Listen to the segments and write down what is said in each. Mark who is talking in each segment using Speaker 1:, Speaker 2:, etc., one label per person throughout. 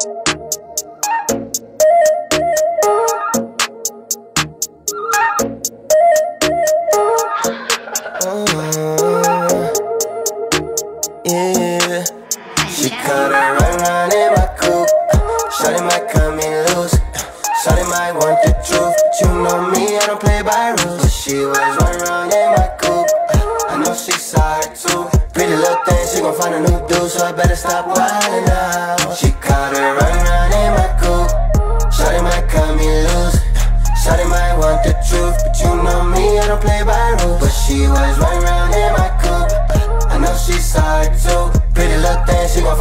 Speaker 1: Uh, yeah, she cut her run run in my coupe. Shawty might cut me loose. Shawty might want the truth, but you know me, I don't play by rules. She was run run in my coupe. I know she saw too. Pretty little thing, she gon' find a new dude, so I better stop wildin' out. She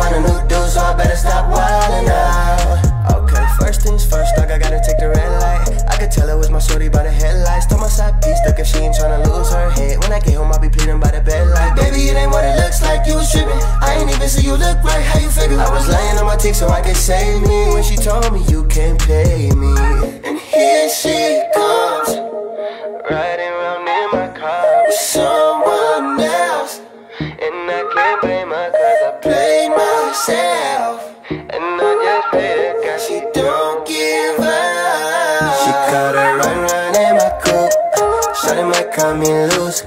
Speaker 1: find a new dude, so I better stop wildin' out. Okay, first things first, dog, I gotta take the red light. I could tell it was my shorty by the headlights. Told my side piece, stuck if she ain't tryna lose her head. When I get home, I'll be pleading by the bed like, baby, it ain't what it looks like. You was tripping. I ain't even see you look right. How you figure? I was laying on my teeth so I could save me. When she told me you can't pay me, and here she comes, riding Shawty might cut me loose.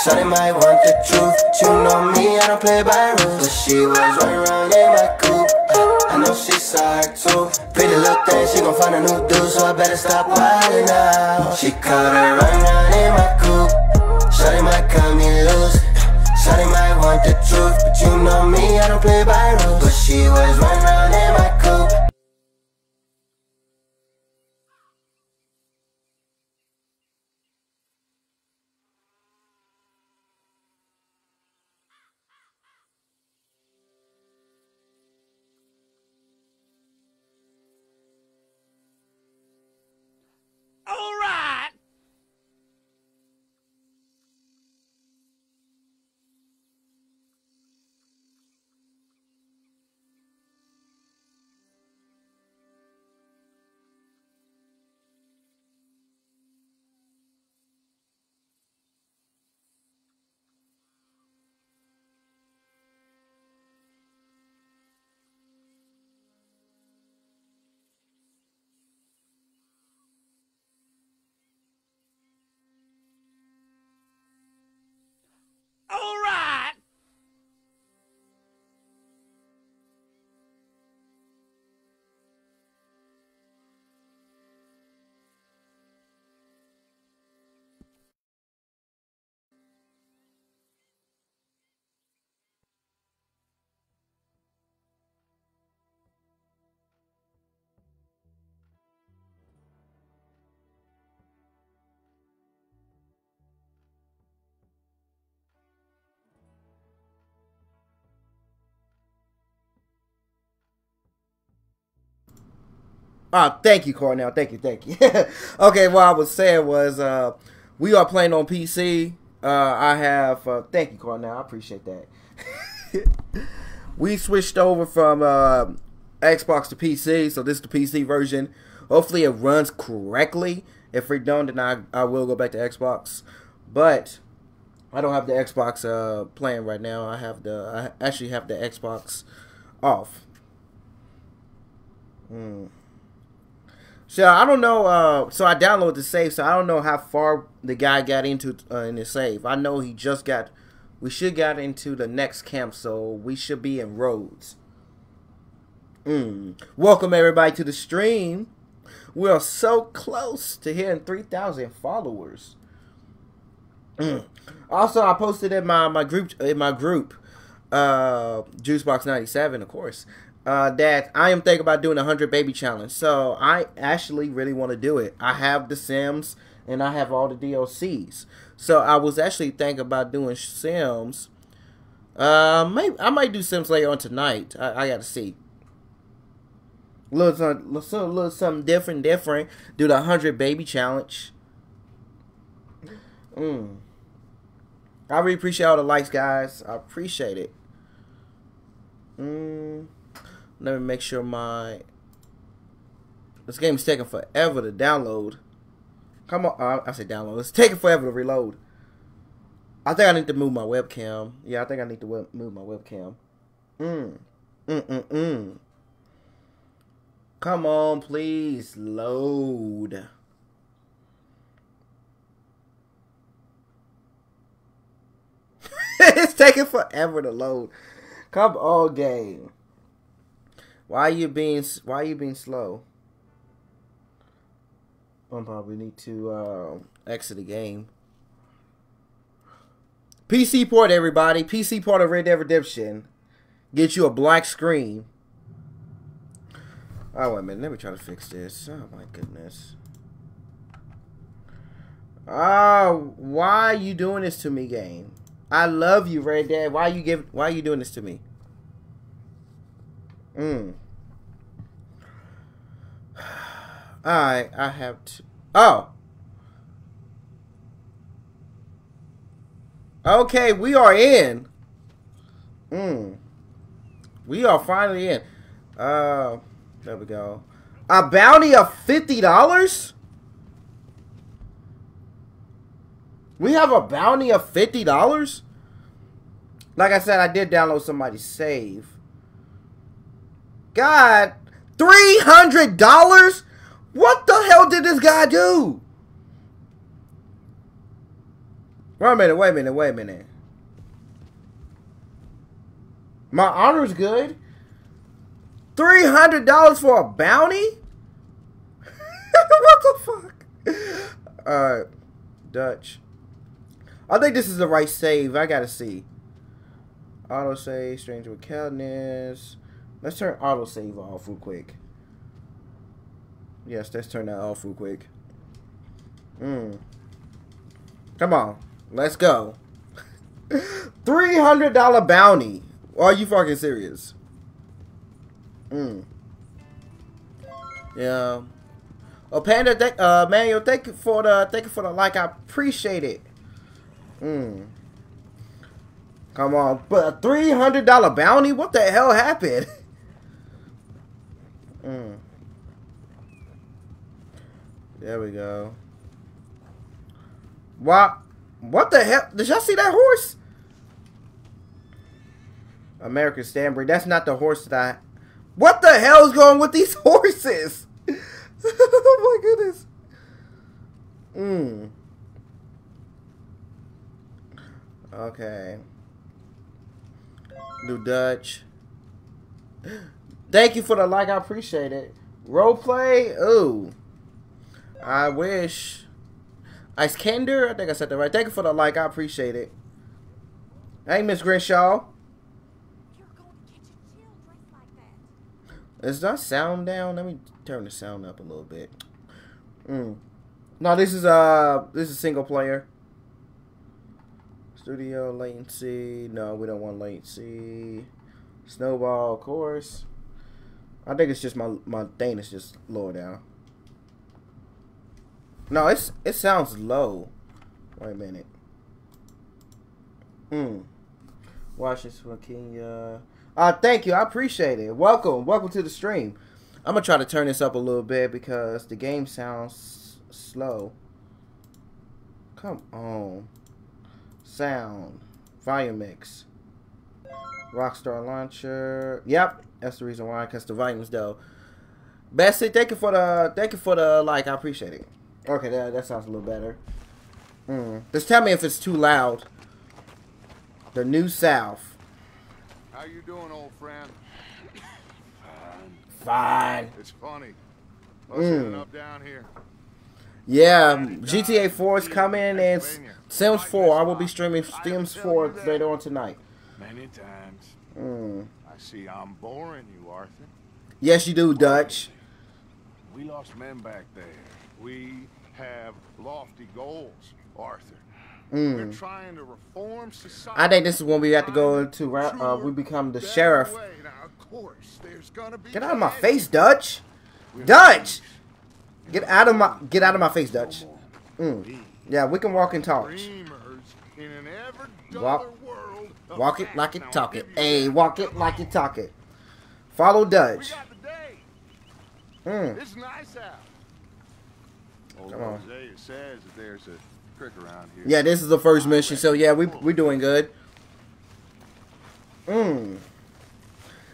Speaker 1: Shawty might want the truth. You know me, I don't play by rules. But she was run run in my coupe. I know she saw it too. Pretty little thing, she gon' find a new dude, so I better stop wildin' out. She cut her run run in my coupe. Shawty might cut me loose. Shawty might want the truth, but you know me, I don't play by rules. But she was run round in my coupe.
Speaker 2: Ah, thank you, Cornell. Thank you, thank you. okay, what I was saying was uh, we are playing on PC. Uh, I have uh, thank you, Cornell. I appreciate that. we switched over from uh, Xbox to PC, so this is the PC version. Hopefully, it runs correctly. If it don't, then I, I will go back to Xbox. But I don't have the Xbox uh, playing right now. I have the I actually have the Xbox off. Hmm. So I don't know. Uh, so I downloaded the save. So I don't know how far the guy got into uh, in the save. I know he just got. We should got into the next camp, so we should be in Rhodes. Mm. Welcome everybody to the stream. We are so close to hitting three thousand followers. Mm. Also, I posted in my my group in my group, uh, Juicebox ninety seven, of course uh, that I am thinking about doing a 100 baby challenge. So I actually really want to do it. I have the Sims and I have all the DLCs. So I was actually thinking about doing Sims. Uh, maybe I might do Sims later on tonight. I, I got to see. Little little, little something different, different. Do the 100 baby challenge. Mm. I really appreciate all the likes, guys. I appreciate it. Mm. Let me make sure my this game is taking forever to download. Come on, uh, I say download. It's taking forever to reload. I think I need to move my webcam. Yeah, I think I need to move my webcam. Mm. Mm mm mm. Come on, please load. it's taking forever to load. Come on, game. Why are you being Why are you being slow? I probably need to uh, exit the game. PC port, everybody. PC port of Red Dead Redemption. Get you a black screen. Oh, wait a minute. Let me try to fix this. Oh, my goodness. Oh, why are you doing this to me, game? I love you, Red Dead. Why are you give? Why are you doing this to me? Mm. Alright, I have to. Oh. Okay, we are in. Mm. We are finally in. Uh, there we go. A bounty of fifty dollars. We have a bounty of fifty dollars. Like I said, I did download somebody's save. God, three hundred dollars. What the hell did this guy do? Wait a minute, wait a minute, wait a minute. My honor's good. $300 for a bounty? what the fuck? Alright. Dutch. I think this is the right save. I gotta see. Auto save, stranger with Cadness. Let's turn autosave off real quick. Yes, let's turn that off real quick. Mm. Come on. Let's go. $300 bounty. Are you fucking serious? Mm. Yeah. Oh, Panda, uh, Manuel, thank you for the, thank you for the like. I appreciate it. Mm. Come on, but a three hundred dollar bounty? What the hell happened? mm. There we go. What? What the hell? Did y'all see that horse? American Stanbury. That's not the horse that I. What the hell is going with these horses? oh my goodness. Hmm. Okay. New Dutch. Thank you for the like. I appreciate it. Role play. Ooh. I wish. Ice Kender. I think I said that right. Thank you for the like. I appreciate it. Hey, Miss Grinshaw. Is that sound down? Let me turn the sound up a little bit. Mm. No, this is uh this is single player. Studio latency. No, we don't want latency. Snowball, of course. I think it's just my my thing is just lower down. No, it's it sounds low. Wait a minute. Hmm. Watch this for Kenya. Uh, thank you. I appreciate it. Welcome. Welcome to the stream. I'm going to try to turn this up a little bit because the game sounds slow. Come on. Sound. Volume mix. Rockstar Launcher. Yep. That's the reason why, because the volume's low. Bessie, thank you for the thank you for the like. I appreciate it. Okay, that, that sounds a little better. Mm. Just tell me if it's too loud. The New South.
Speaker 3: How you doing, old friend?
Speaker 2: Fine.
Speaker 3: It's funny.
Speaker 2: Mm.
Speaker 3: up down here.
Speaker 2: Yeah, GTA 4 is coming and Sims 4. I will be streaming Sims 4 later on tonight.
Speaker 3: Many times.
Speaker 2: Mm.
Speaker 3: I see I'm boring you, Arthur.
Speaker 2: Yes, you do, Dutch.
Speaker 3: We lost men back there. We have lofty goals, Arthur. We're
Speaker 2: Mm.
Speaker 3: trying to reform society.
Speaker 2: I think this is when we have to go into uh, we become the sheriff.
Speaker 3: Now, of course, there's gonna be
Speaker 2: Get out of my face. Dutch. Dutch! Get out of my get out of my face, Dutch. Mm. Yeah, we can walk and talk.
Speaker 3: dreamers in an ever duller
Speaker 2: Walk- Walk it like it, talk it. Hey, walk it like you talk it. Follow Dutch.
Speaker 3: got the day.
Speaker 2: Mm.
Speaker 3: It's nice out. Old
Speaker 2: Come on.
Speaker 3: Hosea says that there's a creek around here.
Speaker 2: Yeah, this is the first mission, so yeah, we we doing good. Mm.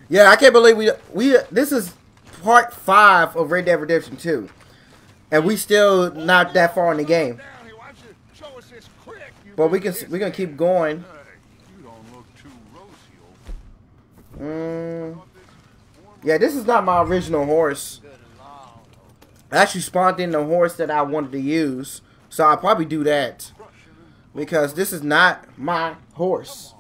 Speaker 2: Yeah, I can't believe we we this is part five of Red Dead Redemption 2. And we still not that far in the game.
Speaker 3: Down here, why don't you show us this crick you
Speaker 2: But we can we're gonna keep going.
Speaker 3: Hey, you don't look too rosy, old
Speaker 2: Mm,
Speaker 3: Got this warm
Speaker 2: yeah, this is not my original horse. I actually spawned in the horse that I wanted to use. So I'll probably do that. Because this is not my horse.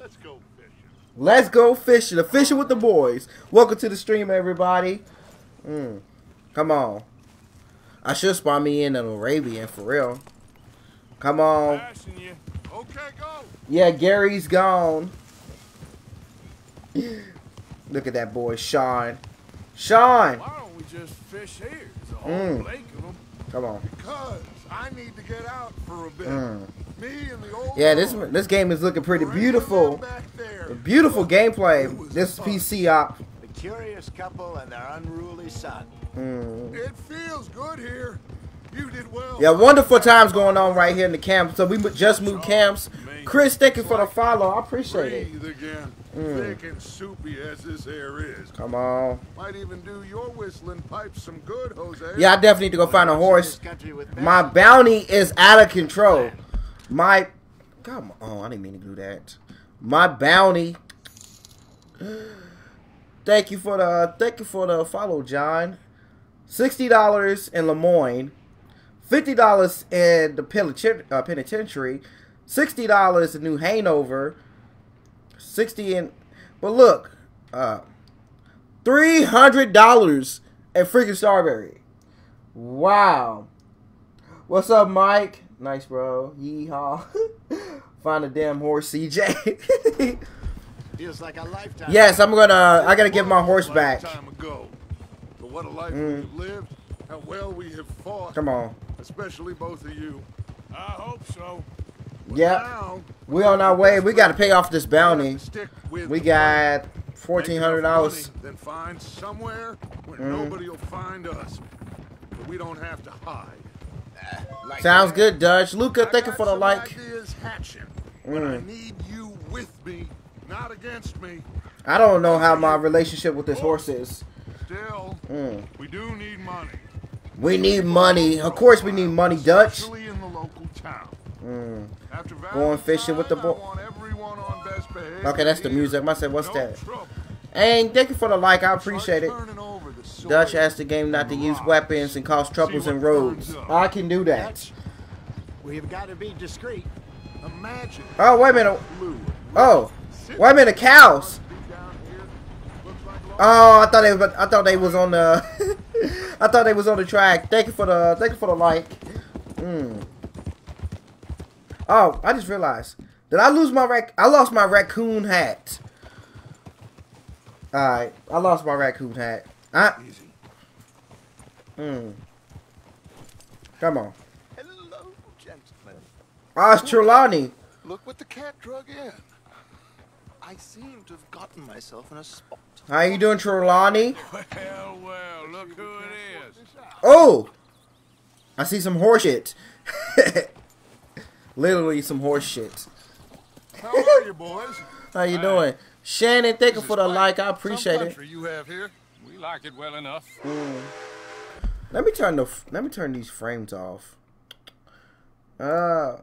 Speaker 3: Let's go fishing.
Speaker 2: Let's go fishing. The fishing with the boys. Welcome to the stream, everybody. Mm. Come on. I should spawn me in an Arabian for real. Come on. Yeah, Gary's gone. Look at that boy, Sean. Sean!
Speaker 3: Don't we just fish here? There's a whole
Speaker 2: Mm.
Speaker 3: lake of them.
Speaker 2: Come on.
Speaker 3: Because I need to get out for a bit.
Speaker 2: Mm.
Speaker 3: Me and the old
Speaker 2: Yeah, this this game is looking pretty
Speaker 3: We're
Speaker 2: beautiful.
Speaker 3: the.
Speaker 2: Beautiful gameplay. This PC op.
Speaker 4: The curious couple and their unruly son.
Speaker 2: Mm.
Speaker 3: It feels good here. You did well.
Speaker 2: Yeah, wonderful times going on right here in the camp. So we just moved camps. Chris, thank you for the follow. I appreciate it.
Speaker 3: Breathe again.
Speaker 2: Mm.
Speaker 3: Thick and soupy as this air is.
Speaker 2: Come on.
Speaker 3: Might even do your whistling pipes some good, Hosea.
Speaker 2: Yeah, I definitely need to go find a horse.
Speaker 4: This country with
Speaker 2: My bounty is out of control. My come on, I didn't mean to do that. My bounty. Thank you for the thank you for the follow, John. Sixty dollars in Lemoyne, fifty dollars in the uh, penitentiary, sixty dollars a New Hanover, sixty in. But look, uh, three hundred dollars in freaking Strawberry. Wow. What's up, Mike? Nice, bro. Yeehaw. Find a damn horse, CJ.
Speaker 4: Feels like a lifetime.
Speaker 2: yes, I'm gonna. I gotta give my horse
Speaker 3: A
Speaker 2: back.
Speaker 3: lifetime ago. But what a life
Speaker 2: Mm.
Speaker 3: we've lived. How well we have fought.
Speaker 2: Come on.
Speaker 3: Especially both of you.
Speaker 5: I hope so.
Speaker 3: But
Speaker 2: Yep.
Speaker 3: now,
Speaker 2: We on our way. We gotta pay off this bounty.
Speaker 3: to
Speaker 2: We got fourteen hundred dollars.
Speaker 3: Then find somewhere where
Speaker 2: Mm.
Speaker 3: nobody will find us. But we don't have to hide.
Speaker 4: Like
Speaker 2: Sounds
Speaker 4: that.
Speaker 2: good, Dutch. Luca, thank you for the like.
Speaker 3: Hatching, but I
Speaker 2: Mm.
Speaker 3: need you with me, not against me.
Speaker 2: I don't know how my relationship with this horse is.
Speaker 3: Still,
Speaker 2: Mm.
Speaker 3: we do need money.
Speaker 2: We need money. Of course, we need money, Dutch.
Speaker 3: Especially in the local town.
Speaker 2: Mm.
Speaker 3: After
Speaker 2: Going fishing with the
Speaker 3: Valentine,
Speaker 2: bo-
Speaker 3: I want everyone on best behavior
Speaker 2: Okay, that's the music. I said, what's
Speaker 3: No
Speaker 2: that?
Speaker 3: trouble.
Speaker 2: And thank you for the like. I appreciate it.
Speaker 3: Start turning over the soil.
Speaker 2: Dutch asked the game not to use weapons and cause troubles in Rhodes. I can do that.
Speaker 4: Dutch, we've got to be discreet.
Speaker 3: Imagine.
Speaker 2: Oh, wait a minute. Oh, wait a minute. Cows.
Speaker 3: Down here. Looks like lost
Speaker 2: Oh, I thought they. was- I thought they was on the. I thought they was on the track. Thank you for the. Thank you for the like. Mm. Oh, I just realized. Did I lose my rac? I lost my raccoon hat. All right, I lost my raccoon hat. I.
Speaker 3: Easy.
Speaker 2: Mm. Come on.
Speaker 3: Hello, gentlemen.
Speaker 2: Ah, it's Trelawny.
Speaker 3: Look what the cat drug in. I seem to have gotten myself in a spot.
Speaker 2: How you doing, Trelawny?
Speaker 5: Well, well, look who it is.
Speaker 2: Oh, I see some horse shit. Literally some horse shit.
Speaker 3: How are you, boys?
Speaker 2: How you doing? Shannon, thank you for the like. I appreciate it.
Speaker 3: you have here.
Speaker 5: We like it well enough.
Speaker 2: Let me turn the let me turn these frames off. Uh,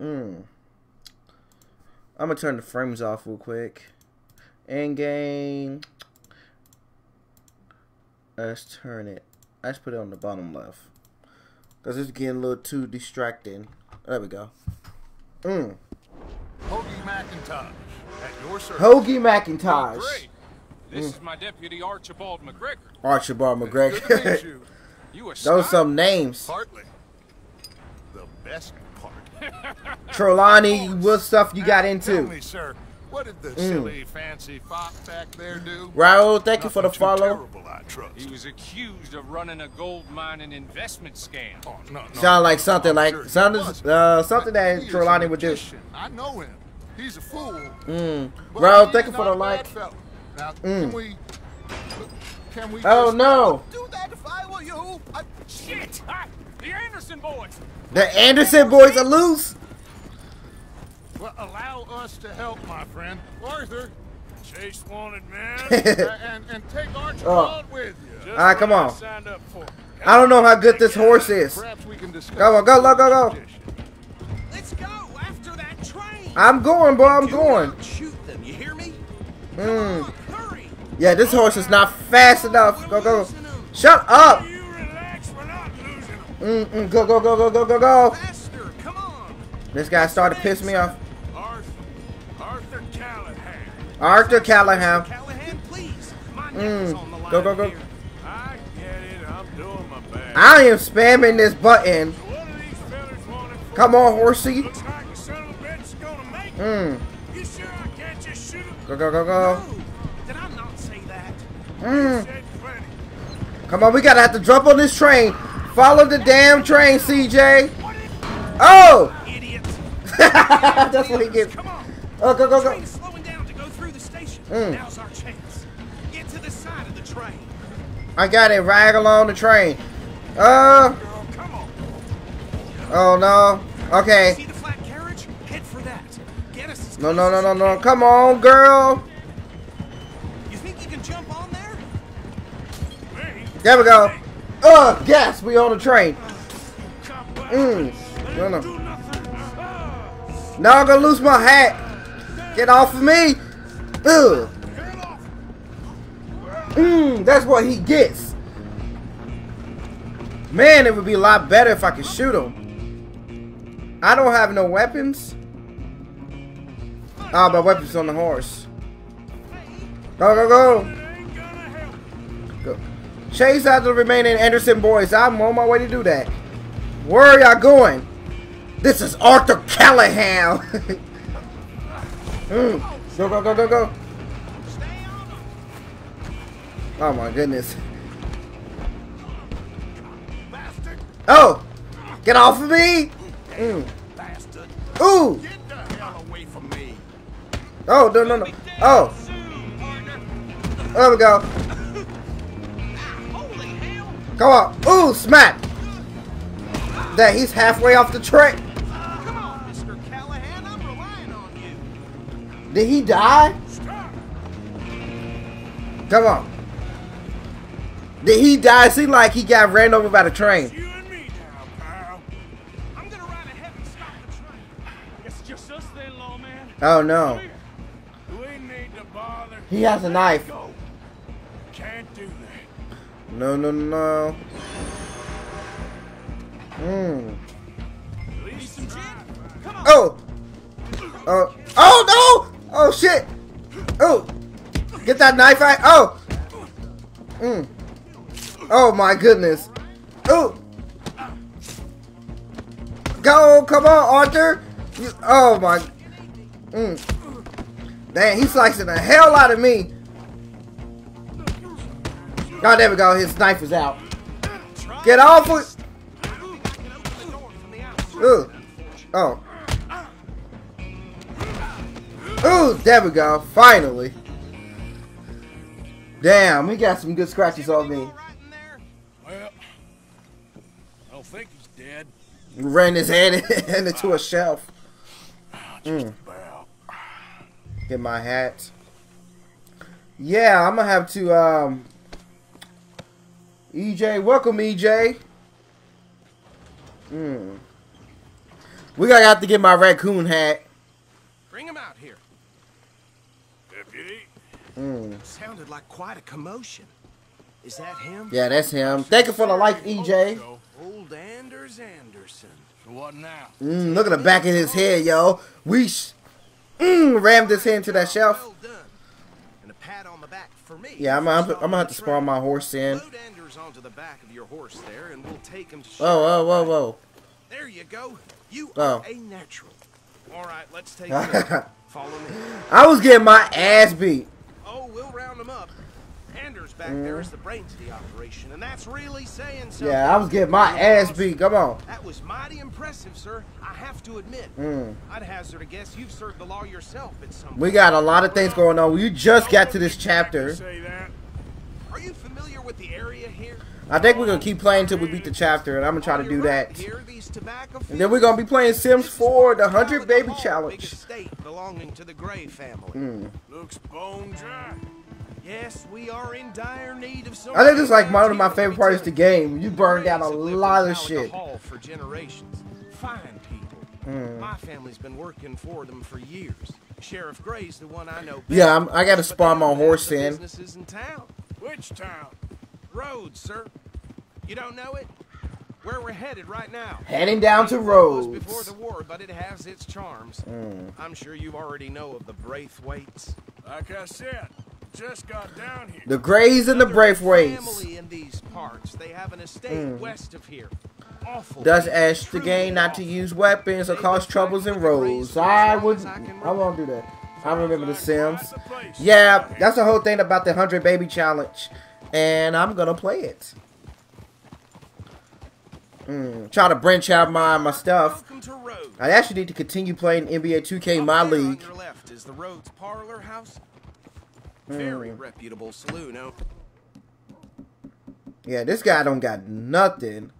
Speaker 2: mm. I'm gonna turn the frames off real quick. End game. Let's turn it. Let's put it on the bottom left. Cause it's getting a little too distracting. There we go. Mm.
Speaker 3: Hoagie McIntosh. At your service.
Speaker 2: Hoagie McIntosh.
Speaker 5: Great. This is my deputy Archibald McGregor.
Speaker 2: Archibald McGregor.
Speaker 3: you.
Speaker 5: You
Speaker 2: Those are some names.
Speaker 3: Partly. The best part.
Speaker 2: Trelawny, what stuff you got into?
Speaker 3: me, sir, what did the
Speaker 2: Mm.
Speaker 3: silly fancy fox back there do?
Speaker 2: Raul, thank you for the
Speaker 3: Nothing too
Speaker 2: follow.
Speaker 3: Terrible, I trust.
Speaker 5: He was accused of running a gold mining investment scam.
Speaker 3: Oh, no, no,
Speaker 2: Sound like something like
Speaker 3: sure he
Speaker 2: uh, something that
Speaker 3: He is a
Speaker 2: Trelawny would do.
Speaker 3: magician. I know him. He's a fool.
Speaker 2: Mm. Raul, thank you for the
Speaker 3: a
Speaker 2: like.
Speaker 3: Now,
Speaker 2: Mm.
Speaker 3: can we? Can we?
Speaker 2: Oh no,
Speaker 3: Do that if I were you. I,
Speaker 5: Shit! Ah, the Anderson boys!
Speaker 2: the Anderson boys are loose.
Speaker 3: Well, allow us to help, my friend. Arthur,
Speaker 5: Chase wanted man.
Speaker 3: and, and take Archibald with you.
Speaker 5: Just
Speaker 2: All right, come on.
Speaker 5: Signed up for.
Speaker 2: I don't know how good this horse is.
Speaker 3: Perhaps we can discuss.
Speaker 2: Go on, go, go, go, go.
Speaker 6: Let's go after that train.
Speaker 2: I'm going, bro. I'm
Speaker 6: Do
Speaker 2: going.
Speaker 6: not shoot them. You hear me?
Speaker 2: Mm.
Speaker 6: On, hurry.
Speaker 2: Yeah, this horse is not fast enough. Go, go. Shut up.
Speaker 5: You relax, we're not losing them.
Speaker 2: Mm-mm. Go, go, go, go, go, go, go.
Speaker 6: Faster. Come on.
Speaker 2: This guy started to piss me off.
Speaker 5: Arthur Callahan.
Speaker 2: Callahan,
Speaker 6: please. My
Speaker 2: Mm.
Speaker 6: is on the line
Speaker 2: Go, go, go.
Speaker 6: here.
Speaker 5: I get it. I'm doing my best.
Speaker 2: I am spamming this button.
Speaker 5: What are these fellas wanting for?
Speaker 2: Come on, horsey.
Speaker 5: Like a son of a bitch is gonna make it.
Speaker 2: Mm.
Speaker 5: Sure I can't just shoot him?
Speaker 2: Go, go, go, go.
Speaker 6: No. Did I not say that?
Speaker 2: Mm. Come on, we gotta have to jump on this train. Follow the damn train, CJ. Oh!
Speaker 6: Idiot.
Speaker 2: That's what he gets. Oh, go, go, go.
Speaker 6: Train's slowing down to go through the station.
Speaker 2: Mm.
Speaker 6: Now's our chance. Get to the side of the train.
Speaker 2: I got it. Rag along the train. Uh.
Speaker 6: Girl.
Speaker 2: Oh no.
Speaker 6: See
Speaker 2: Okay.
Speaker 6: the flat carriage? Head for that. Get us
Speaker 2: No, no, no, no, no. Come on, girl.
Speaker 6: You think you can jump on there?
Speaker 2: There we go. Ugh, yes, we on the train. Mm. No, no. Now I'm gonna lose my hat. Get off of me. Ugh.
Speaker 5: get off.
Speaker 2: Mm, that's what he gets. Man, it would be a lot better if I could shoot him. I don't have no weapons. Ah, my weapons on the horse. Go, go, go. Go. Chase out the remaining Anderson boys. I'm on my way to do that. Where are y'all going? This is Arthur Callahan. Mm. Go, go, go, go, go. Oh my goodness. Oh! Get off of me! Mm. Ooh! Oh, no, no, no. Oh, there we go. Come on. Ooh, smack! That he's halfway off the track. Did he die? Come on. Did he die? Seemed like he got ran over by the train.
Speaker 5: You and me now, pal.
Speaker 6: I'm gonna ride ahead and stop the train.
Speaker 5: It's just us then.
Speaker 2: Oh no.
Speaker 5: We need to bother.
Speaker 2: He has a knife.
Speaker 5: Go. Can't do that.
Speaker 2: No, no, no. Hmm.
Speaker 5: At least some gin.
Speaker 6: Come on.
Speaker 2: Oh! Oh! Oh no! Oh shit! Oh! Get that knife out! Oh! Mm. Oh my goodness! Oh! Go! Come on, Arthur! You, oh my! Mm. Dang, he's slicing the hell out of me! Oh, there we go. His knife is out. Get off it!
Speaker 6: I can
Speaker 2: Ooh, there we go. Finally. Damn, we got some good scratches on me.
Speaker 5: Well, I don't think he's dead.
Speaker 2: Ran his hand into a shelf. Mm. Get my hat. Yeah, I'm gonna have to. Um, EJ, welcome EJ. Mm. We gotta have to get my raccoon hat.
Speaker 6: Bring him out.
Speaker 2: Mm.
Speaker 6: Sounded like quite a commotion. Is that him?
Speaker 2: Yeah, that's him. Thank you for the like, EJ.
Speaker 6: Old Anders Anderson.
Speaker 5: what now?
Speaker 2: Mm, look at the back of his head, yo. We mm, rammed his head into that shelf.
Speaker 6: And a pat on the back for me.
Speaker 2: Yeah, I'm, I'm, I'm gonna have to spawn my horse in.
Speaker 6: Load Anders onto the back of your horse there, and we'll take him to.
Speaker 2: Whoa, whoa, whoa, whoa.
Speaker 6: There you go. You
Speaker 2: Oh.
Speaker 6: are a natural. All right, let's take a look. Follow me.
Speaker 2: I was getting my ass beat.
Speaker 6: We'll round him up. Anders back there is the brains of the operation, and that's really saying something.
Speaker 2: Yeah, I was getting my ass beat. Come on.
Speaker 6: That was mighty impressive, sir. I have to admit.
Speaker 2: Mm.
Speaker 6: I'd hazard a guess you've served the law yourself at some
Speaker 2: We got a lot of things going on. You just got to this chapter.
Speaker 5: Say that.
Speaker 6: Are you familiar with the area here?
Speaker 2: I think we're gonna keep playing until we beat the chapter, and I'm gonna try to do that.
Speaker 6: Here, these tobacco
Speaker 2: And then we're gonna be playing Sims 4, the 100 Baby
Speaker 6: Big
Speaker 2: Challenge.
Speaker 6: estate belonging to the Gray family.
Speaker 2: Hmm.
Speaker 3: Looks bone dry.
Speaker 6: Yes, we are in dire need of some.
Speaker 2: I think this is like one of my favorite parts of the game. You burn down a
Speaker 6: Grays have lived in
Speaker 2: lot of shit.
Speaker 6: For generations. Fine people.
Speaker 2: Hmm.
Speaker 6: My family's been working for them for years. Sheriff Gray's the one I know.
Speaker 2: Yeah, I'm- I gotta
Speaker 6: but
Speaker 2: spawn my horse
Speaker 6: the
Speaker 2: in.
Speaker 6: Businesses in town.
Speaker 3: Which town?
Speaker 6: Rhodes, sir. You don't know it? Where we're headed right now.
Speaker 2: Heading down to
Speaker 6: It was
Speaker 2: Rhodes.
Speaker 6: before the war, but it has its charms.
Speaker 2: Hmm.
Speaker 6: I'm sure you already know of the Braithwaites.
Speaker 3: Like I said, just got down here.
Speaker 2: The Grays and the Braithwaites.
Speaker 6: Family in these parts. They have an estate west of here. Awful.
Speaker 2: Does ask the not to use weapons or cause troubles in Rhodes.
Speaker 6: Grays for as
Speaker 2: I would.
Speaker 6: I
Speaker 2: won't do that. I remember The Sims.
Speaker 3: quite the place
Speaker 2: Yeah, that's the whole thing about the 100 Baby Challenge. And I'm gonna play it. Mm, try to branch out my, my stuff.
Speaker 6: Welcome to Rhodes.
Speaker 2: I actually need to continue playing NBA 2K
Speaker 6: Up
Speaker 2: My League.
Speaker 6: Very
Speaker 2: Hmm.
Speaker 6: reputable saloon. Oh,
Speaker 2: Yeah, this guy don't got nothing.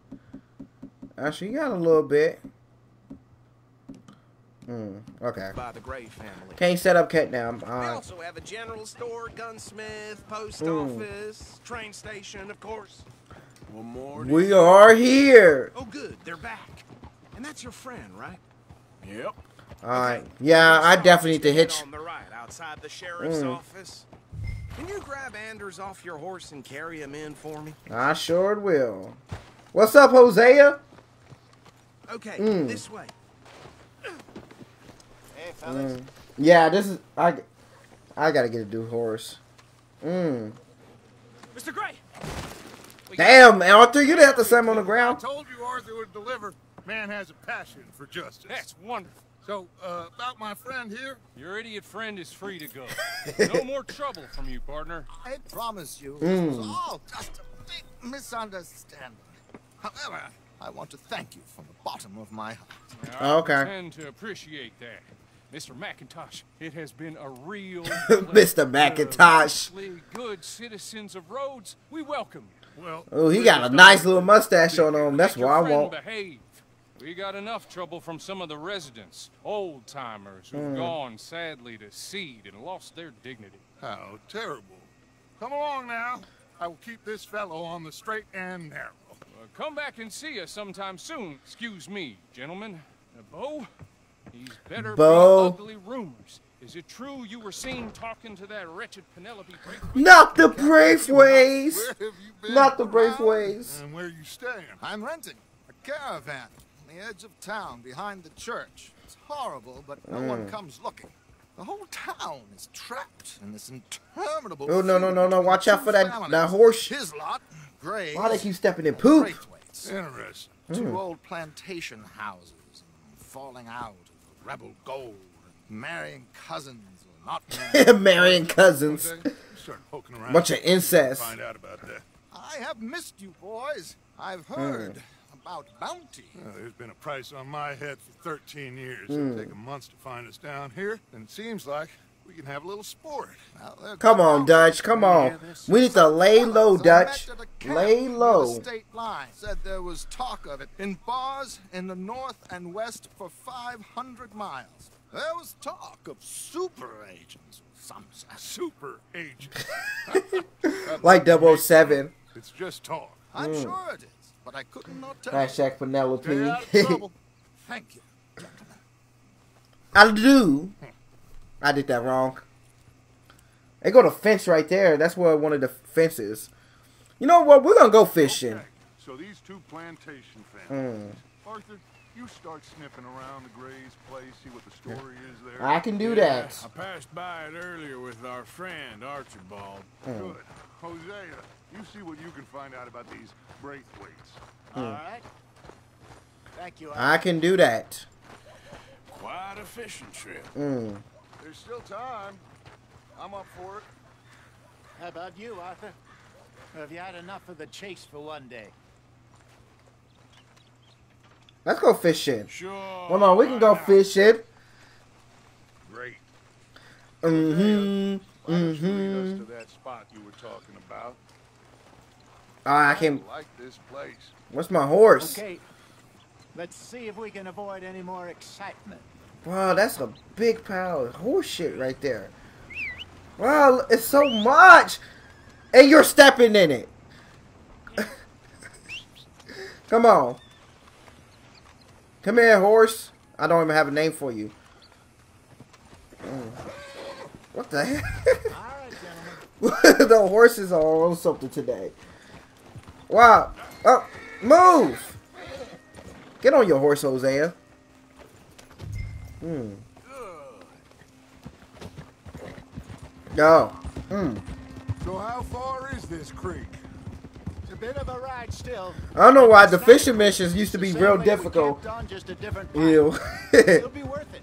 Speaker 2: Actually, he got a little bit. Hmm, okay.
Speaker 6: by the Gray family.
Speaker 2: Can't set up cat now.
Speaker 6: They
Speaker 2: Alright.
Speaker 6: also have a general store, gunsmith, post
Speaker 2: Mm.
Speaker 6: office, train station, of course.
Speaker 3: One more.
Speaker 2: We are here.
Speaker 6: Oh, good, they're back. And that's your friend, right?
Speaker 3: Yep.
Speaker 2: Alright. Yeah, I definitely need to hitch.
Speaker 6: On the right, outside the sheriff's
Speaker 2: Mm.
Speaker 6: office. Can you grab Anders off your horse and carry him in for me?
Speaker 2: I sure will. What's up, Hosea?
Speaker 6: Okay,
Speaker 2: Mm.
Speaker 6: this way.
Speaker 7: Hey, fellas.
Speaker 2: Yeah, this is I. I gotta get a new horse. Mm.
Speaker 6: Mr. Gray!
Speaker 2: Damn, Arthur, you didn't have to set him on the ground.
Speaker 3: I told you Arthur would deliver. Man has a passion for justice.
Speaker 5: That's wonderful.
Speaker 3: So, uh, about my friend here,
Speaker 5: Your idiot friend is free to go. No more trouble from you, partner.
Speaker 4: I promise you,
Speaker 2: Mm.
Speaker 4: this was all just a big misunderstanding. However, I want to thank you from the bottom of my heart.
Speaker 5: I
Speaker 2: Okay.
Speaker 5: tend to appreciate that. Mr. McIntosh, it has been a real
Speaker 2: Mr. McIntosh.
Speaker 5: Honestly, good citizens of Rhodes, we welcome you.
Speaker 3: well,
Speaker 2: Oh, he got a nice little mustache on him. That's
Speaker 5: Make
Speaker 2: what I want.
Speaker 5: Behave. We got enough trouble from some of the residents, old timers who've
Speaker 2: Hmm.
Speaker 5: gone sadly to seed and lost their dignity.
Speaker 3: how terrible. Come along now. I will keep this fellow on the straight and narrow.
Speaker 5: Uh, come back and see us sometime soon. Excuse me, gentlemen. Uh, Bo, these better
Speaker 2: Bo.
Speaker 5: ugly rumors. Is it true you were seen talking to that wretched Penelope Braithwaite?
Speaker 2: Not the brave ways.
Speaker 3: Where have you been?
Speaker 2: Not the brave ways.
Speaker 3: And where are you staying?
Speaker 4: I'm renting a caravan on the edge of town behind the church. It's horrible, but no
Speaker 2: Mm.
Speaker 4: one comes looking. The whole town is trapped in this interminable.
Speaker 2: Oh, no, no, no, no. Watch out for that-
Speaker 4: families.
Speaker 2: that horse.
Speaker 4: His lot, Gray's.
Speaker 2: Why they keep stepping in poop?
Speaker 4: Braithwaite's.
Speaker 3: Interesting.
Speaker 4: Two
Speaker 2: Hmm.
Speaker 4: old plantation houses, and falling out of the rebel gold, and marrying cousins or not marrying.
Speaker 2: Marrying cousins.
Speaker 3: Okay, start poking around.
Speaker 2: Bunch of incest.
Speaker 3: Find out about that.
Speaker 4: I have missed you, boys. I've heard about bounty.
Speaker 3: Uh, there's been a price on my head for 13 years.
Speaker 2: Hmm.
Speaker 3: It'll take months to find us down here, and it seems like we can have a little sport.
Speaker 4: Well,
Speaker 2: Come on,
Speaker 4: bounty.
Speaker 2: Dutch. Come on. We need to lay low, Dutch.
Speaker 4: met at a camp
Speaker 2: Lay
Speaker 4: near the
Speaker 2: low.
Speaker 4: State line said there was talk of it in bars in the north and west for 500 miles. There was talk of super agents, some.
Speaker 3: Super agent.
Speaker 2: Like 007.
Speaker 3: It's just talk.
Speaker 4: I'm
Speaker 2: Hmm.
Speaker 4: sure it is, but I couldn't not tell.
Speaker 2: Hashtag
Speaker 3: Stay
Speaker 2: Penelope.
Speaker 4: Thank you, gentlemen.
Speaker 2: I do. I did that wrong. They go to fence right there. That's where one of the fences. You know what? We're gonna go fishing.
Speaker 3: Okay, so these two plantation
Speaker 2: Hmm.
Speaker 3: families. Arthur, you start sniffing around the Gray's place, see what the story is there.
Speaker 2: I can do that.
Speaker 8: I passed by it earlier with our friend Archibald.
Speaker 2: Hmm.
Speaker 3: Good. Hosea, you see what you can find out about these Braithwaites.
Speaker 7: All right. Thank you.
Speaker 2: I can do that.
Speaker 8: Quite a fishing trip.
Speaker 2: Mm.
Speaker 3: There's still time. I'm up for it.
Speaker 7: How about you, Arthur? Have you had enough of the chase for one day?
Speaker 2: Let's go fishing.
Speaker 8: Sure.
Speaker 2: Come on, we can go fishing.
Speaker 3: Great.
Speaker 2: Mm-hmm.
Speaker 3: Why don't lead us
Speaker 2: Mm-hmm.
Speaker 3: to that spot you were talking about?
Speaker 2: Ah, I can't.
Speaker 3: like this place.
Speaker 2: What's my horse?
Speaker 4: Okay. Let's see if we can avoid any more excitement.
Speaker 2: Wow, that's a big pile of horse shit right there. Wow, it's so much. And you're stepping in it. Come on. Come here, horse. I don't even have a name for you. Mm. What the heck?
Speaker 4: All right, gentlemen.
Speaker 2: the horses are on something today. Wow. Oh, move. Get on your horse, Hosea. Hmm. Oh. Hmm.
Speaker 3: So how far is this creek?
Speaker 4: It's a bit of a ride still.
Speaker 2: I don't know why the fishing missions used to be real
Speaker 4: same way we
Speaker 2: difficult.
Speaker 4: just a different.
Speaker 2: Ew.
Speaker 4: It'll be worth it.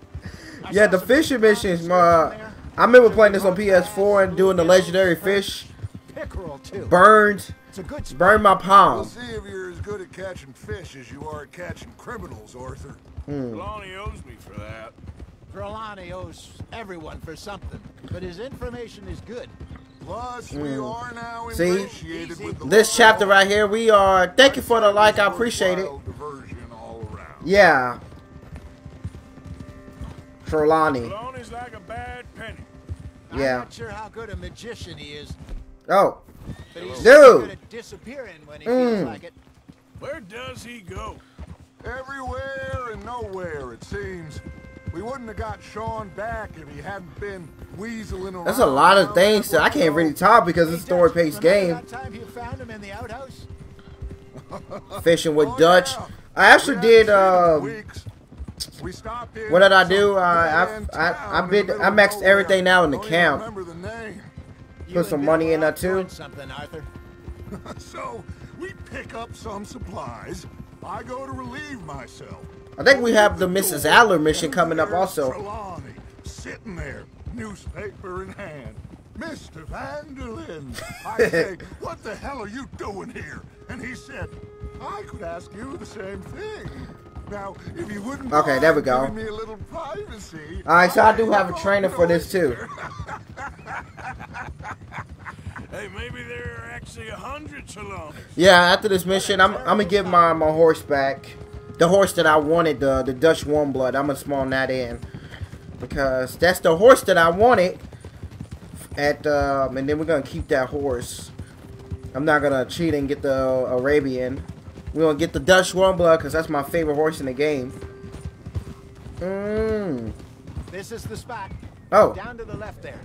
Speaker 4: I
Speaker 2: yeah, the fishing missions.
Speaker 4: mountains
Speaker 2: Uh. I remember playing this on PS4 and doing the legendary fish.
Speaker 4: Pickerel too.
Speaker 2: Burned,
Speaker 4: It's a good spot.
Speaker 2: burned my
Speaker 3: We'll see if you're as good at catching fish as you are at catching criminals, Arthur.
Speaker 9: Lonnie owes me for that.
Speaker 4: Trelawny owes everyone for something, but his information is good.
Speaker 3: Plus, we are now
Speaker 2: Hmm. See?
Speaker 3: ingratiated with the
Speaker 2: This chapter right here, we are. Thank you for the like. I appreciate it.
Speaker 3: All.
Speaker 2: Yeah. Trelawny.
Speaker 9: Lonnie's like a bad penny.
Speaker 2: Yeah.
Speaker 4: I'm not sure how good a magician he is,
Speaker 2: Oh.
Speaker 4: But he's
Speaker 2: Dude.
Speaker 4: good at disappearing when he
Speaker 2: Mm.
Speaker 4: feels like it.
Speaker 9: Where does he go?
Speaker 3: Everywhere and nowhere, it seems. We wouldn't have got Sean back if he hadn't been weaseling around.
Speaker 2: That's a lot of things.
Speaker 3: that
Speaker 2: I can't really talk because it's a story
Speaker 4: Dutch,
Speaker 2: based game.
Speaker 4: Time you found him in the outhouse?
Speaker 2: Fishing with
Speaker 3: Oh,
Speaker 2: Dutch.
Speaker 3: yeah.
Speaker 2: I actually
Speaker 3: We
Speaker 2: did.
Speaker 3: hadn't seen him in
Speaker 2: Uh.
Speaker 3: We stopped in
Speaker 2: what did I do? Uh, I
Speaker 3: dead-end
Speaker 2: I I, I bid I maxed everything out in the camp.
Speaker 3: remember the name.
Speaker 4: You
Speaker 2: Put some money in that too.
Speaker 4: Something, Arthur.
Speaker 3: So we pick up some supplies. I go to relieve myself.
Speaker 2: I think we have the Mrs. Aller mission coming up also.
Speaker 3: Trelawny, sitting there, newspaper in hand. Mr. Van der Linde. I say, what the hell are you doing here? And he said, I could ask you the same thing. Now, if you wouldn't
Speaker 2: Okay, there we go.
Speaker 3: giving me a little privacy.
Speaker 2: All right, so I do have a trainer for this too.
Speaker 9: Hey, maybe there are actually a hundred Trelawnys.
Speaker 2: Yeah, after this mission, I'm I'm gonna give my my horse back. The horse that I wanted, the the Dutch warm blood. I'm gonna spawn that in because that's the horse that I wanted. At um, and then we're gonna keep that horse. I'm not gonna cheat and get the Arabian. We're gonna get the Dutch warm blood because that's my favorite horse in the game. Mmm.
Speaker 4: This is the spot.
Speaker 2: Oh.
Speaker 4: Down to the left there.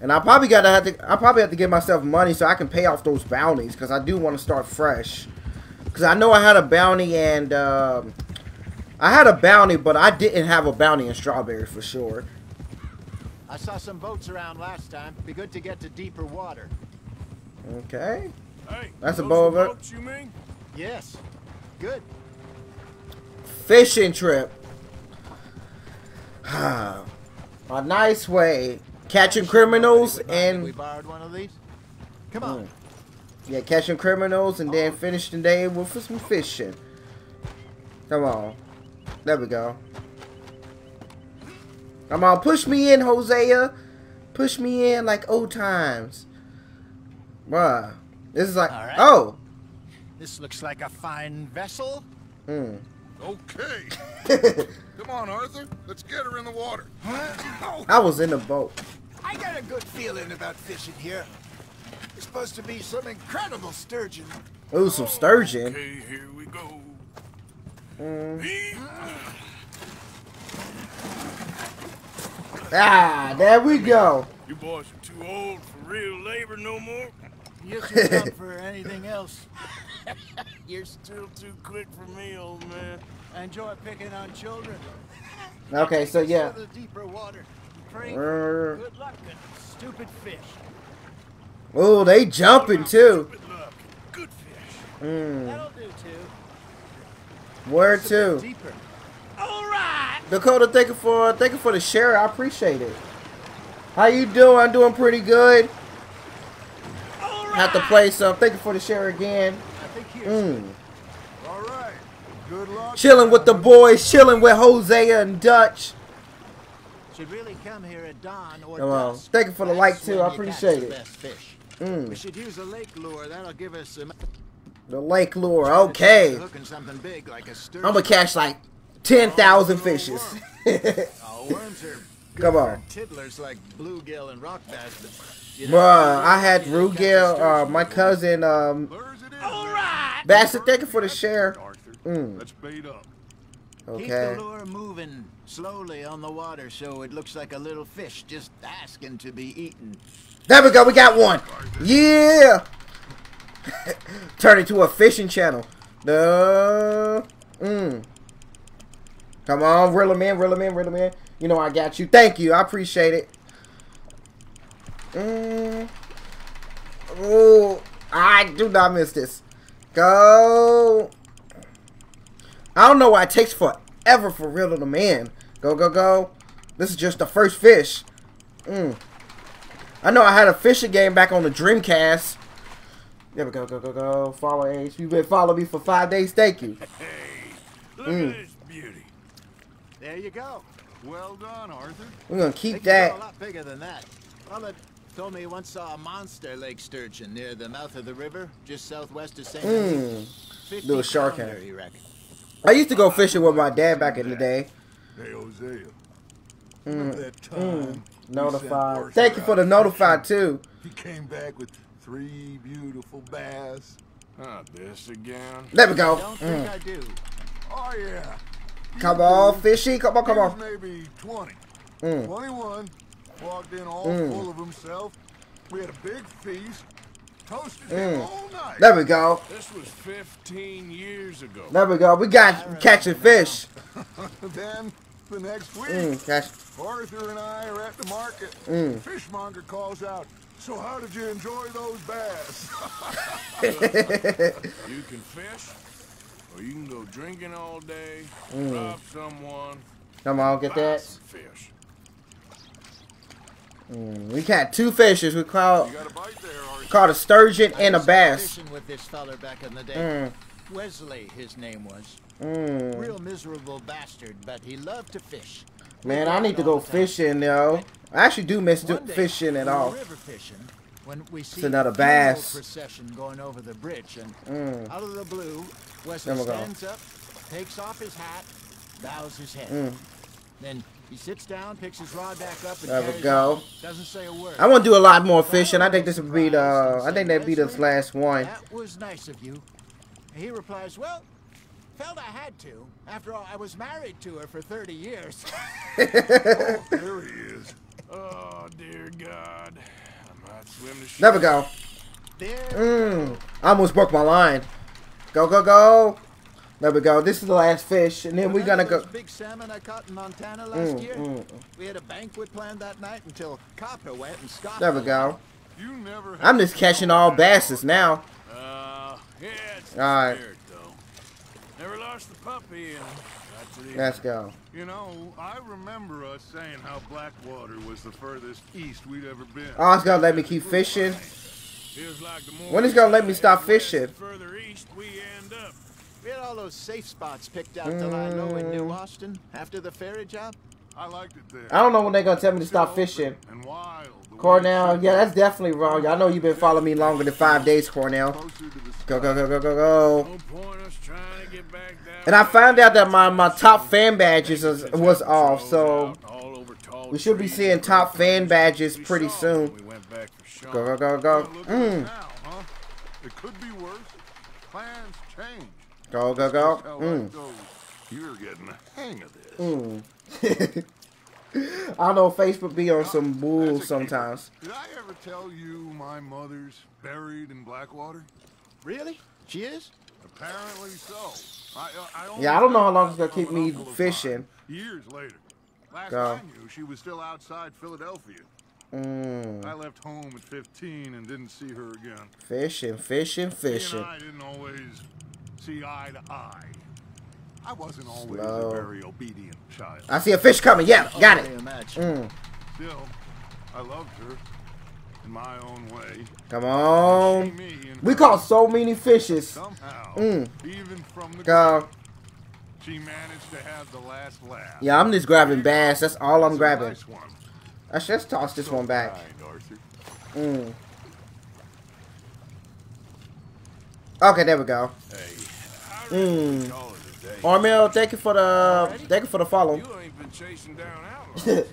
Speaker 2: And I probably gotta have to. I probably have to give myself money so I can pay off those bounties because I do want to start fresh. Because I know I had a bounty and um, I had a bounty, but I didn't have a bounty in strawberry for sure.
Speaker 4: I saw some boats around last time. Be good to get to deeper water.
Speaker 2: Okay.
Speaker 9: Hey,
Speaker 2: That's a bow of it.
Speaker 9: you mean?
Speaker 4: Yes. Good.
Speaker 2: Fishing trip. a nice way catching criminals
Speaker 4: and... we borrowed one of these. Come on. Mm.
Speaker 2: yeah, catching criminals and then oh. finish the day with some fishing. Come on. There we go. Come on, push me in, Hosea. Push me in like old times. Bruh. This is like,
Speaker 4: All right.
Speaker 2: oh.
Speaker 4: This looks like a fine vessel.
Speaker 2: Hmm.
Speaker 3: Okay. Come on, Arthur. Let's get her in the water. Huh?
Speaker 2: I was in the boat.
Speaker 10: I got a good feeling about fishing here. There's supposed to be some incredible sturgeon.
Speaker 2: Ooh, some sturgeon.
Speaker 9: Okay, here we go.
Speaker 2: Mm. Ah, there we go.
Speaker 9: You boys are too old for real labor no more.
Speaker 4: You should come for anything else.
Speaker 9: You're still too quick for me, old man.
Speaker 4: I enjoy picking on children.
Speaker 2: Okay, so yeah.
Speaker 4: the deeper water. Pray good luck stupid fish.
Speaker 2: Oh, they jumping too.
Speaker 9: Good luck. Good fish.
Speaker 2: Mm.
Speaker 4: That'll do too.
Speaker 2: Where to?
Speaker 4: Deeper. All right.
Speaker 2: Dakota, thank you for thank you for the share. I appreciate it. How you doing? I'm doing pretty good. Have to play some. Thank you for the share again. Mm.
Speaker 3: All right. Good luck.
Speaker 2: Chilling with the boys. Chilling with Hosea and Dutch.
Speaker 4: Should really come here at dawn or
Speaker 2: Come on.
Speaker 4: dusk.
Speaker 2: Thank you for the like, too. I appreciate it.
Speaker 4: fish. We should use a lake lure. That'll give us some.
Speaker 2: The lake lure. Okay.
Speaker 4: Big like.
Speaker 2: I'm gonna catch like ten thousand fishes.
Speaker 4: Oh, worms are
Speaker 2: Come on.
Speaker 4: tiddlers like bluegill and rock bass,
Speaker 2: Bruh, I had
Speaker 4: you got the
Speaker 2: Rugel, uh, my cousin, um,
Speaker 3: Lures it.
Speaker 4: All right.
Speaker 2: Bassett, thank you for the share. Mm.
Speaker 3: Let's bait up.
Speaker 4: Keep
Speaker 2: Okay.
Speaker 4: the lure moving slowly on the water so it looks like a little fish just asking to be eaten.
Speaker 2: There we go, we got one. Yeah! Turn it to a fishing channel. No. Mm. Come on, reel him in, reel him in, reel him in. You know I got you. Thank you, I appreciate it. Mm. Oh, I do not miss this. Go. I don't know why it takes forever for reeling them man. Go, go, go. This is just the first fish. Mm. I know I had a fishing game back on the Dreamcast. There we go, go, go, go. Follow H. You've been following me for five days. Thank you.
Speaker 9: Hey, look
Speaker 2: Mm.
Speaker 9: at this beauty.
Speaker 4: There you go.
Speaker 3: Well done, Arthur.
Speaker 2: We're gonna keep
Speaker 4: that. a lot bigger than that. Mullet told me he once saw a monster lake sturgeon near the mouth of the river, just southwest of St.
Speaker 2: Mm. Little shark
Speaker 4: pounder,
Speaker 2: head.
Speaker 4: he reckoned.
Speaker 2: I used to go fishing with my dad back in the day.
Speaker 3: Hey, Hosea.
Speaker 2: Mm,
Speaker 3: Remember that time
Speaker 2: mm. Notified. Thank you for the
Speaker 3: fishing?
Speaker 2: notified too.
Speaker 3: He came back with three beautiful bass.
Speaker 9: Not this again.
Speaker 2: There we go.
Speaker 4: Don't think
Speaker 2: Mm.
Speaker 4: I do.
Speaker 3: Oh, yeah.
Speaker 2: Come
Speaker 3: You
Speaker 2: on, fishy. Come on, come on.
Speaker 3: maybe 20.
Speaker 2: Mm.
Speaker 3: 21. Walked in all
Speaker 2: Mm.
Speaker 3: full of himself. We had a big feast. Toasted
Speaker 2: Mm.
Speaker 3: him all night.
Speaker 2: There we go.
Speaker 9: This was 15 years ago.
Speaker 2: There we go. We got catching fish.
Speaker 3: then, the next week,
Speaker 2: Mm, catch.
Speaker 3: Arthur and I are at the market.
Speaker 2: Mm.
Speaker 3: Fishmonger calls out, So how did you enjoy those bass?
Speaker 9: You can fish, or you can go drinking all day,
Speaker 2: Mm.
Speaker 9: rob someone,
Speaker 2: Come on, get that.
Speaker 9: fish.
Speaker 2: Mm, we caught two fishes. We caught caught a sturgeon and a bass.
Speaker 4: With this feller back in the day.
Speaker 2: Mm,
Speaker 4: Wesley, his name was.
Speaker 2: mm.
Speaker 4: Real miserable bastard, but he loved to fish.
Speaker 2: Man, I need to go fishing, yo. I actually do miss do- fishing at all.
Speaker 4: Fishing when we see
Speaker 2: another
Speaker 4: a
Speaker 2: bass.
Speaker 4: procession going over the bridge, and
Speaker 2: Mm.
Speaker 4: out of the blue, Wesley stands up, takes off his hat, bows his head.
Speaker 2: Mm.
Speaker 4: Then he sits down, picks his rod back up, and
Speaker 2: There we go.
Speaker 4: Doesn't say a word.
Speaker 2: I want to do a lot more fishing. I think this would be the. I think that'd be the last one.
Speaker 4: That was nice of you. He replies, Well, felt I had to. After all, I was married to her for 30 years.
Speaker 3: There he is.
Speaker 9: Oh, dear God. I might swim to shore.
Speaker 2: There we go.
Speaker 4: there.
Speaker 2: Mm. I almost broke my line. Go go go. There we go. This is the last fish, and then we're gonna
Speaker 4: Remember
Speaker 2: go.
Speaker 4: big salmon I caught in Montana last
Speaker 2: Mm,
Speaker 4: year?
Speaker 2: mm.
Speaker 4: We had a banquet planned that night until Copper went and scoffed.
Speaker 2: There we go.
Speaker 3: You never
Speaker 2: I'm just catching all basses now.
Speaker 9: Uh, yeah, it's the
Speaker 2: All right.
Speaker 9: spirit, though. Never lost the puppy, and got to
Speaker 2: Let's go.
Speaker 3: You know, I remember us saying how Blackwater was the furthest east we'd ever been.
Speaker 2: Oh, it's gonna let me keep fishing.
Speaker 9: Feels like the
Speaker 2: When
Speaker 9: we
Speaker 2: gonna let me stop fishing?
Speaker 9: Further east we end up.
Speaker 4: We had all those safe spots picked out to lie low in
Speaker 2: Mm.
Speaker 4: New Austin after the ferry job.
Speaker 3: I liked it there.
Speaker 2: I don't know when they're gonna tell me to stop fishing.
Speaker 3: And wild.
Speaker 2: Cornell, yeah, that's definitely wrong. I know you've been following me longer than five days, Cornell.
Speaker 3: closer to the
Speaker 2: Go go go go go go.
Speaker 9: No point us trying to get back down.
Speaker 2: And I found out that my, my top fan badges was, was off, so
Speaker 9: out, all over tall
Speaker 2: we should be seeing top fan badges pretty soon.
Speaker 9: when We went back for Sean.
Speaker 2: Go go go go.
Speaker 3: look at us
Speaker 2: Mm.
Speaker 3: It could be worse. Plans change.
Speaker 2: Go go go.
Speaker 3: That's how
Speaker 2: Mm.
Speaker 3: life. You're getting the hang of this.
Speaker 2: Mm. I don't know. Facebook be on some
Speaker 3: That's
Speaker 2: bull sometimes.
Speaker 3: Did I ever tell you my mother's buried in Blackwater?
Speaker 4: Really? She is?
Speaker 3: Apparently so. I, uh, I
Speaker 2: Yeah, I don't know how long it's gonna keep me
Speaker 3: uncle of mine
Speaker 2: fishing.
Speaker 3: Years later. Last
Speaker 2: Go.
Speaker 3: I knew, she was still outside Philadelphia. I
Speaker 2: Mm.
Speaker 3: left home at 15 and didn't see her again.
Speaker 2: Fishing, fishing, fishing.
Speaker 3: I didn't always see eye to eye. I wasn't always
Speaker 2: Slow.
Speaker 3: a very obedient child.
Speaker 2: I see a fish coming. Yeah, got it. Mm.
Speaker 3: Still, I loved her in my own way.
Speaker 2: Come on. We caught so many fishes.
Speaker 3: Somehow,
Speaker 2: Mm.
Speaker 3: even from the
Speaker 2: Go.
Speaker 3: she managed to have the last laugh.
Speaker 2: Yeah, I'm just grabbing bass. That's all I'm
Speaker 3: It's
Speaker 2: grabbing.
Speaker 3: nice one.
Speaker 2: I should just toss this
Speaker 3: So
Speaker 2: one back.
Speaker 3: kind,
Speaker 2: Mm. Okay, there we go.
Speaker 8: Hey,
Speaker 2: Mm.
Speaker 8: call it a day.
Speaker 2: Armel, thank you for the thank you for the follow.
Speaker 8: You ain't been chasing down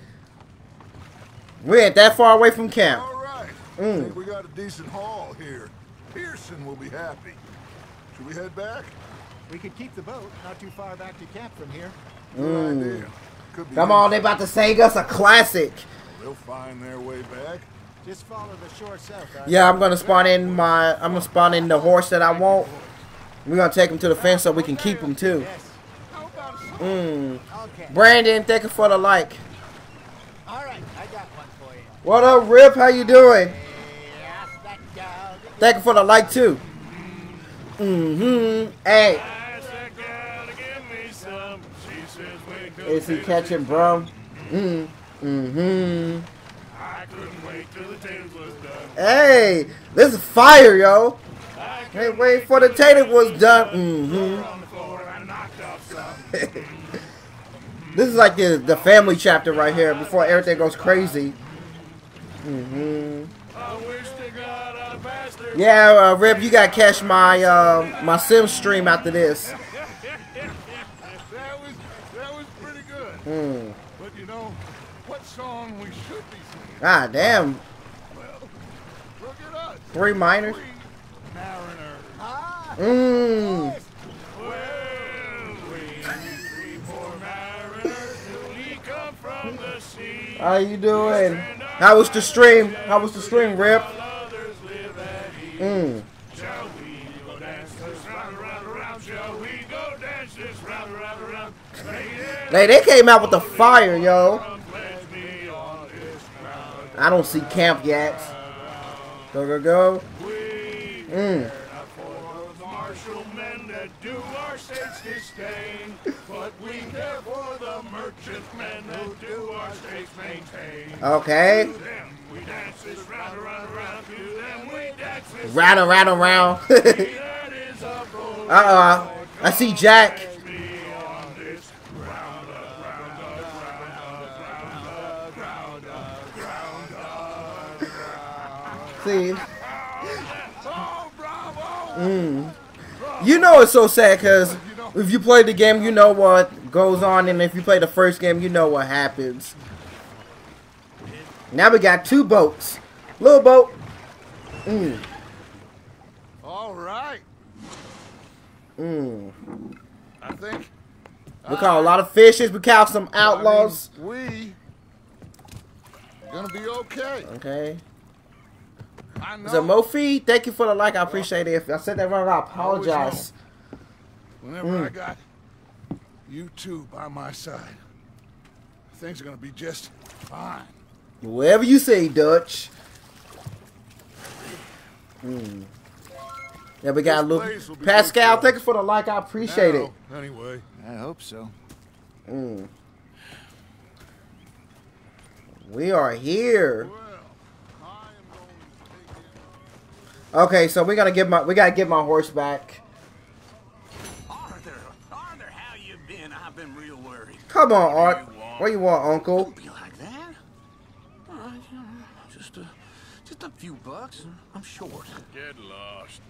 Speaker 2: we ain't that far away from camp.
Speaker 3: All right.
Speaker 2: Mm.
Speaker 3: I think we got a decent haul here. Pearson will be happy. Should we head back?
Speaker 4: We could keep the boat not too far back to camp from here.
Speaker 3: Good idea. Could be
Speaker 2: Come on, they about to sing us a classic.
Speaker 3: They'll find their way back.
Speaker 4: Just follow the shore south.
Speaker 2: Yeah, I'm gonna spawn in my I'm gonna spawn in the horse that I want. We're gonna take him to the fence so we can keep him too. Mm. Brandon, thank you for the like.
Speaker 4: All right. I got one for you.
Speaker 2: What up, Rip? How you doing?
Speaker 4: Yes, that gal.
Speaker 2: Thank you for the like too. Mm-hmm. Hey,
Speaker 8: Ask that gal to give me some. She says, wake up.
Speaker 2: is he catching, bro? Mm. Mm-hmm.
Speaker 8: I couldn't wait till the tables was done.
Speaker 2: Hey, this is fire, yo. Hey, wait for the tater was done.
Speaker 8: On the floor, I knocked off some.
Speaker 2: This is like the the family chapter right here before everything goes crazy. Mm-hmm.
Speaker 8: I wish to God I'd passed her.
Speaker 2: Yeah, uh, Rip, you gotta catch my uh, my sim stream after this.
Speaker 8: that was that was pretty good.
Speaker 2: Mm.
Speaker 8: But you know, what song we should be singing?
Speaker 2: Ah, damn.
Speaker 8: Well, look at us.
Speaker 2: Three minors.
Speaker 8: Three mariners.
Speaker 4: Ah.
Speaker 2: Mmm.
Speaker 8: Well, we three poor mariners, newly come from the sea.
Speaker 2: How you doing? How was the stream? How was the stream, Rip? Mm.
Speaker 8: Lady,
Speaker 2: Hey, they came out with the fire, yo. I don't see camp yet. Go go go.
Speaker 8: We
Speaker 2: Mm.
Speaker 8: not for the martial men that do our states disdain, but we care for the merchant men that do our states maintain.
Speaker 2: Okay.
Speaker 8: To them we dance this round, round, round. To them we dance this
Speaker 2: Round and round and round.
Speaker 8: That is a bold
Speaker 2: Uh-uh. I see Jack.
Speaker 8: uh, uh, uh, uh, uh, uh,
Speaker 2: See.
Speaker 8: Oh!
Speaker 2: Mm. You know it's so sad because if you play the game, you know what goes on, and if you play the first game, you know what happens. Now we got two boats. Little boat. Mm.
Speaker 3: All right.
Speaker 2: Mm.
Speaker 3: I think
Speaker 2: We caught a lot of fishes. We caught some outlaws.
Speaker 3: I mean, we gonna be okay.
Speaker 2: Okay.
Speaker 3: I know.
Speaker 2: Is it Mofi? Thank you for the like. I appreciate it. If I said that wrong, I apologize.
Speaker 3: Whenever
Speaker 2: Mm.
Speaker 3: I got you two by my side, things are gonna be just fine.
Speaker 2: Whatever you say, Dutch. Mm. Yeah, we got a
Speaker 3: This
Speaker 2: little
Speaker 3: place will be
Speaker 2: Pascal.
Speaker 3: good
Speaker 2: Thank you for the like. I appreciate it.
Speaker 3: Anyway,
Speaker 4: I hope so.
Speaker 2: Mm. We are here.
Speaker 3: well,
Speaker 2: Okay, so we gotta get my we gotta get my horse back.
Speaker 11: Arthur, Arthur, how you been? I've been real worried.
Speaker 2: Come on, Art. What you want, Uncle?
Speaker 11: Don't be like that. All right, you know, just a, just a few bucks. I'm short.
Speaker 8: Get lost.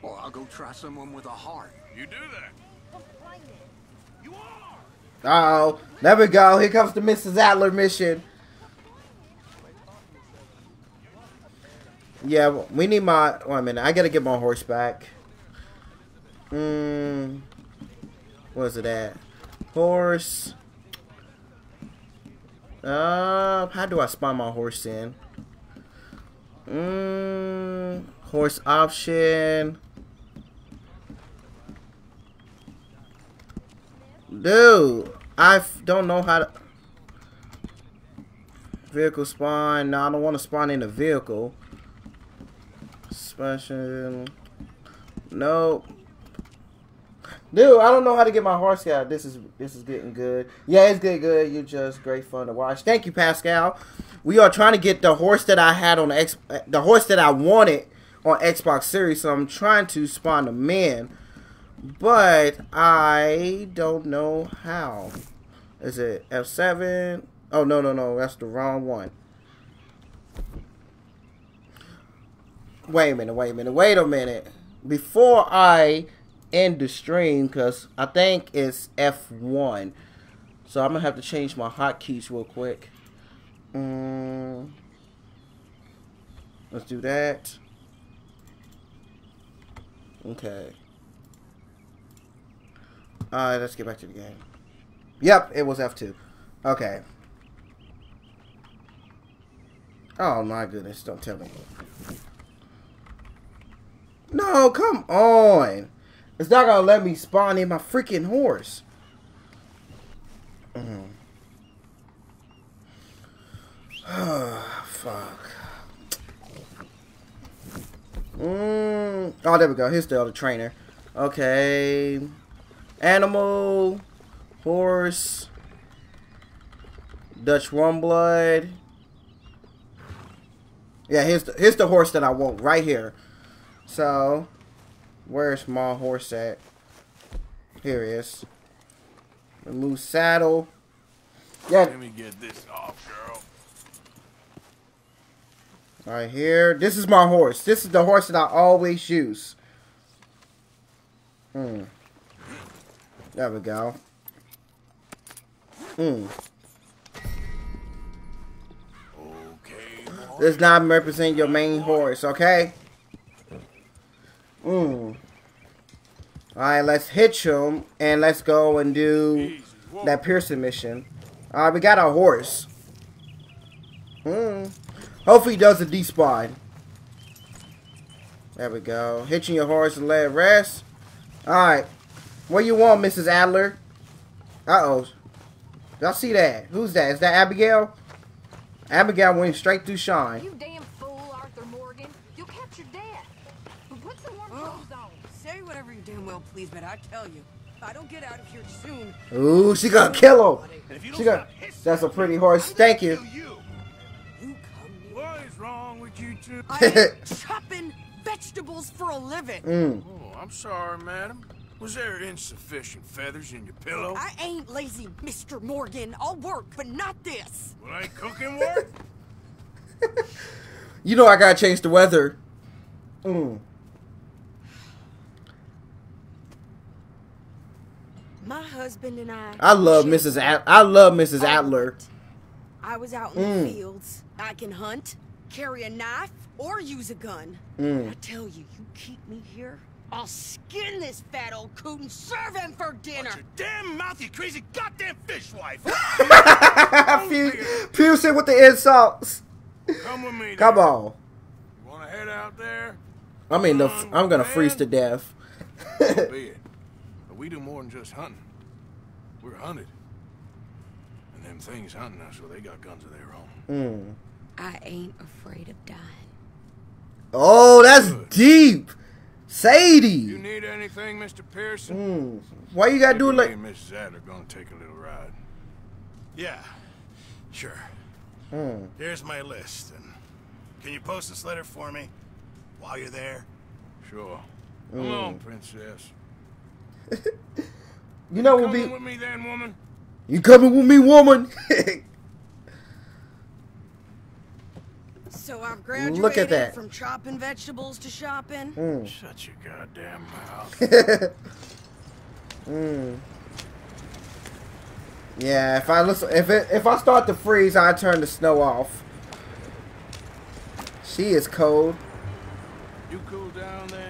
Speaker 11: Well, I'll go try someone with a heart.
Speaker 8: You do that. You are.
Speaker 2: Uh oh, there we go. Here comes the Mrs. Adler mission. Yeah, we need my. Wait a minute. I gotta get my horse back. Mm, where's it at? Horse. Uh, how do I spawn my horse in? Mm, horse option. Dude, I don't know how to. Vehicle spawn. No, I don't want to spawn in a vehicle. Special. Nope. Dude, I don't know how to get my horse out. This is this is getting good. Yeah, it's good, good. You're just great fun to watch. Thank you, Pascal. We are trying to get the horse that I had on X, the horse that I wanted on Xbox Series. So I'm trying to spawn a man, but I don't know how. Is it F7? Oh no no no, that's the wrong one. Wait a minute, wait a minute, wait a minute. before I end the stream, because I think it's F1. So I'm going to have to change my hotkeys real quick. Mm, let's do that. Okay. Alright, let's get back to the game. Yep, it was F2. Okay. Oh my goodness, don't tell me. No, come on. It's not gonna let me spawn in my freaking horse. Mm. fuck. Mm. Oh, there we go. Here's the other trainer. Okay. Animal. Horse. Dutch warm blood. Yeah, here's the, here's the horse that I want right here. So, where's my horse at? Here he is. Remove saddle. Yeah.
Speaker 8: Let me get this off, girl.
Speaker 2: Right here. This is my horse. This is the horse that I always use. Hmm. There we go. Hmm.
Speaker 8: Okay.
Speaker 2: This not represent your main horse, okay? Hmm. Alright, let's hitch him and let's go and do that Pearson mission. Alright, we got our horse. Hmm. Hopefully he does a despawn. There we go. Hitching your horse and let it rest. Alright. What you want, Mrs. Adler? Uh-oh. Y'all see that? Who's that? Is that Abigail? Abigail went straight through Sean.
Speaker 12: You damn fool, Arthur Morgan. You'll catch your death. But put some warm
Speaker 13: Oh,
Speaker 12: clothes on.
Speaker 13: say whatever you damn well please, but I tell you, if I don't get out of here soon,
Speaker 2: Ooh, she gonna kill him.
Speaker 8: And if you
Speaker 2: She got. That's a pretty horse. Thank you.
Speaker 8: kill you.
Speaker 13: you come near.
Speaker 8: What is wrong with you two?
Speaker 13: I ain't chopping vegetables for a living.
Speaker 2: Mm.
Speaker 8: Oh, I'm sorry, madam. Was there insufficient feathers in your pillow?
Speaker 13: I ain't lazy, Mr. Morgan. I'll work, but not this.
Speaker 8: Well, ain't cooking work?
Speaker 2: You know I gotta change the weather. Mm.
Speaker 13: My husband and I.
Speaker 2: I love Mrs. Ad- I love Mrs. Adler.
Speaker 13: I was out in
Speaker 2: Mm.
Speaker 13: the fields. I can hunt, carry a knife, or use a gun.
Speaker 2: Mm.
Speaker 13: I tell you, you keep me here, I'll skin this fat old coot and serve him for dinner.
Speaker 8: Your damn mouth, you crazy goddamn fishwife!
Speaker 2: Fu- Pearson with the insults.
Speaker 8: Come with me.
Speaker 2: Come on.
Speaker 8: You wanna head out there?
Speaker 2: I mean, the, I'm gonna freeze to death.
Speaker 8: Be it. But we do more than just hunting. We're hunted. And them things hunting us, so they got guns of their own.
Speaker 2: Mm.
Speaker 13: I ain't afraid of dying.
Speaker 2: Oh, that's deep. Sadie.
Speaker 8: You need anything, Mr. Pearson?
Speaker 2: Mm. Why you gotta do it like?
Speaker 8: me and Mrs. Adler gonna take a little ride. Yeah, sure.
Speaker 2: Mm.
Speaker 11: Here's my list. And can you post this letter for me while you're there?
Speaker 8: Sure. Come
Speaker 2: Mm.
Speaker 8: on, princess.
Speaker 2: You know what
Speaker 8: Coming
Speaker 2: be?
Speaker 8: with me then, woman?
Speaker 2: You coming with me, woman?
Speaker 13: So I've graduated
Speaker 2: Look at that.
Speaker 13: from chopping vegetables to shopping.
Speaker 2: mm.
Speaker 8: Shut your goddamn mouth.
Speaker 2: mm. Yeah, if I listen, if it, if I start to freeze, I turn the snow off. She is cold.
Speaker 8: you cool down then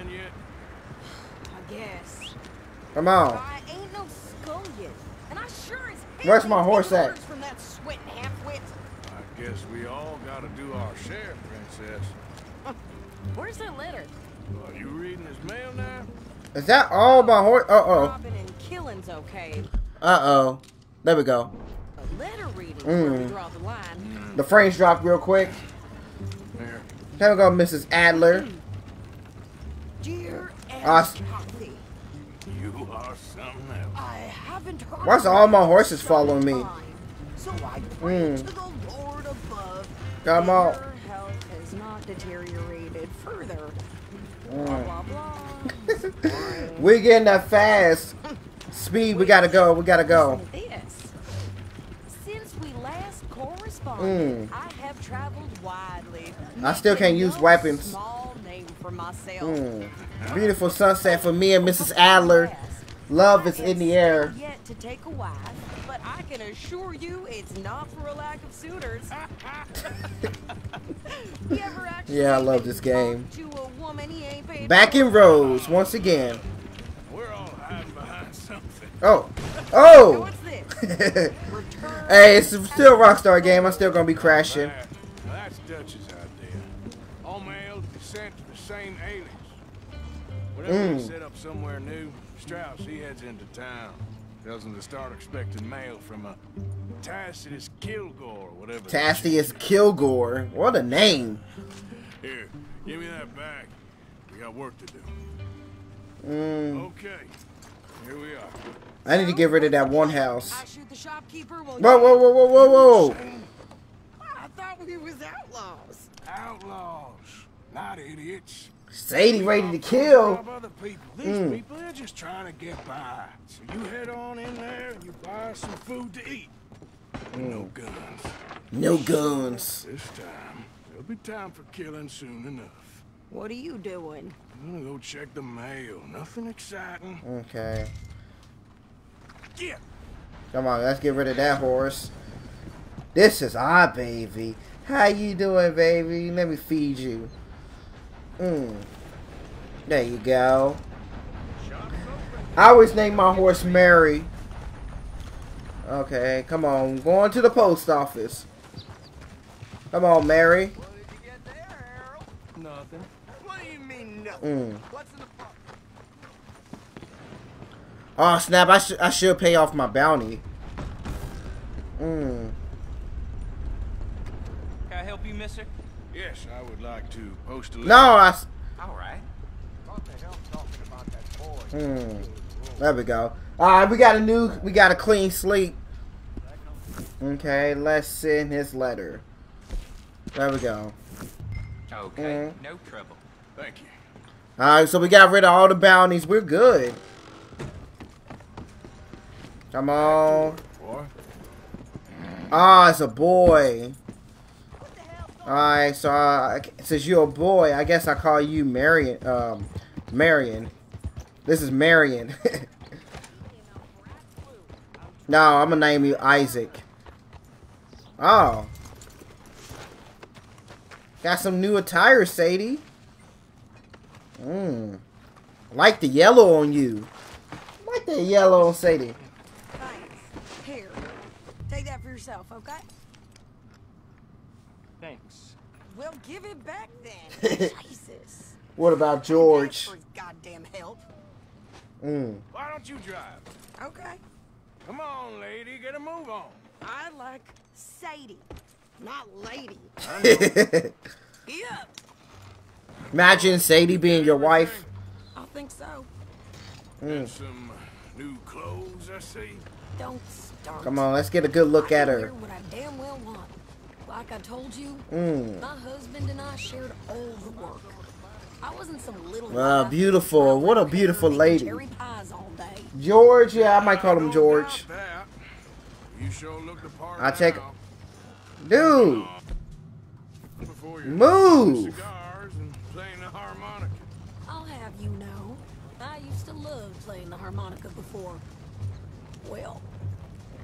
Speaker 8: yet?
Speaker 13: I guess.
Speaker 2: Come on.
Speaker 13: I ain't no scullion. And I sure as
Speaker 2: Where's my horse at?
Speaker 13: From that sweating.
Speaker 8: I guess we all gotta do our share, princess.
Speaker 12: Where's that letter?
Speaker 8: Are you reading his mail now?
Speaker 2: Is that all my horse? Uh oh.
Speaker 13: Robbing and killing's okay.
Speaker 2: Uh oh. There we go.
Speaker 13: A letter reading's where we
Speaker 2: Mm.
Speaker 13: draw the line.
Speaker 2: The frames dropped real quick.
Speaker 8: There.
Speaker 2: There we go, Mrs. Adler.
Speaker 13: Dear Aunt
Speaker 2: Ah, s-
Speaker 13: Kathy,
Speaker 8: You are something else.
Speaker 13: I haven't heard
Speaker 2: Why's all my horses following me?
Speaker 13: time. So I pray
Speaker 2: Mm.
Speaker 13: to the Lord above
Speaker 2: Come
Speaker 13: that
Speaker 2: on.
Speaker 13: your health has not deteriorated further.
Speaker 2: Mm.
Speaker 13: Blah, blah, blah.
Speaker 2: We getting that fast. Speed, we gotta go, we gotta go.
Speaker 12: Listen to this. Since we last corresponded,
Speaker 2: Mm.
Speaker 12: I have traveled widely.
Speaker 2: I still can't use weapons.
Speaker 13: Small name for for myself.
Speaker 2: Mm. Beautiful sunset for me and Mrs. Adler. Love is in the air.
Speaker 13: Yet to take a wife, but I can assure you it's not for a lack of suitors. You ever actually
Speaker 2: Yeah, I love this game.
Speaker 13: to a woman he ain't paid
Speaker 2: Back in Rose once again.
Speaker 8: We're all hiding behind something.
Speaker 2: Oh. Oh! hey, it's still a Rockstar game. I'm still gonna be crashing.
Speaker 8: That's Dutch's idea. All mail to sent to the same alias. Whenever we
Speaker 2: Mm.
Speaker 8: set up somewhere new, Strauss, he heads into town. Tells him to start expecting mail from a Tacitus Kilgore, whatever. that
Speaker 2: Tastius Kilgore. What a name.
Speaker 8: Here, give me that back. We got work to do.
Speaker 2: Mm,
Speaker 8: Okay, here we are.
Speaker 2: I need to get rid of that one house.
Speaker 13: I shoot the shopkeeper. Well,
Speaker 2: Whoa, whoa, whoa, whoa, whoa, whoa.
Speaker 13: I thought we was outlaws.
Speaker 8: Outlaws, not idiots.
Speaker 2: Sadie ready to kill.
Speaker 8: Other people. These
Speaker 2: Mm.
Speaker 8: people, they're just trying to get by. So you head on in there and you buy some food to eat. No guns.
Speaker 2: No guns.
Speaker 8: This time, there'll be time for killing soon enough.
Speaker 13: What are you doing?
Speaker 8: I'm gonna go check the mail. Nothing exciting.
Speaker 2: Okay.
Speaker 8: Yeah.
Speaker 2: Come on, let's get rid of that horse. This is our baby. How you doing, baby? Let me feed you. Mm. There you go. I always name my horse Mary. Okay, come on. Going to the post office. Come on, Mary.
Speaker 6: Nothing.
Speaker 14: What do you mean, nothing?
Speaker 2: Mm.
Speaker 14: What's in the box?
Speaker 2: Oh snap! I should I should pay off my bounty. Mm.
Speaker 6: Can I help you, mister?
Speaker 8: Yes, I would like to post a
Speaker 2: No, I. s-
Speaker 6: All right.
Speaker 14: What the hell talking about that boy?
Speaker 2: Hmm. There we go. All right, we got a new, we got a clean slate. Okay, let's send his letter. There we go.
Speaker 6: Okay,
Speaker 2: Mm.
Speaker 6: no trouble.
Speaker 8: Thank you.
Speaker 2: All right, so we got rid of all the bounties. We're good. Come on.
Speaker 8: Boy.
Speaker 2: Ah, it's a boy. All right, so uh, since you're a boy, I guess I call you Marion. Um, Marion. This is Marion. no, I'm gonna name you Isaac. Oh. Got some new attire, Sadie. Mmm. Like the yellow on you. Like the yellow on Sadie.
Speaker 13: Thanks. Here. Take that for yourself, okay?
Speaker 6: Thanks.
Speaker 13: Well, give it back then. Jesus.
Speaker 2: What about George?
Speaker 13: Goddamn help.
Speaker 2: Mm.
Speaker 8: Why don't you drive?
Speaker 13: Okay.
Speaker 8: Come on, lady, get a move on.
Speaker 13: I like Sadie, not lady. Yeah,
Speaker 2: Imagine Sadie being your wife.
Speaker 13: I think so.
Speaker 2: Mm.
Speaker 8: Some new clothes, I see.
Speaker 13: Don't start.
Speaker 2: Come on, let's get a good look at her.
Speaker 13: what I damn well want. Like I told you,
Speaker 2: Mm.
Speaker 13: my husband and I shared all the work. I wasn't some little.
Speaker 2: Ah,
Speaker 13: wife
Speaker 2: beautiful. What a beautiful lady.
Speaker 13: Pies all day.
Speaker 2: George, yeah, I might call him George.
Speaker 8: You sure look the part
Speaker 2: I take.
Speaker 8: now.
Speaker 2: Dude, move.
Speaker 8: cigars and playing the harmonica.
Speaker 13: I'll have you know, I used to love playing the harmonica before. Well,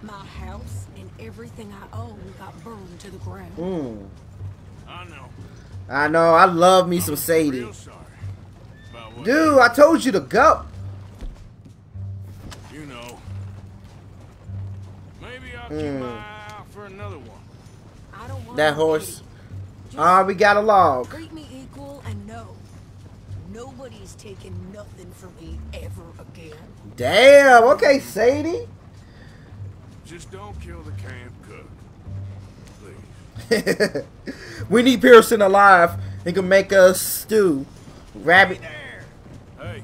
Speaker 13: my house and everything I own got burned to the ground.
Speaker 2: Mm.
Speaker 8: I know.
Speaker 2: I know. I love me some Sadie.
Speaker 8: Sorry
Speaker 2: Dude, I told you to go.
Speaker 8: You know. Maybe I'll keep
Speaker 2: Mm.
Speaker 8: my eye out for another one.
Speaker 13: I don't want
Speaker 2: That horse.
Speaker 13: pity.
Speaker 2: Ah, we got a log.
Speaker 13: Treat me equal and no. Nobody's taking nothing from me ever again.
Speaker 2: Damn. Okay, Sadie.
Speaker 8: Just don't kill the camp cook.
Speaker 2: we need Pearson alive. He can make us stew. Rabbit.
Speaker 8: Hey,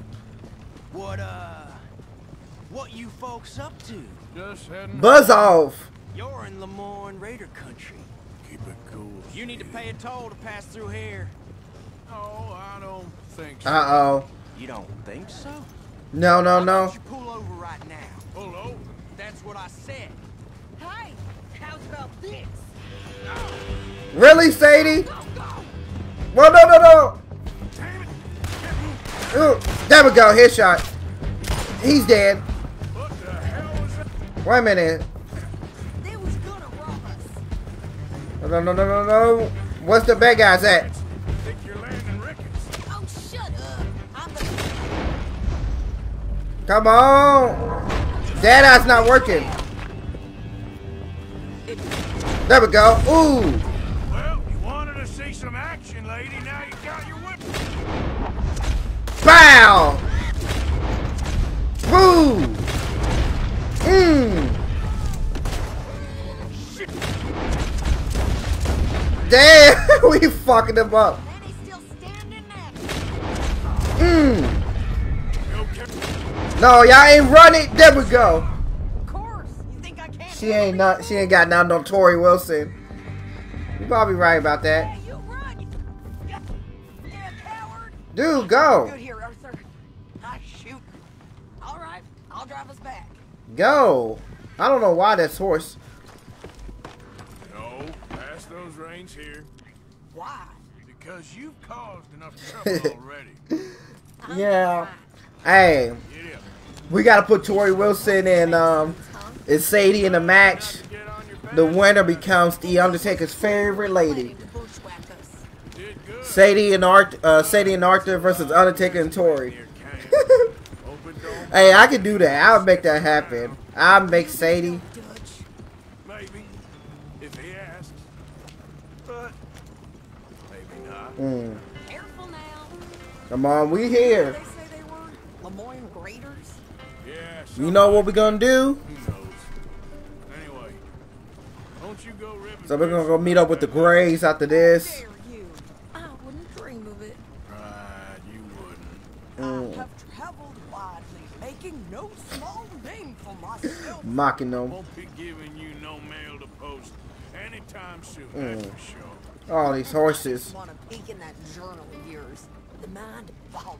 Speaker 6: What, uh, what you folks up to?
Speaker 8: just heading.
Speaker 2: Buzz off.
Speaker 6: You're in Lemoyne Raider country.
Speaker 8: Keep it cool.
Speaker 6: You need to pay a toll to pass through here.
Speaker 8: No, I don't think so.
Speaker 2: Uh oh.
Speaker 6: You don't think so?
Speaker 2: No, no,
Speaker 6: Why
Speaker 2: no.
Speaker 6: don't you pull over right now?
Speaker 8: Pull over.
Speaker 6: That's what I said.
Speaker 13: Hey, how's about this?
Speaker 2: Really, Sadie? Well, no, no, no. Ooh, there we go. Headshot. He's dead. Wait a minute.
Speaker 13: They was gonna rob us.
Speaker 2: No, no, no, no, no, no. What's the bad guys at?
Speaker 8: Think you're landing Ricketts.
Speaker 13: Oh, shut up.
Speaker 2: Come on. Dead eye's not working. There we go. Ooh.
Speaker 8: Well, you wanted to see some action, lady. Now you got your whip.
Speaker 2: Bow. Woo. Mmm. Damn, we fucking him up. Mmm. No, y'all ain't running. There we go. Of course. You think I can't She ain't not. She ain't got now no Torrie Wilson. You probably right about that. Dude, go.
Speaker 13: Good here, Arthur. I shoot. All right, I'll drive us back.
Speaker 2: Go. I don't know why that's horse.
Speaker 8: No, pass those reins here.
Speaker 13: Why?
Speaker 8: Because you've caused enough trouble already.
Speaker 2: Yeah. Hey. We gotta put Torrie Wilson and um and Sadie in the match. The winner becomes the Undertaker's favorite lady. Sadie and Art uh Sadie and Arthur versus Undertaker and Torrie. hey, I can do that. I'll make that happen. I'll make Sadie.
Speaker 8: If he asks. But maybe not.
Speaker 2: Mm. Come on, we here. You know what we're gonna do?
Speaker 8: Anyway, don't you go ripping.
Speaker 2: So we're gonna go meet up with the Grays after this.
Speaker 13: I wouldn't dream of it.
Speaker 8: Right, you wouldn't.
Speaker 2: Mm.
Speaker 13: I've traveled widely, making no small name for myself.
Speaker 2: Mocking them.
Speaker 8: Won't be giving you no mail to post anytime soon,
Speaker 2: Mm.
Speaker 8: sure.
Speaker 2: All these horses.
Speaker 13: Want to peek in that journal of yours? The mind boggles.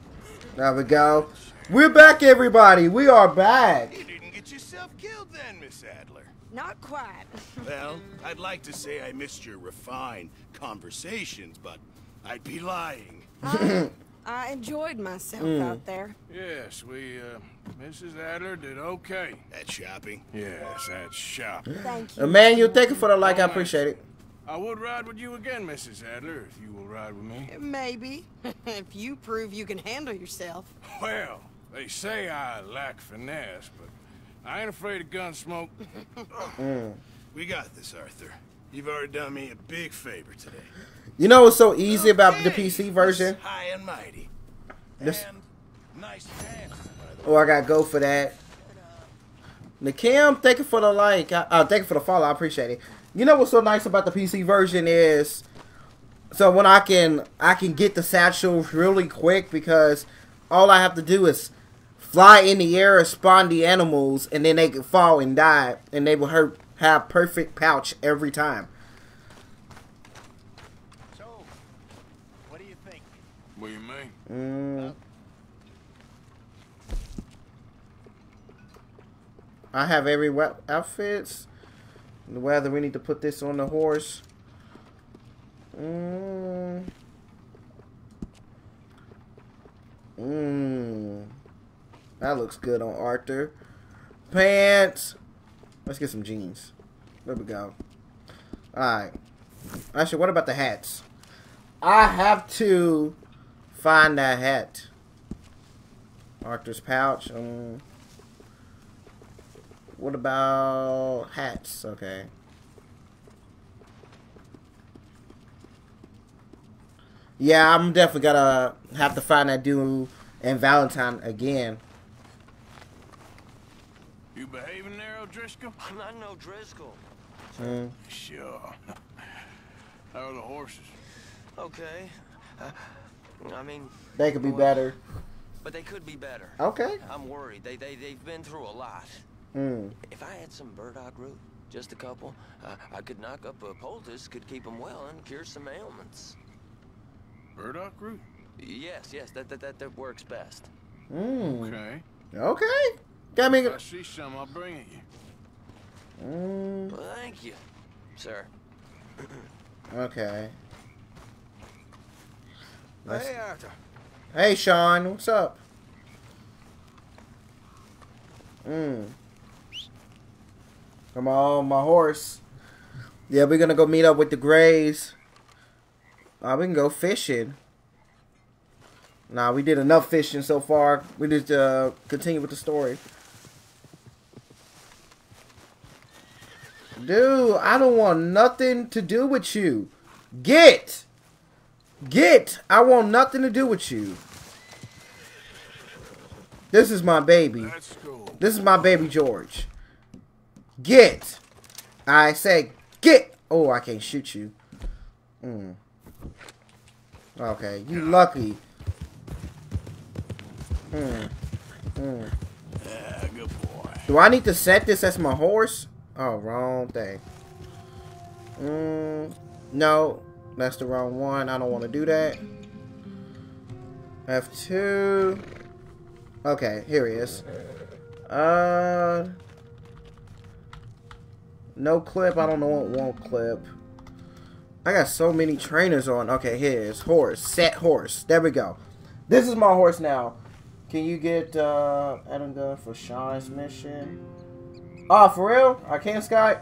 Speaker 2: There we go. We're back, everybody. We are back.
Speaker 15: You didn't get yourself killed then, Miss Adler.
Speaker 13: Not quite.
Speaker 15: Well, I'd like to say I missed your refined conversations, but I'd be lying.
Speaker 13: I enjoyed myself
Speaker 2: Mm.
Speaker 13: out there.
Speaker 8: Yes, we, uh, Mrs. Adler did okay.
Speaker 15: At shopping?
Speaker 8: Yes, that's shopping.
Speaker 13: Thank you.
Speaker 2: Emmanuel, thank you for the like. I appreciate it.
Speaker 8: I would ride with you again, Mrs. Adler, if you will ride with me.
Speaker 13: Maybe. if you prove you can handle yourself.
Speaker 8: Well, they say I lack finesse, but I ain't afraid of gun smoke.
Speaker 2: Mm.
Speaker 15: We got this, Arthur. You've already done me a big favor today.
Speaker 2: You know what's so easy about the PC version?
Speaker 15: High and mighty.
Speaker 2: This,
Speaker 15: Nice pants.
Speaker 2: oh, I gotta go for that. Nakim, thank you for the like. Uh, thank you for the follow. I appreciate it. You know what's so nice about the PC version is, so when I can I can get the satchel really quick because all I have to do is fly in the air, spawn the animals, and then they can fall and die, and they will hurt, have perfect pouch every time.
Speaker 16: So, what do you think?
Speaker 8: What do you mean?
Speaker 2: Mm. I have every we- outfits. Whether we need to put this on the horse. Mm. Mm. That looks good on Arthur. Pants. Let's get some jeans. There we go. Alright. Actually, what about the hats? I have to find that hat. Arthur's pouch. Um, what about hats? Okay. Yeah, I'm definitely gonna have to find that dude and Valentine again.
Speaker 8: You behaving there, O'Driscoll?
Speaker 17: I'm not no Driscoll.
Speaker 2: Mm.
Speaker 8: Sure. How are the horses?
Speaker 17: Okay. Uh, I mean,
Speaker 2: They could be better.
Speaker 17: but they could be better.
Speaker 2: Okay.
Speaker 17: I'm worried. They they they've been through a lot.
Speaker 2: Mm.
Speaker 17: If I had some burdock root, just a couple, uh, I could knock up a poultice, could keep them well, and cure some ailments.
Speaker 8: Burdock root?
Speaker 17: Yes, yes, that that that, that works best.
Speaker 2: Mm.
Speaker 8: Okay.
Speaker 2: Okay. Got me.
Speaker 8: If I see some, I'll bring it you.
Speaker 2: Mm.
Speaker 17: Well, thank you, sir.
Speaker 2: Okay. Let's-
Speaker 18: Hey, Arthur.
Speaker 2: Hey, Sean. What's up? Mm. Come on, my horse. Yeah, we're gonna go meet up with the Grays. Uh, we can go fishing. Nah, we did enough fishing so far. We just uh, continue with the story. Dude, I don't want nothing to do with you. Get! Get! I want nothing to do with you. This is my baby. This is my baby George. Get! I say get! Oh, I can't shoot you. Hmm. Okay, you lucky. Hmm. Hmm.
Speaker 19: Yeah, good boy.
Speaker 2: Do I need to set this as my horse? Oh, wrong thing. Mm, no, that's the wrong one. I don't want to do that. F2. Okay, here he is. Uh, no clip. I don't know what one clip. I got so many trainers on. Okay, here's horse. Set horse. There we go. This is my horse now. Can you get uh, Adam Gun for Sean's mission? Oh, for real? I can't Skype?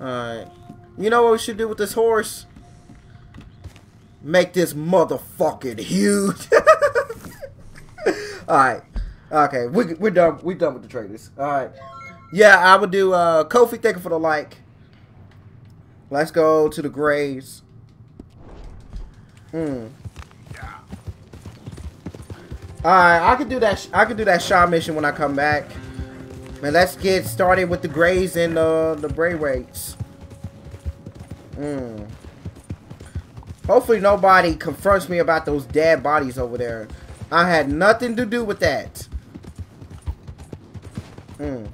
Speaker 2: Alright. You know what we should do with this horse? Make this motherfucking huge. Alright. Okay, we, we're done. We're done with the traders. Alright. Yeah, I would do uh, Kofi, thank you for the like. Let's go to the Grays. Hmm. Alright, I could do that. I could do that Shaw mission when I come back. Man, let's get started with the Grays and uh, the Braithwaites. Hmm. Hopefully nobody confronts me about those dead bodies over there. I had nothing to do with that. Hmm.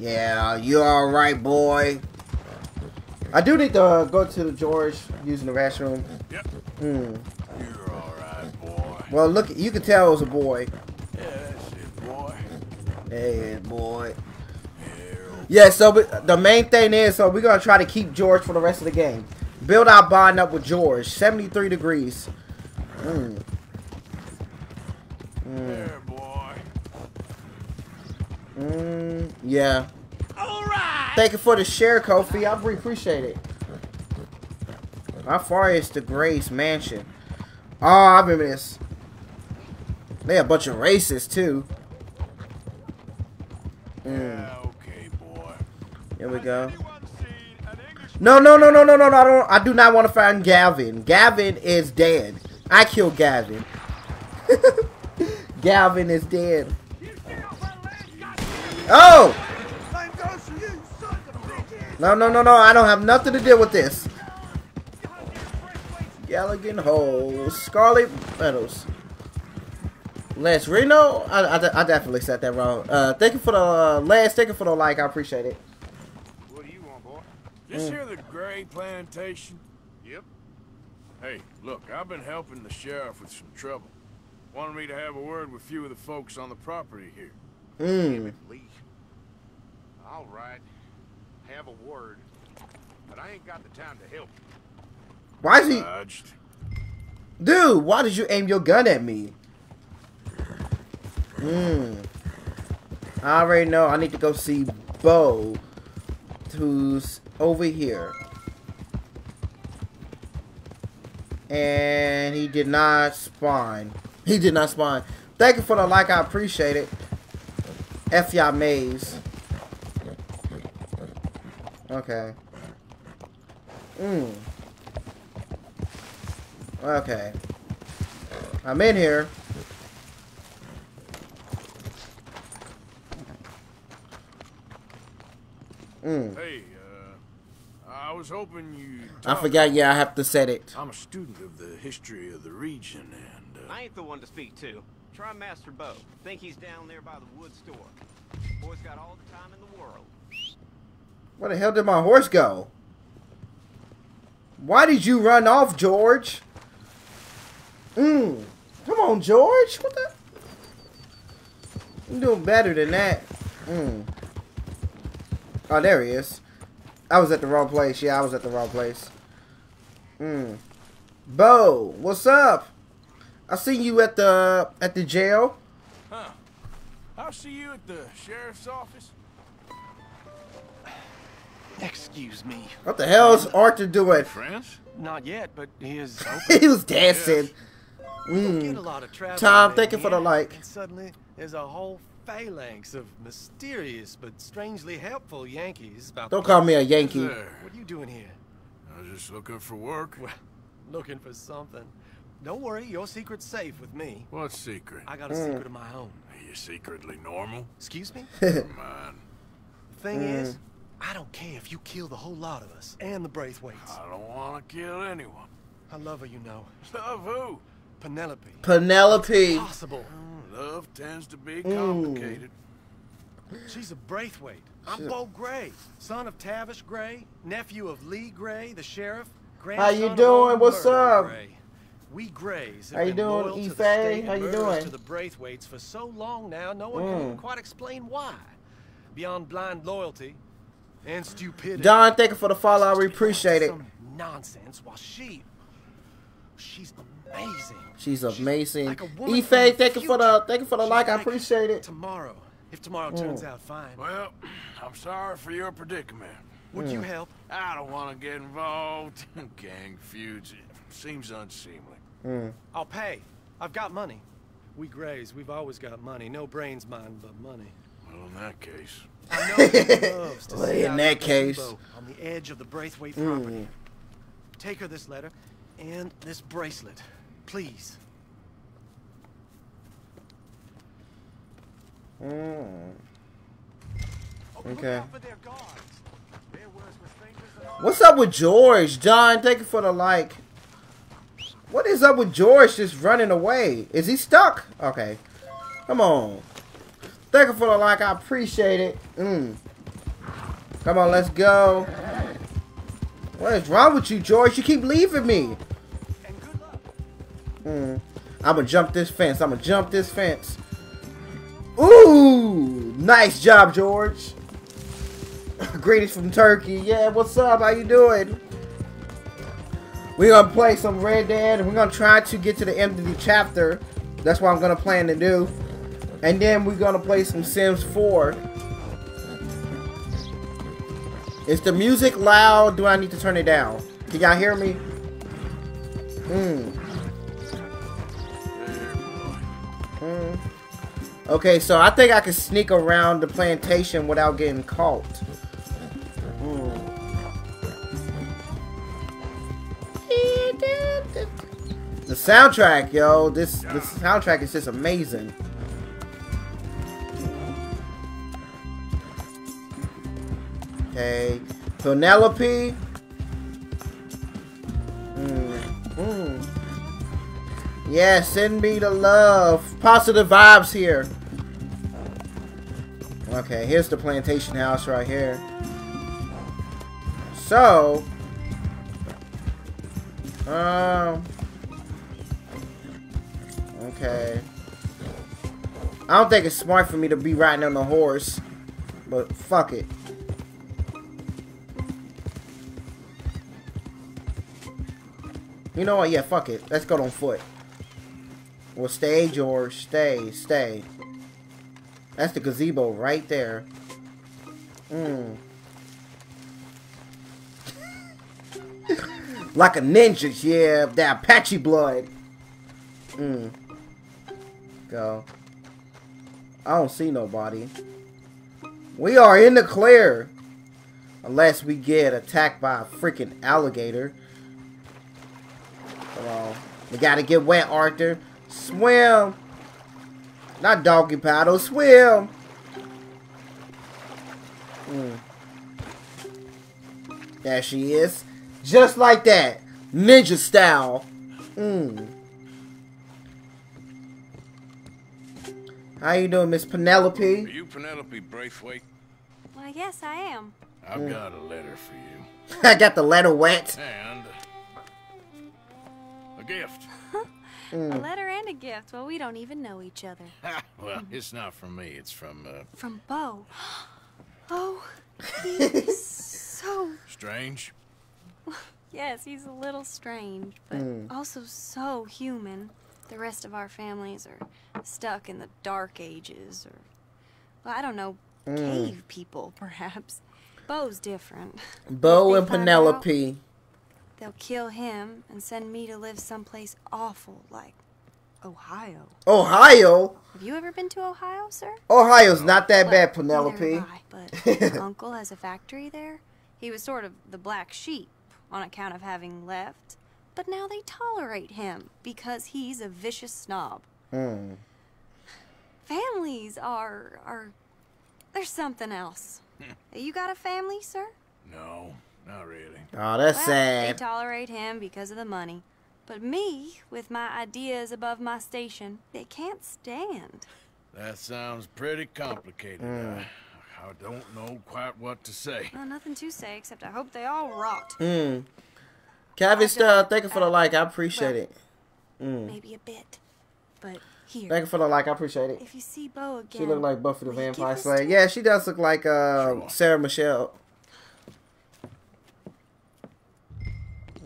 Speaker 19: Yeah, good boy.
Speaker 2: Yeah, you alright, boy. I do need to go to the George using the restroom.
Speaker 19: Yep.
Speaker 2: Hmm.
Speaker 19: You're alright, boy.
Speaker 2: Well, look, you can tell it was a boy.
Speaker 19: Yeah, that's it, boy.
Speaker 2: Hey, boy. Yeah, so but the main thing is, so we're gonna try to keep George for the rest of the game. Build our bond up with George. 73 degrees. Mm. Mm. Mm, yeah. Alright. Thank you for the share, Kofi. I really appreciate it. How far is the Grays Mansion? Oh, I remember this. They a bunch of racists too. Mm.
Speaker 19: Okay, boy.
Speaker 2: Here we go. No, no, no, no, no, no, no. I don't. I do not want to find Gavin. Gavin is dead. I killed Gavin. Gavin is dead. Oh! No, no, no, no. I don't have nothing to deal with this. Caliga Hall. Scarlett Meadows. Les Reno? I, I, I, definitely said that wrong. Uh, thank you for the uh, Les. Thank you for the like. I appreciate it.
Speaker 9: What do you want, boy?
Speaker 8: This
Speaker 2: Mm.
Speaker 8: here the Gray Plantation?
Speaker 9: Yep.
Speaker 8: Hey, look, I've been helping the sheriff with some trouble. Wanted me to have a word with a few of the folks on the property here.
Speaker 2: Mm.
Speaker 9: Lee. All right. Have a word. But I ain't got the time to help you.
Speaker 2: Why is he...
Speaker 8: Dodged.
Speaker 2: Dude, why did you aim your gun at me? Hmm. I already know I need to go see Beau, who's over here. And he did not spawn. He did not spawn. Thank you for the like, I appreciate it. F y'all maze. Okay. Hmm. Okay. I'm in here. Mm.
Speaker 8: Hey, uh, I was hoping you.
Speaker 2: I forgot, yeah, I have to set it.
Speaker 8: I'm a student of the history of the region, and uh,
Speaker 18: I ain't the one to speak to. Try Master Beau. Think he's down there by the wood store. Boy's got all the time in the world.
Speaker 2: Where the hell did my horse go? Why did you run off, George? Mmm. Come on, George. What the? I'm doing better than that. Mmm. Oh, there he is. I was at the wrong place. Yeah, I was at the wrong place. Mmm. Beau, what's up? I see you at the at the jail.
Speaker 8: Huh. I'll see you at the sheriff's office.
Speaker 20: Excuse me.
Speaker 2: What the hell is Arthur doing?
Speaker 8: France?
Speaker 20: Not yet, but he is
Speaker 2: he was dancing. Mm.
Speaker 18: A lot of travel
Speaker 2: Tom, thank you for the
Speaker 18: here,
Speaker 2: like.
Speaker 18: And suddenly, there's a whole phalanx of mysterious but strangely helpful Yankees about.
Speaker 2: Don't call me a
Speaker 18: place.
Speaker 2: Yankee.
Speaker 18: What are you doing here?
Speaker 8: I was just looking for work.
Speaker 18: Well, looking for something. Don't worry, your secret's safe with me.
Speaker 8: What secret?
Speaker 18: I got a
Speaker 2: Mm.
Speaker 18: secret of my own.
Speaker 8: Are you secretly normal?
Speaker 18: Excuse me?
Speaker 8: Never mind.
Speaker 18: The thing
Speaker 2: Mm.
Speaker 18: is, I don't care if you kill the whole lot of us and the Braithwaites.
Speaker 8: I don't want to kill anyone.
Speaker 18: I love her, you know.
Speaker 8: Love who?
Speaker 18: Penelope.
Speaker 2: Penelope.
Speaker 18: Possible.
Speaker 8: Love tends to be
Speaker 2: Mm.
Speaker 8: complicated.
Speaker 18: She's a Braithwaite. I'm
Speaker 2: She's
Speaker 18: Beau Gray, son of Tavish Gray, nephew of Lee Gray, the sheriff.
Speaker 2: How you doing? What's up?
Speaker 18: Gray. We Grays have
Speaker 2: How you
Speaker 18: been
Speaker 2: doing,
Speaker 18: loyal to the
Speaker 2: Ife?
Speaker 18: state
Speaker 2: How you doing?
Speaker 18: to the Braithwaites for so long now, no one
Speaker 2: Mm.
Speaker 18: can quite explain why. Beyond blind loyalty and stupidity.
Speaker 2: Don, thank you for the follow. We appreciate it.
Speaker 18: Nonsense while she she's amazing.
Speaker 2: She's amazing.
Speaker 18: like a woman
Speaker 2: Ife, thank you for the thank you for the
Speaker 18: She's
Speaker 2: like. I appreciate it.
Speaker 18: Tomorrow, if tomorrow
Speaker 2: Mm.
Speaker 18: turns out fine.
Speaker 8: Well, I'm sorry for your predicament.
Speaker 18: Would
Speaker 2: Mm.
Speaker 18: you help?
Speaker 8: I don't want to get involved. Gang feuds. It seems unseemly.
Speaker 2: Mm.
Speaker 18: I'll pay. I've got money. We Grays, we've always got money. No brains, mind, but money.
Speaker 8: Well, in that case.
Speaker 18: I know loves to
Speaker 2: Well, in that case.
Speaker 18: on the edge of the Braithwaite
Speaker 2: Mm.
Speaker 18: property. Take her this letter and this bracelet, please.
Speaker 2: Mm. Okay. What's up with George? John, thank you for the like. What is up with George just running away? Is he stuck? Okay. Come on. Thank you for the like. I appreciate it. Mm. Come on, let's go. What is wrong with you, George? You keep leaving me. Mm. I'm gonna jump this fence. I'm gonna jump this fence. Ooh, nice job, George. Greetings from Turkey. Yeah, what's up? How you doing? We're gonna play some Red Dead. We're gonna try to get to the end of the chapter. That's what I'm gonna plan to do. And then we're gonna play some Sims 4. Is the music loud? Do I need to turn it down? Can y'all hear me? Hmm. Hmm. Okay, so I think I can sneak around the plantation without getting caught. Hmm. The soundtrack, yo, this this soundtrack is just amazing. Okay, Penelope. Mm, mm. Yeah, send me the love. Positive vibes here. Okay, here's the plantation house right here. So, um, okay. I don't think it's smart for me to be riding on a horse, but fuck it. You know what? Yeah, fuck it. Let's go on foot. Well, stay, George. Stay, stay. That's the gazebo right there. Mm. like a ninja, yeah. That Apache blood. Mm. Go. I don't see nobody. We are in the clear. Unless we get attacked by a freaking alligator. Come. We gotta get wet, Arthur. Swim. Not doggy paddle. Swim. Mm. There she is. Just like that. Ninja style. Mm. How you doing, Miss Penelope?
Speaker 8: Are you Penelope Braithwaite?
Speaker 21: Why, yes, I am.
Speaker 8: I've
Speaker 2: Mm.
Speaker 8: got a letter for you.
Speaker 2: I got the letter wet.
Speaker 8: And a gift.
Speaker 21: A
Speaker 2: Mm.
Speaker 21: letter and a gift. Well, we don't even know each other.
Speaker 8: well, it's not from me. It's from, uh,
Speaker 21: From Beau. Oh, he's so.
Speaker 8: Strange.
Speaker 21: Yes, he's a little strange, but
Speaker 2: Mm.
Speaker 21: also so human. The rest of our families are stuck in the dark ages, or, well, I don't know,
Speaker 2: Mm.
Speaker 21: cave people, perhaps. Beau's different.
Speaker 2: Bo and
Speaker 21: find out,
Speaker 2: Penelope.
Speaker 21: They'll kill him and send me to live someplace awful like Ohio.
Speaker 2: Ohio.
Speaker 21: Have you ever been to Ohio, sir?
Speaker 2: Ohio's not that
Speaker 21: Well,
Speaker 2: bad, Penelope.
Speaker 21: have I, but my uncle has a factory there. He was sort of the black sheep on account of having left, but now they tolerate him because he's a vicious snob.
Speaker 2: Hmm.
Speaker 21: Families are are there's something else. you got a family, sir?
Speaker 8: No, not really.
Speaker 2: Oh, that's
Speaker 21: well,
Speaker 2: sad.
Speaker 21: They tolerate him because of the money. But me, with my ideas above my station, they can't stand.
Speaker 8: That sounds pretty complicated.
Speaker 2: Mm.
Speaker 8: I, I don't know quite what to say.
Speaker 21: Well, nothing to say except I hope they all rot.
Speaker 2: Hmm. Kevin, uh, thank you for the like. I appreciate it. Mm.
Speaker 21: Maybe a bit. But here.
Speaker 2: Thank you for the like. I appreciate it.
Speaker 21: If you see Beau again,
Speaker 2: She look like Buffy the
Speaker 21: will you give
Speaker 2: Vampire Slayer. Yeah, she does look like uh, Sarah Michelle.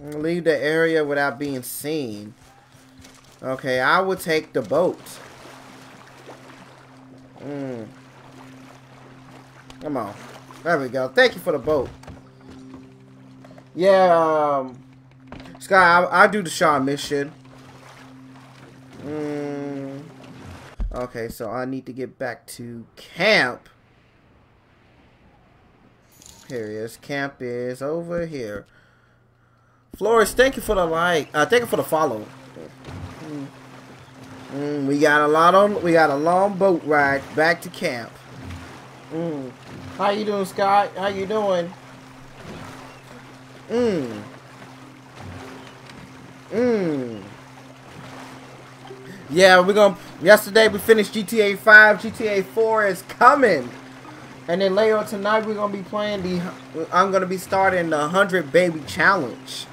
Speaker 2: Leave the area without being seen. Okay, I would take the boat. Mm. Come on. There we go. Thank you for the boat. Yeah, um, Sky, I, I do the Sean mission. Mm. Okay, so I need to get back to camp. Here he is. Camp is over here. Flores, thank you for the like. Uh, thank you for the follow. Mm. Mm, we got a lot on. We got a long boat ride back to camp. Mm. How you doing, Scott? How you doing? Mmm. Mmm. Yeah, we're gonna. Yesterday we finished GTA 5. GTA 4 is coming, and then later tonight we're gonna be playing the. I'm gonna be starting the 100 baby challenge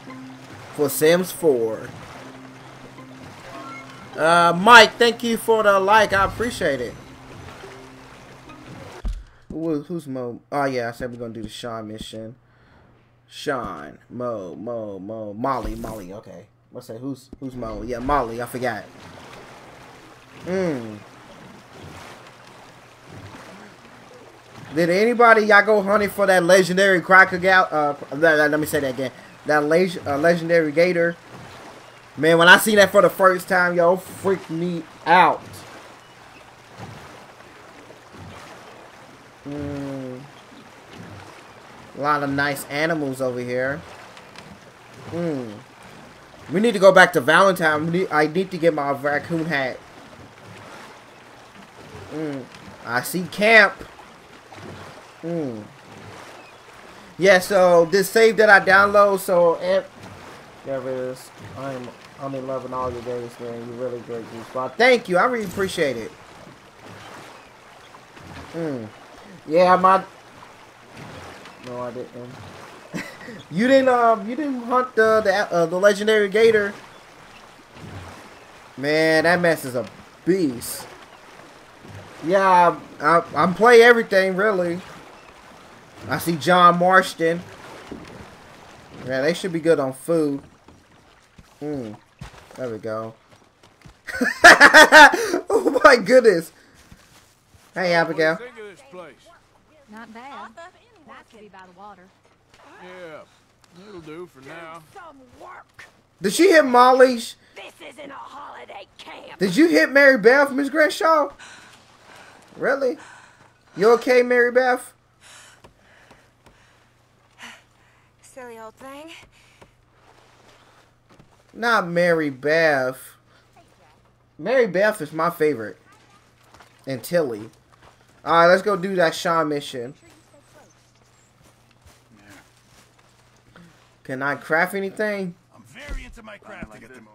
Speaker 2: for Sims 4. Uh, Mike, thank you for the like. I appreciate it. Who, who's Mo? Oh yeah, I said we're gonna do the Sean mission. Sean, Mo, Mo, Mo, Molly, Molly. Okay, let's say who's who's Mo? Yeah, Molly. I forgot. Hmm. Did anybody y'all go hunting for that legendary crocodile? Uh, let, let- let me say that again. That leg, uh, legendary gator. Man, when I seen that for the first time, yo, freaked me out. Hmm. A lot of nice animals over here. Hmm. We need to go back to Valentine. I need to get my raccoon hat. Mm. I see camp. Mm. Yeah, so this save that I download, so if there it is. I'm I'm in love with all your games, man. You're really great, Goosebumps. Thank you. I really appreciate it. Mm. Yeah, my No, I didn't. you didn't um you didn't hunt the the, uh, the legendary gator. Man, that mess is a beast. Yeah, I, I, I'm play everything really. I see John Marston. Yeah, they should be good on food. Hmm. There we go. oh my goodness. Hey, Abigail.
Speaker 8: Think of this place.
Speaker 12: Not bad. Nice to be by the water.
Speaker 8: Yeah, it'll do for now.
Speaker 12: Some work.
Speaker 2: Did she hit Molly's?
Speaker 12: This isn't a holiday camp.
Speaker 2: Did you hit Mary Beth, Miss Grimshaw? Really? You okay, Mary Beth?
Speaker 21: Silly old thing.
Speaker 2: Not Mary Beth. Mary Beth is my favorite. And Tilly. Alright, let's go do that Sean mission. Can I craft anything?
Speaker 19: I'm very into my crafting at the moment.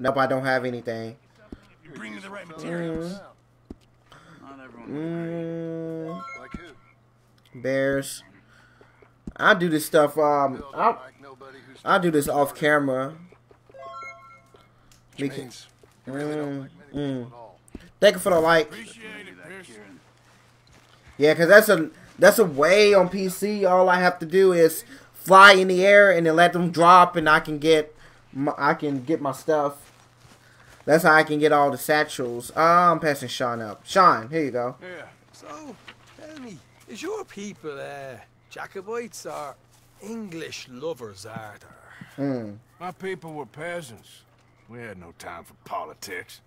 Speaker 2: Nope, I don't have anything.
Speaker 19: You bring me the right materials.
Speaker 2: Mm, bears. I do this stuff. Um, I I do this off camera. Because, mm, mm. Thank you for the like. Yeah, cause that's a that's a way on PC. All I have to do is fly in the air and then let them drop, and I can get my, I can get my stuff. That's how I can get all the satchels. Uh, I'm passing Sean up. Sean, here you go.
Speaker 22: Yeah. So, tell me, is your people uh, Jacobites are English lovers, Arthur?
Speaker 2: Hmm.
Speaker 8: My people were peasants. We had no time for politics.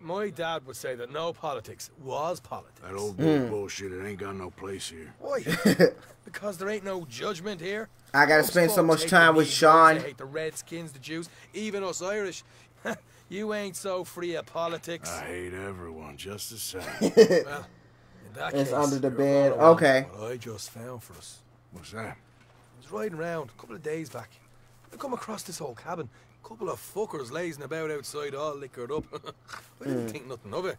Speaker 22: My dad would say that no politics was politics.
Speaker 8: That old bull
Speaker 2: Mm.
Speaker 8: bullshit, it ain't got no place here.
Speaker 22: Why? because there ain't no judgment here.
Speaker 2: I gotta
Speaker 22: Most
Speaker 2: spend so much time with Sean.
Speaker 22: They hate the Redskins, the Jews, even us Irish. you ain't so free of politics.
Speaker 8: I hate everyone just the same.
Speaker 22: well, in that
Speaker 2: It's
Speaker 22: case,
Speaker 2: under the bed. Okay.
Speaker 22: What I just found for us.
Speaker 8: What's that?
Speaker 22: I was riding around a couple of days back. I come across this old cabin. A couple of fuckers lazing about outside, all liquored up. I didn't
Speaker 2: Mm.
Speaker 22: think nothing of it.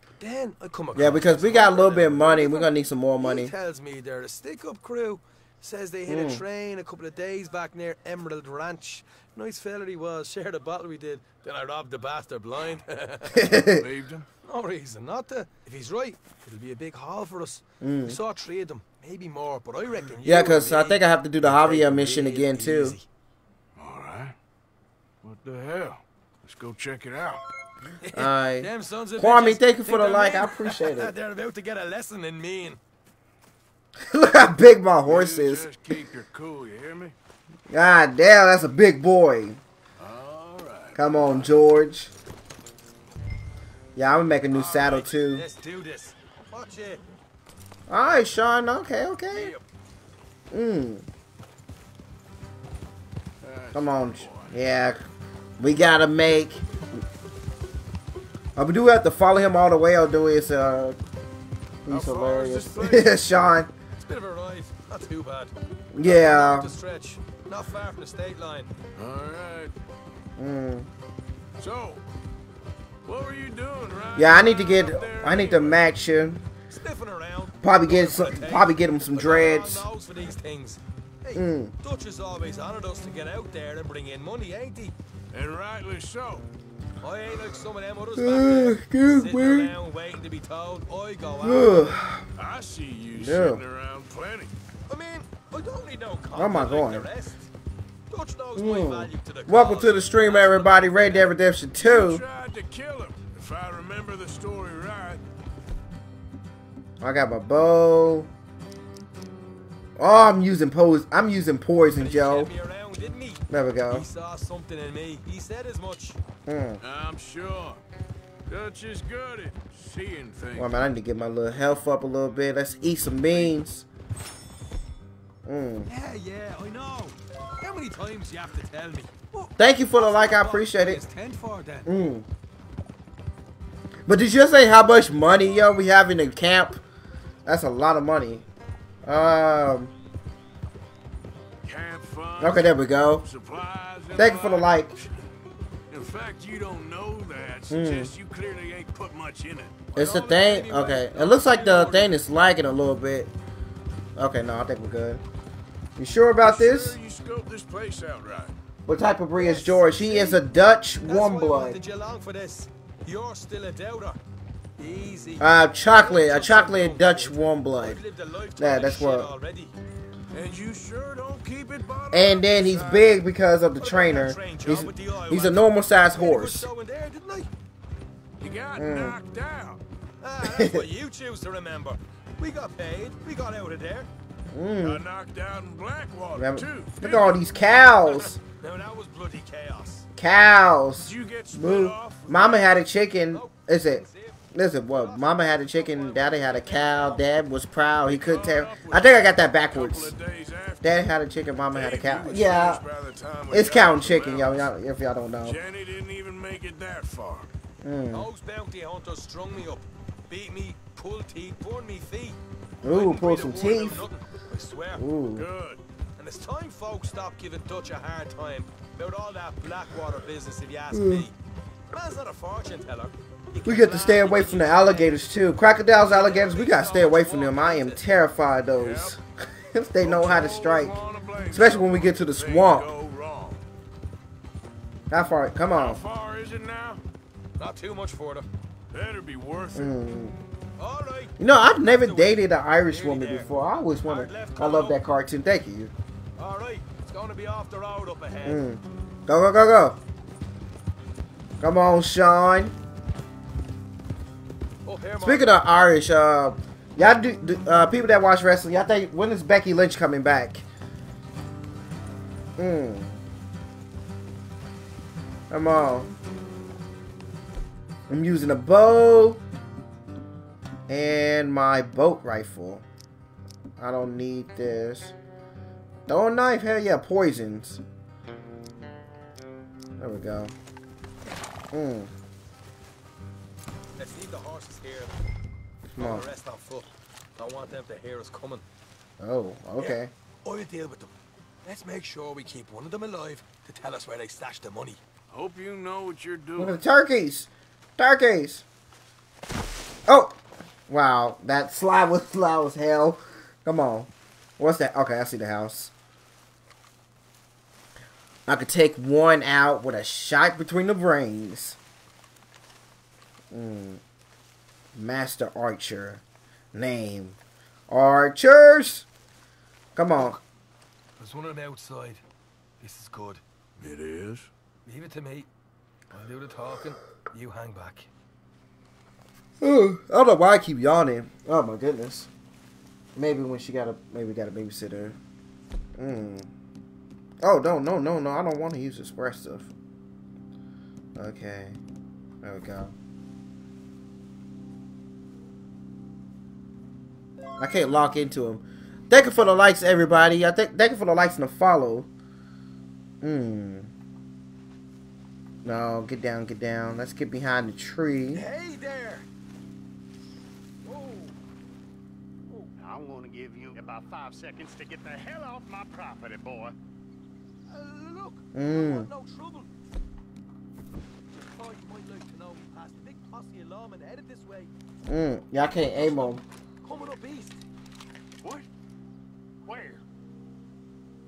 Speaker 22: But then I come across.
Speaker 2: Yeah, because we got a little bit of money. We're gonna need some more money.
Speaker 22: He tells me they're a stick-up crew. Says they hit
Speaker 2: Mm.
Speaker 22: a train a couple of days back near Emerald Ranch. Nice fella he was. Shared a bottle we did. Then I robbed the bastard blind.
Speaker 8: Believed him?
Speaker 22: No reason not to. If he's right, it'll be a big haul for us.
Speaker 2: Mm.
Speaker 22: We saw three of them, maybe more, but I reckon.
Speaker 2: Yeah, because I think I have to do the
Speaker 22: can
Speaker 2: Javier mission
Speaker 22: real
Speaker 2: again too.
Speaker 8: All right. What the hell? Let's go check it out.
Speaker 2: Alright.
Speaker 22: Them sons of
Speaker 2: Kwame,
Speaker 22: bitches
Speaker 2: thank you for the
Speaker 22: they're
Speaker 2: like. I appreciate it.
Speaker 22: they're about to get a lesson in mean.
Speaker 2: Look how big my horse
Speaker 8: You
Speaker 2: is.
Speaker 8: Just keep your cool, you hear me?
Speaker 2: God damn, that's a big boy.
Speaker 8: All right.
Speaker 2: Come on, George. Yeah, I'm gonna make a new saddle too.
Speaker 22: Let's do this. Watch it.
Speaker 2: All right, Sean. Okay, okay. Mm. Come on. Yeah, we gotta make. Uh, we do have to follow him all the way, or do is uh, he's
Speaker 22: far is this
Speaker 2: hilarious. Sean.
Speaker 22: It's a bit of a ride. Not too bad.
Speaker 2: Yeah.
Speaker 22: To stretch. Not far from the state line.
Speaker 8: All right.
Speaker 2: Mm.
Speaker 8: So, what were you doing, right?
Speaker 2: Yeah, I need to get. I need to match him.
Speaker 22: Sniffing around.
Speaker 2: Probably get some. Probably get him some dreads.
Speaker 22: God for these things. Hey,
Speaker 2: Mm.
Speaker 22: Dutch has always honoured us to get out there and bring in money, ain't he?
Speaker 8: And rightly so.
Speaker 22: I ain't like some of them others back there.
Speaker 2: excuse
Speaker 22: Sitting
Speaker 2: me.
Speaker 22: around waiting to be told. I go out.
Speaker 8: I see you
Speaker 2: Yeah.
Speaker 8: sitting around plenty.
Speaker 22: I mean, I don't need no
Speaker 2: Where am I
Speaker 22: like
Speaker 2: going?
Speaker 22: the. Dutch knows my
Speaker 2: Mm.
Speaker 22: value to the
Speaker 2: Welcome
Speaker 22: cause.
Speaker 2: to the stream, everybody. Red Dead Redemption 2.
Speaker 8: Tried to kill him, if I remember the story right.
Speaker 2: I got my bow. Oh, I'm using pose. I'm using poison, Joe. There we go.
Speaker 22: He saw something in me. He said as much.
Speaker 2: Mm.
Speaker 8: I'm sure. Dutch is good at seeing things.
Speaker 2: Well, man, I need to get my little health up a little bit. Let's eat some beans. Mm.
Speaker 22: Yeah, yeah, I know. How many times you have to tell me? What,
Speaker 2: Thank you for the like. I appreciate it.
Speaker 22: It's tent for then.
Speaker 2: Mm. But did you say how much money, yo, we have in the camp? That's a lot of money. Um.
Speaker 8: Camp funds,
Speaker 2: Okay, there we go.
Speaker 8: supplies,
Speaker 2: Thank you for the like.
Speaker 8: In fact, you don't know that.
Speaker 2: Mm.
Speaker 8: Suggests you clearly ain't put much in it.
Speaker 2: It's the thing. Okay, it looks like the thing is lagging a little bit. Okay, no, I think we're good. You sure about this?
Speaker 8: You scoped this place out right.
Speaker 2: What type of breed is George? He is a Dutch
Speaker 22: That's
Speaker 2: warm blood.
Speaker 22: you along for this. You're still a doubter. Easy.
Speaker 2: Uh, chocolate, a chocolate Dutch warm blood.
Speaker 22: I've lived a lifetime
Speaker 2: Yeah, that's
Speaker 22: shit
Speaker 2: what.
Speaker 8: And you sure don't keep it
Speaker 2: And then he's big because of the trainer. He's, he's a normal sized horse.
Speaker 22: So in there, didn't I?
Speaker 8: You got
Speaker 2: Mm.
Speaker 8: knocked out.
Speaker 22: Ah, that's what you choose to remember. We got paid. We got out of there.
Speaker 2: Mm.
Speaker 8: Got knocked down in Blackwater,
Speaker 2: Remember-
Speaker 8: too.
Speaker 2: Look at all these cows.
Speaker 22: Now that was bloody chaos.
Speaker 2: Cows.
Speaker 8: Did you get split
Speaker 2: Move.
Speaker 8: off?
Speaker 2: Mama had a chicken. Is it? Listen, what? Mama had a chicken. Daddy had a cow. Dad was proud. He couldn't tell. I think I got that backwards. Daddy had a chicken. Mama had a cow. Yeah. It's cow and chicken. Y'all, if y'all don't know.
Speaker 8: Jenny didn't even make it that far.
Speaker 2: Mm.
Speaker 22: Those bounty hunters strung me up, beat me, pulled teeth, burned me feet.
Speaker 2: Ooh, pull some teeth.
Speaker 22: I swear.
Speaker 2: Ooh.
Speaker 8: Good.
Speaker 22: And it's time folks stop giving Dutch a hard time about all that Blackwater business, if you ask me. Man's not a fortune teller.
Speaker 2: We get to stay away from the alligators too. Crocodiles, alligators, we gotta stay away from them. I am terrified of those. if they know how to strike. Especially when we get to the swamp. How far? Come on.
Speaker 8: How far is it now?
Speaker 22: Not too much for them.
Speaker 8: Better be worth it.
Speaker 2: Mm. You know, I've never dated an Irish woman before. I always wanted. I love that cartoon. Thank you.
Speaker 22: All right, it's going to be off the road up ahead.
Speaker 2: Mm. Go, go, go, go. Come on, Sean. Speaking of Irish, uh, y'all do, uh, people that watch wrestling, y'all think when is Becky Lynch coming back? Hmm. Come on. I'm using a bow and my boat rifle. I don't need this. Throw a knife, hell yeah, poisons. There we go. Hmm.
Speaker 22: Here.
Speaker 2: Come on.
Speaker 22: The rest on foot. Don't want them to hear us coming.
Speaker 2: Oh, okay.
Speaker 22: Yeah, I'll deal with them. Let's make sure we keep one of them alive to tell us where they stashed the money.
Speaker 8: Hope you know what you're doing.
Speaker 2: Look at the turkeys. Turkeys. Oh. Wow. That slide was slow as hell. Come on. What's that? Okay, I see the house. I could take one out with a shot between the brains. Mm. Master Archer. Name. Archers. Come on.
Speaker 22: There's one on the outside. This is good.
Speaker 8: It is?
Speaker 22: Leave it to me. I'll do the talking. You hang back.
Speaker 2: Ugh, I don't know why I keep yawning. Oh my goodness. Maybe when she got a maybe got a babysitter. Mm. Oh no no no no! I don't want to use expressive. Okay, there we go. I can't lock into him. Thank you for the likes, everybody. I think thank you for the likes and the follow. Hmm. No, get down, get down. Let's get behind the tree.
Speaker 4: Hey there!
Speaker 9: I'm gonna give you about five seconds to get the hell off my property, boy.
Speaker 4: Uh, look,
Speaker 2: Mm.
Speaker 22: No trouble. Just thought you might like to know we passed a big posse of lawmen headed this way.
Speaker 2: Mm. Yeah, I can't aim him.
Speaker 22: Coming up east.
Speaker 9: What? Where?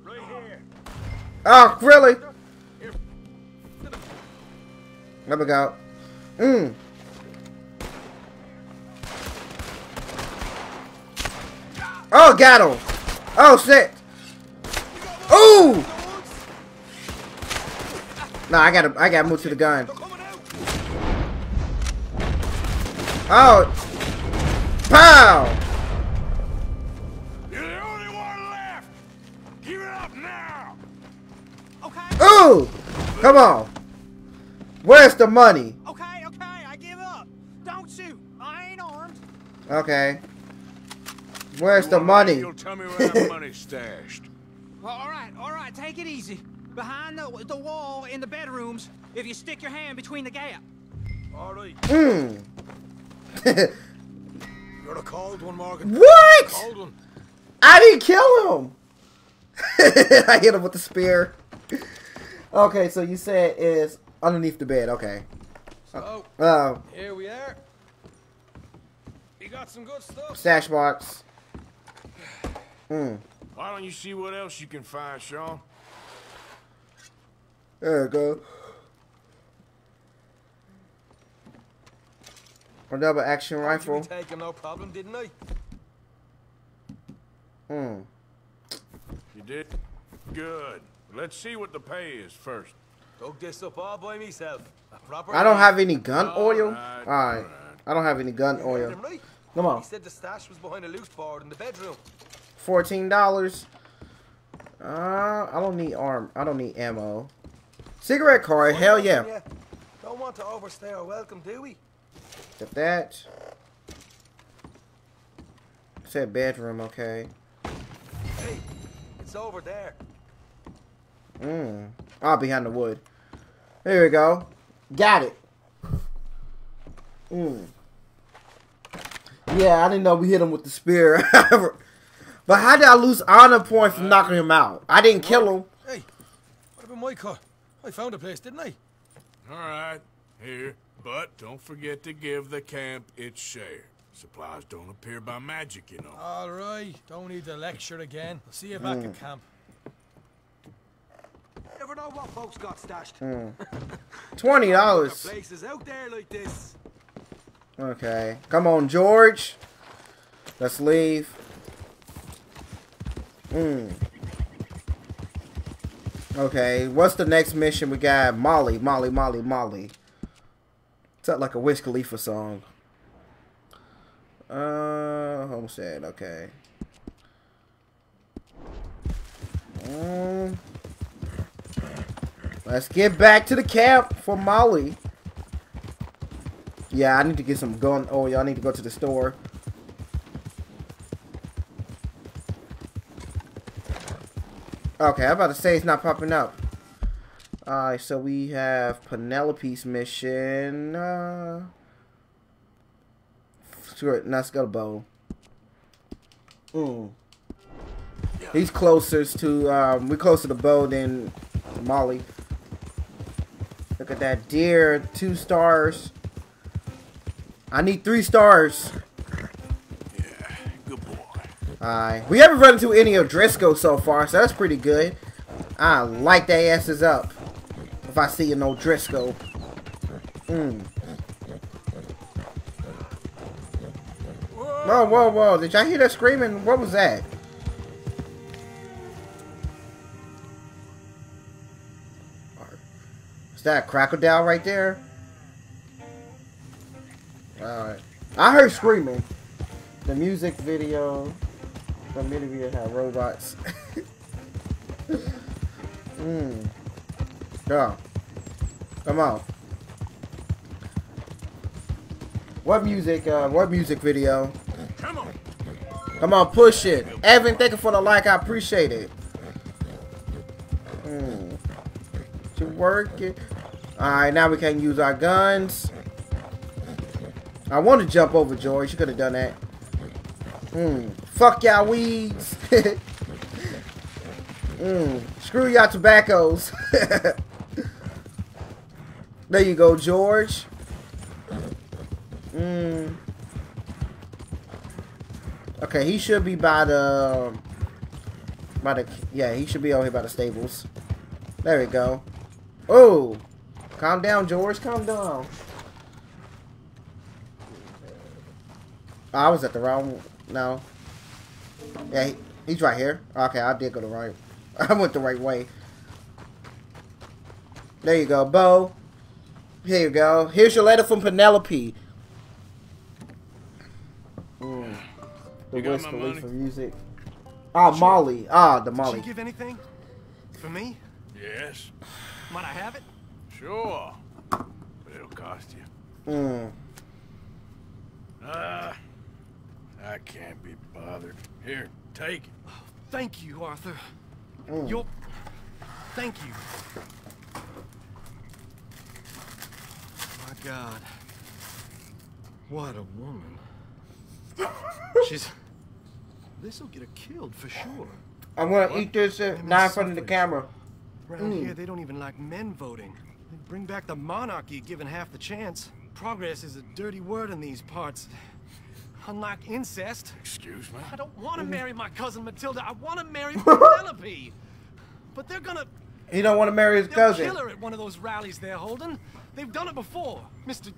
Speaker 22: Right here.
Speaker 2: Oh, really? There we go. Mm. Oh, got him. Oh, shit. Ooh. No, I gotta, I gotta move to the gun. Oh. Pow. Ooh. Come on. Where's the money?
Speaker 4: Okay, okay, I give up. Don't shoot. I ain't armed.
Speaker 2: Okay. Where's the money?
Speaker 8: You'll tell me where that money's stashed.
Speaker 4: Well, all right, all right, take it easy. Behind the, the wall in the bedrooms, if you stick your hand between the gap.
Speaker 22: All right.
Speaker 2: Mm.
Speaker 22: You're a cold one, Morgan.
Speaker 2: What?
Speaker 22: Cold one.
Speaker 2: I didn't kill him. I hit him with the spear. Okay, so you said is underneath the bed. Okay.
Speaker 22: So,
Speaker 2: Uh,
Speaker 22: here we are. You got some good stuff.
Speaker 2: stash box. Hmm.
Speaker 8: Why don't you see what else you can find, Sean?
Speaker 2: There we go. A double action rifle.
Speaker 22: Take him, no problem, didn't I?
Speaker 2: Hmm.
Speaker 8: You did? Good. Let's see what the pay is first.
Speaker 22: Dug this up all by myself. A proper
Speaker 2: I don't have any gun oil.
Speaker 8: right,
Speaker 2: All right. I don't have any gun oil.
Speaker 22: him right.
Speaker 2: Come on.
Speaker 22: He said the stash was behind a loose board in the bedroom.
Speaker 2: Fourteen dollars. Uh, I don't need arm. I don't need ammo. Cigarette card. Hell yeah.
Speaker 22: Don't want to overstay our welcome, do we?
Speaker 2: Get that. Said bedroom. Okay.
Speaker 22: Hey, it's over there.
Speaker 2: Mm. Ah, behind the wood. There we go. Got it. Mm. Yeah, I didn't know we hit him with the spear. but how did I lose honor points from knocking him out? I didn't kill him.
Speaker 22: Hey, what about my car? I found a place, didn't I?
Speaker 8: All right, here. But don't forget to give the camp its share. Supplies don't appear by magic, you know.
Speaker 22: All right, don't need the lecture again. I'll see you back
Speaker 2: Mm.
Speaker 22: at camp.
Speaker 4: Never know what folks got stashed.
Speaker 2: Mm. Twenty dollars.
Speaker 4: Places out there like this.
Speaker 2: Okay. Come on, George. Let's leave. Mm. Okay, what's the next mission? We got Molly, Molly, Molly, Molly. Sounds like a Wiz Khalifa song. Uh, homestead. Okay. Um, let's get back to the camp for Molly. Yeah, I need to get some gun. Oh, y'all need to go to the store. Okay, I'm about to say it's not popping up. Alright, so we have Penelope's mission. Uh, screw it, not Scuttlebow. Mm. He's closest to, um, we're closer to Beau than Molly. Look at that deer, two stars. I need three stars. Yeah, good boy. Alright. We haven't run into any O'Driscoll so far, so that's pretty good. I light their asses up. If I see an O'Driscoll. Mm. Whoa, whoa, whoa. Did y'all hear that screaming? What was that? That crocodile right there? Alright. I heard screaming. The music video. The music video had robots. Mmm. Go. Come on. What music, uh, what music video?
Speaker 9: Come on.
Speaker 2: Come on, push it. Evan, thank you for the like. I appreciate it. Hmm. To work it. Alright, now we can use our guns. I want to jump over George. You could have done that. Hmm. Fuck y'all weeds. Hmm. Screw y'all tobaccos. there you go, George. Hmm. Okay, he should be by the by the yeah, he should be over here by the stables. There we go. Oh, calm down, George. Calm down. Oh, I was at the wrong. No. Yeah, he, he's right here. Okay, I did go the right. I went the right way. There you go, Beau. Here you go. Here's your letter from Penelope. Mm. The
Speaker 9: You got
Speaker 2: Wiz
Speaker 9: my
Speaker 2: music. Ah, Molly. Ah, the
Speaker 22: Did
Speaker 2: Molly.
Speaker 22: she give anything? For me?
Speaker 8: Yes.
Speaker 22: Might I have it?
Speaker 8: Sure. But it'll cost you.
Speaker 2: Hmm.
Speaker 8: Ah. I can't be bothered. Here, take it.
Speaker 22: Thank you, Arthur.
Speaker 2: Mm.
Speaker 22: You're... Thank you. My God. What a woman. She's... This'll get her killed for sure.
Speaker 2: I'm gonna eat this uh,
Speaker 22: Women's
Speaker 2: not in front of the camera.
Speaker 22: Around
Speaker 2: Mm.
Speaker 22: here, they don't even like men voting. They bring back the monarchy given half the chance. Progress is a dirty word in these parts. Unlike incest.
Speaker 8: Excuse me?
Speaker 22: I don't want to marry my cousin Matilda. I want to marry Penelope. But they're gonna
Speaker 2: He don't want to marry his
Speaker 22: they'll
Speaker 2: cousin.
Speaker 22: kill her at one of those rallies they're holding. They've done it before. Mister,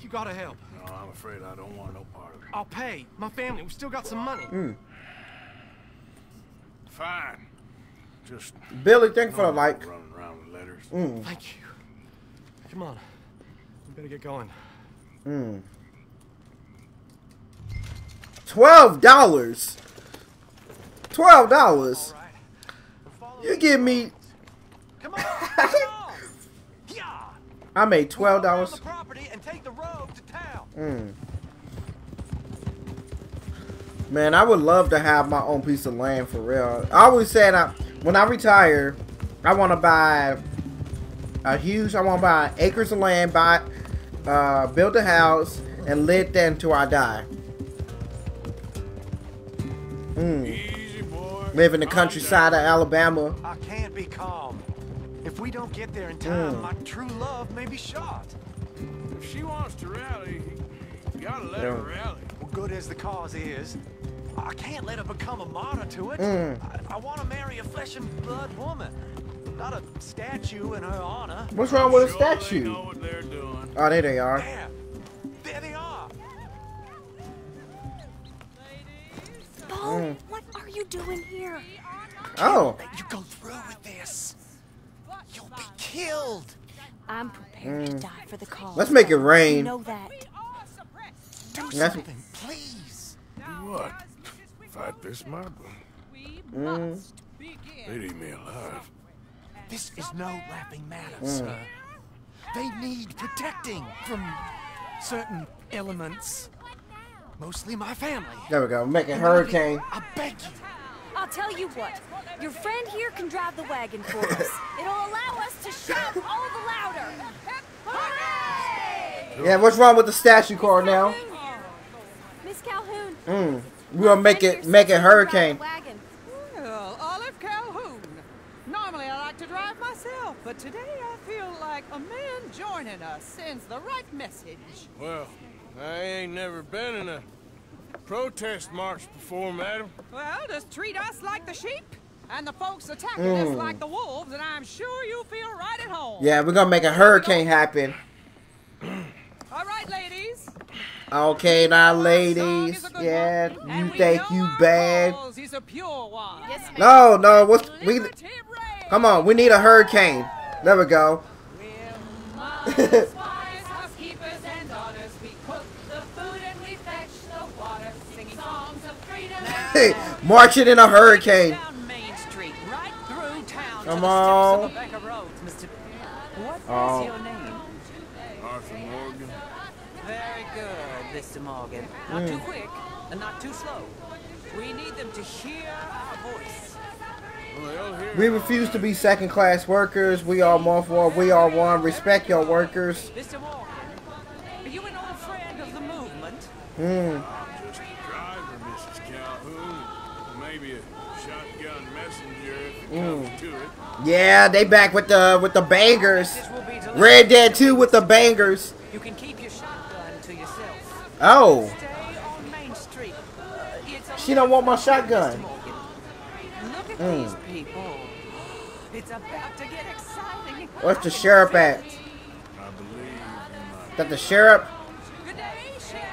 Speaker 22: you gotta help.
Speaker 8: No, I'm afraid I don't want no part of it.
Speaker 22: I'll pay. My family, we've still got some money.
Speaker 2: Mm.
Speaker 8: Fine. Just
Speaker 2: Billy, thank you for the
Speaker 8: no
Speaker 2: like.
Speaker 8: running around with letters.
Speaker 2: Mm.
Speaker 22: Thank you. Come on. We better get going.
Speaker 2: Hmm. Twelve dollars. Twelve dollars. You give me. Come on. Yeah. I made twelve dollars.
Speaker 18: property and take the road to town.
Speaker 2: Mm. Man, I would love to have my own piece of land for real. I always said I, when I retire, I want to buy a huge. I want to buy acres of land, buy, uh, build a house, and live there until I die. Mm. Live in the countryside of Alabama.
Speaker 18: I can't be calm. If we don't get there in time,
Speaker 2: Mm.
Speaker 18: my true love may be shot.
Speaker 8: If she wants to rally, you gotta let
Speaker 2: Yeah.
Speaker 8: her rally.
Speaker 18: Well, good as the cause is, I can't let her become a martyr to it.
Speaker 2: Mm.
Speaker 18: I, I want to marry a flesh and blood woman, not a statue in her honor.
Speaker 2: What's wrong with a statue?
Speaker 8: know they're doing.
Speaker 2: Oh, there they are.
Speaker 18: There, there they are.
Speaker 21: Beau,
Speaker 2: Mm.
Speaker 21: what are you doing here?
Speaker 2: Oh.
Speaker 18: Let you go through with this.
Speaker 4: You'll be killed.
Speaker 21: I'm prepared to
Speaker 2: Mm.
Speaker 21: die for the cause.
Speaker 2: Let's make it rain.
Speaker 21: You know that.
Speaker 4: Do
Speaker 2: That's-
Speaker 4: something, please.
Speaker 8: What? Fight this mob?
Speaker 2: Mm.
Speaker 8: They'd eat me alive.
Speaker 4: This is no laughing matter,
Speaker 2: Mm.
Speaker 4: sir. They need protecting from certain elements. Mostly my family.
Speaker 2: There we go. Make a hurricane.
Speaker 4: I beg you.
Speaker 21: I'll tell you what. Your friend here can drive the wagon for us. It'll allow us to shout all the louder. Hooray!
Speaker 2: Yeah, what's wrong with the statue car now?
Speaker 21: Miss Calhoun.
Speaker 2: Mm. We're gonna make it make it hurricane.
Speaker 21: Wagon.
Speaker 23: Well, Olive Calhoun. Normally I like to drive myself, but today I feel like a man joining us sends the right message.
Speaker 8: Well, I ain't never been in a protest march before, madam.
Speaker 23: Well, just treat us like the sheep, and the folks attacking us
Speaker 2: Mm.
Speaker 23: like the wolves, and I'm sure you'll feel right at home.
Speaker 2: Yeah, we're gonna make a hurricane happen.
Speaker 23: All right, ladies.
Speaker 2: Okay, now, ladies. Yeah, you think you bad?
Speaker 23: He's a pure one. Yes,
Speaker 2: No, no. What's we? Come on, we need a hurricane. There we go.
Speaker 23: housekeepers and daughters, we cook the food and we fetch the water, singing songs of freedom.
Speaker 2: Marching in a hurricane.
Speaker 23: Street, right.
Speaker 2: Come on.
Speaker 23: steps of Rebecca Rhodes, Mr. What is
Speaker 2: Oh.
Speaker 23: your name?
Speaker 8: Arthur Morgan.
Speaker 23: Very good, Mr. Morgan. Not too
Speaker 2: Mm.
Speaker 23: quick We
Speaker 2: refuse to be second class workers. We are one for we are one. Respect your workers.
Speaker 23: Mr. Morgan, are you an old friend of the movement?
Speaker 2: Hmm.
Speaker 8: Just a driver, Mrs. Calhoun. Maybe a shotgun messenger if it
Speaker 2: Mm.
Speaker 8: comes to it.
Speaker 2: Yeah, they back with the with the bangers. Red Dead 2 with the bangers.
Speaker 23: You can keep your shotgun to yourself.
Speaker 2: Oh,
Speaker 23: Stay on Main Street. It's
Speaker 2: she don't want my shotgun.
Speaker 23: Look at
Speaker 2: Mm.
Speaker 23: It's about to get exciting.
Speaker 2: Where's the sheriff at?
Speaker 8: I believe
Speaker 2: That the sheriff?
Speaker 23: Day, Sheriff.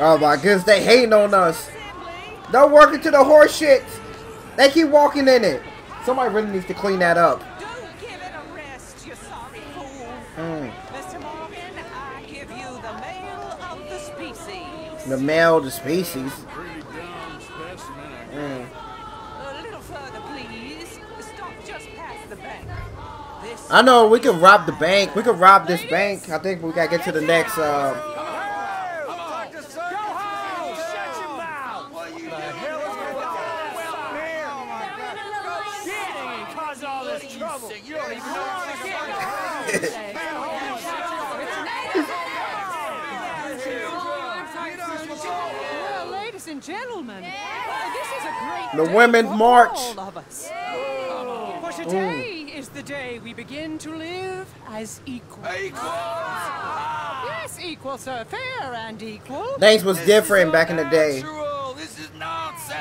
Speaker 2: Oh my goodness, they hating on us. Don't work into the horse shit. They keep walking in it. Somebody really needs to clean that up.
Speaker 23: Do give it a rest, you sorry fool.
Speaker 2: Mm.
Speaker 23: Mr. Morgan, I give you the male of the species.
Speaker 8: I
Speaker 2: know we can rob the bank. We can rob this bank. I think we gotta get to the next. Uh,
Speaker 23: Well, ladies and gentlemen, this is a great
Speaker 2: The
Speaker 23: day
Speaker 2: women march.
Speaker 23: all of us. For today is the day we begin to live as equals. Ah. Yes, equal, sir. Fair and equal.
Speaker 2: things was different back in the day.
Speaker 23: This is nonsense.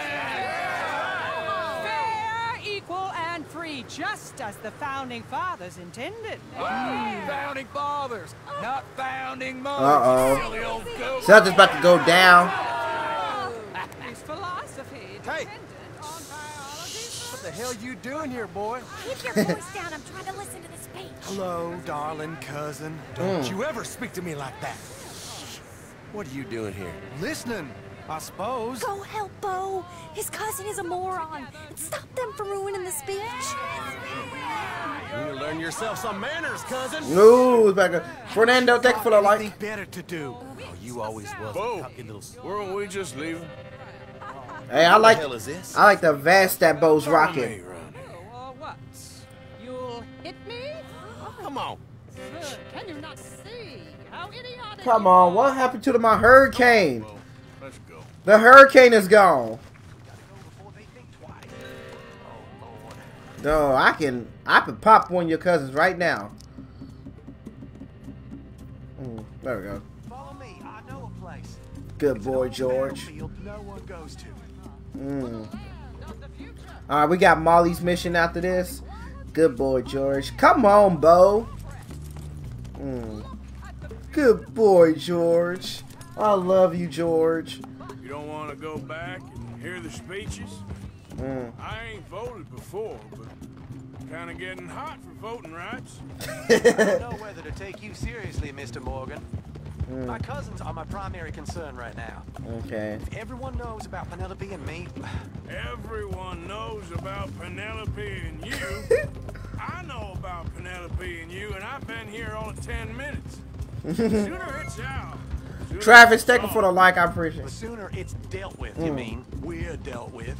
Speaker 23: Fair, equal, and free, just as the founding fathers intended. Ah.
Speaker 6: Founding fathers, not founding mothers. Uh-oh.
Speaker 2: Something's about to go down. Ah.
Speaker 23: His philosophy
Speaker 4: Hey.
Speaker 23: dependent on biology.
Speaker 4: What the hell you doing here, boy?
Speaker 24: Keep your voice down. I'm trying to listen to the speech.
Speaker 4: Hello, darling cousin. Don't
Speaker 2: Mm.
Speaker 4: you ever speak to me like that.
Speaker 6: What are you doing here?
Speaker 4: Listening, I suppose.
Speaker 21: Go help Beau. His cousin is a moron. Stop them from ruining the speech.
Speaker 6: You learn yourself some manners, cousin.
Speaker 2: No, back. up. Fernando, thank you for the like.
Speaker 4: better to do.
Speaker 6: Oh, you always was
Speaker 8: Beau,
Speaker 6: a cocky little...
Speaker 8: weren't we just leaving?
Speaker 2: Hey, I
Speaker 6: What the
Speaker 2: like.
Speaker 6: hell is this?
Speaker 2: I like the vest that Beau's rocking.
Speaker 23: Or what? You'll hit me?
Speaker 6: Come on.
Speaker 23: Sir, can you not see how idiotic
Speaker 2: Come on, what happened to my hurricane?
Speaker 8: Let's go.
Speaker 2: The hurricane is gone. No, I can I can pop one of your cousins right now. Mm, there we go.
Speaker 4: Follow me. I know a place.
Speaker 2: Good boy, George.
Speaker 4: No one goes to.
Speaker 2: Mm. All right, we got Molly's mission after this. Good boy, George. Come on, Beau. Mm. Good boy, George. I love you, George.
Speaker 8: You don't want to go back and hear the speeches?
Speaker 2: Mm.
Speaker 8: I ain't voted before, but kind of getting hot for voting rights.
Speaker 18: I don't know whether to take you seriously, Mr. Morgan.
Speaker 2: Mm.
Speaker 18: My cousins are my primary concern right now.
Speaker 2: Okay.
Speaker 18: If everyone knows about Penelope and me,
Speaker 8: Everyone knows about Penelope and you. I know about Penelope and you, and I've been here all of 10 minutes. Sooner it's out. sooner
Speaker 2: Travis, thank you for the like. I appreciate
Speaker 18: the sooner it's dealt with, you
Speaker 2: Mm.
Speaker 18: mean, we're dealt with.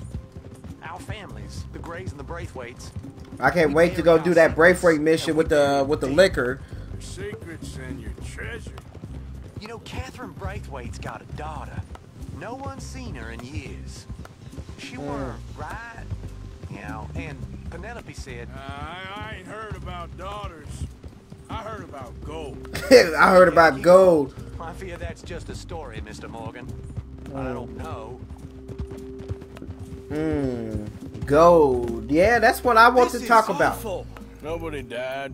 Speaker 18: Our families, the Grays and the Braithwaites.
Speaker 2: I can't wait to go do that Braithwaite mission with the with the liquor.
Speaker 8: Your secrets and your treasure.
Speaker 18: You know, Catherine Braithwaite's got a daughter. No one's seen her in years. She were right, you know, and Penelope said,
Speaker 8: I, I ain't heard about daughters. I heard about gold.
Speaker 2: I heard about gold.
Speaker 18: I fear that's just a story, Mr. Morgan. I don't know.
Speaker 2: Hmm. Gold. Yeah, that's what I want
Speaker 22: This
Speaker 2: to
Speaker 22: is
Speaker 2: talk about.
Speaker 22: awful.
Speaker 8: Nobody died.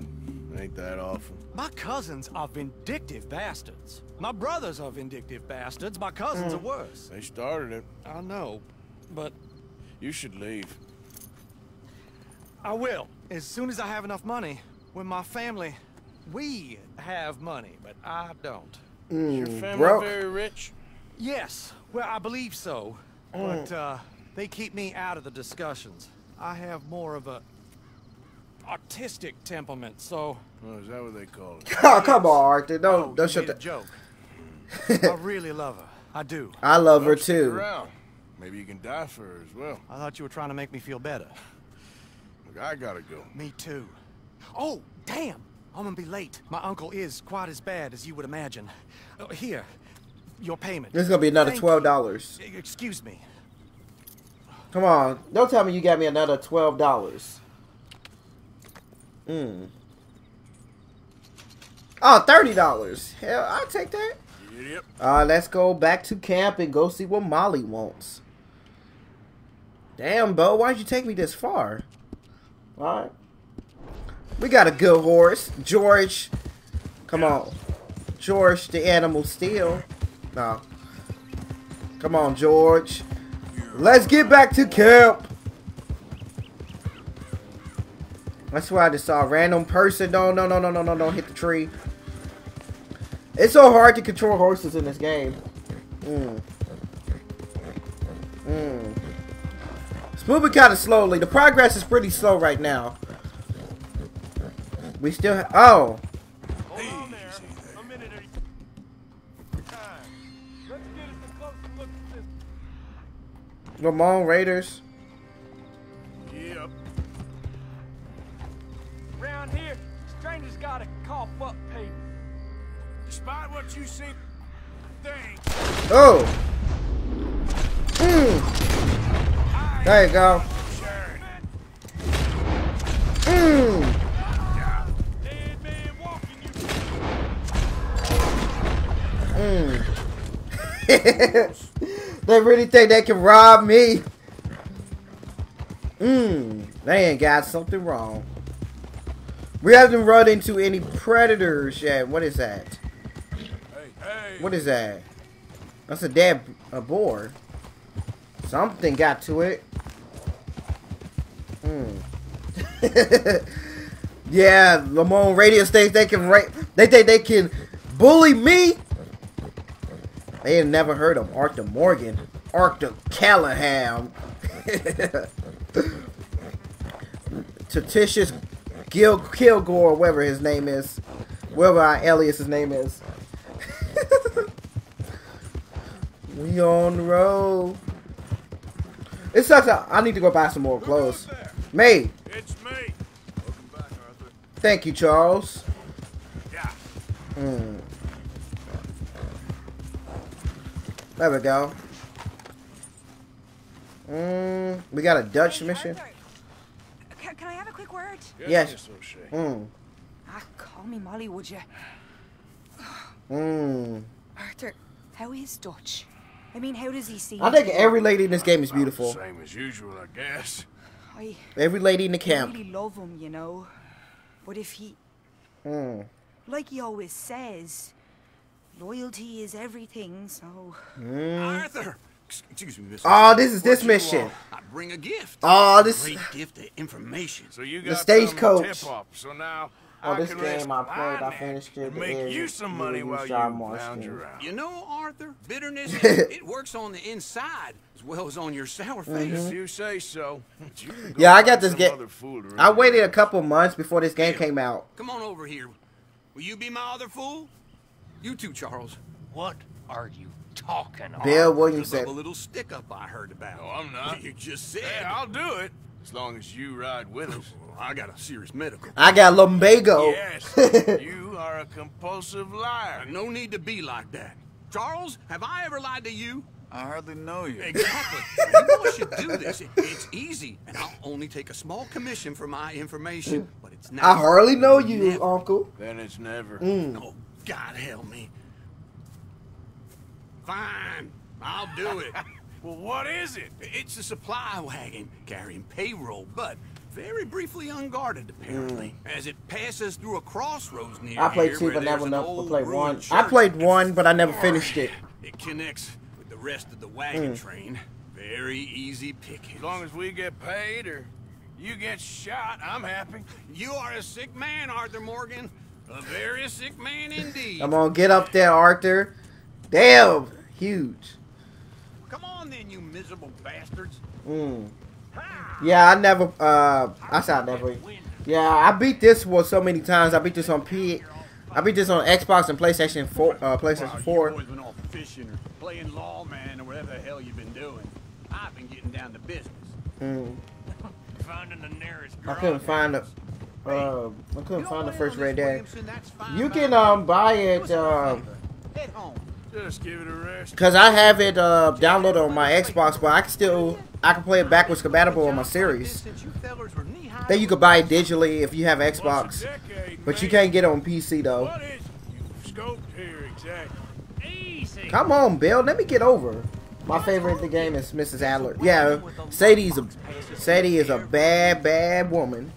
Speaker 8: Ain't that awful?
Speaker 22: My cousins are vindictive bastards. My brothers are vindictive bastards. My cousins are worse.
Speaker 8: They started it.
Speaker 22: I know, but
Speaker 8: You should leave.
Speaker 22: I will. As soon as I have enough money. When my family, we have money, but I don't.
Speaker 2: Mm,
Speaker 8: Your family
Speaker 2: broke.
Speaker 8: very rich?
Speaker 22: Yes, well, I believe so.
Speaker 2: Mm.
Speaker 22: But uh, they keep me out of the discussions. I have more of a artistic temperament, so.
Speaker 8: Oh, is that what they call it?
Speaker 2: Oh, come on, Arthur. Don't
Speaker 22: Oh,
Speaker 2: don't shut
Speaker 22: made a
Speaker 2: the.
Speaker 22: joke. I really love her. I do.
Speaker 2: I love her
Speaker 8: Well, stick
Speaker 2: too.
Speaker 8: around. Maybe you can die for her as well.
Speaker 22: I thought you were trying to make me feel better.
Speaker 8: Look, I gotta go.
Speaker 22: Me too. Oh, damn! I'm gonna be late. My uncle is quite as bad as you would imagine. Uh, here, your payment.
Speaker 2: This is gonna be another
Speaker 22: Thank
Speaker 2: twelve dollars.
Speaker 22: Excuse me.
Speaker 2: Come on, don't tell me you got me another twelve dollars. Hmm. Oh, thirty dollars. Hell, I'll take that.
Speaker 8: Yep.
Speaker 2: Uh, let's go back to camp and go see what Molly wants. Damn, Beau, why'd you take me this far? Alright. We got a good horse. George. Come on. George, the animal steal. No. Come on, George. Let's get back to camp. That's why I just saw a random person. No, no, no, no, no, no, don't hit the tree. It's so hard to control horses in this game. Mm. Mm. It's moving kind of slowly. The progress is pretty slow right now. We still oh. Lemoyne Raiders.
Speaker 9: Gotta cough up people.
Speaker 8: Despite what you see, think.
Speaker 2: Oh. Mm. There you go. Mm. Mm. they really think they can rob me. Mmm. They ain't got something wrong. We haven't run into any predators yet. What is that? What is that? That's a dead a boar. Something got to it. Hmm. yeah, Lemoyne radio states they can ra- they think they can bully me. They had never heard of Arthur Morgan, Arthur Callahan, Tacitus Gil Kilgore, whatever his name is, whatever our alias's name is. we on the road. It sucks. I I need to go buy some more clothes. May.
Speaker 8: It's me. Welcome back, Arthur.
Speaker 2: Thank you, Charles.
Speaker 8: Yeah.
Speaker 2: Hmm. There we go. Mm, we got a Dutch mission.
Speaker 24: Can, can I have a quick word?
Speaker 2: Yes.
Speaker 8: Miss O'Shea.
Speaker 2: Mm.
Speaker 24: Ah, call me Molly, would you?
Speaker 2: Mm.
Speaker 24: Arthur, how is Dutch? I mean, how does he see
Speaker 2: I think every lady in this game is beautiful.
Speaker 8: Same as usual, I guess.
Speaker 24: I
Speaker 2: Every lady in the camp.
Speaker 24: really love him, you know. But if he,
Speaker 2: Mm.
Speaker 24: like he always says, loyalty is everything, so...
Speaker 2: Mm.
Speaker 19: Arthur, Excuse me, Mr.
Speaker 2: Oh, this is this mission.
Speaker 19: I bring a gift.
Speaker 2: Oh, this-
Speaker 19: great gift of information.
Speaker 8: So you
Speaker 2: The
Speaker 8: got
Speaker 2: stagecoach.
Speaker 8: tip-off, so now
Speaker 2: Oh,
Speaker 8: I
Speaker 2: this
Speaker 8: can
Speaker 2: game I played, I finished it.
Speaker 8: neck
Speaker 2: the
Speaker 8: make
Speaker 2: end,
Speaker 8: you some money while you
Speaker 2: Sean
Speaker 8: lounge
Speaker 2: Marston.
Speaker 8: around.
Speaker 19: You know, Arthur, bitterness it works on the inside as well as on your sour face.
Speaker 2: Mhm.
Speaker 8: If you say so. You
Speaker 2: Yeah, I got this game.
Speaker 8: other fool to
Speaker 2: I waited a couple months before this game came out.
Speaker 19: Come on over here. Will you be my other fool? You too, Charles.
Speaker 25: What are you talking
Speaker 2: Bill
Speaker 19: Love
Speaker 2: Williamson.
Speaker 19: a little stick up I heard about.
Speaker 8: No, I'm not.
Speaker 19: You just said.
Speaker 8: Yeah, I'll do it. As long as you ride with us.
Speaker 19: I got a serious medical.
Speaker 2: I got lumbago.
Speaker 8: Yes, you are a compulsive liar.
Speaker 19: No need to be like that. Charles, have I ever lied to you?
Speaker 10: I hardly know you.
Speaker 19: Exactly. you know I should do this. It's easy, and I'll only take a small commission for my information. But it's not.
Speaker 2: I hardly know you, Uncle.
Speaker 8: Then it's never.
Speaker 2: Mm.
Speaker 19: Oh, God help me. Fine, I'll do it.
Speaker 8: well, what is it?
Speaker 19: It's a supply wagon carrying payroll, but very briefly unguarded, apparently. As it passes through a crossroads near
Speaker 2: Mm. I played two, but never enough to
Speaker 19: old
Speaker 2: play
Speaker 19: ruined
Speaker 2: one. I played one, but I never finished it.
Speaker 19: It connects with the rest of the wagon
Speaker 2: Mm.
Speaker 19: train. Very easy picking.
Speaker 8: As long as we get paid or you get shot, I'm happy.
Speaker 19: You are a sick man, Arthur Morgan. A very sick man indeed.
Speaker 2: I'm gonna get up there, Arthur. Damn, huge.
Speaker 19: Come on then, you miserable bastards.
Speaker 2: Mm. Yeah, I never. Uh, I said I never. Yeah, I beat this one so many times. I beat this on P. I beat this on Xbox and PlayStation Four. Uh, PlayStation
Speaker 26: You
Speaker 2: Four.
Speaker 26: boys been off fishing or playing lawman or whatever the hell you've been doing. I've been getting down to business.
Speaker 2: Mm.
Speaker 25: Finding the nearest
Speaker 2: I couldn't find the. Uh, I couldn't find the first Red Dead. You can um buy it um
Speaker 26: home.
Speaker 8: Just give it a rest.
Speaker 2: cause I have it uh downloaded on my Xbox, but I can still I can play it backwards compatible on my series. Then you could buy it digitally if you have Xbox, but you can't get it on PC though.
Speaker 8: What is you scoped here exactly? Easy.
Speaker 2: Come on, Bill. Let me get over. My favorite in the game is Mrs. Adler. Yeah, Sadie's a Sadie is a bad, bad woman.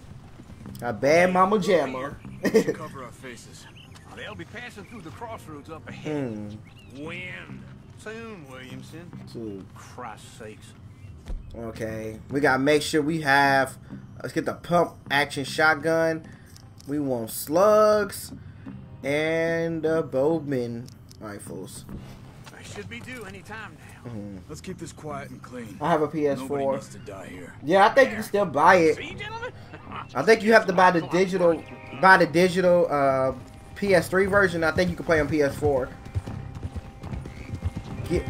Speaker 2: A bad mama jammer.
Speaker 26: Cover our faces. They'll be passing through the crossroads up ahead.
Speaker 2: Hmm.
Speaker 26: When? Soon, Williamson.
Speaker 2: Dude.
Speaker 26: Christ's sakes.
Speaker 2: Okay, we gotta make sure we have. Let's get the pump action shotgun. We want slugs and uh, Bowman rifles.
Speaker 26: I should be due any time now.
Speaker 2: Mhm.
Speaker 10: Let's keep this quiet and clean.
Speaker 2: I have a PS4.
Speaker 10: needs to die here.
Speaker 2: Yeah, I think you can still buy it. I think you have to buy the digital, buy the digital uh, PS3 version. I think you can play on PS4. Get.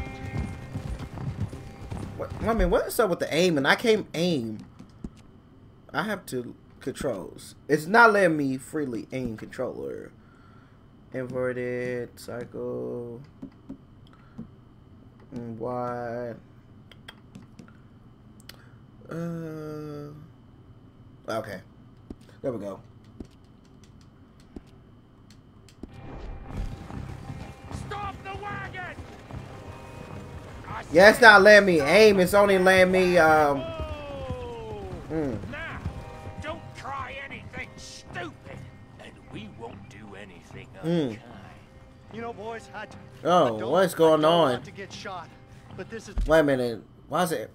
Speaker 2: What, I mean, what's up with the aim? And I can't aim. I have to controls. It's not letting me freely aim controller. Inverted cycle. Wide. Uh. Okay. There we go.
Speaker 9: Stop the wagon!
Speaker 2: Yeah, it's not letting me aim. It's only letting me um. mm.
Speaker 25: Now, don't try anything stupid, and we won't do anything
Speaker 2: Mm.
Speaker 27: You know, boys, I,
Speaker 2: Oh,
Speaker 27: I
Speaker 2: what's going on?
Speaker 27: to get shot, but this is
Speaker 2: Wait a minute. Why is it?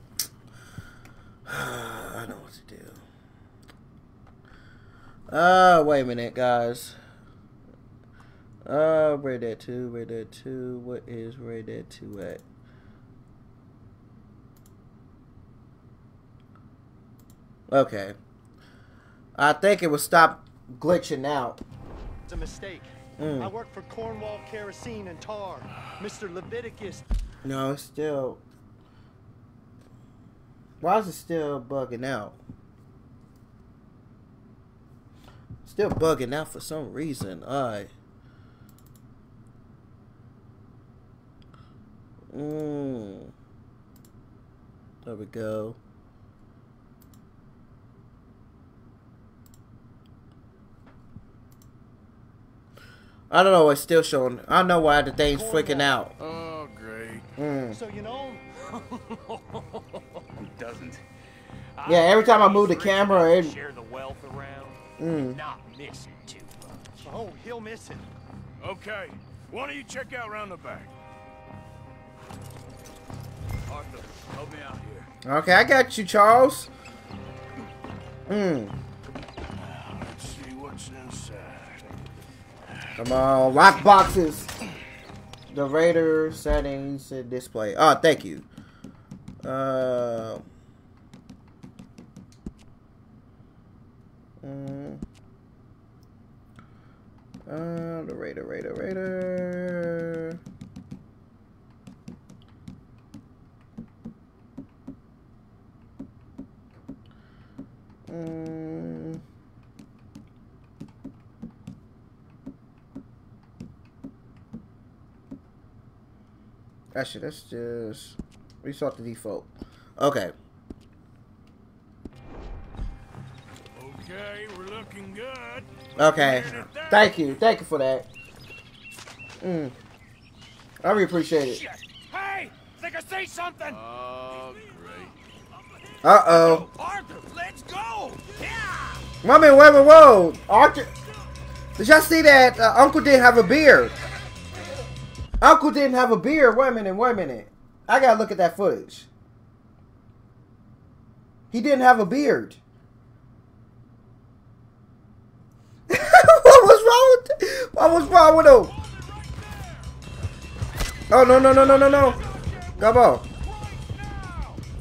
Speaker 2: I know what to do. Uh, wait a minute, guys. Uh, Red Dead 2, Red Dead 2. What is Red Dead 2 at? Okay. I think it will stop glitching out.
Speaker 27: It's a mistake.
Speaker 2: Mm.
Speaker 27: I work for Cornwall Kerosene and Tar. Mr. Leviticus.
Speaker 2: No, it's still. Why is it still bugging out? Still bugging out for some reason. Alright. Mm. There we go. I don't know. It's still showing. I know why the thing's flicking out.
Speaker 8: Oh, great.
Speaker 2: Mm.
Speaker 27: So you know.
Speaker 25: He Doesn't.
Speaker 2: Yeah, every time I move the camera, it.
Speaker 25: Share the wealth around.
Speaker 2: Mm.
Speaker 25: Not missing too much.
Speaker 27: Oh, he'll miss it.
Speaker 8: Okay. Why don't you check out round the back?
Speaker 28: Arthur. Help me out here.
Speaker 2: Okay, I got you, Charles. Hmm. Come on, lock boxes. The Raider settings and display. Oh, thank you. Uh. mm. Uh, the Raider, Raider, Raider. Mm. Actually, let's just restart the default. Okay.
Speaker 29: Okay, we're looking good.
Speaker 2: Okay. Thank you. Thank you for that. Mm. I really appreciate it.
Speaker 11: Hey, think I say something?
Speaker 28: Oh, great.
Speaker 2: Uh oh.
Speaker 11: Arthur, let's go. Yeah.
Speaker 2: Wait a minute, wait whoa. Arthur. Did y'all see that uh, Uncle didn't have a beard? Uncle didn't have a beard. Wait a minute, wait a minute. I gotta look at that footage. He didn't have a beard. what was wrong with What was wrong with him? Oh no no no no no no! Come on.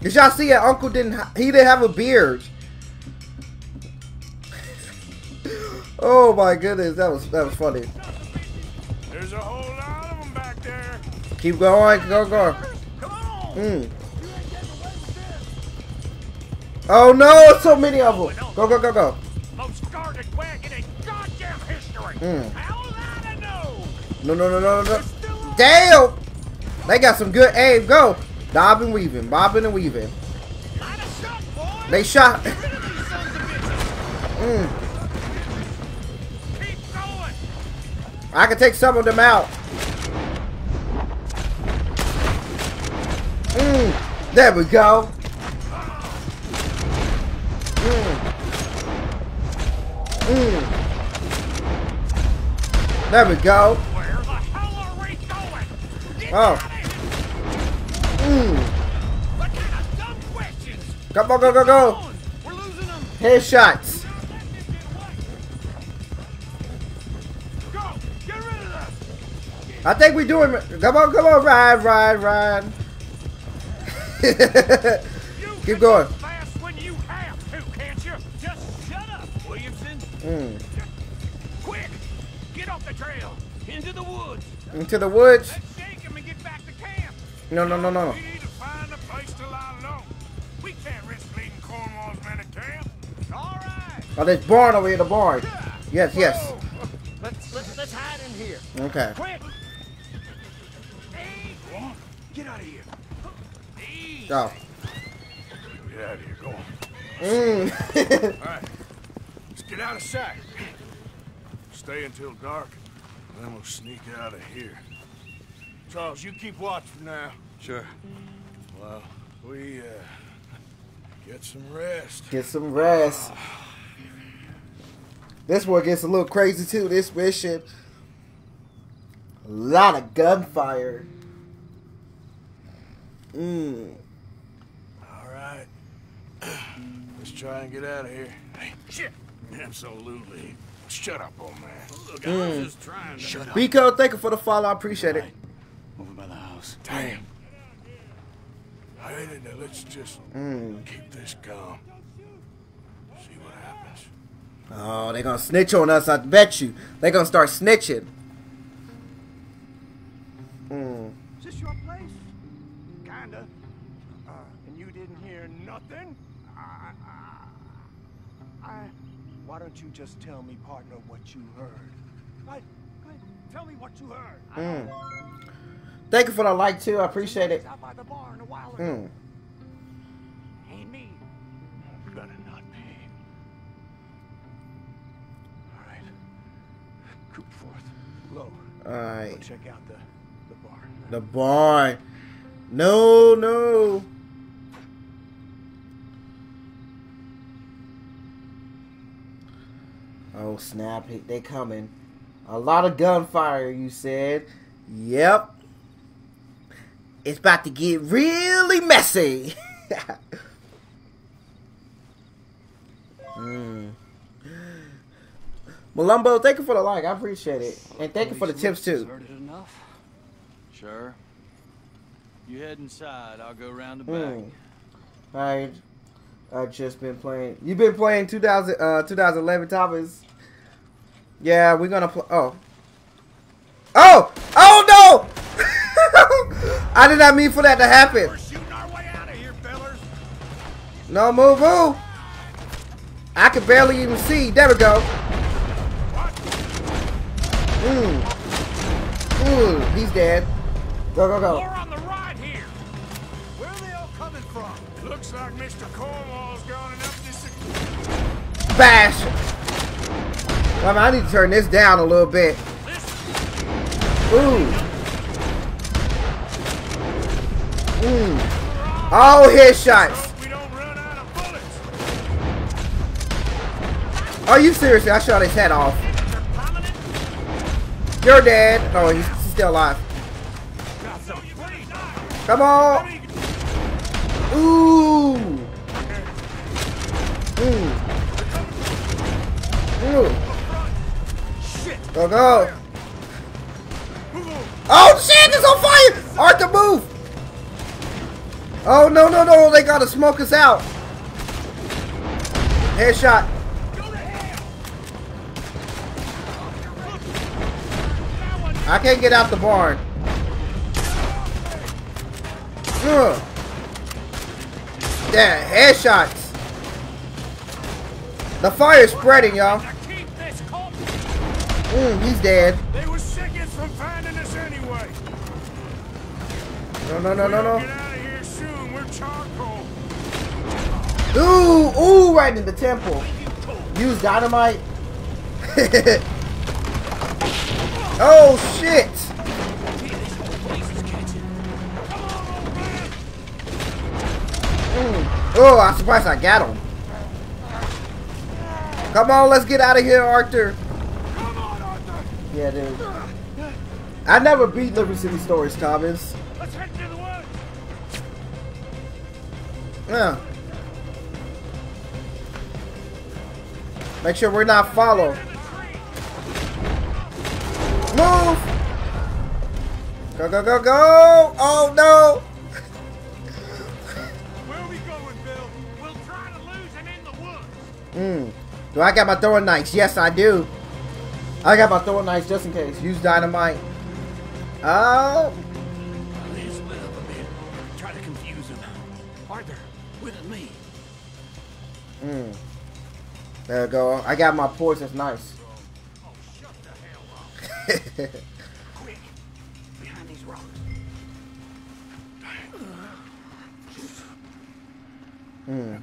Speaker 2: Did y'all see it? Uncle didn't. He didn't have a beard. oh my goodness, that was that was funny.
Speaker 29: There's a whole
Speaker 2: Keep going, go go. Mm. Oh no, so many of them. Go go go go.
Speaker 11: Most guarded wagon in goddamn history.
Speaker 2: Mm.
Speaker 11: Would
Speaker 2: No no no no no. Damn! They got some good aim. Go. Bob and weaving, bobbing and weaving. They shot. mm. I can take some of them out. Mm. There we go. Mm. Mm. There we go. Oh. Mm. Come on, go, go, go. Headshots. I think we're doing. Come on, come on, ride, ride, ride.
Speaker 11: up, Williamson.
Speaker 2: Mm.
Speaker 11: Quick, get off the trail, into the woods.
Speaker 2: Into the woods.
Speaker 11: Let's shake him and get back to camp.
Speaker 2: No, no, no, no.
Speaker 29: We need to find a place to lie low. We can't risk leaving Cornwall's men at camp.
Speaker 11: All right.
Speaker 2: Oh, there's barn over here. The barn. Yes, yes.
Speaker 11: Let's let's, let's hide in here.
Speaker 2: Okay.
Speaker 11: Quick. Hey. Get out of here.
Speaker 2: Oh.
Speaker 8: Get out of here, go on.
Speaker 2: Mm.
Speaker 8: All right, let's get out of sight. Stay until dark, then we'll sneak out of here. Charles, you keep watch for now.
Speaker 28: Sure.
Speaker 8: Well, we, uh, get some rest.
Speaker 2: Get some rest. This one gets a little crazy too. This mission. A lot of gunfire. Mm.
Speaker 8: All right. Let's try and get out of here. Hey, shit. Absolutely. Shut up, old man.
Speaker 28: Look,
Speaker 2: I was Mm.
Speaker 28: just trying to... Shut up.
Speaker 2: Biko, thank you for the follow. I appreciate it.
Speaker 28: Over by the house.
Speaker 8: Damn. Hey, now let's just
Speaker 2: Mm.
Speaker 8: keep this calm. See what happens.
Speaker 2: Oh, they're gonna snitch on us. I bet you. They're gonna start snitching. Mm.
Speaker 18: Is this your place? Kinda. Uh, and you didn't hear nothing? I, I, I, why don't you just tell me, partner, what you heard? Right, right. Tell me what you heard. I
Speaker 2: Mm. Thank you for the like too. I appreciate it.
Speaker 18: Out by the barn a while ago.
Speaker 2: Mm.
Speaker 18: Ain't me.
Speaker 28: Better not be.
Speaker 18: All right. Coop forth. Low.
Speaker 2: Alright.
Speaker 18: Go check out the, the barn.
Speaker 2: The barn. No, no. Oh snap! They coming. A lot of gunfire. You said. Yep. it's about to get really messy. mm. Malumbo, thank you for the like. I appreciate it. And thank you for the tips too.
Speaker 30: Enough? Sure. You head inside. I'll go round the back.
Speaker 2: Mm. I I just been playing. You've been playing 2000 uh 2011 Thomas. Yeah, we're gonna play. Oh. Oh! Oh no! I did not mean for that to happen. No move, move. I can barely even see. There we go. Mm. Ooh, he's dead. Go, go, go.
Speaker 8: More on the right here. Where are they all coming from? Looks like Mr. Cornwall's gone enough this.
Speaker 2: Bash. Well, I need to turn this down a little bit. Ooh. Mm. All headshots. Are you serious? I shot his head off. You're dead. Oh, he's, he's still alive. Come on. Ooh. Ooh. Ooh. Go, go. Oh, shit, it's on fire. Arthur, move. Oh, no, no, no. They got to smoke us out. Headshot. I can't get out the barn. Ugh. Yeah, headshots. The fire's spreading, y'all. Mm, he's dead.
Speaker 8: They were seconds from finding us anyway.
Speaker 2: No, no, no, no, no.
Speaker 8: Get out of here soon. We're charcoal.
Speaker 2: Ooh, ooh, right in the temple. Use dynamite. oh, shit. Mm. Oh, I'm surprised I got him. Come on, let's get out of here, Arthur. Yeah, dude. I never beat Liberty City Stories, Thomas.
Speaker 8: Let's head to the woods.
Speaker 2: Yeah. Make sure we're not followed. Move! Go, go, go, go! Oh, no!
Speaker 8: Where are we going, Bill? We'll try to lose him in the woods.
Speaker 2: Hmm. Do I got my throwing knives? Yes, I do. I got my throwing knives just in case. Use dynamite. Oh.
Speaker 19: Liz split up a bit. Try to confuse him. Arthur, with me.
Speaker 2: Hmm. There we go. I got my poisonous knives.
Speaker 19: Quick, behind these rocks.
Speaker 2: Hmm.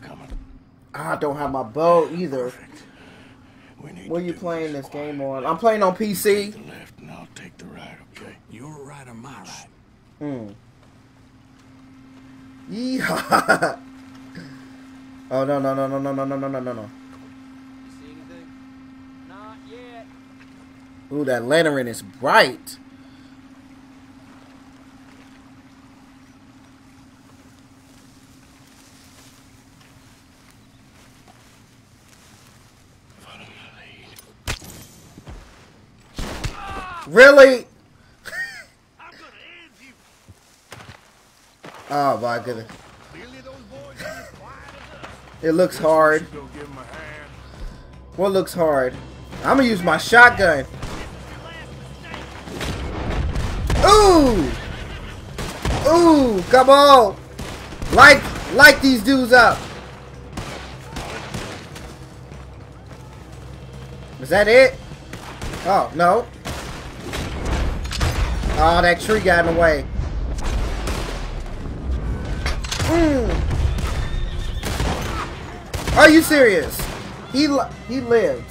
Speaker 2: I don't have my bow either. What are you playing this game on? I'm playing on PC.
Speaker 26: left and I'll take the right, okay?
Speaker 19: Your right or my right?
Speaker 2: Hmm. Yeehaw. Oh no no no no no no no no no no no. Ooh, that lantern is bright. Really? oh my goodness. It looks hard. What looks hard? I'm gonna use my shotgun. Ooh! Ooh! Come on! Light, light these dudes up. Is that it? Oh, no. Oh, that tree got in the way. Mm. Are you serious? He li he lived.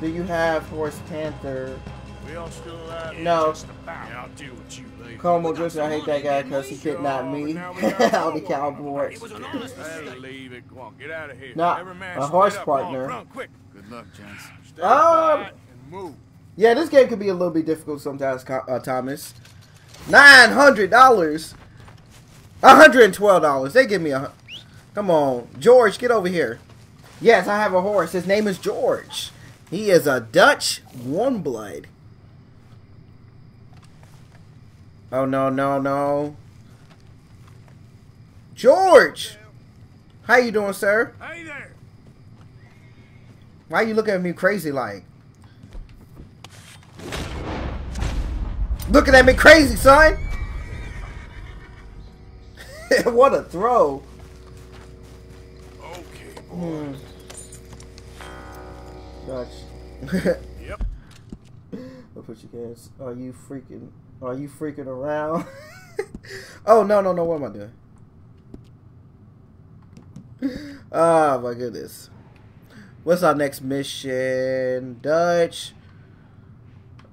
Speaker 2: Do you have Horse Panther?
Speaker 8: We all still alive?
Speaker 2: No.
Speaker 8: Yeah, I'll deal with you later.
Speaker 2: Colm O'Driscoll, I hate that guy because he kidnapped me. All the cowboys.
Speaker 8: Hey, leave it. Go on, get out of here.
Speaker 2: Nah, a horse partner.
Speaker 8: run, quick.
Speaker 26: Good luck, gents.
Speaker 2: Um,
Speaker 8: and move.
Speaker 2: Yeah, this game could be a little bit difficult sometimes, uh, Thomas. Nine hundred dollars. hundred and twelve dollars. They give me a. Come on, George, get over here. Yes, I have a horse. His name is George. He is a Dutch warm blood. Oh no no no. George, how you doing, sir?
Speaker 8: Hey there.
Speaker 2: Why you looking at me crazy like? Looking at me crazy, son. what a throw.
Speaker 8: Okay,
Speaker 2: Hmm. Dutch.
Speaker 8: Yep.
Speaker 2: I'll put your hands. Are you freaking? Are you freaking around? oh no no no! What am I doing? Oh my goodness. What's our next mission? Dutch.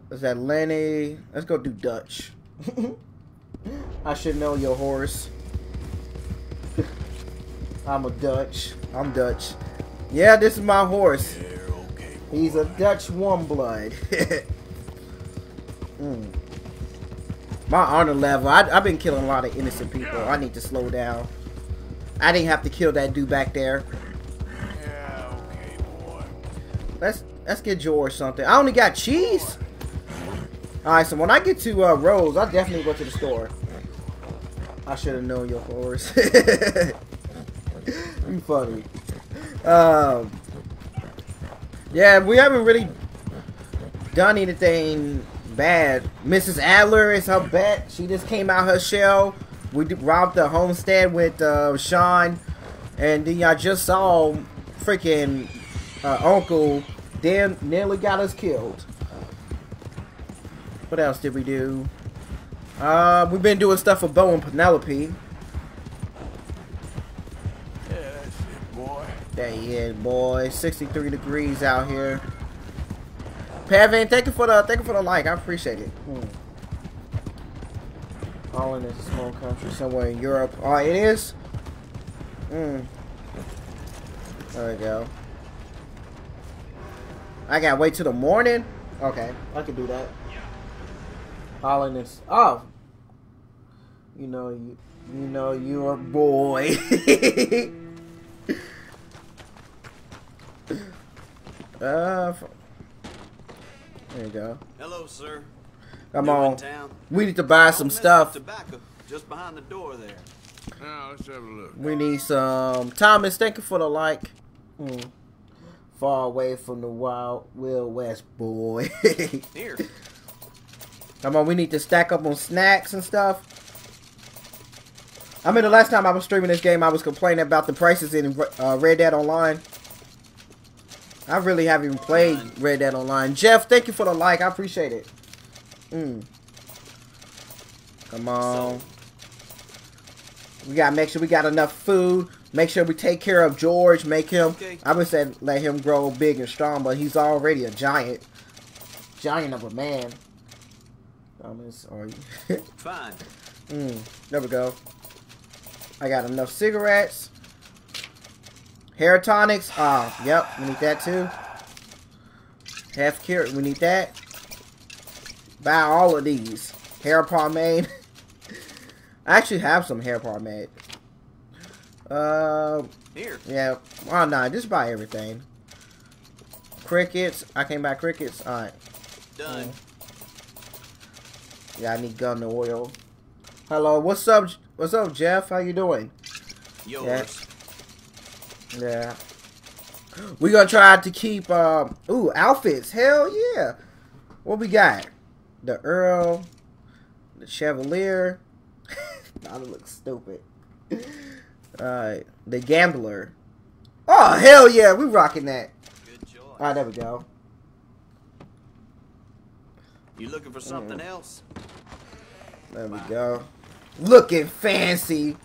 Speaker 2: Is that Lenny? Let's go do Dutch. I should know your horse. I'm a Dutch. I'm Dutch. Yeah, this is my horse. He's a Dutch warm blood. Mm. My honor level. I, I've been killing a lot of innocent people. I need to slow down. I didn't have to kill that dude back there.
Speaker 8: Yeah, okay, boy.
Speaker 2: Let's let's get George something. I only got cheese. All right, so when I get to uh, Rhodes, I'll definitely go to the store. I should have known your horse. you funny. Um, yeah, we haven't really done anything bad. Mrs. Adler is her bet. She just came out her shell. We robbed the homestead with uh, Sean, and then I just saw freaking uh, Uncle Dan nearly got us killed. What else did we do? Uh, we've been doing stuff for Beau and Penelope.
Speaker 8: Yeah, that's it, boy.
Speaker 2: There he boy. 63 degrees out here. Pavin, thank you for the thank you for the like. I appreciate it. Hmm. Holland is a small country somewhere in Europe. Oh, it is? Hmm. There we go. I gotta wait till the morning? Okay, I can do that. Holland is oh. You know you you know you're a boy. uh f- there you go.
Speaker 19: Hello, sir.
Speaker 2: Come
Speaker 19: New
Speaker 2: on.
Speaker 19: town?
Speaker 2: We need to buy some
Speaker 19: miss
Speaker 2: stuff.
Speaker 19: Tobacco just behind the door there.
Speaker 8: Now let's have a look.
Speaker 2: We need some. Thomas, thank you for the like. Hmm. Far away from the wild, Will West boy.
Speaker 19: Here.
Speaker 2: Come on, we need to stack up on snacks and stuff. I mean, the last time I was streaming this game, I was complaining about the prices in uh, Red Dead Online. I really haven't even played Red Dead Online. Jeff, thank you for the like. I appreciate it. Mm. Come on. We gotta make sure we got enough food. Make sure we take care of George. Make him. I would say let him grow big and strong, but he's already a giant. Giant of a man. Thomas, are you?
Speaker 19: Fine.
Speaker 2: Mm, there we go. I got enough cigarettes. Hair tonics. Ah, yep, we need that too. Half cure. we need that. Buy all of these. Hair pomade. I actually have some hair pomade. Uh,
Speaker 19: Here.
Speaker 2: yeah. Why not? Just buy everything. Crickets. I can buy crickets. All right.
Speaker 19: Done.
Speaker 2: Yeah, I need gun oil. Hello, what's up? What's up, Jeff? How you doing?
Speaker 19: Yours.
Speaker 2: Yeah. yeah. We gonna try to keep um ooh outfits. Hell yeah. What we got? The Earl, the Chevalier. Now it looks stupid. Alright, the Gambler. Oh hell yeah, we rocking that.
Speaker 19: Good choice.
Speaker 2: Alright, there we go.
Speaker 19: You looking for something else?
Speaker 2: There we go. Looking fancy.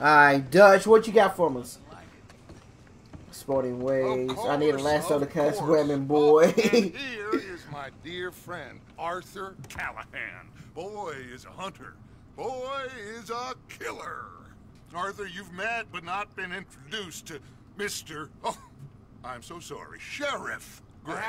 Speaker 2: Alright, Dutch, what you got for us? Sporting ways. I need a lasso to catch women, boy.
Speaker 3: here is my dear friend, Arthur Callahan. Boy is a hunter. Boy is a killer. Arthur, you've met but not been introduced to Mr. Oh, I'm so sorry, Sheriff.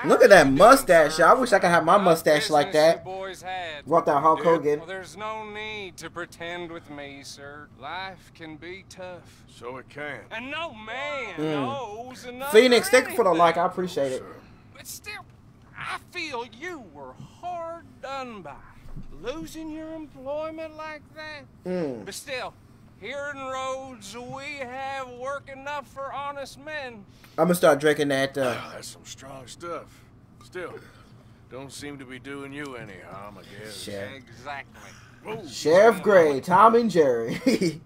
Speaker 2: Look at that mustache. I wish I could have my mustache like that.
Speaker 31: boys had.
Speaker 2: What the Hulk Hogan?
Speaker 31: Well, there's no need to pretend with me, sir. Life can be tough.
Speaker 9: So it can.
Speaker 31: And no man
Speaker 2: Mm.
Speaker 31: knows enough
Speaker 2: Phoenix, thank you for the like. I appreciate it.
Speaker 31: But still, I feel you were hard done by. Losing your employment like that.
Speaker 2: Mm.
Speaker 31: But still, here in Rhodes, we have work enough for honest men.
Speaker 2: I'm gonna start drinking that. Uh,
Speaker 9: That's some strong stuff. Still, don't seem to be doing you any harm, I guess.
Speaker 2: Sheriff.
Speaker 31: Exactly.
Speaker 9: Whoa.
Speaker 2: Sheriff Gray, Tom and Jerry.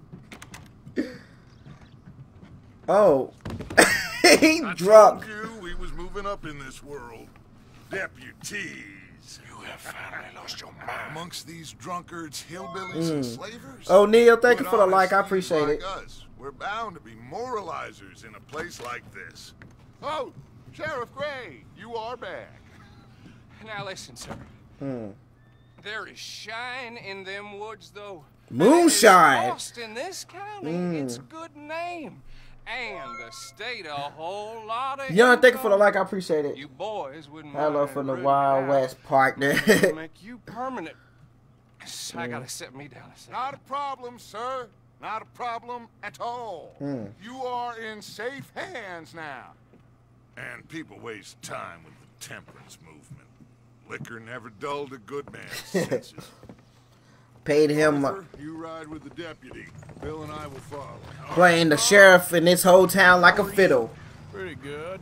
Speaker 2: oh, he
Speaker 3: I
Speaker 2: drunk.
Speaker 3: told you we was moving up in this world. Deputies.
Speaker 9: You have finally lost your mind.
Speaker 3: Amongst these drunkards, hillbillies, and
Speaker 2: Mm.
Speaker 3: slavers.
Speaker 2: Oh, Neil, thank you for the like. I appreciate
Speaker 3: like
Speaker 2: it.
Speaker 3: Us. We're bound to be moralizers in a place like this. Oh, Sheriff Gray, you are back.
Speaker 31: Now listen, sir.
Speaker 2: Hmm.
Speaker 31: There is shine in them woods, though.
Speaker 2: Moonshine.
Speaker 31: Lost in this county,
Speaker 2: Mm.
Speaker 31: it's good name. And the state a whole lot of
Speaker 2: Young, thank you for the
Speaker 31: income.
Speaker 2: like. I appreciate it.
Speaker 31: You boys wouldn't
Speaker 2: Hello from the Wild. West partner.
Speaker 31: Make you permanent. So I
Speaker 2: Mm.
Speaker 31: gotta sit me down a second.
Speaker 3: Not a problem, sir. Not a problem at all.
Speaker 2: Hmm.
Speaker 3: You are in safe hands now. And people waste time with the temperance movement. Liquor never dulled a good man's senses.
Speaker 2: Paid him
Speaker 3: you ride with the deputy. Bill and I will follow.
Speaker 2: playing the sheriff in this whole town like a fiddle.
Speaker 6: Pretty good.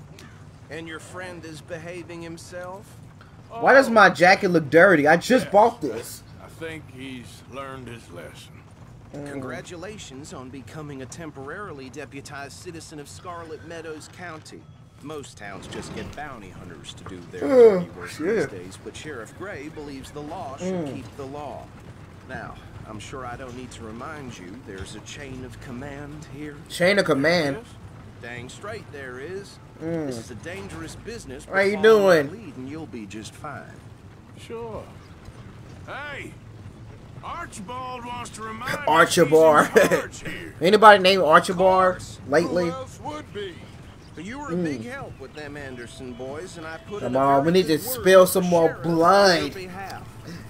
Speaker 6: And your friend is behaving himself?
Speaker 2: Why does my jacket look dirty? I just bought this.
Speaker 9: I think he's learned his lesson.
Speaker 6: Congratulations on becoming a temporarily deputized citizen of Scarlett Meadows County. Most towns just get bounty hunters to do their dirty work these days, but Sheriff Gray believes the law should
Speaker 2: Mm.
Speaker 6: keep the law. Now, I'm sure I don't need to remind you there's a chain of command here.
Speaker 2: Chain of command.
Speaker 6: Dang straight there is.
Speaker 2: Mm.
Speaker 6: This is a dangerous business. but
Speaker 2: How you doing?
Speaker 6: Lead and you'll be just fine.
Speaker 8: Sure. Hey, Archibald wants to remind us
Speaker 2: Archibald.
Speaker 8: he's in charge here.
Speaker 2: Anybody named Archibald lately?
Speaker 6: would be? You were a
Speaker 2: Mm.
Speaker 6: big help with them Anderson boys, and I put
Speaker 2: Come on, we need to spill some more
Speaker 6: sheriff
Speaker 2: blood.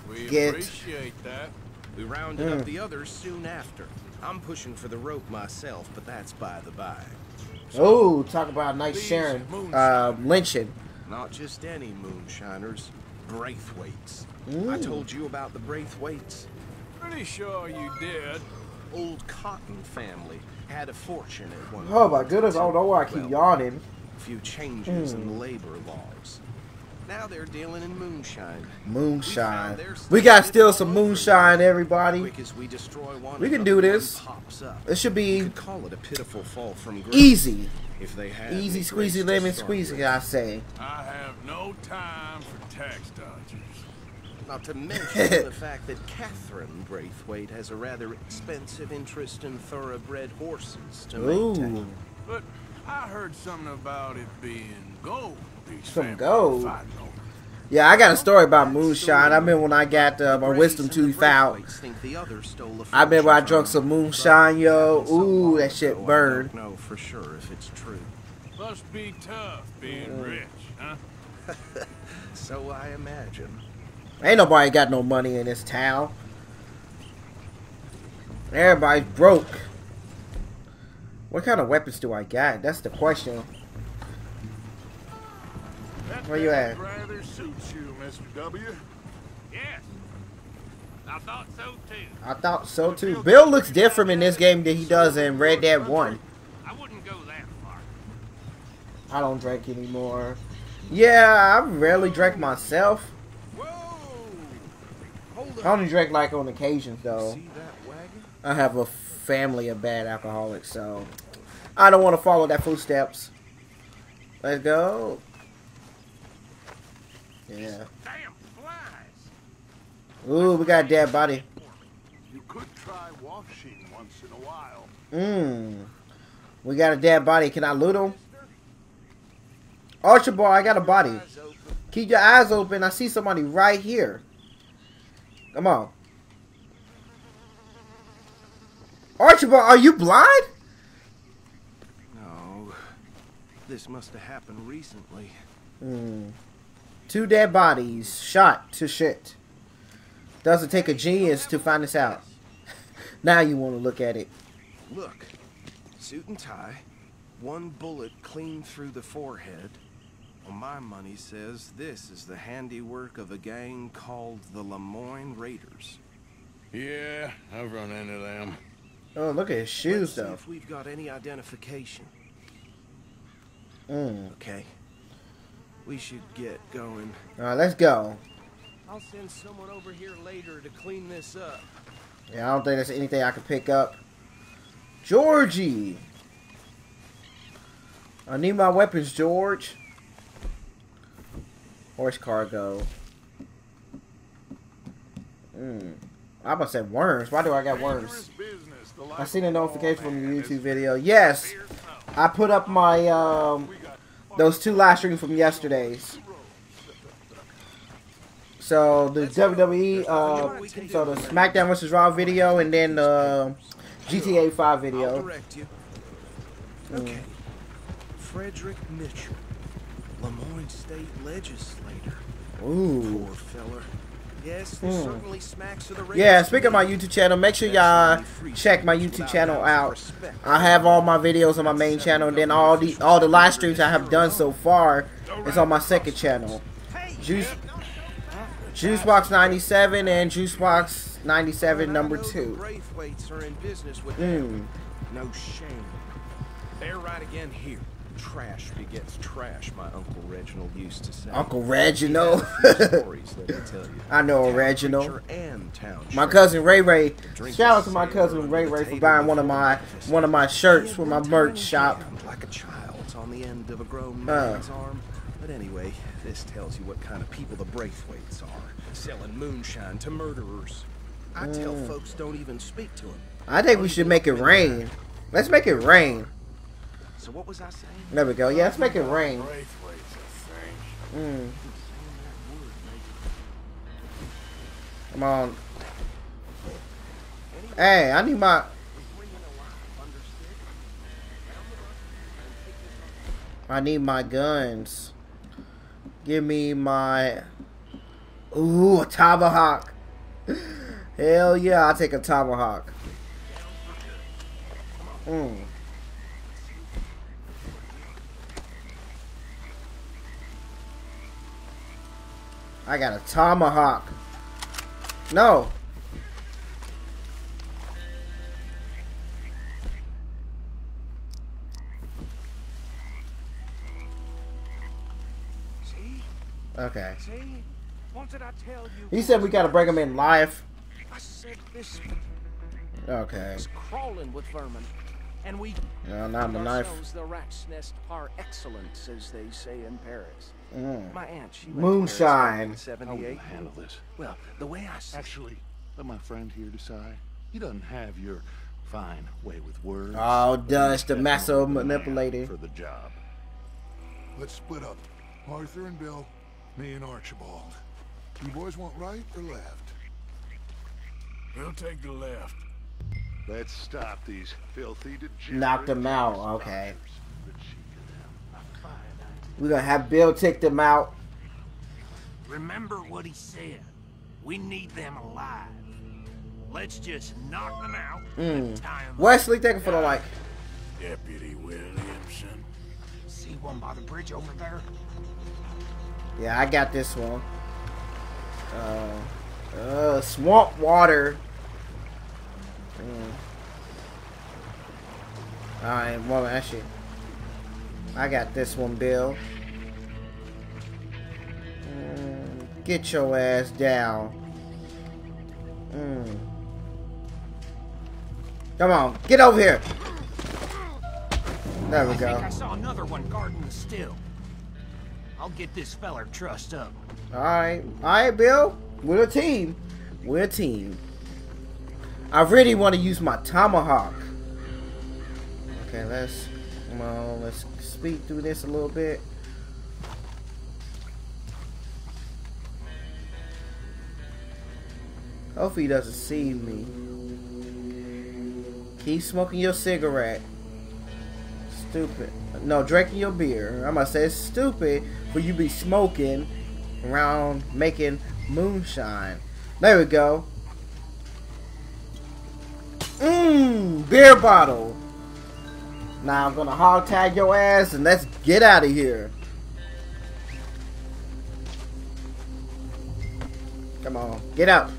Speaker 9: We
Speaker 2: Get-
Speaker 9: appreciate that.
Speaker 6: We rounded
Speaker 2: Mm.
Speaker 6: up the others soon after. I'm pushing for the rope myself, but that's by the by.
Speaker 2: Oh, talk about nice sharing. Uh, lynching.
Speaker 6: Not just any moonshiners, Braithwaites. I
Speaker 2: Mm.
Speaker 6: told you about the Braithwaites.
Speaker 8: Pretty sure you did.
Speaker 6: Old Cotton family had a fortune at one
Speaker 2: Oh my goodness, I don't know why I keep yawning.
Speaker 6: A few changes in
Speaker 2: Mm.
Speaker 6: the labor laws. Now they're dealing in moonshine.
Speaker 2: Moonshine. We gotta steal some moonshine, everybody.
Speaker 6: We destroy one,
Speaker 2: We can do this. It should be
Speaker 6: call it a pitiful fall from
Speaker 2: easy.
Speaker 6: If they had
Speaker 2: Easy
Speaker 6: any
Speaker 2: squeezy lemon
Speaker 6: start
Speaker 2: squeezy. I say.
Speaker 8: I have no time for tax dodgers.
Speaker 6: Not to mention the fact that Catherine Braithwaite has a rather expensive interest in thoroughbred horses to maintain.
Speaker 8: But I heard something about it being gold. These
Speaker 2: Some gold. Yeah, I got a story about moonshine. I remember when I got uh, my wisdom tooth out.
Speaker 6: Think the others stole a
Speaker 2: I remember I drunk some moonshine, yo. Ooh, that shit burned.
Speaker 6: No, for sure if it's true.
Speaker 8: Must be tough being
Speaker 2: Mm.
Speaker 8: rich, huh?
Speaker 6: so I imagine.
Speaker 2: Ain't nobody got no money in this town. Everybody's broke. What kind of weapons do I got? That's the question.
Speaker 3: That
Speaker 2: Where you
Speaker 3: bag
Speaker 2: at?
Speaker 3: rather suits you, Mr. W.
Speaker 25: Yes. I thought so too.
Speaker 2: I thought so too. Bill looks different in this game than he does in Red Dead 1.
Speaker 25: I wouldn't go that far.
Speaker 2: I don't drink anymore. Yeah, I rarely drink myself. I only drink like on occasions though. I have a family of bad alcoholics, so I don't want to follow that footsteps. Let's go. Yeah.
Speaker 25: Damn flies.
Speaker 2: Ooh, we got a dead body.
Speaker 3: You could try washing once in a while.
Speaker 2: Mmm. We got a dead body. Can I loot him? Archibald, I got a body. Keep your eyes open. I see somebody right here. Come on. Archibald, are you blind?
Speaker 6: No. This must have happened recently.
Speaker 2: Hmm. Two dead bodies shot to shit. Doesn't take a genius to find this out. now you want to look at it.
Speaker 6: Look, suit and tie, one bullet clean through the forehead. Well, my money says this is the handiwork of a gang called the Lemoyne Raiders.
Speaker 9: Yeah, I've run into them.
Speaker 2: Oh, look at his shoes,
Speaker 6: Let's see
Speaker 2: though.
Speaker 6: if we've got any identification.
Speaker 2: Mm.
Speaker 6: Okay. We should get going.
Speaker 2: All right, let's go.
Speaker 6: I'll send someone over here later to clean this up.
Speaker 2: Yeah, I don't think there's anything I can pick up. Georgie! I need my weapons, George. Horse cargo. Hmm. I'm about to say worms. Why do I got worms? I seen a notification from your YouTube video. Yes! I put up my, um, those two live streams from yesterday's. So the WWE, uh, so the SmackDown vs. Raw video, and then the GTA 5 video.
Speaker 6: direct you.
Speaker 2: Mm.
Speaker 6: Okay. Frederick Mitchell, Lemoyne State Legislator.
Speaker 2: Ooh.
Speaker 6: Poor feller. Yes, this
Speaker 2: Hmm.
Speaker 6: certainly smacks of the Raiders
Speaker 2: Yeah, speaking of my YouTube channel, make sure y'all check my YouTube channel out. I have all my videos on my main channel, and then all the all the live streams I have done so far is on my second channel. Juice Juicebox 97 and Juicebox 97 number two.
Speaker 6: Braithwaites are in business with
Speaker 2: Mm.
Speaker 6: No shame. They're right again here. Trash begets trash, my Uncle Reginald used to say.
Speaker 2: Uncle Reginald.
Speaker 6: He had a few stories, let me tell you.
Speaker 2: I know
Speaker 6: Town
Speaker 2: Reginald. My cousin Ray Ray. Shout out to my cousin Ray Ray for buying one of my one of my shirts from my merch shop.
Speaker 6: Like a child's on the end of a grown man's arm. But anyway, this tells you what kind of people the Braithwaites are. Selling moonshine to murderers. I tell
Speaker 2: Mm.
Speaker 6: folks don't even speak to them.
Speaker 2: I think we should make it rain. Let's make it rain.
Speaker 6: So what was I saying?
Speaker 2: There we go. Yeah, let's make it rain. Mm. Come on. Hey, I need my. I need my guns. Give me my. Ooh, a tomahawk. Hell yeah, I'll take a tomahawk. Mm. I got a tomahawk. No.
Speaker 31: See?
Speaker 2: Okay.
Speaker 31: See? What did I tell you?
Speaker 2: He said we gotta bring him in live.
Speaker 6: I said this
Speaker 2: Okay.
Speaker 6: is crawling with vermin. And we
Speaker 2: No, not the knife.
Speaker 6: the rat's nest par excellence, as they say in Paris.
Speaker 2: Mm.
Speaker 6: My aunt, she went
Speaker 2: Moonshine.
Speaker 6: To Paris back in
Speaker 3: How will
Speaker 6: 78.
Speaker 3: handle this?
Speaker 6: Well, the way I see
Speaker 3: Actually, let my friend here decide. He doesn't have your fine way with words.
Speaker 2: Oh,
Speaker 3: but
Speaker 2: Dutch, the master
Speaker 3: definitely
Speaker 2: manipulator.
Speaker 3: For the job.
Speaker 10: Let's split up. Arthur and Bill, me and Archibald. You boys want right or left?
Speaker 9: We'll take the left.
Speaker 3: Let's stop these filthy degenerates.
Speaker 2: Knocked him out. Okay. We're gonna have Bill take them out.
Speaker 25: Remember what he said. We need them alive. Let's just knock them out and
Speaker 2: Mm.
Speaker 25: tie 'em.
Speaker 2: Wesley, thank you for the like.
Speaker 25: Deputy Williamson. See one by the bridge over there?
Speaker 2: Yeah, I got this one. Uh, uh, swamp water. Mm. Alright, well, actually, I got this one, Bill. Mm, get your ass down. Mm. Come on, get over here. There we
Speaker 25: I
Speaker 2: go.
Speaker 25: think I saw another one guarding the still. I'll get this feller trussed up.
Speaker 2: Alright, alright, Bill. We're a team. We're a team. I really want to use my tomahawk. Okay, let's come on, let's speed through this a little bit. Hopefully he doesn't see me. Keep smoking your cigarette. stupid. No, drinking your beer. I'm gonna say it's stupid for you be smoking around making moonshine. There we go. Mmm, beer bottle. Now I'm gonna hog tag your ass and let's get out of here. Come on, get out.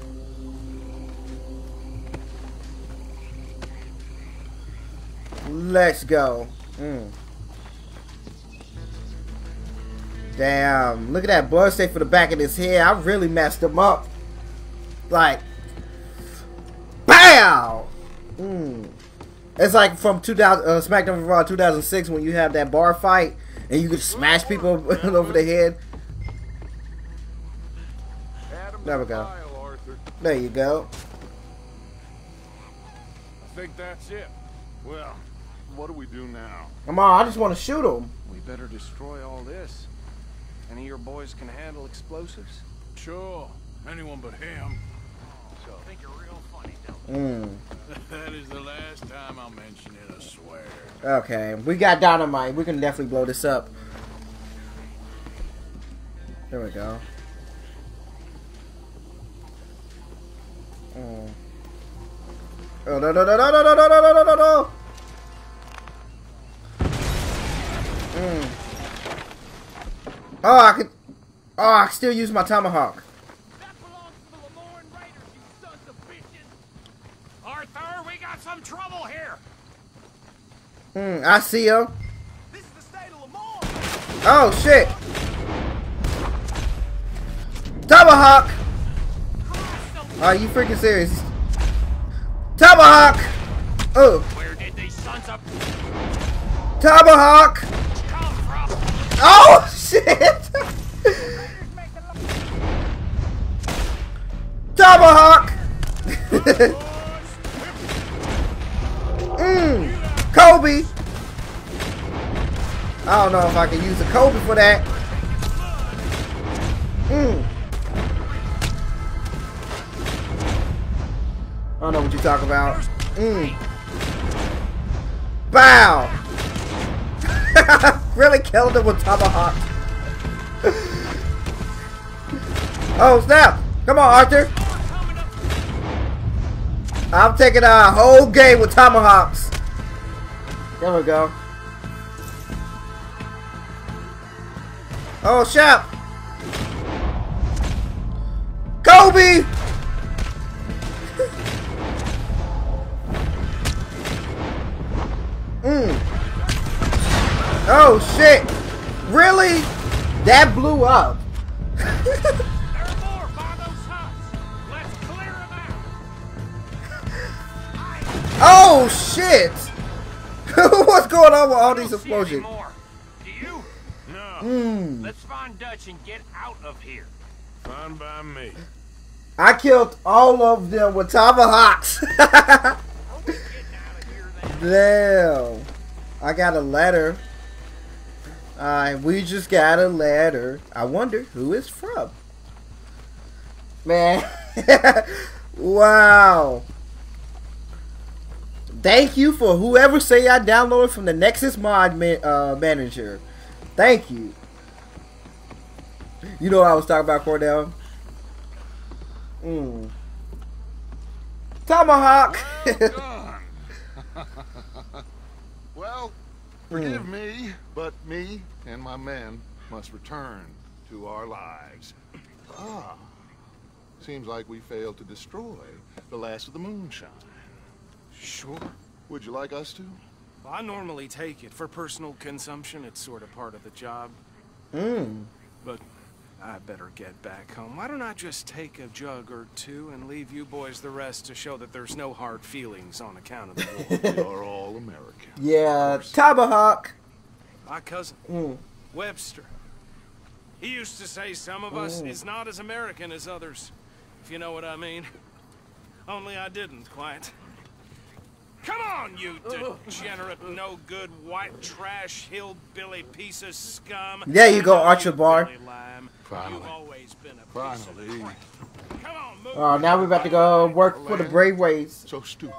Speaker 2: Let's go. Mm. Damn, look at that blood stain for the back of his head. I really messed him up. Like, BAM! Mm. It's like from 2000, uh, SmackDown Raw 2006 when you have that bar fight and you could smash people over the head. There we go. There you go.
Speaker 8: I think that's it. Well, what do we do now?
Speaker 2: Come on, I just want to shoot him.
Speaker 11: We better destroy all this. Any of your boys can handle explosives?
Speaker 25: Sure. Anyone but him.
Speaker 2: Mm.
Speaker 25: that is the last time I'll mention it, I swear.
Speaker 2: Okay, we got dynamite. We can definitely blow this up. There we go. Mm. Oh no no no no no no no no no no no! Mm. Oh, I could. Oh, I can still use my tomahawk.
Speaker 25: Arthur, we got some trouble here.
Speaker 2: Hmm, I see you. Oh shit! Tomahawk! Are you freaking serious? Tomahawk! Oh!
Speaker 25: Where did these sons of
Speaker 2: Tomahawk! Oh shit! Tomahawk! Mmm! Kobe! I don't know if I can use a Kobe for that. Mmm. I don't know what you're talking about. Mmm. Bow! really killed him with tomahawk. oh snap! Come on, Arthur. I'm taking a whole game with tomahawks. There we go. Oh, Shep! Kobe! mm. Oh, shit! Really? That blew up. Oh, shit! What's going on with all these explosions?
Speaker 25: No.
Speaker 2: Hmm.
Speaker 25: Let's find Dutch and get out of here. Fine by me.
Speaker 2: I killed all of them with tomahawks. Damn. I got a letter. Alright, we just got a letter. I wonder who it's from. Man. wow. Thank you for whoever say I downloaded from the Nexus Mod man, uh, Manager. Thank you. You know what I was talking about, Cordell? Mm. Tomahawk!
Speaker 3: well, forgive me, but me and my men must return to our lives. Ah, seems like we failed to destroy the last of the moonshine.
Speaker 11: Sure.
Speaker 3: Would you like us to?
Speaker 11: I normally take it. For personal consumption, it's sort of part of the job.
Speaker 2: Mm.
Speaker 11: But I better get back home. Why don't I just take a jug or two and leave you boys the rest to show that there's no hard feelings on account of the war?
Speaker 3: we are all American.
Speaker 2: Yeah, Tomahawk.
Speaker 11: My cousin,
Speaker 2: Mm.
Speaker 11: Webster. He used to say some of us
Speaker 2: Mm.
Speaker 11: is not as American as others, if you know what I mean. Only I didn't quite. Come on, you degenerate, no good, white trash, hillbilly piece of scum.
Speaker 2: There you go,
Speaker 11: I know
Speaker 2: Archer Bar.
Speaker 3: Finally.
Speaker 11: You've always been a
Speaker 3: Finally.
Speaker 11: Come on.
Speaker 2: Oh, now we're about to go work for the Braithwaites.
Speaker 3: So stupid.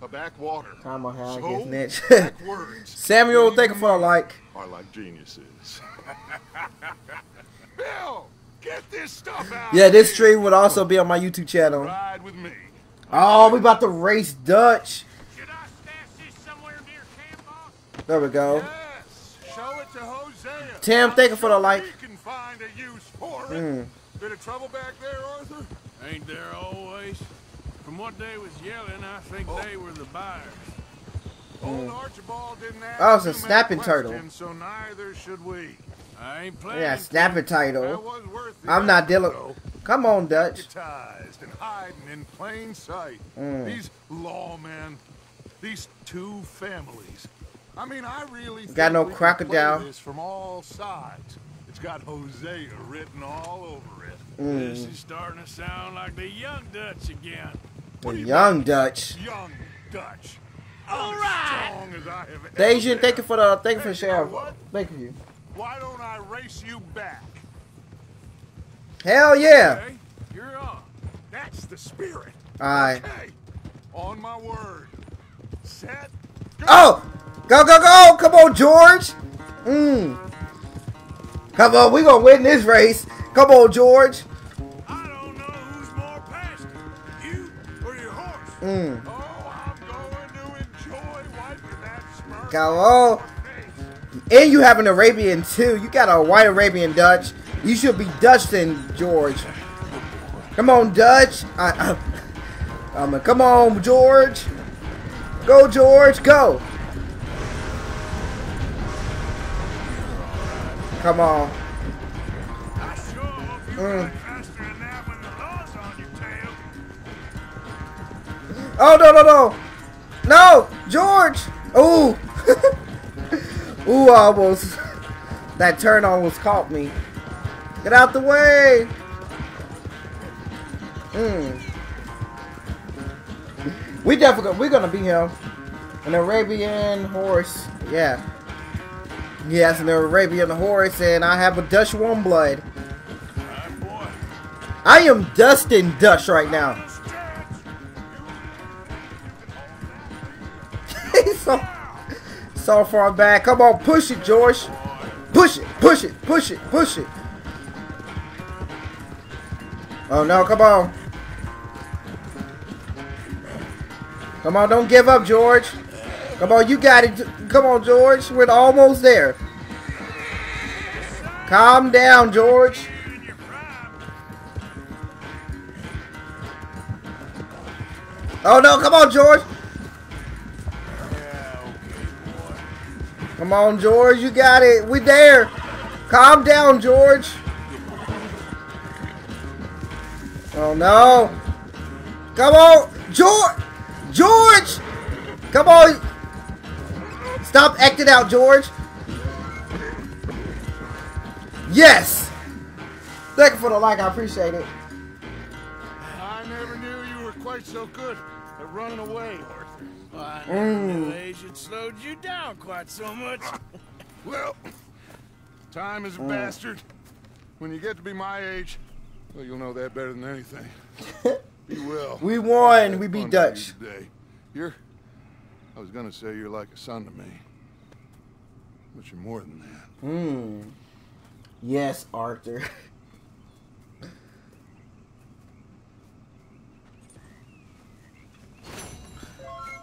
Speaker 3: a backwater.
Speaker 2: Come on, how I get niche. Samuel, thank you for a like.
Speaker 3: Are like geniuses. Bill, get this stuff out.
Speaker 2: Yeah, this stream would also be on my YouTube channel.
Speaker 3: Ride with me.
Speaker 2: Oh, we about to race Dutch. There we go. Yes.
Speaker 3: Show it to Hosea.
Speaker 2: Tim, thank you for the like.
Speaker 3: He can find a use for it.
Speaker 2: Mm.
Speaker 3: Bit of trouble back there, Arthur?
Speaker 8: Ain't there always? From what they was yelling, I think they were the buyers.
Speaker 3: Old Archibald didn't ask
Speaker 2: Oh, it's a snapping turtle.
Speaker 3: questions, So neither should we.
Speaker 8: I ain't playing.
Speaker 2: Yeah, snapping title.
Speaker 3: Was worth
Speaker 2: I'm not
Speaker 3: effort,
Speaker 2: dealing. Come on, Dutch.
Speaker 3: Deputized and hiding in plain sight.
Speaker 2: Mm.
Speaker 3: These lawmen, these two families. I mean, I really
Speaker 2: Got no crocodile.
Speaker 3: play this from all sides. It's got Hosea written all over it.
Speaker 2: Mm.
Speaker 8: This is starting to sound like the young Dutch again.
Speaker 2: The young Dutch.
Speaker 3: Young Dutch.
Speaker 8: All
Speaker 3: right. Strong as I have ever
Speaker 2: Dejan, thank you for the thank you for
Speaker 3: Hey,
Speaker 2: sharing.
Speaker 3: you know what?
Speaker 2: Thank you.
Speaker 3: Why don't I race you back?
Speaker 2: Hell yeah.
Speaker 3: Okay, you're on. That's the spirit.
Speaker 2: Alright.
Speaker 3: Okay. On my word. Set.
Speaker 2: Oh! Go, go, go! Come on, George! Mm. Come on, we gonna win this race. Come on, George.
Speaker 8: I don't know who's more passionate, you or your horse.
Speaker 2: Mm.
Speaker 3: Oh, I'm going to enjoy wiping that smirk.
Speaker 2: Come on. And you have an Arabian too. You got a white Arabian Dutch. You should be Dutch then, George. Come on, Dutch. I, I, um, come on, George. Go, George. Go. Come on. Mm. Oh no no no! No, George! Ooh, ooh, almost. That turn almost caught me. Get out the way! Mm. We definitely we're gonna beat him. An Arabian horse, yeah. Has an Arabian horse, and I have a Dutch warm blood. I am Dustin Dutch right now. So, so far back. Come on, push it, George. Push it, push it, push it, push it. Oh no, come on. Come on, don't give up, George. Come on, you got it. Come on, George. We're almost there. Calm down, George. Oh no, come on, George. Come on, George, you got it. We there. Calm down, George. Oh no. Come on, George. George. Come on. Stop acting out, George. Yes. Thank you for the like. I appreciate it.
Speaker 3: I never knew you were quite so good at running away, Arthur.
Speaker 8: Well, I never knew
Speaker 2: Mm.
Speaker 8: age had slowed you down quite so much.
Speaker 3: Well, time is a
Speaker 2: Mm.
Speaker 3: bastard. When you get to be my age, well, you'll know that better than anything. be well.
Speaker 2: We won. We beat
Speaker 3: fun you
Speaker 2: Dutch.
Speaker 3: Today. You're. I was gonna say you're like a son to me, but you're more than that.
Speaker 2: Hmm. Yes, Arthur.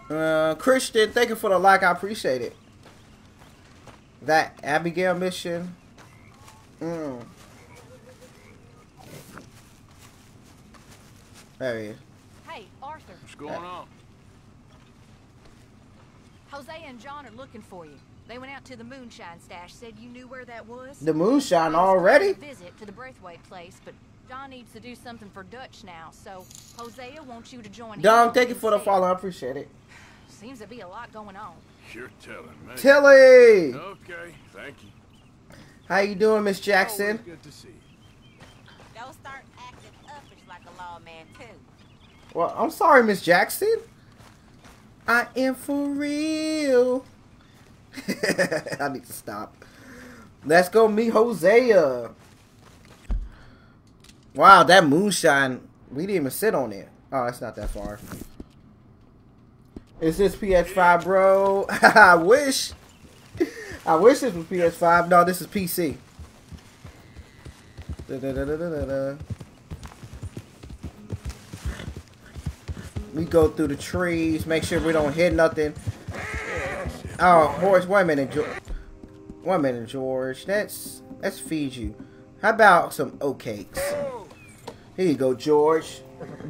Speaker 2: Uh, Christian, thank you for the like. I appreciate it. That Abigail mission. Mm. There he is.
Speaker 12: Hey, Arthur.
Speaker 8: What's going on?
Speaker 12: Hosea and John are looking for you. They went out to the moonshine stash, said you knew where that was.
Speaker 2: The moonshine already?
Speaker 12: a visit to the Braithwaite place, but John needs to do something for Dutch now, so Hosea wants you to join him.
Speaker 2: Dom, thank you for the follow. I appreciate it.
Speaker 12: Seems to be a lot going on.
Speaker 8: You're telling me.
Speaker 2: Tilly!
Speaker 8: Okay, thank you.
Speaker 2: How you doing, Miss Jackson?
Speaker 8: Good to see you.
Speaker 32: Don't start acting uppish like a lawman, too.
Speaker 2: Well, I'm sorry, Miss Jackson. I am for real. I need to stop. Let's go meet Hosea. Wow, that moonshine. We didn't even sit on it. Oh, it's not that far. Is this PS5, bro? I wish. I wish this was PS5. No, this is PC. Da, da, da. We go through the trees, make sure we don't hit nothing. Oh, wait a minute, George. One minute, George. Let's let's feed you. How about some oatcakes? Here you go, George.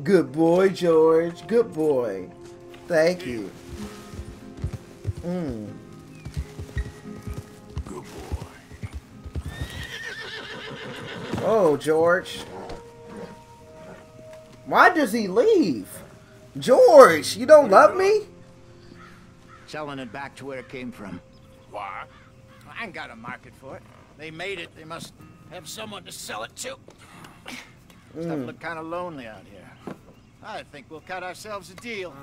Speaker 2: Good boy, George. Good boy. Thank you. Mmm.
Speaker 25: Good boy.
Speaker 2: Oh, George. Why does he leave? George, you don't love me?
Speaker 4: Selling it back to where it came from.
Speaker 25: Why?
Speaker 4: I ain't got a market for it. They made it. They must have someone to sell it to. Stuff
Speaker 2: Mm.
Speaker 4: look kind of lonely out here. I think we'll cut ourselves a deal.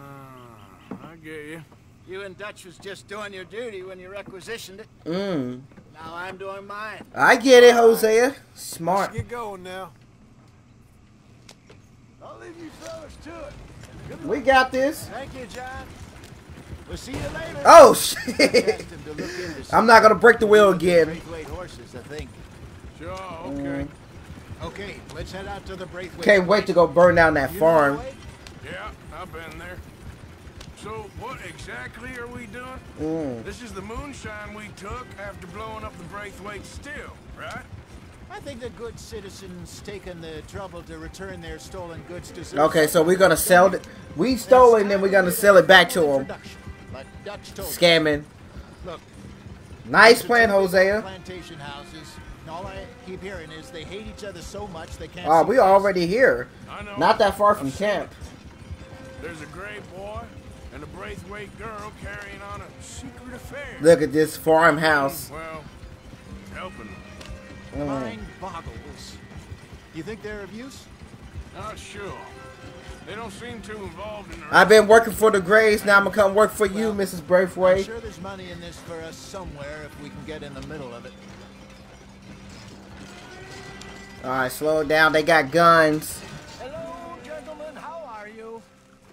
Speaker 8: I get you.
Speaker 4: You and Dutch was just doing your duty when you requisitioned it.
Speaker 2: Mmm.
Speaker 4: Now I'm doing mine.
Speaker 2: I get it, Hosea. Smart.
Speaker 4: Let's get going now. I'll leave you fellas to it.
Speaker 2: We got this.
Speaker 4: Thank you, John. We'll see you later.
Speaker 2: Oh, shit.
Speaker 4: Asked him to look into
Speaker 2: I'm not going to break the wheel again.
Speaker 4: Horses, I think.
Speaker 8: Sure,
Speaker 2: okay.
Speaker 4: Okay, let's head out to the Braithwaite.
Speaker 2: Can't wait to go burn down that
Speaker 4: You
Speaker 2: farm.
Speaker 8: Yeah, I've been there. So, what exactly are we doing?
Speaker 2: Mm.
Speaker 8: This is the moonshine we took after blowing up the Braithwaite still, right?
Speaker 4: I think the good citizens taken the trouble to return their stolen goods to
Speaker 2: Okay, so we're going to sell it. We stole it and then we're going to sell it back to him.
Speaker 4: Like Dutch told us.
Speaker 2: Scamming.
Speaker 4: Look,
Speaker 2: Nice plan,
Speaker 4: two
Speaker 2: Hosea.
Speaker 4: Plantation houses. All I keep hearing is they hate each other so much they can't.
Speaker 2: Oh,
Speaker 4: see
Speaker 2: we
Speaker 4: past
Speaker 2: already here. Not that far from camp.
Speaker 8: There's a gray boy and a Braithwaite girl carrying on a secret affair.
Speaker 2: Look at this farmhouse.
Speaker 8: Well, helping.
Speaker 2: Mm.
Speaker 4: Mind boggles. You think they're of use?
Speaker 8: Not sure. They don't seem too involved in
Speaker 2: I've been working for the Grays. Now I'm going to come work for you, Mrs.
Speaker 4: I'm sure there's money in this for us somewhere if we can get in the middle of it.
Speaker 2: All right, slow down. They got guns.
Speaker 4: Hello, gentlemen. How are you?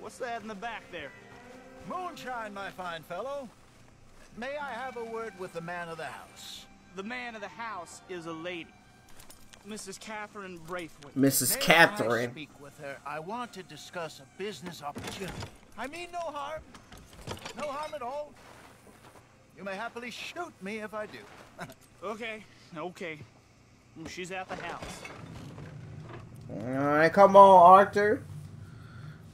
Speaker 33: What's that in the back there?
Speaker 4: Moonshine, my fine fellow. May I have a word with the man of the house?
Speaker 33: The man of the house is a lady. Mrs. Catherine Braithwaite.
Speaker 2: Mrs.
Speaker 4: May
Speaker 2: Catherine.
Speaker 4: I speak with her. I want to discuss a business opportunity. I mean no harm. No harm at all. You may happily shoot me if I do.
Speaker 33: Okay, okay. She's at the house.
Speaker 2: All right, come on, Arthur.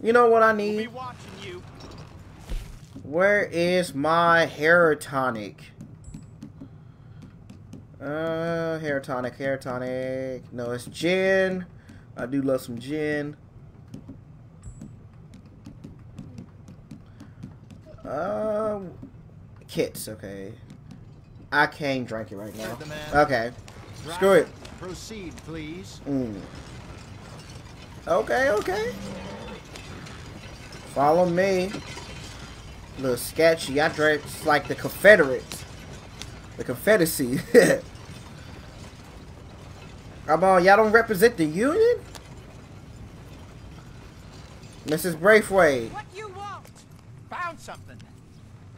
Speaker 2: You know what I
Speaker 33: We'll be
Speaker 2: need?
Speaker 33: watching you.
Speaker 2: Where is my hair tonic? Uh, hair tonic, hair tonic. No, it's gin. I do love some gin. Um, kits. Okay. I can't drink it right now. Okay. Screw it.
Speaker 4: Proceed, please.
Speaker 2: Mm. Okay, okay. Follow me. little sketchy. I dress like the Confederates. The Confederacy. Come on, y'all don't represent the Union? Mrs. Braithwaite.
Speaker 4: What you want? Found something.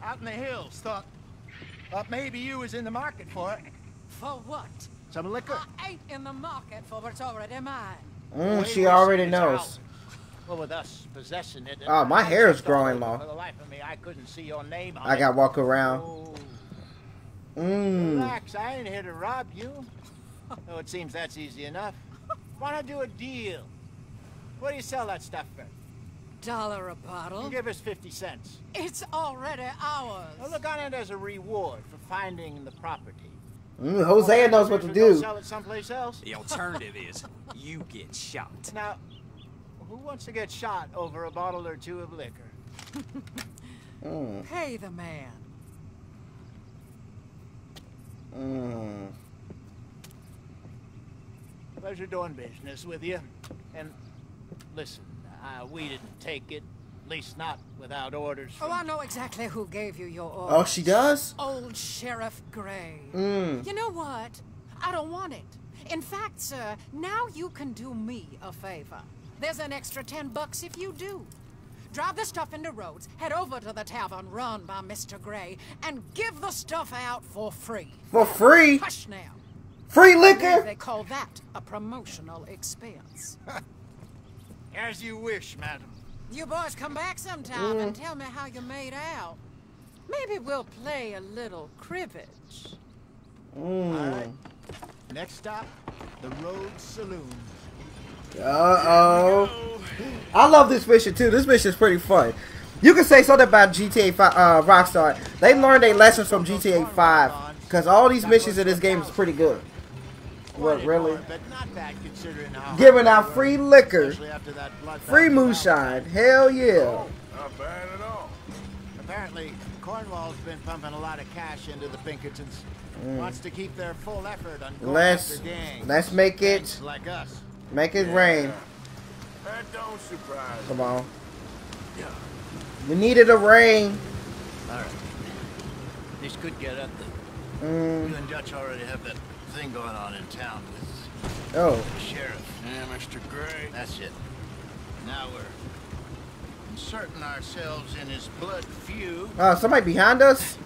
Speaker 4: Out in the hills. Thought, thought maybe you was in the market for it.
Speaker 23: For what?
Speaker 4: Some liquor.
Speaker 23: I ain't in the market for what's already mine.
Speaker 2: Mm,
Speaker 4: Way
Speaker 2: she already knows.
Speaker 4: Well, with us possessing it.
Speaker 2: Oh, my hair is growing long.
Speaker 4: For the life of me, I couldn't see your name on
Speaker 2: I got walk around.
Speaker 4: Oh,
Speaker 2: Mmm.
Speaker 4: Relax, I ain't here to rob you. Though it seems that's easy enough. Why not do a deal? What do you sell that stuff for?
Speaker 23: Dollar a bottle?
Speaker 4: You Give us 50 cents.
Speaker 23: It's already ours.
Speaker 4: Well, look on it as a reward for finding the property.
Speaker 2: Mm, Hosea knows what to
Speaker 4: If we go
Speaker 2: do.
Speaker 4: Sell it someplace else.
Speaker 18: The alternative is you get shot.
Speaker 4: Now, who wants to get shot over a bottle or two of liquor?
Speaker 2: Mm.
Speaker 23: Pay the man.
Speaker 2: Mm.
Speaker 4: Pleasure doing business with you. And listen, uh, we didn't take it. At least not without orders.
Speaker 23: Oh, I know exactly who gave you your orders.
Speaker 2: Oh, she does?
Speaker 23: Old Sheriff Gray.
Speaker 2: Mm.
Speaker 23: You know what? I don't want it. In fact, sir, now you can do me a favor. There's an extra ten bucks if you do. Drive the stuff into Rhodes, head over to the tavern run by Mr. Gray, and give the stuff out for free.
Speaker 2: For free?
Speaker 23: Hush now.
Speaker 2: Free liquor?
Speaker 23: They call that a promotional expense.
Speaker 4: As you wish, madam.
Speaker 23: You boys come back sometime and
Speaker 4: Mm.
Speaker 23: tell me how you made out. Maybe we'll play a little cribbage.
Speaker 2: Mm.
Speaker 4: All right. Next stop, the Road Saloon.
Speaker 2: Uh oh. I love this mission too. This mission is pretty fun. You can say something about GTA 5, uh, Rockstar. They learned their lessons from GTA 5 because all these missions in this game is pretty good. What really?
Speaker 4: But not bad considering how
Speaker 2: Giving out free liquor,
Speaker 4: Especially after that bloodbath
Speaker 2: free
Speaker 4: in
Speaker 2: moonshine. Hell yeah.
Speaker 4: Not bad at all. Apparently, Cornwall's been pumping a lot of cash into the Pinkertons.
Speaker 2: Mm.
Speaker 4: Wants to keep their full effort on going
Speaker 2: Let's
Speaker 4: gangs.
Speaker 2: let's make it
Speaker 4: like us.
Speaker 2: make it rain.
Speaker 25: That don't surprise
Speaker 2: Come on. We needed a rain.
Speaker 4: All right. This could get at the.
Speaker 2: Mm.
Speaker 4: You and Dutch already have that thing going on in town with
Speaker 2: Oh.
Speaker 4: the sheriff. Yeah, Mr. Gray. That's it. Now we're inserting ourselves in his blood feud.
Speaker 2: Uh, somebody behind us?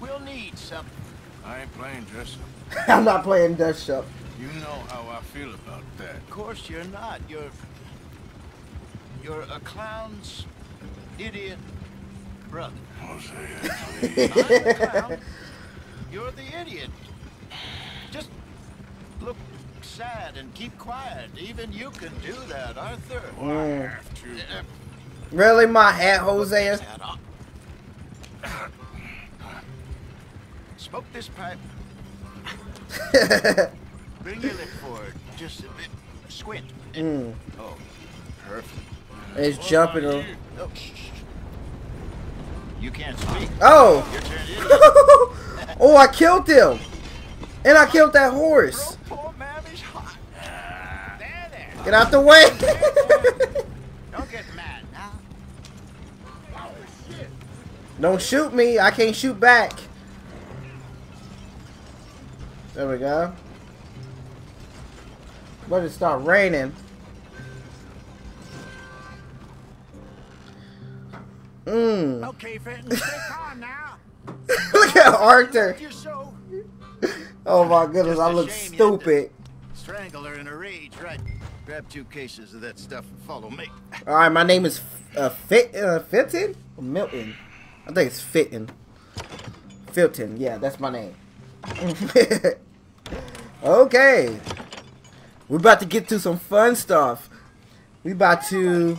Speaker 4: We'll need something.
Speaker 9: I ain't playing dress up.
Speaker 2: I'm not playing Dutch up.
Speaker 9: You know how I feel about that.
Speaker 4: Of course you're not. You're you're a clown's idiot brother.
Speaker 9: Hosea,
Speaker 4: I'm the clown. You're the idiot. Just look sad and keep quiet. Even you can do that, Arthur.
Speaker 2: Mm. Really, my hat, Hosea?
Speaker 4: Smoke this pipe. Bring your lip forward. Just a bit. Squint.
Speaker 2: Mm.
Speaker 4: Oh, perfect.
Speaker 2: It's jumping.
Speaker 4: Oh, shh, shh, shh. You can't speak.
Speaker 2: Oh!
Speaker 4: You're turned idiot.
Speaker 2: oh, I killed him! And I killed that horse!
Speaker 4: Poor mammy's hot. There, there.
Speaker 2: Get out the way!
Speaker 4: Don't get mad now.
Speaker 2: Don't shoot me, I can't shoot back. There we go. Let it start raining. Mmm.
Speaker 4: Okay, Fenton, stay calm now.
Speaker 2: Look at Arthur. Oh my goodness, I look
Speaker 4: shame you had to
Speaker 2: stupid.
Speaker 4: Strangle her in a rage, right? Grab two cases of that stuff and follow me.
Speaker 2: Alright, my name is uh, Fit, uh, Milton? I think it's Fitton. Filton, yeah, that's my name. okay. We're about to get to some fun stuff. We about to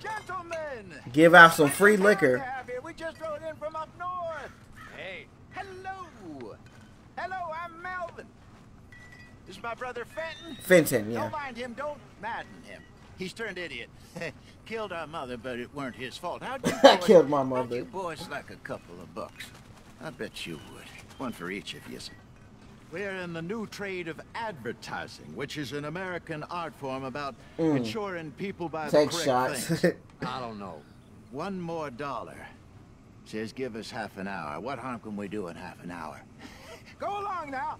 Speaker 4: Gentlemen,
Speaker 2: give out some free liquor.
Speaker 4: have here. We just rode in from up north. Hey, hello. Hello, I'm Melvin. My brother Fenton.
Speaker 2: Fenton, yeah.
Speaker 4: Don't mind him. Don't madden him. He's turned idiot. Killed our mother, but it weren't his fault. How'd you
Speaker 2: I killed my mother.
Speaker 4: You boys like a couple of bucks. I bet you would. One for each of you. We're in the new trade of advertising, which is an American art form about
Speaker 2: Mm.
Speaker 4: ensuring people buy
Speaker 2: Take
Speaker 4: the correct
Speaker 2: shots.
Speaker 4: things. I don't know. One more dollar. Says give us half an hour. What harm can we do in half an hour? Go along now.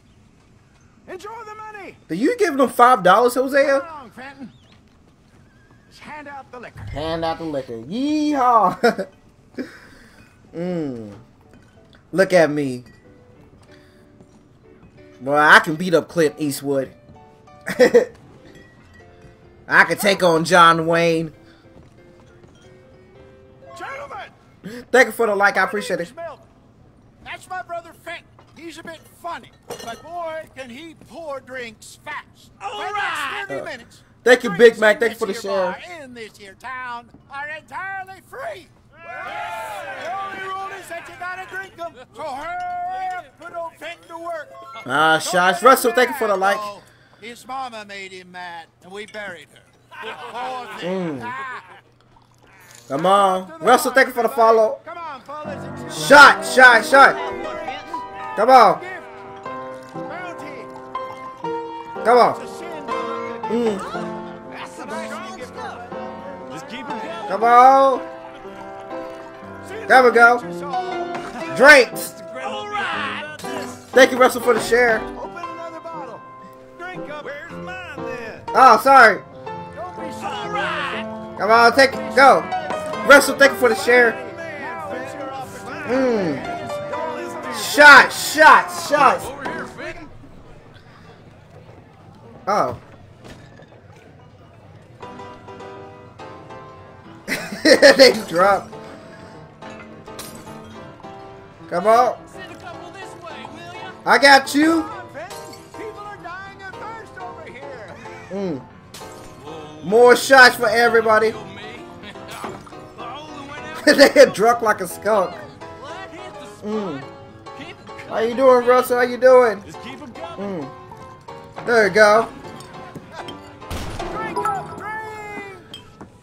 Speaker 4: Enjoy the money.
Speaker 2: Do you give them five dollars, Hosea?
Speaker 4: Along, hand out the liquor.
Speaker 2: Hand out the liquor. Yeehaw! Mmm. Look at me. Boy, I can beat up Clint Eastwood. I can take on John Wayne.
Speaker 4: Gentlemen,
Speaker 2: Thank you for the like. I appreciate it.
Speaker 4: That's my brother Fenton. He's a bit funny, but boy, can he pour drinks fast. All right. 30
Speaker 2: Uh,
Speaker 4: minutes.
Speaker 2: Thank you, Big Mac.
Speaker 4: in
Speaker 2: Thank you for the
Speaker 4: this here
Speaker 2: share.
Speaker 4: In this here town are entirely free. The only rule is that you gotta drink them. So hurry up, put old Fenton to work.
Speaker 2: Ah, shots. Russell, thank you for the like.
Speaker 4: Oh, his mama made him mad, and we buried her.
Speaker 2: Mm. Come on. Russell, thank you for the follow.
Speaker 4: Come on, fellas.
Speaker 2: Shot, shot, shot. Come on. Come on. Mm. Come on. There we go. Drinks. Thank you, Russell, for the share.
Speaker 4: Drink up. Mine then?
Speaker 2: Oh, sorry. Come on, take it. Go. Russell, thank you for the share. Mmm. Shot, shot, shot. Oh. they dropped. Come on. I got you. Mm. More shots for everybody. they get drunk like a skunk. Mm. How you doing, Russell? How you doing? Mm. There you go.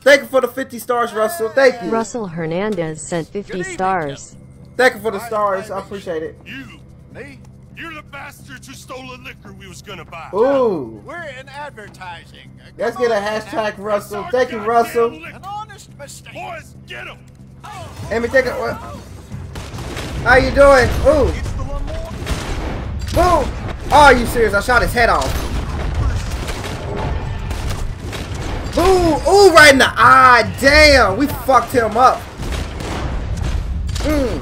Speaker 2: Thank you for the 50 stars, Russell. Thank you.
Speaker 34: Russell Hernandez sent 50 stars.
Speaker 2: Thank you for the stars. I appreciate it.
Speaker 9: You, me? You're the bastards who stole the liquor we was gonna buy.
Speaker 2: Ooh.
Speaker 4: We're in advertising.
Speaker 2: Let's get a hashtag, Russell. Thank you, Russell.
Speaker 4: An honest mistake.
Speaker 9: Boys, get him.
Speaker 2: Let me take it. What? How you doing? Ooh. Oh, are you serious? I shot his head off. Ooh, ooh, right in the eye. Damn, we fucked him up. Mm.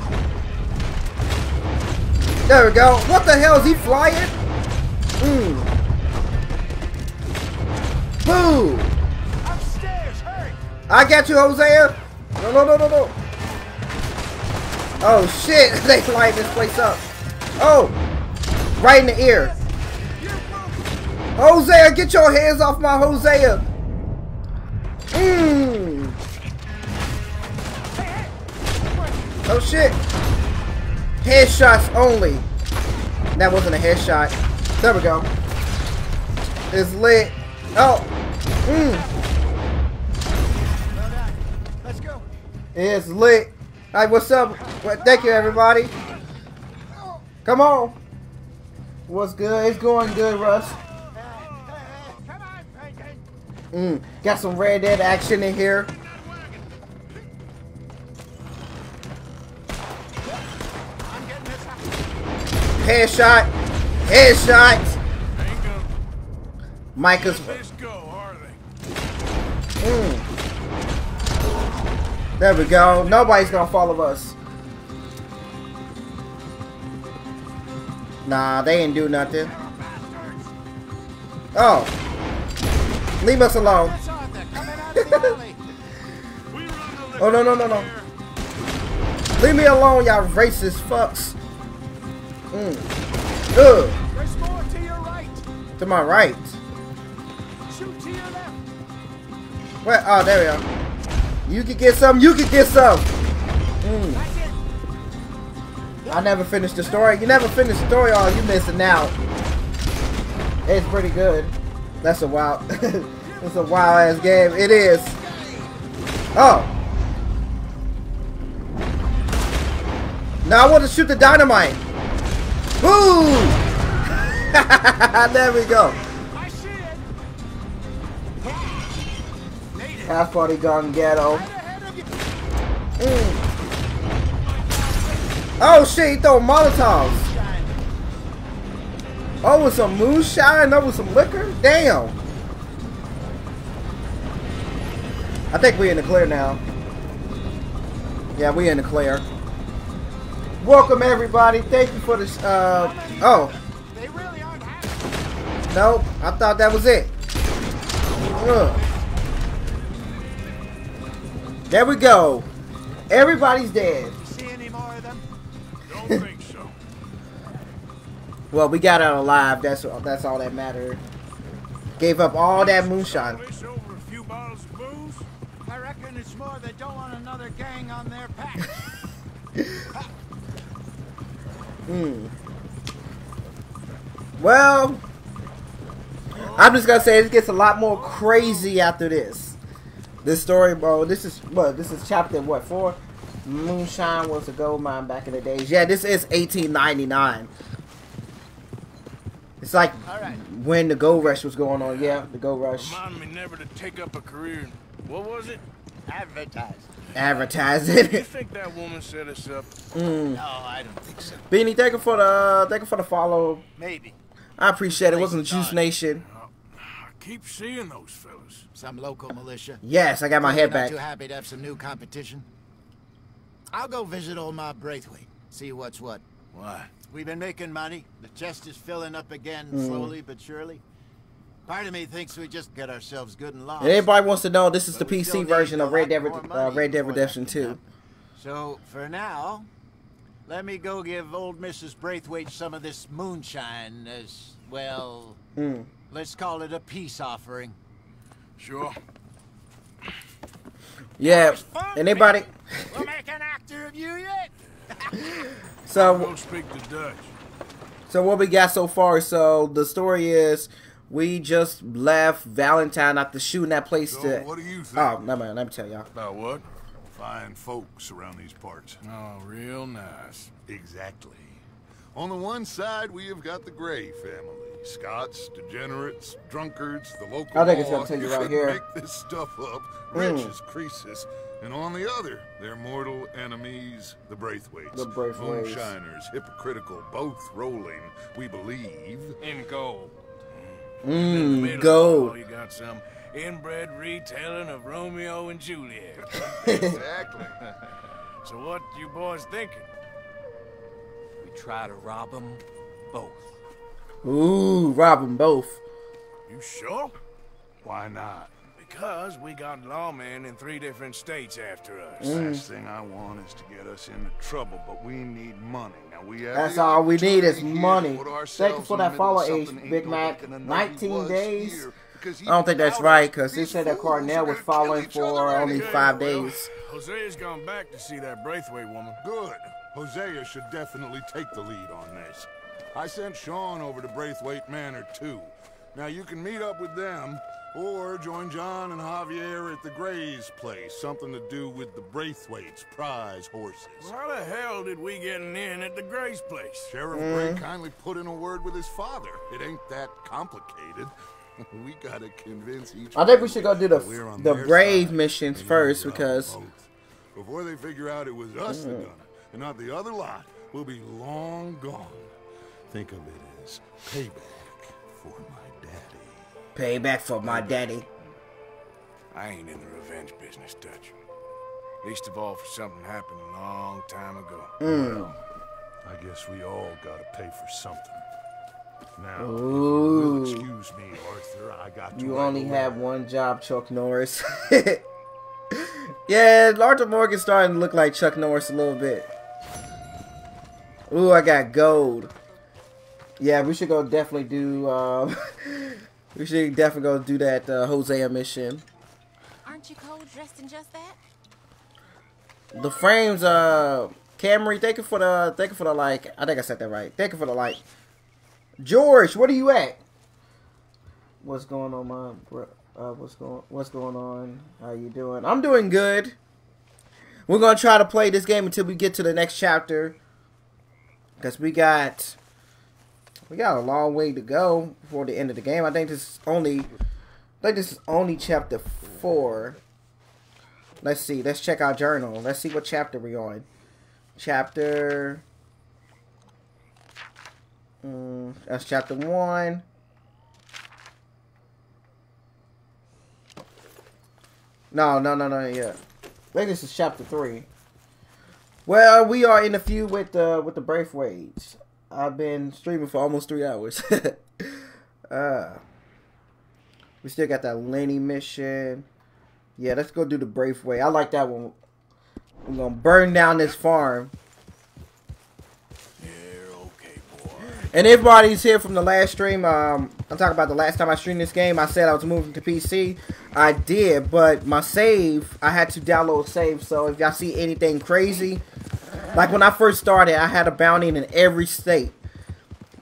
Speaker 2: There we go. What the hell is he flying? Mm. Boo.
Speaker 4: Upstairs, hurry.
Speaker 2: I got you, Hosea. No, no, no, no, no. Oh shit! they light this place up. Oh, right in the ear. Hosea, get your hands off my Hosea. Mmm. Oh shit. Headshots only. That wasn't a headshot. There we go. It's lit. Oh. Mmm.
Speaker 4: Let's go.
Speaker 2: It's lit. Alright, what's up? Well, thank you, everybody. Come on. What's good? It's going good, Russ. Mm, got some Red Dead action in here. Headshot. Headshot. Micah's. Mm. There we go. Nobody's gonna follow us. Nah, they ain't do nothing. Oh. Leave us alone. oh, no, no, no, no. Leave me alone, y'all racist fucks. Mm. Ugh.
Speaker 4: To right.
Speaker 2: To my right.
Speaker 4: To.
Speaker 2: Where? Oh, there we go. You can get some. You can get some. Mm. I never finished the story. You never finished the story, oh, you missing out. It's pretty good. That's a wild. it's a wild ass game. It is. Oh. Now I want to shoot the dynamite. Boom! there we go. Half party gone ghetto. Mm. Oh shit, he throw Molotovs. Oh, with some moonshine, oh, with some liquor? Damn. I think we in the clear now. Yeah, we in the clear. Welcome everybody. Thank you for this. Uh, oh. Nope, I thought that was it. Ugh. There we go. Everybody's dead. Well, we got out alive. That's that's all that mattered. Gave up all that moonshine.
Speaker 8: Place over a few bottles of booze.
Speaker 4: I reckon it's more they don't want another gang on their.
Speaker 2: Hmm. Well, I'm just gonna say it gets a lot more crazy after this. This story, bro. This is what? This is chapter what four? Moonshine was a gold mine back in the days. Yeah, this is 1899. It's like when the gold rush was going on. Yeah, the gold rush.
Speaker 8: Remind me never to take up a career. in- What was it?
Speaker 4: Advertising.
Speaker 2: Advertising.
Speaker 8: You think that woman set us up?
Speaker 2: Mm.
Speaker 4: No, I don't think so.
Speaker 2: Beanie, thank you for the thank you for the follow.
Speaker 4: Maybe.
Speaker 2: I appreciate it. Wasn't the Juice Nation.
Speaker 8: I keep seeing those fellas.
Speaker 4: Some local militia.
Speaker 2: Yes, I got my head back.
Speaker 4: too happy to have some new competition. I'll go visit old Ma Braithwaite. See what's what.
Speaker 6: Why?
Speaker 4: We've been making money. The chest is filling up again,
Speaker 2: Mm.
Speaker 4: slowly but surely. Part of me thinks we just get ourselves good and lost.
Speaker 2: And everybody wants to know this is the
Speaker 4: But we still
Speaker 2: PC version of Red
Speaker 4: lot
Speaker 2: Dead, uh, Red Dead
Speaker 4: before
Speaker 2: Redemption 2.
Speaker 4: So, for now, let me go give old Mrs. Braithwaite some of this moonshine as, well,
Speaker 2: Mm.
Speaker 4: let's call it a peace offering.
Speaker 8: Sure.
Speaker 2: Yeah. Anybody?
Speaker 4: We'll make an actor of you yet.
Speaker 2: So
Speaker 8: Don't speak to Dutch.
Speaker 2: So what we got so far? So the story is we just left Valentine after shooting that place
Speaker 3: So
Speaker 2: to.
Speaker 3: what do you think?
Speaker 2: Oh, no mind. Let me tell y'all.
Speaker 8: About what?
Speaker 3: Fine folks around these parts.
Speaker 8: Oh, real nice.
Speaker 3: Exactly. On the one side, we have got the Gray family. Scots, degenerates, drunkards, the local
Speaker 2: I think it's
Speaker 3: law.
Speaker 2: gonna tell you right here.
Speaker 3: Make this stuff up. Rich
Speaker 2: Mm.
Speaker 3: as Croesus. And on the other, their mortal enemies, the Braithwaites.
Speaker 2: The Braithwaites.
Speaker 3: Moonshiners, hypocritical, both rolling, we believe.
Speaker 8: In gold.
Speaker 2: Mm,
Speaker 8: In
Speaker 2: gold.
Speaker 8: of You got some inbred retelling of Romeo and Juliet.
Speaker 3: exactly.
Speaker 8: so what you boys thinking?
Speaker 18: We try to rob them both.
Speaker 2: Ooh, rob them both.
Speaker 8: You sure?
Speaker 3: Why not?
Speaker 8: Because we got lawmen in three different states after us.
Speaker 2: Mm.
Speaker 3: Last thing I want is to get us into trouble, but we need money. Now we have
Speaker 2: That's all we need is
Speaker 3: opportunity here to
Speaker 2: money.
Speaker 3: put
Speaker 2: Thank you for that follow,
Speaker 3: of
Speaker 2: H,
Speaker 3: something
Speaker 2: Big Mac.
Speaker 3: looking to know he
Speaker 2: 19 days.
Speaker 3: here,
Speaker 2: I don't think that's right because he
Speaker 3: These
Speaker 2: said that Cornell was following for only
Speaker 3: anyway.
Speaker 2: five
Speaker 8: Well,
Speaker 2: days.
Speaker 8: Hosea's gone back to see that Braithwaite woman.
Speaker 3: Good. Hosea should definitely take the lead on this. I sent Sean over to Braithwaite Manor, too. Now, you can meet up with them, or join John and Javier at the Gray's place. Something to do with the Braithwaites' prize horses.
Speaker 8: Well, how the hell did we get an in at the Gray's place?
Speaker 3: Sheriff
Speaker 2: Mm.
Speaker 3: Gray kindly put in a word with his father. It ain't that complicated. we gotta convince each
Speaker 2: I think we should go do the
Speaker 3: that we're on
Speaker 2: the brave
Speaker 3: side
Speaker 2: missions
Speaker 3: and
Speaker 2: first because
Speaker 3: both. Before they figure out it was us that
Speaker 2: Mm.
Speaker 3: done it, and not the other lot, we'll be long gone. Think of it as payback for my daddy.
Speaker 2: Payback for my daddy.
Speaker 8: I ain't in the revenge business, Dutch. Least of all for something happened a long time ago.
Speaker 2: Mm.
Speaker 3: I guess we all gotta pay for something. Now, if you'll excuse me, Arthur, I got to
Speaker 2: You
Speaker 3: write
Speaker 2: only
Speaker 3: a
Speaker 2: have one job, Chuck Norris. yeah, Arthur Morgan's starting to look like Chuck Norris a little bit. Ooh, I got gold. Yeah, we should go definitely do. Um, we should definitely go do that uh, Hosea mission.
Speaker 32: Aren't you cold dressed in just that?
Speaker 2: The frames, uh, Camry, thank you for the, thank you for the like. I think I said that right. Thank you for the like. George, where are you at? What's going on, my bro? Uh, what's going, what's going on? How you doing? I'm doing good. We're gonna try to play this game until we get to the next chapter, because we got, we got a long way to go before the end of the game. I think this is only, I think this is only chapter four. Let's see. Let's check our journal. Let's see what chapter we're on. Chapter. Mm, that's chapter one. No, no, no, no, yeah. I think this is chapter three. Well, we are in the feud with the with the Braithwaites. I've been streaming for almost three hours. uh, we still got that Lenny mission. Yeah, let's go do the brave way. I like that one. We're gonna burn down this farm. And everybody's here from the last stream. Um, I'm talking about the last time I streamed this game. I said I was moving to PC. I did, but my save, I had to download save. So if y'all see anything crazy, like when I first started, I had a bounty in every state.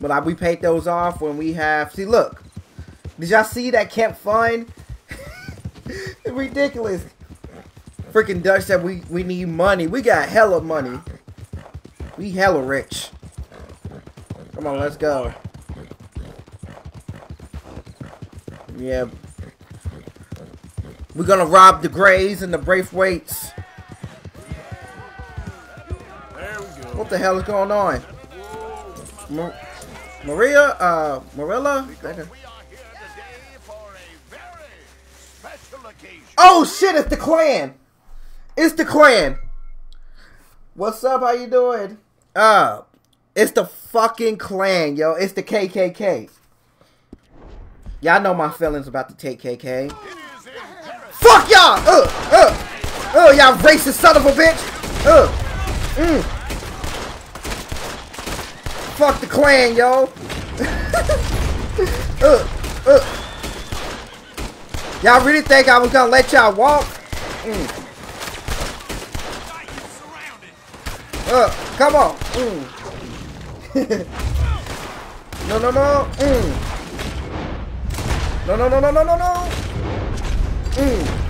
Speaker 2: But like, we paid those off when we have. See, look, did y'all see that Camp Fun? ridiculous. Freaking Dutch said we we need money. We got hella money. We hella rich. Come on, let's go. Yeah. We're gonna rob the Grays and the Braithwaites. What the hell is going on? Ma- Maria, uh, Marilla? Oh shit! It's the Klan. It's the Klan. What's up? How you doing? Uh, it's the fucking Klan, yo. It's the KKK. Y'all know my feelings about the KKK. Fuck y'all! Uh, uh, uh, y'all racist son of a bitch! Uh, mm. Fuck the Klan, yo! uh, uh. Y'all really think I was gonna let y'all walk? Mm. Uh, come on! Mm. no, no, no! Mm. No, no, no, no, no, no, no! Mm.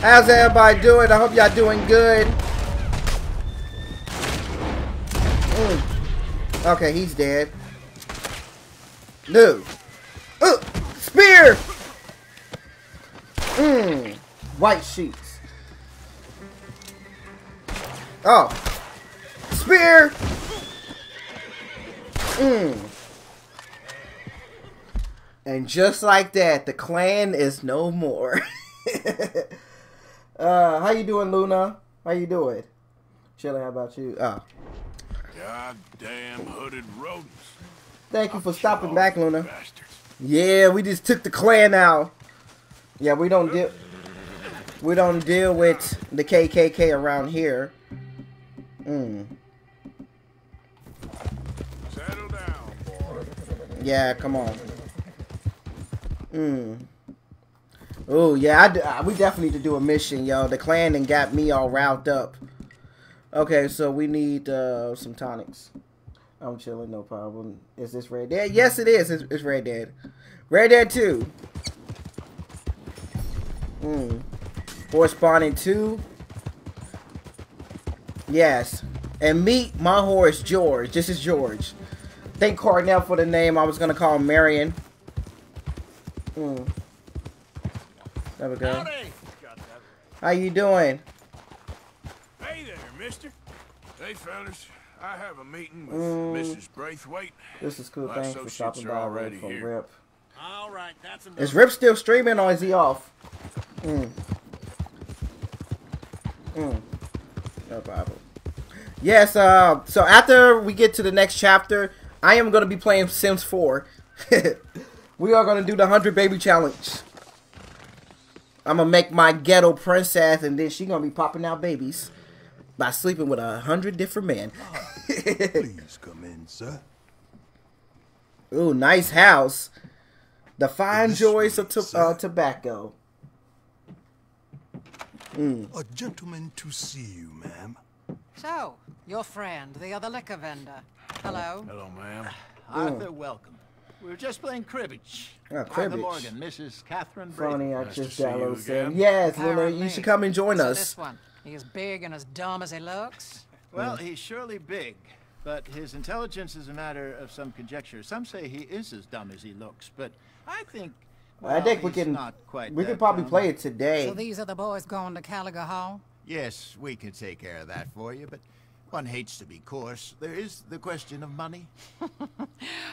Speaker 2: How's everybody doing? I hope y'all doing good. Mm. Okay, he's dead. No. Uh, spear! Mmm. White sheets. Oh. Spear! Mmm. And just like that, the Klan is no more. uh, how you doing, Luna? How you doing? Chilling. How about you? Oh.
Speaker 25: Goddamn hooded rodents.
Speaker 2: Thank you for stopping back, Luna. Yeah, we just took the Klan out. Yeah, we don't deal. We don't deal with the KKK around here. Mm.
Speaker 25: Settle down, boy.
Speaker 2: Yeah, come on. Hmm. Oh yeah, I d- uh, we definitely need to do a mission, yo. The Klan and got me all riled up. Okay, so we need uh, some tonics. I'm chilling, no problem. Is this Red Dead? Yes, it is. It's, it's Red Dead. Red Dead 2. Hmm. Boy spawning 2. Yes. And meet my horse, George. This is George. Thank Cornell for the name. I was going to call him Marion. Hmm. There we go. How you doing?
Speaker 25: Hey there, mister. Hey, fellas. I have a meeting with
Speaker 2: Mm.
Speaker 25: Mrs. Braithwaite.
Speaker 2: This is cool.
Speaker 25: My
Speaker 2: Thanks for
Speaker 25: associates
Speaker 2: stopping
Speaker 25: are
Speaker 2: by
Speaker 25: already
Speaker 2: from
Speaker 25: here.
Speaker 2: Rip.
Speaker 25: All right, that's enough.
Speaker 2: Is Rip still streaming or is he off? Mm. Mm. No problem. Yes, uh, so after we get to the next chapter, I am going to be playing Sims 4. we are going to do the 100 Baby Challenge. I'm going to make my ghetto princess, and then she going to be popping out babies by sleeping with a hundred different men.
Speaker 3: Please come in, sir.
Speaker 2: Ooh, nice house. The fine joys of to- uh, tobacco. Mm.
Speaker 3: A gentleman to see you, ma'am.
Speaker 23: So, your friend, the other liquor vendor. Hello.
Speaker 25: Hello, ma'am.
Speaker 4: Arthur, welcome. We were just playing cribbage.
Speaker 2: Oh,
Speaker 4: Arthur. Morgan, Mrs. Catherine
Speaker 2: Funny, I
Speaker 4: Braithwaite.
Speaker 2: just downloaded Sim. Yes, Luna, you should come and join us.
Speaker 23: this one, he as big and as dumb as he looks?
Speaker 4: Well, he's surely big, but his intelligence is a matter of some conjecture. Some say he is as dumb as he looks, but I think.
Speaker 2: I
Speaker 4: well,
Speaker 2: think we can.
Speaker 4: Not quite
Speaker 2: We
Speaker 4: that
Speaker 2: could probably
Speaker 4: dumb.
Speaker 2: play it today.
Speaker 23: So these are the boys going to Caliga Hall?
Speaker 4: Yes, we can take care of that for you, but one hates to be coarse. There is the question of money.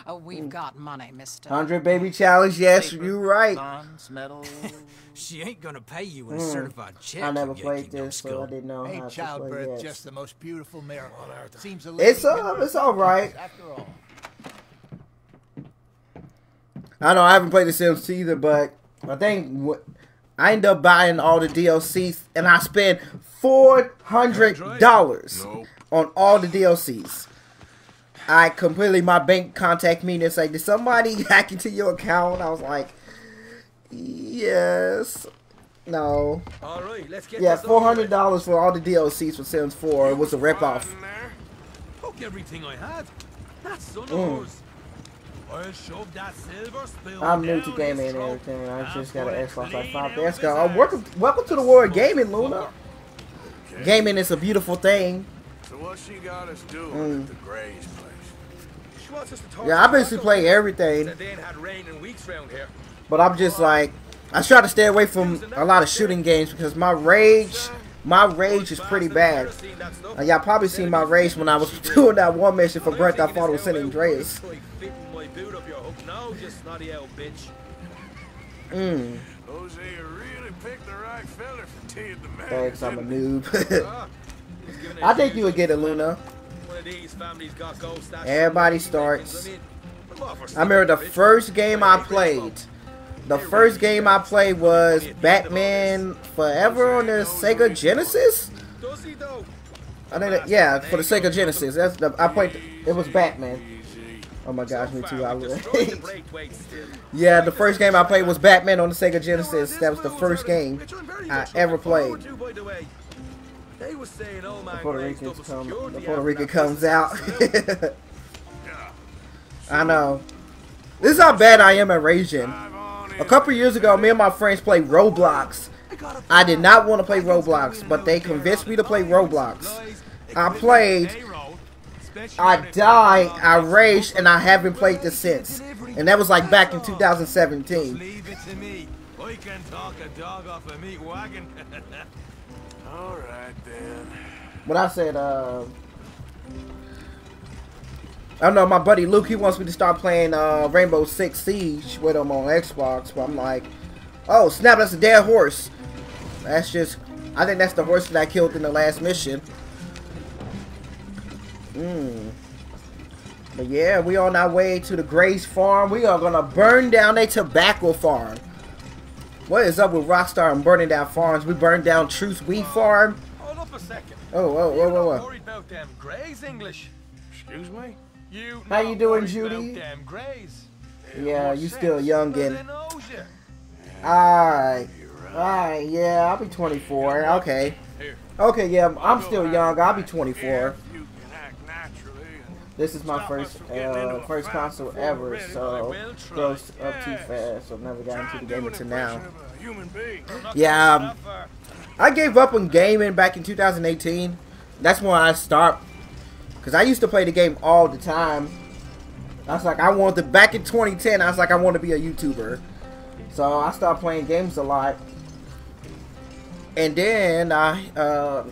Speaker 23: Oh, we've got money, mister.
Speaker 2: Hundred baby challenge. Yes,
Speaker 4: Paper,
Speaker 2: you're right.
Speaker 4: Bonds, metal.
Speaker 35: She ain't gonna pay you with a
Speaker 2: Mm.
Speaker 35: certified check.
Speaker 2: I never played
Speaker 35: Yankee, no
Speaker 2: this, so. I didn't know
Speaker 4: Ain't
Speaker 2: how to
Speaker 4: childbirth
Speaker 2: play. Yes.
Speaker 4: just the most beautiful miracle? on earth? Seems a
Speaker 2: It's
Speaker 4: lady
Speaker 2: uh, it's all right.
Speaker 4: After all.
Speaker 2: I know I haven't played The Sims either, but I think I end up buying all the DLCs, and I spent four hundred dollars on all the DLCs. I completely my bank contact me and say, "Did somebody hack into your account?" I was like, "Yes." No.
Speaker 35: All right, let's get
Speaker 2: Yeah, four hundred dollars for all the DLCs for Sims 4. It was a ripoff.
Speaker 35: Took everything I had. That son of
Speaker 2: Mm.
Speaker 35: yours. I'll shove that silver spoon
Speaker 2: I'm new to gaming and everything. I just got an Xbox like
Speaker 35: clean
Speaker 2: five
Speaker 35: out
Speaker 2: days
Speaker 35: his
Speaker 2: ago. Oh, welcome, welcome to the world of gaming, Luna. Gaming is a beautiful thing.
Speaker 25: What she got us doing
Speaker 2: Mm.
Speaker 25: at the Gray's place?
Speaker 35: She wants us to talk
Speaker 2: Yeah, I basically play everything.
Speaker 35: They ain't had rain in weeks round here.
Speaker 2: But I'm just like, I try to stay away from a lot of shooting games because my rage, my rage is pretty bad. Y'all probably seen my rage when I was doing that one mission for Brent. I fought with San Andreas.
Speaker 35: boot up your hook now, you snotty old bitch.
Speaker 2: Mm.
Speaker 8: Hosea really picked the right fella for the man.
Speaker 2: Thanks, I'm a noob. I think you would get it, Luna.
Speaker 35: One of these families got gold stacks.
Speaker 2: Everybody starts. I remember the first game I played. The first game I played was Batman Forever on the Sega Genesis. I think that, yeah, for the Sega Genesis. That's the I played. It was Batman. Oh my gosh, me too. I was. yeah, the first game I played was Batman on the Sega Genesis. That was the first game I ever played.
Speaker 35: They was saying, oh
Speaker 2: The Puerto Ricans come. the Puerto Rican comes out. I know. This is how bad I am at raging. A couple years ago, me and my friends played Roblox. I did not want to play Roblox, but they convinced me to play Roblox. I played. I died. I raged, and I haven't played this since. And that was like back in 2017.
Speaker 8: All right then.
Speaker 2: But I said, uh, I don't know, my buddy Luke, he wants me to start playing uh, Rainbow Six Siege with him on Xbox. But I'm like, oh, snap, that's a dead horse. That's just, I think that's the horse that I killed in the last mission. Hmm. But yeah, we on our way to the Grays Farm. We are gonna burn down a tobacco farm. What is up with Rockstar and burning down farms? We burned down Truth Wheat Farm.
Speaker 35: Hold up a second.
Speaker 2: Oh, whoa, whoa,
Speaker 35: You
Speaker 2: whoa,
Speaker 35: not
Speaker 2: whoa.
Speaker 35: worried about them Grays English?
Speaker 8: Excuse me?
Speaker 35: You
Speaker 2: How you doing, Judy?
Speaker 35: About them Grays?
Speaker 2: Yeah, you still youngin.
Speaker 35: They knows you.
Speaker 2: Alright. Alright, yeah, I'll be 24. Okay. Okay, yeah, I'm still young. I'll be 24. This is my first uh, first console ever, so goes up too fast, so I've never got into the game until now. Yeah, um, I gave up on gaming back in 2018. That's when I stopped, because I used to play the game all the time. I was like, I wanted to, back in 2010, I was like, I want to be a YouTuber. So I started playing games a lot. And then I, uh,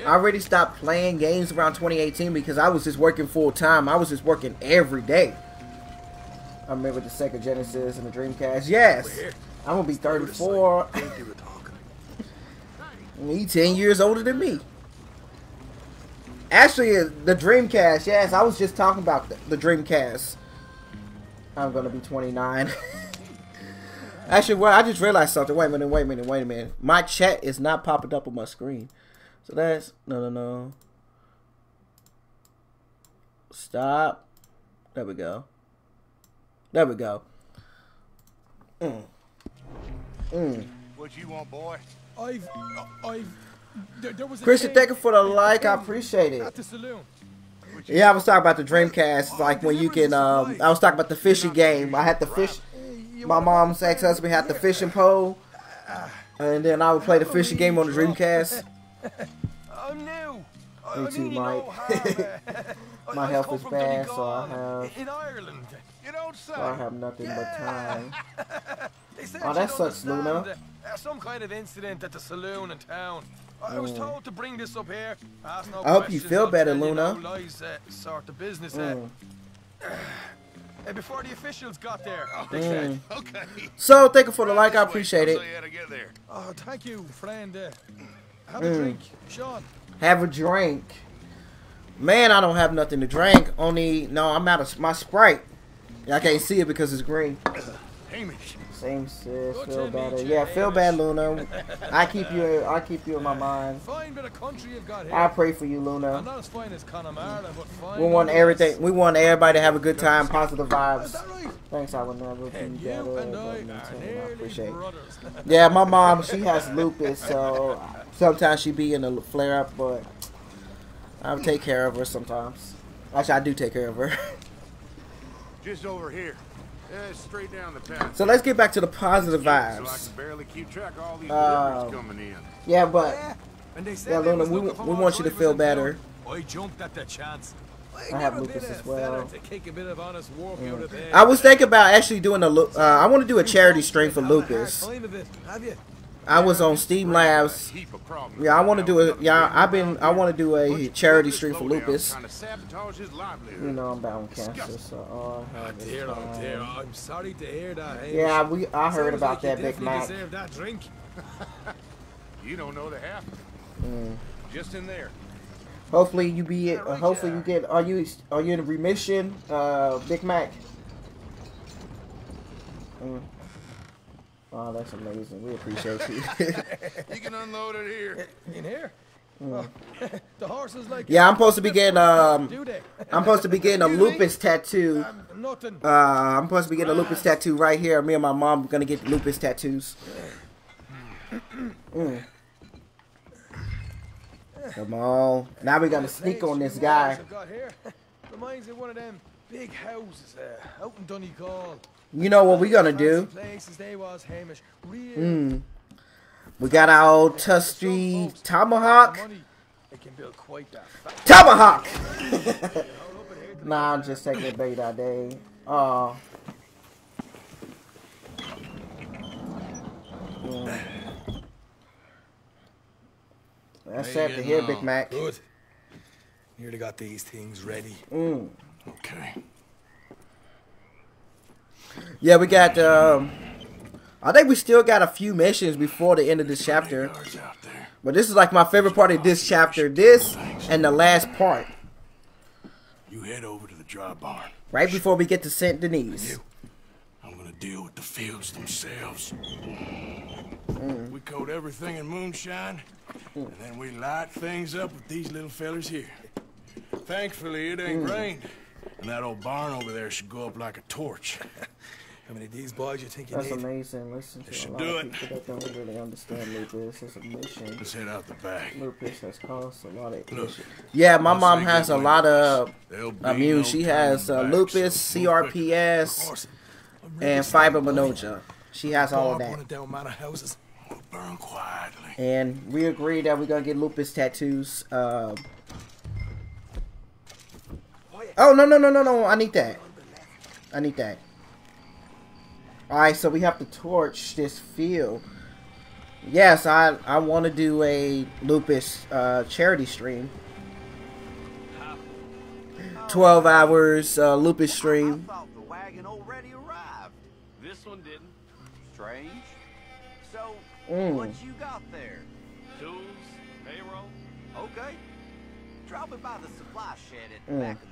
Speaker 2: I already stopped playing games around 2018 because I was just working full time. I was just working every day. I remember the Sega Genesis and the Dreamcast. Yes, I'm gonna be 34. He 10 years older than me. Actually, uh, the Dreamcast. Yes, I was just talking about the, the Dreamcast. I'm gonna be 29. Actually, well, I just realized something. Wait a minute, wait a minute, wait a minute. My chat is not popping up on my screen. So that's no, no, no. Stop. There we go. There we go. Mm. Mm.
Speaker 3: What you want, boy?
Speaker 36: I've, I've, there, there was a
Speaker 2: Christian, thank you for the like. I appreciate
Speaker 36: At
Speaker 2: it.
Speaker 36: the saloon.
Speaker 2: Yeah, I was talking about the Dreamcast. Like when you can. Um, I was talking about the fishing game. I had the fish. My mom's ex-husband had the fishing pole, and then I would play the fishing game on the Dreamcast.
Speaker 35: Oh no.
Speaker 2: Me too, Mike. My health is bad, so I have.
Speaker 35: In Ireland.
Speaker 8: You don't say.
Speaker 2: So I have nothing but time. Oh,
Speaker 35: you
Speaker 2: that sucks. Luna.
Speaker 35: Uh, some kind of incident at the saloon in town. I was
Speaker 2: Mm.
Speaker 35: told to bring this up here. Ask no
Speaker 2: I hope you feel better,
Speaker 35: you
Speaker 2: Luna.
Speaker 35: No lies, uh, sort of business.
Speaker 2: Mm.
Speaker 35: Uh, uh, before the officials got there, they
Speaker 2: Mm.
Speaker 35: said.
Speaker 8: Okay.
Speaker 2: So thank you for the like. I appreciate it.
Speaker 8: how to get there.
Speaker 36: Oh, thank you, friend. Have a
Speaker 2: Mm.
Speaker 36: drink, Sean.
Speaker 2: Have a drink. Man, I don't have nothing to drink. Only no, I'm out of my Sprite. I can't see it because it's green.
Speaker 8: Hamish.
Speaker 2: Same sis, feel
Speaker 36: to
Speaker 2: better.
Speaker 36: meet you,
Speaker 2: Yeah, feel bad, Luna. I keep you. I keep you in my mind.
Speaker 36: Fine bit of country you've got here.
Speaker 2: I pray for you,
Speaker 36: I'm
Speaker 2: Luna.
Speaker 36: not as fine as Connemara, but fine.
Speaker 2: We want everything. We want everybody to have a good time, positive vibes.
Speaker 36: Right?
Speaker 2: Thanks, I will never be
Speaker 36: And you
Speaker 2: better.
Speaker 36: I
Speaker 2: I appreciate
Speaker 36: brothers.
Speaker 2: Yeah, my mom, she has lupus, so sometimes she be in a flare up, but I'll take care of her sometimes. Actually, I do take care of her.
Speaker 8: Just over here. Yeah, straight down the path.
Speaker 2: So let's get back to the positive
Speaker 8: So I
Speaker 2: vibes.
Speaker 8: can barely keep track all these
Speaker 2: Uh,
Speaker 8: coming in.
Speaker 2: Yeah, but
Speaker 35: And they said
Speaker 2: yeah, Luna, we, we want you to feel better.
Speaker 35: I jumped at the chance.
Speaker 2: I have lupus as well.
Speaker 36: To a bit of honest
Speaker 2: Mm.
Speaker 36: out of there.
Speaker 2: I was thinking about actually doing a. Uh, I want to do a charity stream for lupus.
Speaker 36: Time of it, have you?
Speaker 2: I was on Streamlabs. Yeah, I want to do a yeah. I've been I want to do a charity stream for lupus.
Speaker 3: Trying to sabotage his livelihood.
Speaker 2: You know I'm down with cancer, so all I have is
Speaker 22: Dear, oh dear. I'm sorry to hear that. Hamish.
Speaker 2: Yeah, we I heard
Speaker 22: Sounds
Speaker 2: about
Speaker 22: like
Speaker 2: that Big
Speaker 22: definitely
Speaker 2: Mac.
Speaker 22: deserve that drink.
Speaker 3: You don't know the half.
Speaker 2: Mm.
Speaker 3: Just in there.
Speaker 2: Hopefully you be uh, hopefully you get are you are you in remission, uh, Big Mac? Mm. Wow, that's amazing. We appreciate you.
Speaker 3: You can unload it here.
Speaker 22: In here?
Speaker 2: Mm.
Speaker 22: the horses like
Speaker 2: Yeah, I'm supposed to be getting um, I'm supposed to be getting a lupus tattoo. Uh, I'm supposed to be getting a lupus tattoo right here. Me and my mom are gonna get lupus tattoos. Mm. Come on, now we gotta sneak on this guy.
Speaker 22: I've got reminds me of one of them big houses out in Donegal.
Speaker 2: You know what we gonna do?
Speaker 22: Fancy Places they was Hamish. Real
Speaker 2: Mm. We got our old Tusty Tomahawk.
Speaker 22: money. They can build quite that fat.
Speaker 2: Tomahawk! nah, I'm just taking a bait out there. Oh. Mm. That's sad to hear. Big Mac.
Speaker 22: Good. Nearly got these things ready.
Speaker 2: Mm.
Speaker 22: Okay.
Speaker 2: Yeah, we got. Um, I think we still got a few missions before the end of this chapter. But this is like my favorite part of this chapter. This and the last part,
Speaker 8: You head over to the dry barn.
Speaker 2: right before we get to Saint Denis.
Speaker 8: I'm gonna deal with the fields themselves.
Speaker 2: Mm.
Speaker 8: We coat everything in moonshine, and then we light things up with these little fellers here. Thankfully, it ain't
Speaker 2: Mm.
Speaker 8: rained, and that old barn over there should go up like a torch.
Speaker 22: How many of these boys you think you
Speaker 2: That's
Speaker 22: need?
Speaker 2: amazing. Listen to a
Speaker 8: should
Speaker 2: lot
Speaker 8: do
Speaker 2: of
Speaker 8: it.
Speaker 2: people that don't really understand lupus. It's a mission.
Speaker 8: Let's head out the back.
Speaker 2: Lupus has caused a lot of
Speaker 8: Look,
Speaker 2: issues. Yeah, my mom has a lot of
Speaker 8: There'll
Speaker 2: immune.
Speaker 8: no
Speaker 2: She has uh, lupus,
Speaker 8: so move quick.
Speaker 2: CRPS, and fibromyalgia. She has all of that.
Speaker 22: of them amount of houses.
Speaker 8: Burn quietly.
Speaker 2: And we agree that we're gonna get lupus tattoos. Um, oh no no no no no! I need that. I need that. All right, so we have to torch this field. Yes, I I want to do a lupus uh, charity stream. Twelve hours uh, lupus stream.
Speaker 37: The wagon already arrived. This one didn't. Strange. So,
Speaker 2: Mm.
Speaker 37: what you got there?
Speaker 38: Tools, payroll.
Speaker 37: Okay. Drop it by the supply shed at the
Speaker 2: Mm.
Speaker 37: back of the fields.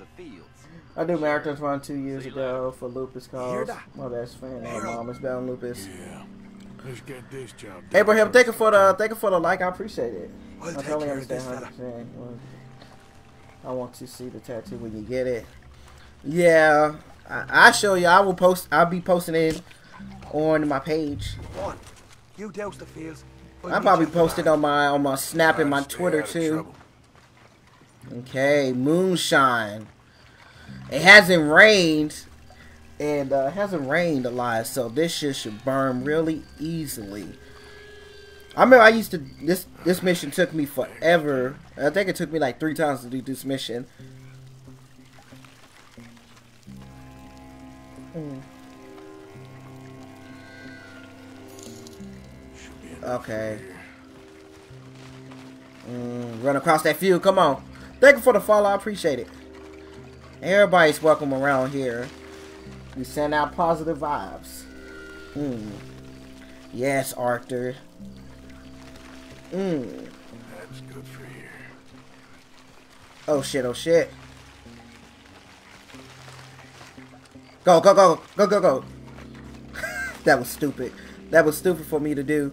Speaker 2: I did marathons run two years ago for lupus
Speaker 37: Hear
Speaker 2: cause.
Speaker 37: that?
Speaker 2: My best friend, uh, my mom is bound lupus.
Speaker 8: Yeah. Let's get this job done.
Speaker 2: Abraham, thank you for the thank you for the like. I appreciate it.
Speaker 8: We'll
Speaker 2: I
Speaker 8: take
Speaker 2: totally understand
Speaker 8: this
Speaker 2: how you're saying. I want to see the tattoo when you get it. Yeah, I, I show you. I will post. I'll be posting it on my page.
Speaker 37: One, you douse the fields.
Speaker 2: I'll probably post it on my on my Snap and my Twitter too. Okay, moonshine. It hasn't rained, and uh, it hasn't rained a lot, so this shit should burn really easily. I remember I used to this this mission took me forever. I think it took me like three times to do this mission. Okay. Mm, run across that field. Come on. Thank you for the follow. I appreciate it. Everybody's welcome around here. We send out positive vibes. Mm. Yes, Arthur. Mm.
Speaker 8: That's good for here.
Speaker 2: Oh shit, oh shit. Go, go, go, go, go, go. that was stupid. That was stupid for me to do.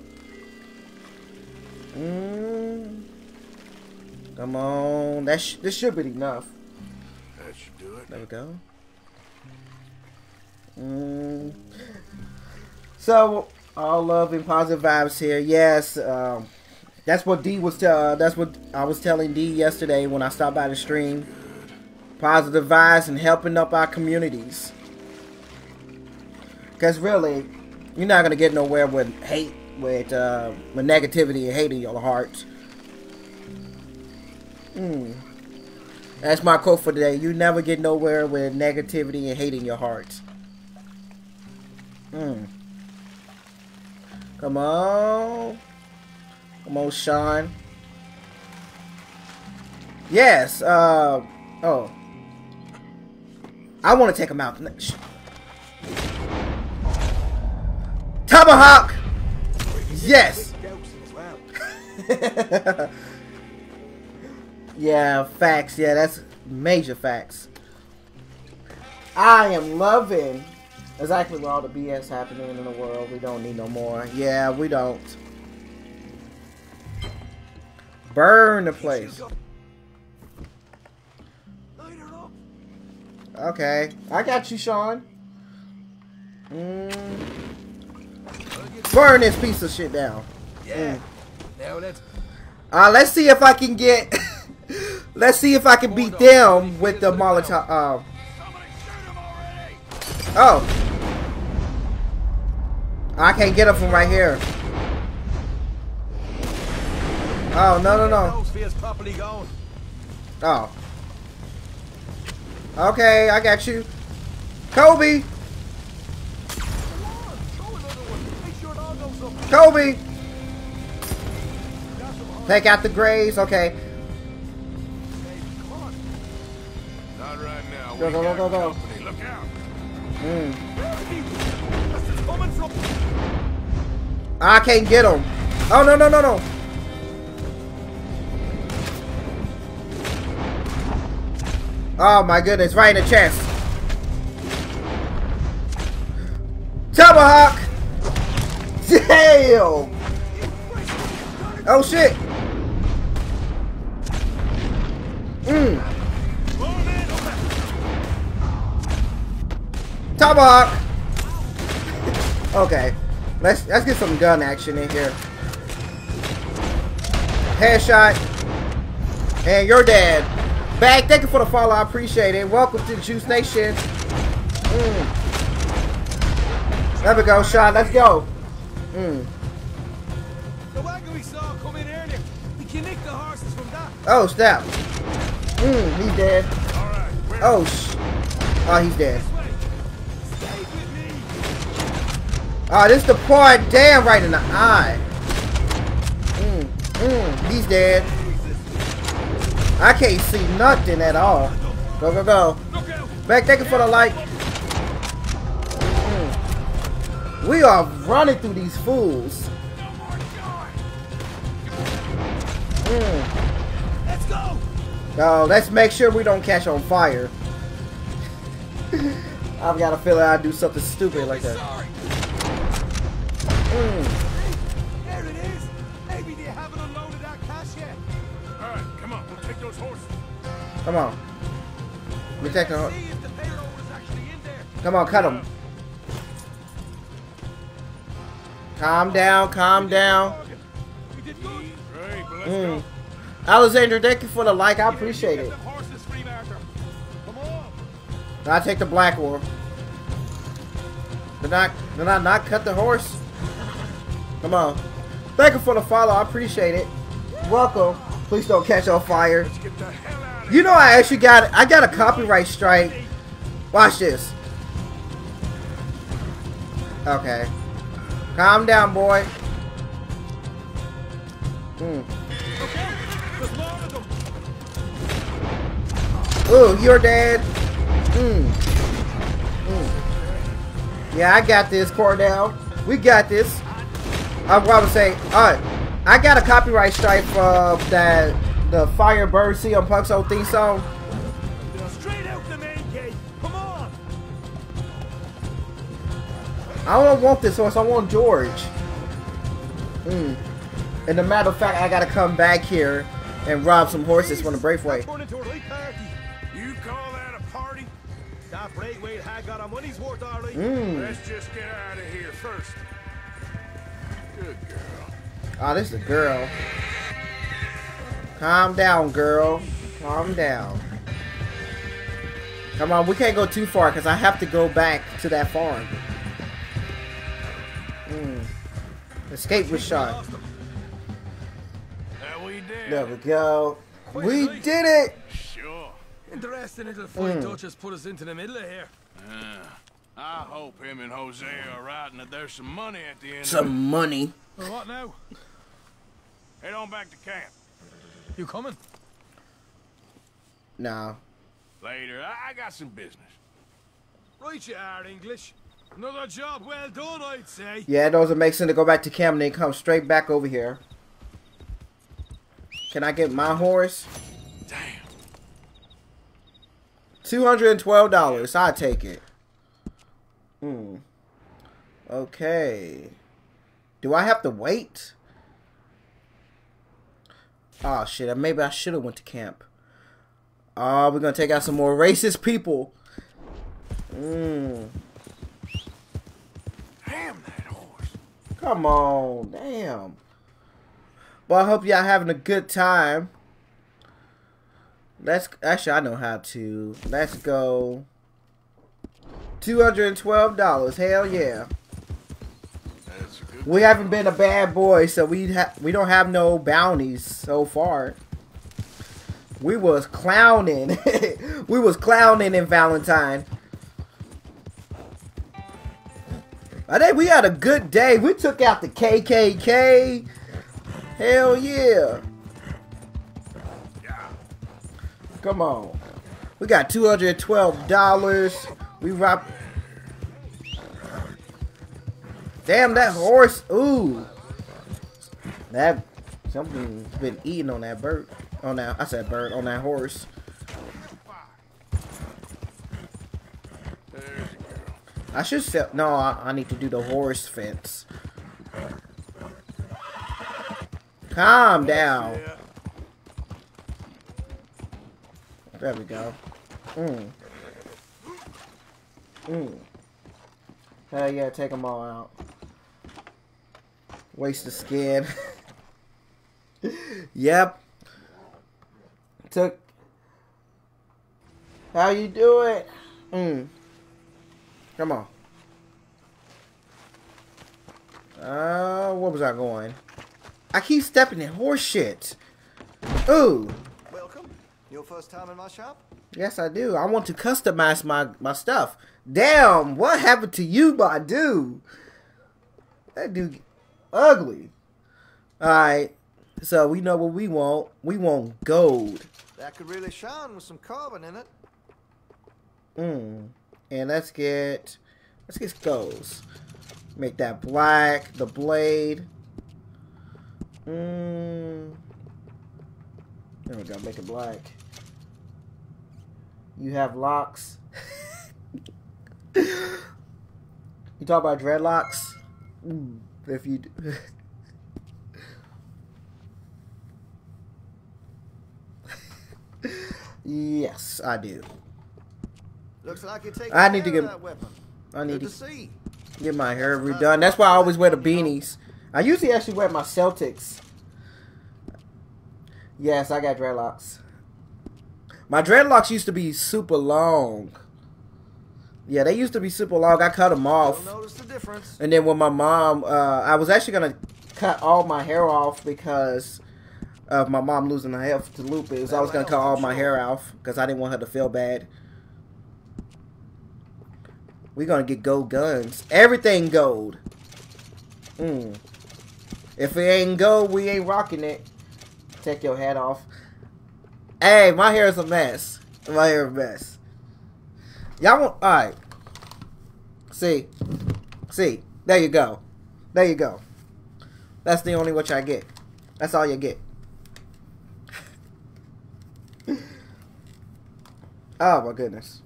Speaker 2: Mm. Come on. That sh this should be enough. There we go. Mm. So, all love and positive vibes here. Yes, um, that's what D was. Uh, that's what I was telling D yesterday when I stopped by the stream. Positive vibes and helping up our communities. Because really, you're not gonna get nowhere with hate, with uh, with negativity and hate in your heart. Mm. That's my quote for today. You never get nowhere with negativity and hate in your heart. Mm. Come on. Come on, Sean. Yes. Uh. Oh. I want to take him out. Tomahawk. Yes. yeah, facts. Yeah, that's major facts. I am loving exactly what all the BS happening in the world. We don't need no more. Yeah, we don't. Burn the place. Okay, I got you, Sean. Mm. Burn this piece of shit down.
Speaker 36: Yeah.
Speaker 2: Mm.
Speaker 36: Now let's.
Speaker 2: Uh, let's see if I can get. let's see if I can beat them with the Molotov. Uh, oh. I can't get them from right here. Oh, no, no, no.
Speaker 36: Feels properly going.
Speaker 2: Oh. Okay, I got you. Kobe! Kobe! Take out the grays, okay. Go, go, go, go, go. Mm. I can't get him. Oh, no, no, no, no. Oh my goodness, right in the chest. Tomahawk! Damn! Oh shit! Mmm. Tomahawk! okay. Let's let's get some gun action in here. Headshot. And you're dead. Bag, thank you for the follow. I appreciate it. Welcome to Juice Nation. Mm. There we go, shot. Let's go. Mm.
Speaker 36: The wagon we saw come in earlier. We can nick the horses from that.
Speaker 2: Oh, snap. Mm, he's dead. Oh, sh. Oh, he's dead. Oh, this the part. Damn, right in the eye. Mm, mm, he's dead. I can't see nothing at all. Go, go, go. Back, thank you for the like. Mm. We are running through these fools. Mm.
Speaker 36: Let's go.
Speaker 2: No, let's make sure we don't catch on fire. I've got a feeling I'd do something stupid like that. Mm.
Speaker 36: There it is. Maybe they haven't unloaded that cash yet.
Speaker 8: All right, come on. We'll take those horses.
Speaker 2: Come on. Let me take the. Come on, cut him. Calm down, calm down. Mm. Alexander, thank you for the like. I appreciate it. I take the black one. Did I, did I not cut the horse? Come on. Thank you for the follow. I appreciate it. Welcome. Please don't catch on fire. You know I actually got I got a copyright strike. Watch this. Okay. Calm down, boy. Hmm. Ooh, you're dead. Hmm. Hmm. Yeah, I got this, Cordell. We got this. I'm probably say, alright. I got a copyright strike for that the Firebird CM Punk's old theme song.
Speaker 36: Straight out the main gate. Come on.
Speaker 2: I don't want this horse. I want George. Mm. And a matter of fact, I gotta come back here and rob some horses from the Braithwaite.
Speaker 36: You call that a party? That had got our money's worth, already.
Speaker 2: Mm.
Speaker 8: Let's just get out of here first. Good.
Speaker 2: Oh, this is a girl. Calm down, girl. Calm down. Come on, we can't go too far because I have to go back to that farm. Mm. Escape was shot.
Speaker 8: That we did.
Speaker 2: There we go. We did it!
Speaker 8: Sure.
Speaker 36: Interesting little fight
Speaker 2: Mm.
Speaker 36: Dutch has put us into the middle of here.
Speaker 8: Yeah. I hope him and Hosea are right and that there's some money at the end of
Speaker 2: Some money.
Speaker 36: Well, what now?
Speaker 8: Head on back to camp.
Speaker 35: You coming?
Speaker 2: Nah.
Speaker 8: Later. I, I got some business.
Speaker 35: Right you are, English. Another job well done, I'd say.
Speaker 2: Yeah, it doesn't make sense to go back to camp and then come straight back over here. Can I get my horse?
Speaker 8: Damn.
Speaker 2: Two hundred and twelve dollars. I take it. Hmm. Okay. Do I have to wait? Oh shit! Maybe I should have went to camp. Oh, we're gonna take out some more racist people. Hmm.
Speaker 8: Damn that horse.
Speaker 2: Come on, damn. Well, I hope y'all having a good time. Let's actually I know how to. Let's go. Two hundred and twelve dollars. Hell yeah. We haven't been a bad boy, so we ha we don't have no bounties so far. We was clowning. we was clowning in Valentine. I think we had a good day. We took out the KKK. Hell yeah. Come on. We got $212. We rock. Damn, that horse. Ooh. That. Something's been eating on that bird. On that. I said bird. On that horse. I should sell. No, I, I need to do the horse fence. Calm down. There we go. Mm. Mm. Hell yeah, take them all out. Waste the skin. yep. Took. How you do it? Mm. Come on. Uh, what was I going? I keep stepping in horse shit. Ooh.
Speaker 39: Welcome. Your first time in my shop?
Speaker 2: Yes, I do. I want to customize my, my stuff. Damn, what happened to you, my dude? That dude ugly. Alright, so we know what we want. We want gold.
Speaker 39: That could really shine with some carbon in it.
Speaker 2: Mm. And let's get let's get skulls. Make that black, the blade. Mm. There we go, make it black. You have locks. you talk about dreadlocks? Mm, if you do. yes, I do.
Speaker 39: Looks like you're taking
Speaker 2: I need to get.
Speaker 39: weapon.
Speaker 2: I need to,
Speaker 39: to see.
Speaker 2: get my hair redone. That's why I always wear the beanies. I usually actually wear my Celtics. Yes, I got dreadlocks. My dreadlocks used to be super long. Yeah, they used to be super long. I cut them off.
Speaker 39: The.
Speaker 2: And then when my mom, uh, I was actually gonna cut all my hair off because of my mom losing her health to lupus. I was gonna cut all my hair off because I didn't want her to feel bad. We're gonna get gold guns. Everything gold. Mm. If it ain't gold, we ain't rocking it. Take your hat off. Hey, my hair is a mess. My hair is a mess. Y'all want alright. See. See. There you go. There you go. That's the only what I get. That's all you get. oh my goodness.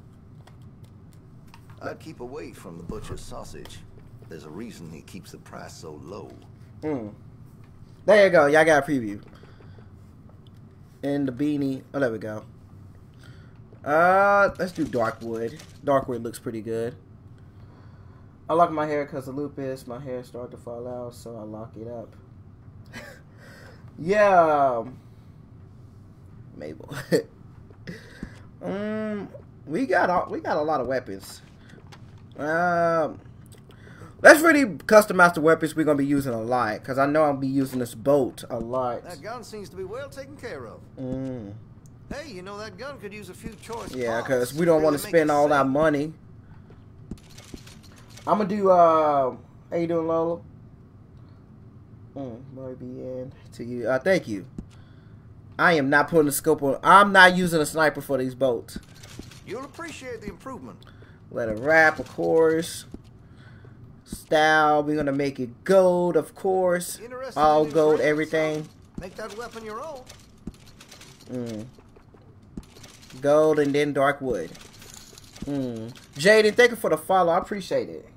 Speaker 39: I'd keep away from the butcher's sausage. There's a reason he keeps the price so low.
Speaker 2: Mm. There you go. Y'all got a preview. And the beanie. Oh, there we go. Uh, let's do Darkwood. Darkwood looks pretty good. I lock my hair because of lupus. My hair started to fall out, so I lock it up. yeah. Mabel. um, we got all, we got a lot of weapons. Um, let's really customize the weapons we're gonna be using a lot, because I know I'll be using this boat a lot.
Speaker 39: That gun seems to be well taken care of.
Speaker 2: Mm.
Speaker 39: Hey, you know that gun could use a few choice
Speaker 2: Yeah, because we don't want to spend all that money. I'm gonna do. Uh, how you doing, Lola? Mm, might be in to you. Uh, thank you. I am not putting the scope on. I'm not using a sniper for these boats.
Speaker 40: You'll appreciate the improvement.
Speaker 2: Let it wrap, of course. Style, we're gonna make it gold, of course. All gold, everything.
Speaker 40: Make that weapon your own.
Speaker 2: Mm. Gold and then dark wood. Mm. Jaden, thank you for the follow. I appreciate it.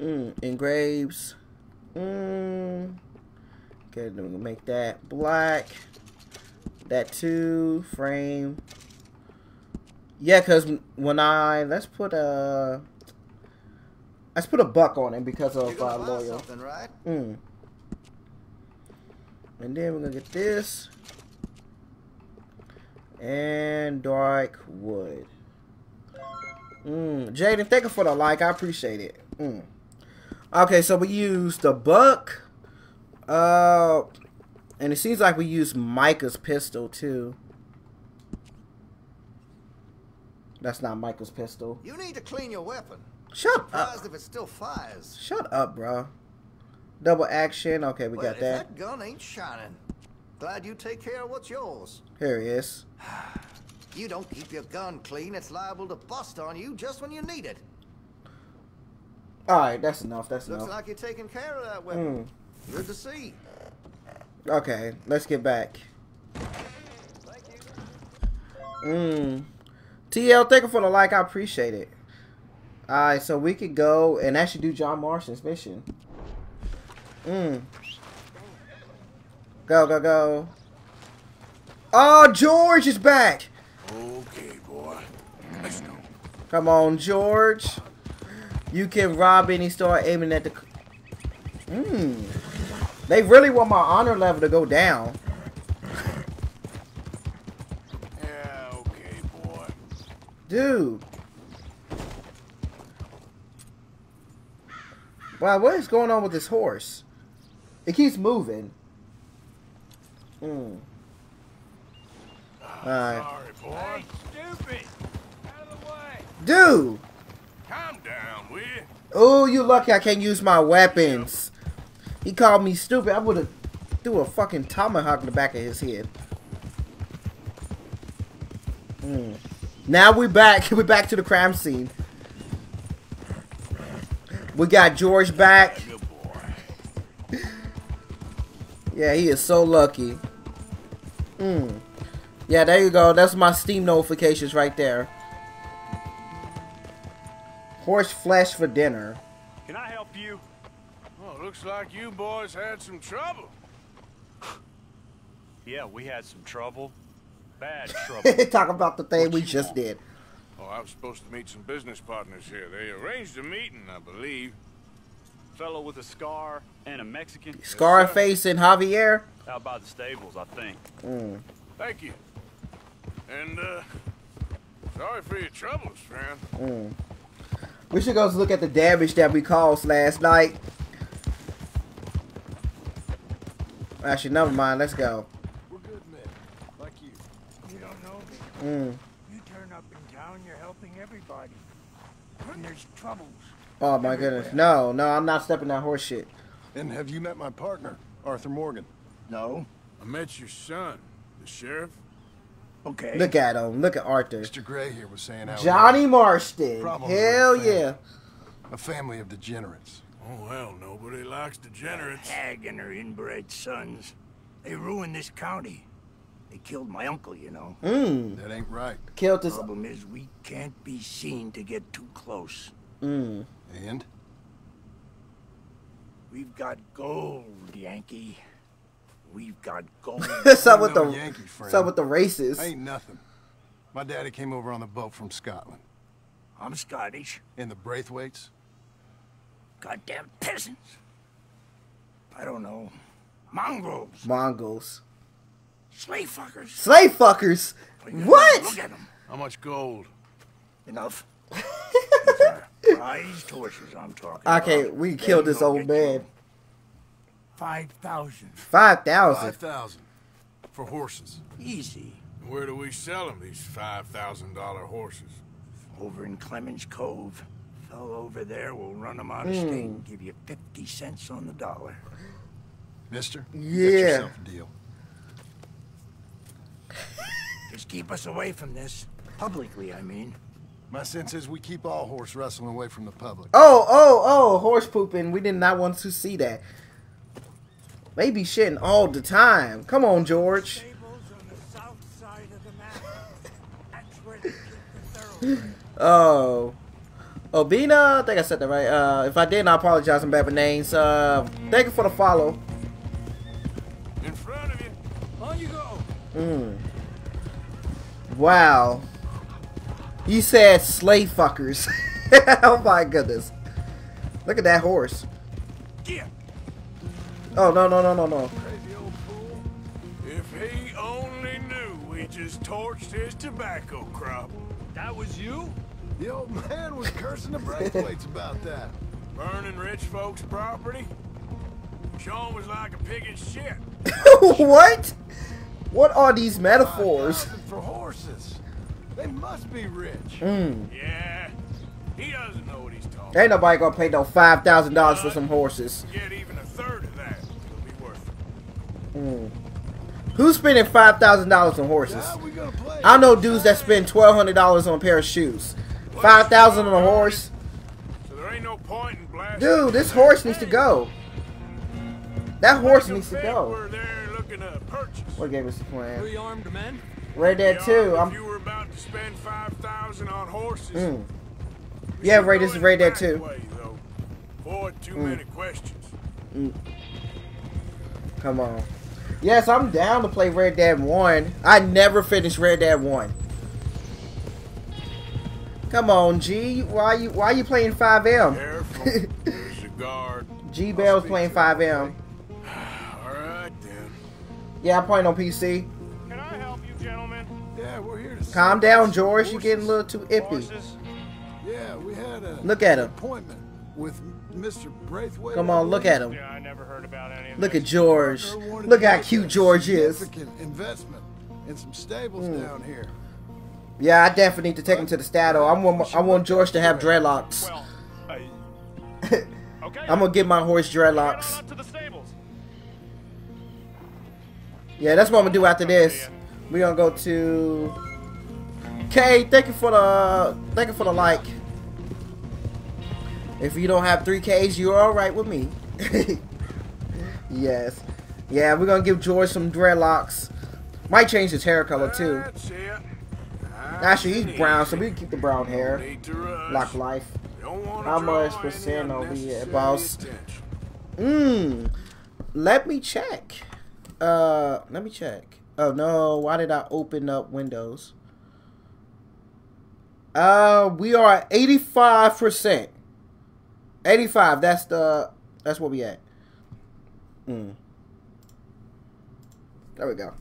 Speaker 2: Mm. Engraves. Mm. Okay, then we're gonna make that black. That too. Frame. Yeah, cause when I let's put a let's put a buck on it because of
Speaker 40: gonna
Speaker 2: uh, loyal.
Speaker 40: something, right?
Speaker 2: Mm. And then we're gonna get this. And dark wood. Mm. Jaden, thank you for the like. I appreciate it. Mm. Okay, so we used the buck. Uh and it seems like we used Micah's pistol too. That's not Michael's pistol.
Speaker 40: You need to clean your weapon.
Speaker 2: Shut up.
Speaker 40: If it still fires.
Speaker 2: Shut up, bro. Double action. Okay, we
Speaker 40: But
Speaker 2: got that.
Speaker 40: that gun ain't shining, glad you take care of what's yours.
Speaker 2: Here he is.
Speaker 40: You don't keep your gun clean, it's liable to bust on you just when you need it.
Speaker 2: Alright, that's enough. That's
Speaker 40: Looks
Speaker 2: enough.
Speaker 40: like you're taking care of that weapon. Good to see.
Speaker 2: Okay, let's get back. Mm. TL, thank you for the like. I appreciate it. Alright, so we could go and actually do John Marston's mission. Mm. Go, go, go. Oh, George is back.
Speaker 22: Okay, boy. Let's go.
Speaker 2: Come on, George. You can rob any store aiming at the. Hmm. They really want my honor level to go down.
Speaker 22: Yeah, okay, boy.
Speaker 2: Dude. Wow, what is going on with this horse? It keeps moving. Hmm. Alright.
Speaker 22: Sorry, boy.
Speaker 8: Stupid! Out of the way!
Speaker 2: Dude!
Speaker 22: Calm down, will you?
Speaker 2: Oh, you lucky I can't use my weapons. He called me stupid. I would have threw a fucking tomahawk in the back of his head. Hmm. Now we're back. We're back to the crime scene. We got George back. Yeah, he is so lucky. Hmm. Yeah, there you go. That's my Steam notifications right there. Horse flesh for dinner.
Speaker 8: Can I help you? Oh, looks like you boys had some trouble.
Speaker 41: Yeah, we had some trouble. Bad trouble.
Speaker 2: Talk about the thing we just did.
Speaker 8: Oh, I was supposed to meet some business partners here. They arranged a meeting, I believe.
Speaker 41: Fellow with a scar and a Mexican.
Speaker 2: Scarface and Javier.
Speaker 41: Out by the stables, I think.
Speaker 2: Mm.
Speaker 8: Thank you. And, uh, sorry for your troubles, friend.
Speaker 2: Mm. We should go look at the damage that we caused last night. Actually, never mind. Let's go.
Speaker 42: We're good men, like you.
Speaker 43: You don't know me.
Speaker 2: Mm.
Speaker 43: You turn up in town, you're helping everybody. When there's troubles.
Speaker 2: Oh my goodness. No, no, I'm not stepping that horse shit.
Speaker 42: And have you met my partner, Arthur Morgan?
Speaker 43: No.
Speaker 8: I met your son, the sheriff.
Speaker 43: Okay.
Speaker 2: Look at him. Look at Arthur.
Speaker 42: Mr. Gray here was saying how
Speaker 2: Johnny Marston. Hell
Speaker 42: with the
Speaker 2: yeah.
Speaker 42: A family of degenerates.
Speaker 8: Oh, well, nobody likes degenerates.
Speaker 43: Hag and her inbred sons. They ruined this county. They killed my uncle, you know.
Speaker 2: Mm.
Speaker 42: That ain't right.
Speaker 2: Killed his.
Speaker 43: Problem is, we can't be seen to get too close.
Speaker 2: Mm.
Speaker 42: And?
Speaker 43: We've got gold, Yankee. We've got gold.
Speaker 2: What's up with the
Speaker 42: Yankee
Speaker 2: what's
Speaker 42: friend.
Speaker 2: up with the races?
Speaker 42: Ain't nothing. My daddy came over on the boat from Scotland.
Speaker 43: I'm Scottish.
Speaker 42: In the Braithwaites?
Speaker 43: Goddamn peasants. I don't know. Mongrels.
Speaker 2: Mongols.
Speaker 43: Slave fuckers.
Speaker 2: Slave fuckers. What?
Speaker 43: Look at them.
Speaker 8: How much gold?
Speaker 43: Enough. These are prized horses I'm talking
Speaker 2: Okay,
Speaker 43: about.
Speaker 2: we
Speaker 43: They
Speaker 2: killed this old
Speaker 43: get you
Speaker 2: man.
Speaker 43: Five thousand.
Speaker 2: Five thousand.
Speaker 8: Five thousand for horses.
Speaker 43: Easy.
Speaker 8: Where do we sell them? These five thousand dollar horses.
Speaker 43: Over in Clemens Cove.
Speaker 25: fellow over there will run them out of
Speaker 2: Hmm.
Speaker 25: state and give you 50 cents on the dollar.
Speaker 3: Mister,
Speaker 2: Yeah.
Speaker 3: get yourself a deal.
Speaker 25: Just keep us away from this. Publicly, I mean.
Speaker 3: My sense is we keep all horse wrestling away from the public.
Speaker 2: Oh, oh, oh, horse pooping. We did not want to see that. They be shitting all the time. Come on, George. Oh. Obina, I think I said that right. Uh, if I didn't, I apologize. I'm bad with names. Uh, thank you for the follow.
Speaker 8: In front of you. On you go.
Speaker 2: Mm. Wow. You said slave fuckers. oh my goodness. Look at that horse.
Speaker 8: Yeah.
Speaker 2: Oh, no, no, no, no, no. Crazy old fool!
Speaker 8: If he only knew we just torched his tobacco crop. That was you?
Speaker 3: The old man was cursing the Braithwaites about that.
Speaker 8: Burning rich folks' property? Sean was like a pig in shit.
Speaker 2: what? What are these metaphors?
Speaker 3: For horses. They must be rich.
Speaker 2: Mm.
Speaker 8: Yeah. He doesn't know what he's talking
Speaker 2: Ain't nobody gonna pay no five thousand dollars for some horses.
Speaker 8: Get even a third of that. It'll be worth it.
Speaker 2: Mm. Who's spending five thousand dollars on horses? I know dudes that spend twelve hundred dollars on a pair of shoes. Five thousand on a horse.
Speaker 8: So there ain't no point in blasting.
Speaker 2: Dude, this horse needs to go. That horse needs to go.
Speaker 8: We're there looking to purchase.
Speaker 2: What game is he playing?
Speaker 8: Three armed men?
Speaker 2: Red Dead
Speaker 8: Three
Speaker 2: 2. I'm.
Speaker 8: you were about to spend 5000 on horses.
Speaker 2: Mm. Yeah, Ray. This is Red Dead 2.
Speaker 8: Way, too
Speaker 2: Mm.
Speaker 8: many questions.
Speaker 2: Mm. Come on. Yes, I'm down to play Red Dead 1. I never finished Red Dead 1. Come on, G. Why you why you playing 5M?
Speaker 8: There's a guard.
Speaker 2: G Bell's playing 5M.
Speaker 8: Alright then.
Speaker 2: Yeah, I'm playing on PC.
Speaker 8: Can I help you, gentlemen?
Speaker 3: Yeah, we're here to
Speaker 2: Calm down, George. You're getting a little too ippy.
Speaker 3: Yeah, we had a
Speaker 2: Look at him.
Speaker 3: appointment with Mr. Braithwaite.
Speaker 2: Come on, look at him.
Speaker 8: Yeah, I never heard about any of
Speaker 2: Look at George. Look how cute George is.
Speaker 3: Significant investment in some stables
Speaker 2: Mm.
Speaker 3: down here.
Speaker 2: Yeah, I definitely need to take him to the staddle. I want I want George to have dreadlocks. I'm gonna get my horse dreadlocks. Yeah, that's what I'm gonna do after this. We're gonna go to Kay. Thank you for the thank you for the like. If you don't have three Ks, you're all right with me. yes. Yeah, we're gonna give George some dreadlocks. Might change his hair color too. Actually, he's brown, so we can keep the brown hair. Lock life. How much percent over here, boss? Mmm. Let me check. Uh, let me check. Oh no, why did I open up Windows? Uh, we are at eighty-five percent. Eighty-five. That's the. That's what we at. Hmm. There we go.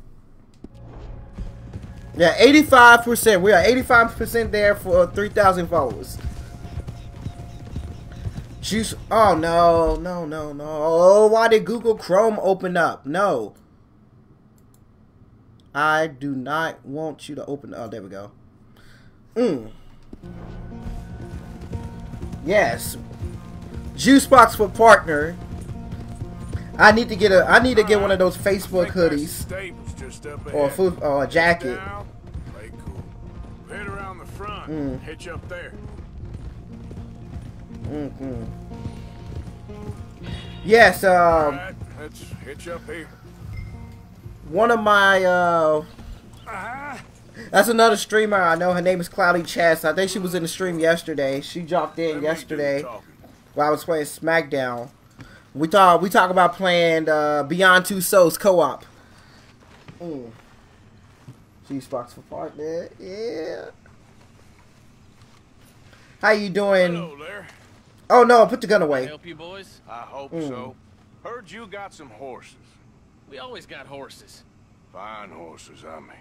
Speaker 2: Yeah, eighty-five percent. We are eighty-five percent there for three thousand followers. Juice. Oh no, no, no, no. Oh, why did Google Chrome open up? No. I do not want you to open. Oh, there we go. Mm. Yes. Juicebox for partner. I need to get a. I need to get one of those Facebook hoodies
Speaker 8: Stable's just up
Speaker 2: or a food or a jacket.
Speaker 8: Head around the front.
Speaker 2: Mm.
Speaker 8: Hitch up there.
Speaker 2: Mm-hmm. Yes. Um.
Speaker 8: Alright, let's hitch up here.
Speaker 2: one of my uh that's another streamer I know her name is Cloudy Chess. I think she was in the stream yesterday. She dropped in yesterday while I was playing SmackDown. We thought we talk about playing uh, Beyond Two Souls co-op. Mm. G Spox for partner, yeah. How you doing?
Speaker 8: Hello there.
Speaker 2: Oh no, put the gun away.
Speaker 43: Help you boys?
Speaker 8: I hope
Speaker 2: Mm.
Speaker 8: so. Heard you got some horses.
Speaker 43: We always got horses.
Speaker 8: Fine horses, I mean.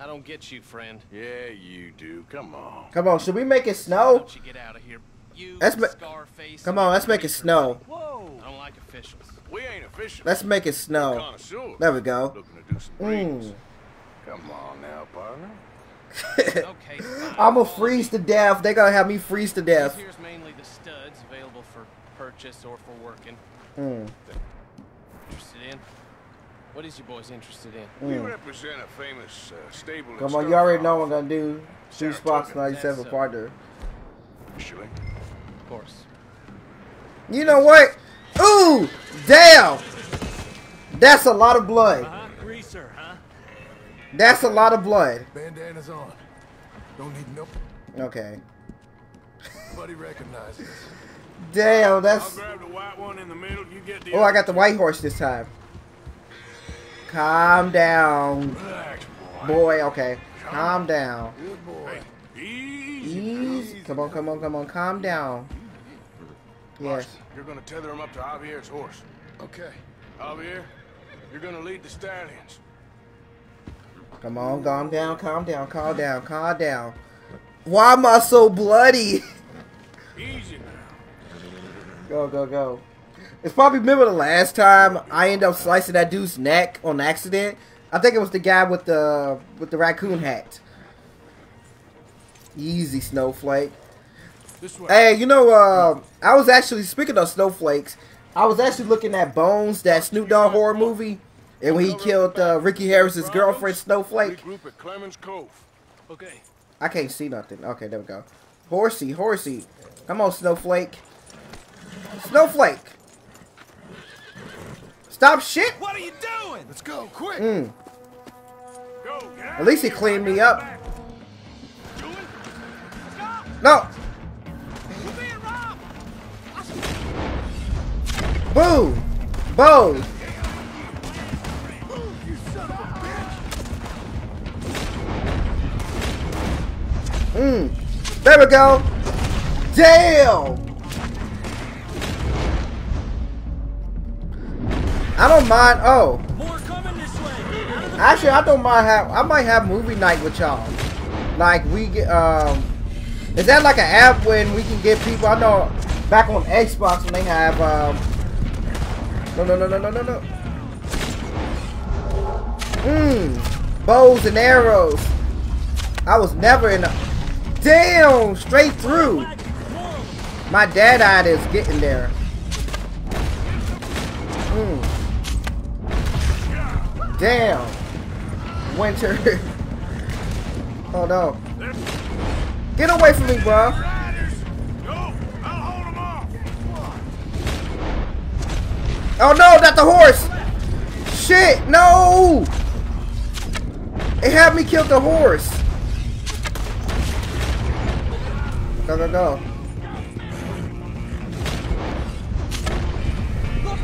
Speaker 43: I don't get you, friend.
Speaker 8: Yeah, you do. Come on.
Speaker 2: Come on, should we make it snow?
Speaker 43: Don't you get out of here. You,
Speaker 2: Let's ma-
Speaker 43: Scarface.
Speaker 2: Come on, let's make it snow.
Speaker 43: Whoa. I don't like officials.
Speaker 8: We ain't official.
Speaker 2: Let's make it snow. There we go.
Speaker 8: Looking to do some.
Speaker 2: Mm.
Speaker 8: Come on now, partner.
Speaker 43: okay.
Speaker 2: I'm gonna freeze to death. They gonna have me freeze to death.
Speaker 43: Here's mainly of studs available for purchase or for working.
Speaker 2: Mm.
Speaker 43: Interested in? What is you boys interested in?
Speaker 9: We
Speaker 2: Mm.
Speaker 9: represent a famous uh, stable.
Speaker 2: Come on, you already know what I'm gonna do. Shoot Spox 97
Speaker 43: That's, uh,
Speaker 2: partner.
Speaker 9: Actually.
Speaker 43: Of course.
Speaker 2: You know what? Ooh, damn. That's a lot of blood.
Speaker 25: Uh-huh. Greaser, huh?
Speaker 2: That's a lot of blood.
Speaker 3: Bandana's on. Don't need no.
Speaker 2: Okay.
Speaker 3: Buddy recognizes. us.
Speaker 2: Damn,
Speaker 8: I'll
Speaker 2: that's.
Speaker 8: grab the white one in the middle. You get the.
Speaker 2: Oh, I got the white horse this time. Calm down,
Speaker 9: Relax, boy.
Speaker 2: boy. Okay, calm down.
Speaker 3: Good boy.
Speaker 8: Easy.
Speaker 2: Easy. Come on, come on, come on. Calm down. Yes.
Speaker 9: You're gonna tether him up to Javier's horse.
Speaker 3: Okay.
Speaker 9: Javier, you're gonna lead the stallions.
Speaker 2: Come on, calm down, calm down, calm down, calm down. Why am I so bloody?
Speaker 8: Easy now.
Speaker 2: Go, go, go. It's probably remember the last time I ended up slicing that dude's neck on accident. I think it was the guy with the with the raccoon hat. Easy snowflake.
Speaker 8: This way.
Speaker 2: Hey, you know, uh, I was actually speaking of snowflakes. I was actually looking at Bones, that Snoop Dogg horror movie, and when he killed uh, Ricky Harris's girlfriend, Snowflake.
Speaker 9: Regroup at Clemens Cove.
Speaker 8: Okay.
Speaker 2: I can't see nothing. Okay, there we go. Horsey, horsey. Come on, Snowflake. Snowflake. Stop shit.
Speaker 25: What are you doing?
Speaker 3: Let's go, quick.
Speaker 2: Mm.
Speaker 8: Go,
Speaker 2: At least he cleaned me up.
Speaker 8: your back. Doing? Stop!
Speaker 2: No. Boo. Bo.
Speaker 3: You son of a bitch.
Speaker 2: Mm. There we go. Damn. I don't mind. Oh.
Speaker 25: More coming this way.
Speaker 2: Actually, I don't mind have. I might have movie night with y'all. Like we get. Um, is that like an app when we can get people? I know back on Xbox when they have. Um, no, no, no, no, no, no, no. Mmm, bows and arrows. I was never in a. Damn, straight through. My Dead Eye is getting there. Mm. Damn. Winter. oh no. Get away from me, bro. Oh no, not the horse. Shit, no. It had me kill the horse. Go, go, go.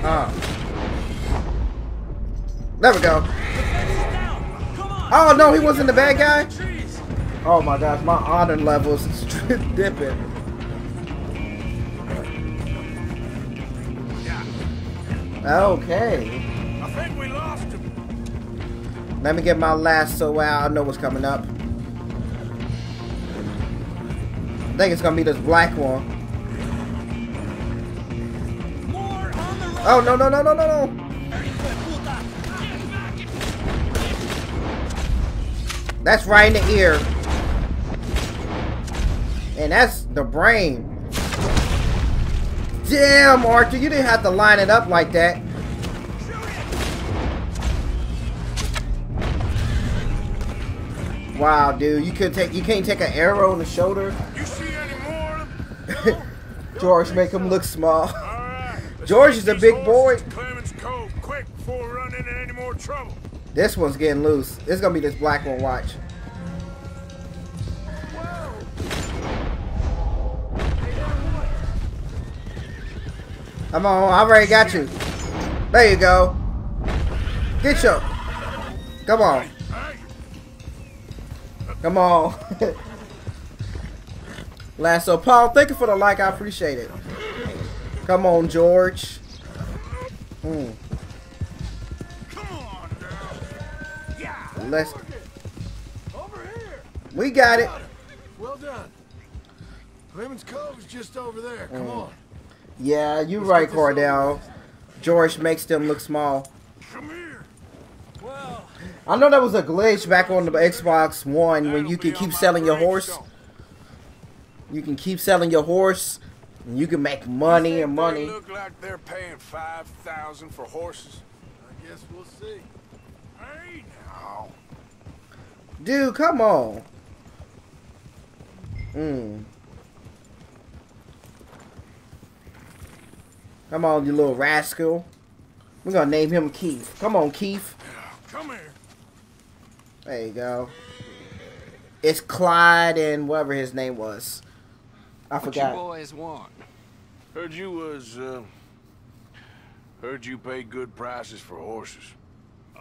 Speaker 2: Ah. There we go. Oh no, he wasn't the bad guy. Oh my gosh, my honor levels is dipping. Okay.
Speaker 8: I think we lost him.
Speaker 2: Let me get my lasso out. I know what's coming up. I think it's gonna be this black one. Oh no no no no no no! That's right in the ear. And that's the brain. Damn, Arthur, you didn't have to line it up like that. Wow, dude, you could take you can't take an arrow in the shoulder.
Speaker 8: You see any more?
Speaker 2: George make him look small.
Speaker 8: Right.
Speaker 2: George is a big boy.
Speaker 8: to Clemens Cove, quick, run into any more trouble.
Speaker 2: This one's getting loose. It's gonna be this black one. Watch. Come on, I already got you. There you go. Get your. Come on. Come on. Lasso Paul, thank you for the like. I appreciate it. Come on, George. Hmm. Let's. We got it.
Speaker 3: Well done. Clemens Cove's just over there. Come
Speaker 2: Mm.
Speaker 3: on.
Speaker 2: Yeah, you're right, Cordell. George makes them look small. I know that was a glitch back on the Xbox One when you can keep selling your horse. You can keep selling your horse And you can make money and money.
Speaker 8: look like they're paying five thousand for horses.
Speaker 35: I guess we'll see.
Speaker 8: Hey now.
Speaker 2: Dude, come on. Mm. Come on, you little rascal. We're gonna name him Keith. Come on, Keith.
Speaker 8: Come here.
Speaker 2: There you go. It's Clyde and whatever his name was. I
Speaker 44: What you
Speaker 2: forgot.
Speaker 44: boys want?
Speaker 8: Heard you was uh heard you pay good prices for horses.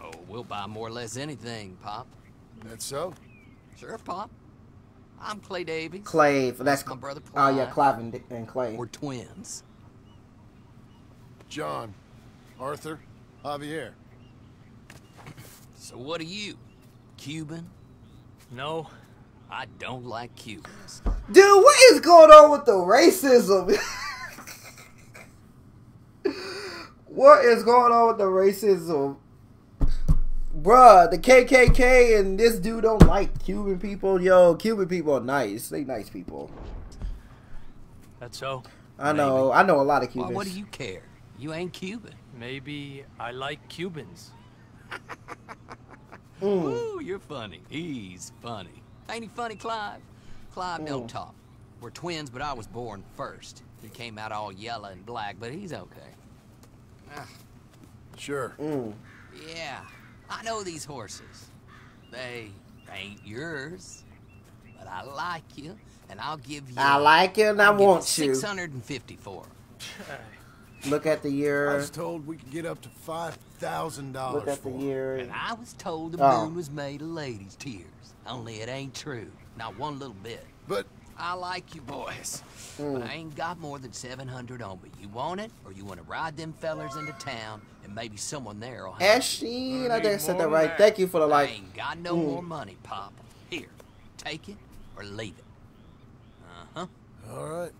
Speaker 44: Oh, we'll buy more or less anything, Pop.
Speaker 35: That's so?
Speaker 44: Sure, Pop. I'm Clay Davies.
Speaker 2: Clay. That's
Speaker 44: my brother
Speaker 2: Oh yeah,
Speaker 44: Clyde.
Speaker 2: Clive and, and Clay.
Speaker 44: We're twins.
Speaker 35: John, Arthur, Javier.
Speaker 44: So what are you? Cuban? No, I don't like Cubans.
Speaker 2: Dude, what is going on with the racism? what is going on with the racism? Bruh, the KKK and this dude don't like Cuban people. Yo, Cuban people are nice. They nice people.
Speaker 44: That's so.
Speaker 2: I know. I know a lot of Cubans.
Speaker 44: Well, what do you care? You ain't Cuban.
Speaker 11: Maybe I like Cubans.
Speaker 2: Mm.
Speaker 44: Ooh, you're funny. He's funny. Ain't he funny, Clive? Clive don't
Speaker 2: Mm.
Speaker 44: We're twins, but I was born first. He came out all yellow and black, but he's okay. Ah,
Speaker 35: Sure.
Speaker 2: Mm.
Speaker 44: yeah, I know these horses. They ain't yours, but I like you, and I'll give you.
Speaker 2: I like you and I
Speaker 44: I'll give
Speaker 2: want you.
Speaker 44: Six hundred and fifty-four.
Speaker 2: Look at the year.
Speaker 35: I was told we could get up to five thousand dollars.
Speaker 2: Look at the year.
Speaker 44: And I was told the
Speaker 2: Oh.
Speaker 44: moon was made of ladies' tears. Only it ain't true. Not one little bit.
Speaker 35: But
Speaker 44: I like you boys.
Speaker 2: Mm.
Speaker 44: But I ain't got more than 700 on me. You want it? Or you want to ride them fellers into town and maybe someone there will have
Speaker 2: Ashley, I think I said that right. Thank you for the
Speaker 44: I ain't got no
Speaker 2: Mm.
Speaker 44: more money, Pop. Here, take it or leave it. Uh-huh.
Speaker 35: all right.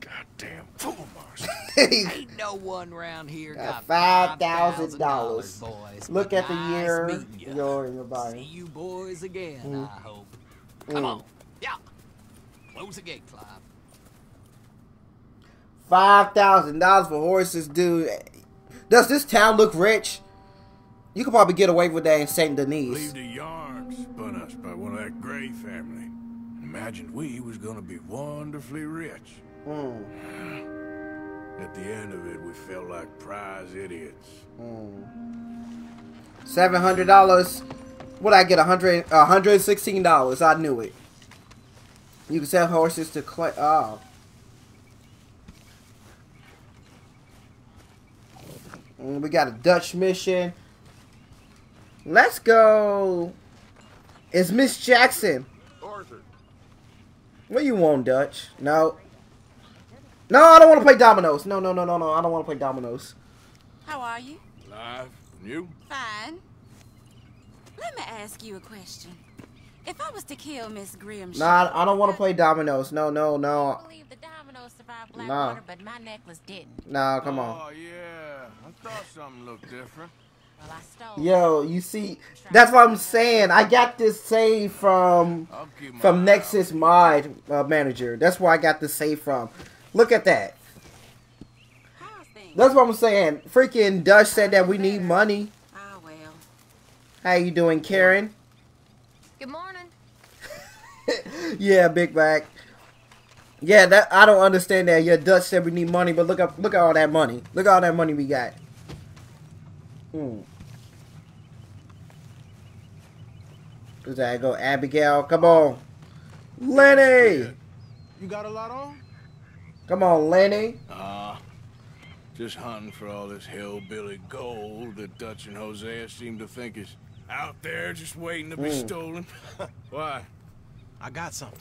Speaker 8: Goddamn fool, Marshall.
Speaker 44: Ain't no one round here
Speaker 2: Got
Speaker 44: got
Speaker 2: five thousand dollars.
Speaker 44: boys.
Speaker 2: Look
Speaker 44: but
Speaker 2: at the year
Speaker 44: meeting ya.
Speaker 2: you're in your
Speaker 44: See
Speaker 2: body.
Speaker 44: you boys again,
Speaker 2: Mm.
Speaker 44: I hope. Come
Speaker 2: Mm.
Speaker 44: on. Yeah. Close the gate, Clive.
Speaker 2: Five thousand dollars for horses, dude. Does this town look rich? You could probably get away with that in Saint Denis.
Speaker 8: Believed a yarn spun us by one of that Gray family. Imagined we was gonna be wonderfully rich.
Speaker 2: Mm.
Speaker 8: At the end of it, we felt like prize idiots.
Speaker 2: Seven hundred dollars. What I get? A hundred, a hundred sixteen dollars. I knew it. You can sell horses to Clay. Oh. Mm, We got a Dutch mission. Let's go. It's Miss Jackson.
Speaker 8: Arthur.
Speaker 2: What you want, Dutch? No. No, I don't want to play dominoes. No, no, no, no, no. I don't want to play dominoes.
Speaker 32: How are you?
Speaker 8: Live? And you?
Speaker 32: Fine. Let me ask you a question. If I was to kill Miss Grimm,
Speaker 2: No, I I don't want to play dominoes. No, no, no.
Speaker 32: I believe the dominoes survived
Speaker 2: Nah.
Speaker 32: But my necklace didn't.
Speaker 2: No, come on.
Speaker 8: Oh, yeah. I thought something looked different.
Speaker 32: Well, I stole.
Speaker 2: Yo, you see, that's what I'm saying. I got this save from
Speaker 8: I'll keep my
Speaker 2: from Nexus Mod uh, Manager. That's where I got this save from. Look at that. That's what I'm saying. Freaking Dutch said that we need money.
Speaker 32: Ah, well.
Speaker 2: How you doing, Karen?
Speaker 12: Good morning.
Speaker 2: Yeah, Big Back. Yeah, that I don't understand that. Yeah, Dutch said we need money, but look up, look at all that money. Look at all that money we got. Hmm. Does that go, Abigail? Come on, Lenny.
Speaker 36: You got a lot on?
Speaker 2: Come on, Lenny.
Speaker 8: Ah, just hunting for all this hillbilly gold that Dutch and Hosea seem to think is out there just waiting to be
Speaker 36: Mm.
Speaker 8: stolen. Why?
Speaker 36: I got something.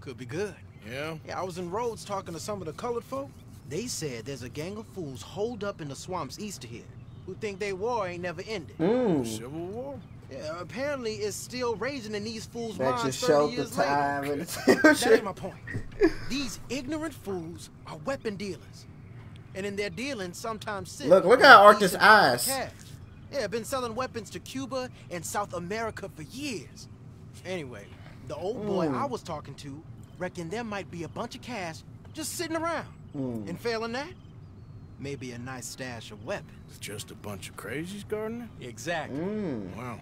Speaker 36: Could be good.
Speaker 8: Yeah?
Speaker 36: Yeah, I was in Rhodes talking to some of the colored folk. They said there's a gang of fools holed up in the swamps east of here who think they war ain't never ended.
Speaker 2: Mm.
Speaker 8: Civil War?
Speaker 36: Yeah, apparently it's still raging in these fools'
Speaker 2: That
Speaker 36: minds
Speaker 2: just
Speaker 36: 30
Speaker 2: showed the time
Speaker 36: later.
Speaker 2: and the
Speaker 36: that ain't my point. These ignorant fools are weapon dealers. And in their dealing, sometimes sit
Speaker 2: Look, look
Speaker 36: on
Speaker 2: at
Speaker 36: a
Speaker 2: Arthur's
Speaker 36: decent amount of
Speaker 2: eyes.
Speaker 36: cash. Yeah, been selling weapons to Cuba and South America for years. Anyway, the old boy
Speaker 2: Mm.
Speaker 36: I was talking to reckoned there might be a bunch of cash just sitting around.
Speaker 2: Hmm.
Speaker 36: And failing that, maybe a nice stash of weapons.
Speaker 8: It's just a bunch of crazies, Gardner?
Speaker 36: Exactly.
Speaker 2: Mm.
Speaker 8: Wow.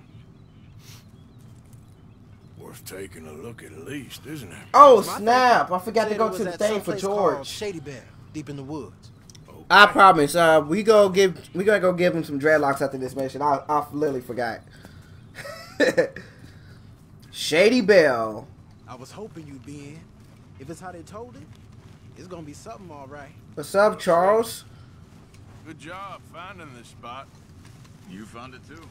Speaker 8: Worth taking a look at least, isn't it?
Speaker 2: Oh snap! I forgot to go to the thing for George.
Speaker 36: Shady Belle, deep in the woods.
Speaker 2: I promise. Uh, we go give. We gonna go give him some dreadlocks after this mission. I I literally forgot. Shady Belle.
Speaker 36: I was hoping you'd be in. If it's how they told it, it's gonna be something all right.
Speaker 2: What's up, Charles?
Speaker 8: Good job finding this spot.
Speaker 41: You found it too.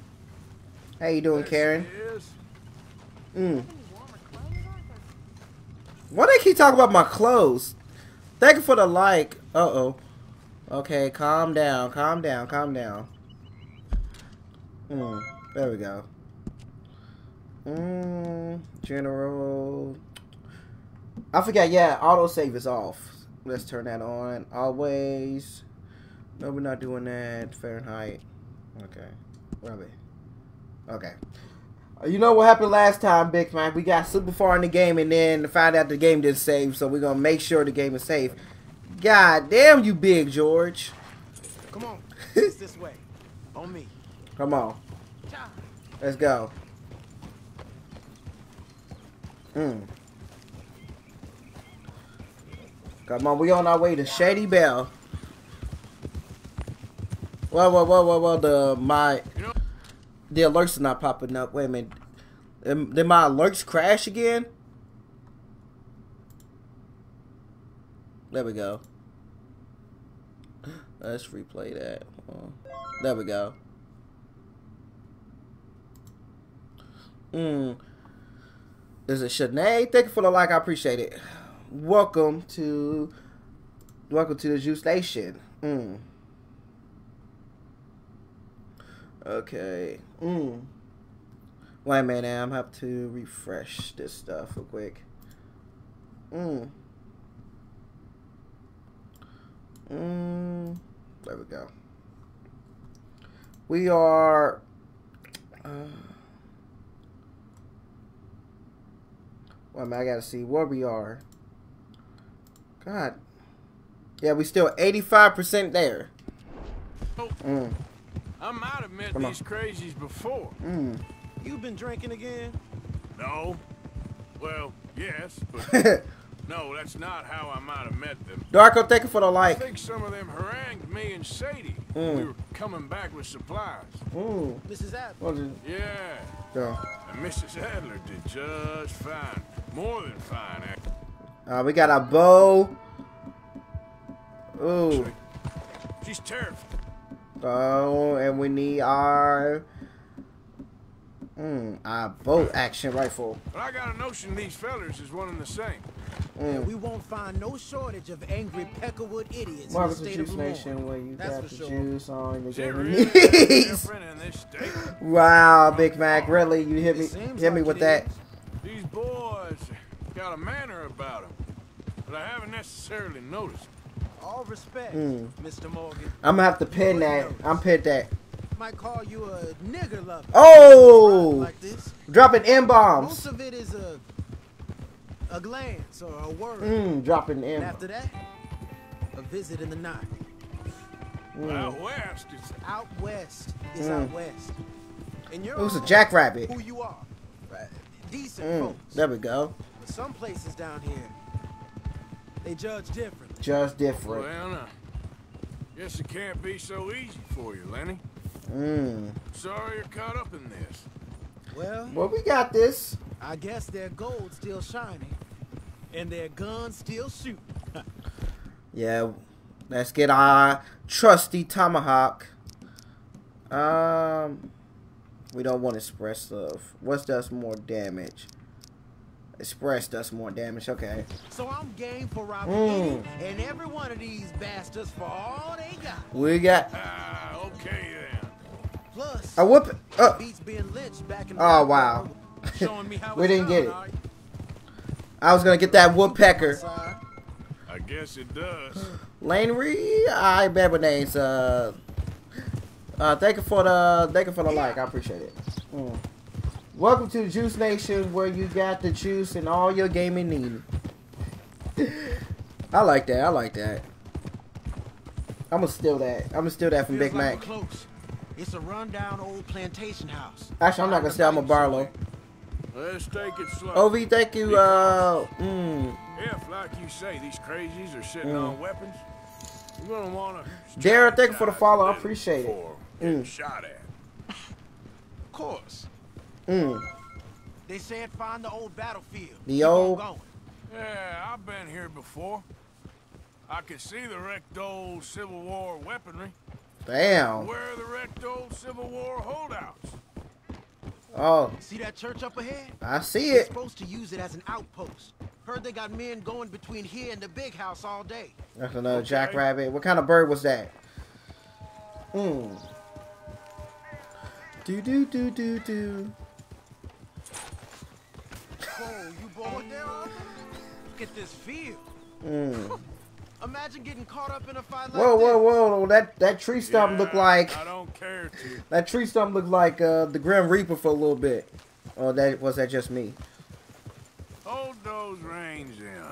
Speaker 2: How you doing, Karen?
Speaker 8: It is.
Speaker 2: Mm. Why they keep talking about my clothes? Thank you for the like. Uh oh. Okay, calm down, calm down, calm down. Mm, there we go. Mm, general. I forgot. Yeah, autosave is off. Let's turn that on. Always. No, we're not doing that. Fahrenheit. Okay. Are we? Okay. You know what happened last time, Big Man? We got super far in the game and then found out the game didn't save, so we're gonna make sure the game is safe. God damn you, Big George.
Speaker 36: Come on, it's this way. On me.
Speaker 2: Come on. Let's go. Mm. Come on, we on our way to Shady Belle. Well, well, well, well, well, the my the alerts are not popping up. Wait a minute. Did my alerts crash again? There we go. Let's replay that. There we go. Mm. Is it Shanae? Thank you for the like. I appreciate it. Welcome to welcome to the Juice Station. Mm. Okay. Mm. Wait a minute. I'm have to refresh this stuff real quick. Mm. Mm. There we go. We are. Uh, minute, I gotta see where we are. God. Yeah, we still 85% there. Mm.
Speaker 8: I might have met
Speaker 2: Come on.
Speaker 8: these crazies before.
Speaker 2: Mm.
Speaker 36: You been drinking again?
Speaker 8: No. Well, yes, but no, that's not how I might have met them.
Speaker 2: Darko, thank you for the
Speaker 8: light.
Speaker 2: I
Speaker 8: think some of them harangued me and Sadie.
Speaker 2: Mm.
Speaker 8: We were coming back with supplies.
Speaker 2: Mm.
Speaker 36: Mrs. Adler.
Speaker 2: What is?
Speaker 8: Yeah.
Speaker 2: Go.
Speaker 8: And Mrs. Adler did just fine. More than fine, actually.
Speaker 2: Uh, we got a bow. Ooh.
Speaker 8: She's terrified.
Speaker 2: Oh, and we need our. Mm, our bolt action rifle.
Speaker 8: But I got a notion these fellers is one and the same.
Speaker 2: Mm.
Speaker 36: We won't find no shortage of angry Peckerwood idiots in the
Speaker 2: Welcome
Speaker 36: state
Speaker 2: Juice
Speaker 36: of
Speaker 2: Nation, where you
Speaker 36: That's
Speaker 2: got the
Speaker 36: sure.
Speaker 2: juice on
Speaker 8: Is
Speaker 2: your
Speaker 8: it
Speaker 2: knees.
Speaker 8: this state?
Speaker 2: Wow, Big Mac, really? You hit me,
Speaker 8: seems
Speaker 2: hit me
Speaker 8: like
Speaker 2: with
Speaker 8: it
Speaker 2: that?
Speaker 8: These boys got a manner about them, but I haven't necessarily noticed.
Speaker 36: All respect,
Speaker 2: Mm.
Speaker 36: Mr. Morgan.
Speaker 2: I'm gonna have to pin that. I'm pin that.
Speaker 36: Might call you a nigger lover.
Speaker 2: Oh!
Speaker 36: Like this.
Speaker 2: Dropping M bombs.
Speaker 36: Most of it is a a glance or a word.
Speaker 2: Mm, dropping
Speaker 36: And
Speaker 2: M.
Speaker 36: after that, a visit in the night.
Speaker 2: Mm.
Speaker 8: Out west, it's
Speaker 36: Out west is
Speaker 2: Mm.
Speaker 36: out west. And you're
Speaker 2: It was a jackrabbit.
Speaker 36: Who you are. Right. Decent
Speaker 2: Mm,
Speaker 36: folks.
Speaker 2: there we go.
Speaker 36: But some places down here, they judge different.
Speaker 2: Judge different.
Speaker 8: well, now, guess it can't be so easy for you, Lenny.
Speaker 2: Mm.
Speaker 8: Sorry you're caught up in this.
Speaker 36: Well,
Speaker 2: Well, we got this.
Speaker 36: I guess their gold's still shining. And their guns still shoot.
Speaker 2: Yeah, let's get our trusty tomahawk. Um, we don't want express stuff. What does more damage? Express does more damage. Okay.
Speaker 36: So I'm game for robbing
Speaker 2: Mm.
Speaker 36: and every one of these bastards for all they got.
Speaker 2: We got.
Speaker 8: Ah, okay then.
Speaker 36: Plus,
Speaker 2: I whoop. Uh,
Speaker 36: beats being lynched back in
Speaker 2: oh wow.
Speaker 36: me how
Speaker 2: we didn't get it.
Speaker 36: done.
Speaker 2: I was gonna get that woodpecker.
Speaker 8: I guess it does.
Speaker 2: Lanery, I remember names. Uh, uh, thank you for the thank you for the like. I appreciate it. Mm. Welcome to the Juice Nation, where you got the juice and all your gaming needs. I like that. I like that. I'm gonna steal that. I'm gonna steal that from
Speaker 36: Feels
Speaker 2: Big
Speaker 36: like
Speaker 2: Mac.
Speaker 36: close. It's a rundown old plantation house.
Speaker 2: Actually, I'm not gonna steal. I'm a Barlow.
Speaker 8: Let's take it slow.
Speaker 2: Ov, thank you. Uh, mm.
Speaker 8: If, like you say, these crazies are sitting
Speaker 2: Mm.
Speaker 8: on weapons, you're gonna wanna
Speaker 2: Darren, thank you for the follow. I appreciate it. Mm.
Speaker 8: shot at.
Speaker 36: Of course.
Speaker 2: Mm.
Speaker 36: They said find the old battlefield.
Speaker 2: The
Speaker 36: Keep
Speaker 2: old-
Speaker 8: Yeah, I've been here before. I can see the wrecked old Civil War weaponry.
Speaker 2: Damn.
Speaker 8: Where are the wrecked old Civil War holdouts?
Speaker 2: Oh,
Speaker 36: See that church up ahead?
Speaker 2: I see
Speaker 36: They're
Speaker 2: it.
Speaker 36: supposed to use it as an outpost. Heard they got men going between here and the big house all day.
Speaker 2: That's another jackrabbit. What kind of bird was that? Hmm. Do do do do do.
Speaker 36: Oh, you bored there, Arthur? Look at this field.
Speaker 2: Hmm.
Speaker 36: Imagine getting caught up in a fight like
Speaker 2: Whoa,
Speaker 36: this.
Speaker 2: whoa, whoa! That that tree stump looked like
Speaker 8: I don't care to.
Speaker 2: that tree stump looked like uh, the Grim Reaper for a little bit. Or that was that just me?
Speaker 8: Hold those reins in.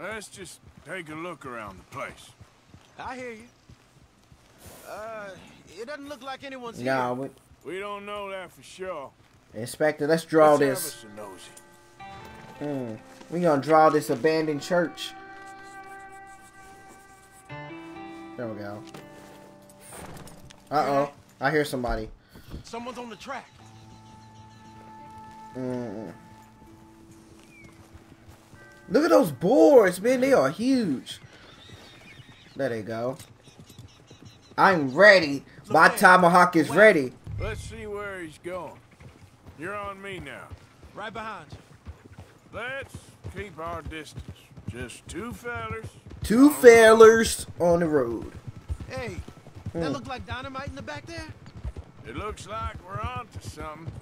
Speaker 8: Let's just take a look around the place.
Speaker 36: I hear you. Uh, it doesn't look like anyone's
Speaker 2: Nah,
Speaker 36: here.
Speaker 2: we,
Speaker 8: We don't know that for sure.
Speaker 2: Inspector, let's draw
Speaker 8: Let's have
Speaker 2: this.
Speaker 8: Us a.
Speaker 2: Hmm. We gonna draw this abandoned church. There we go. Uh oh, I hear somebody.
Speaker 36: Someone's on the track.
Speaker 2: Mm. Look at those boards, man. They are huge. There they go. I'm ready. My tomahawk is ready.
Speaker 8: Let's see where he's going. You're on me now.
Speaker 36: Right behind you.
Speaker 8: Let's keep our distance. Just two fellers.
Speaker 2: Two fellers on the road.
Speaker 36: Hey,
Speaker 2: Hmm.
Speaker 36: that look like dynamite in the back there?
Speaker 8: It looks like we're onto something.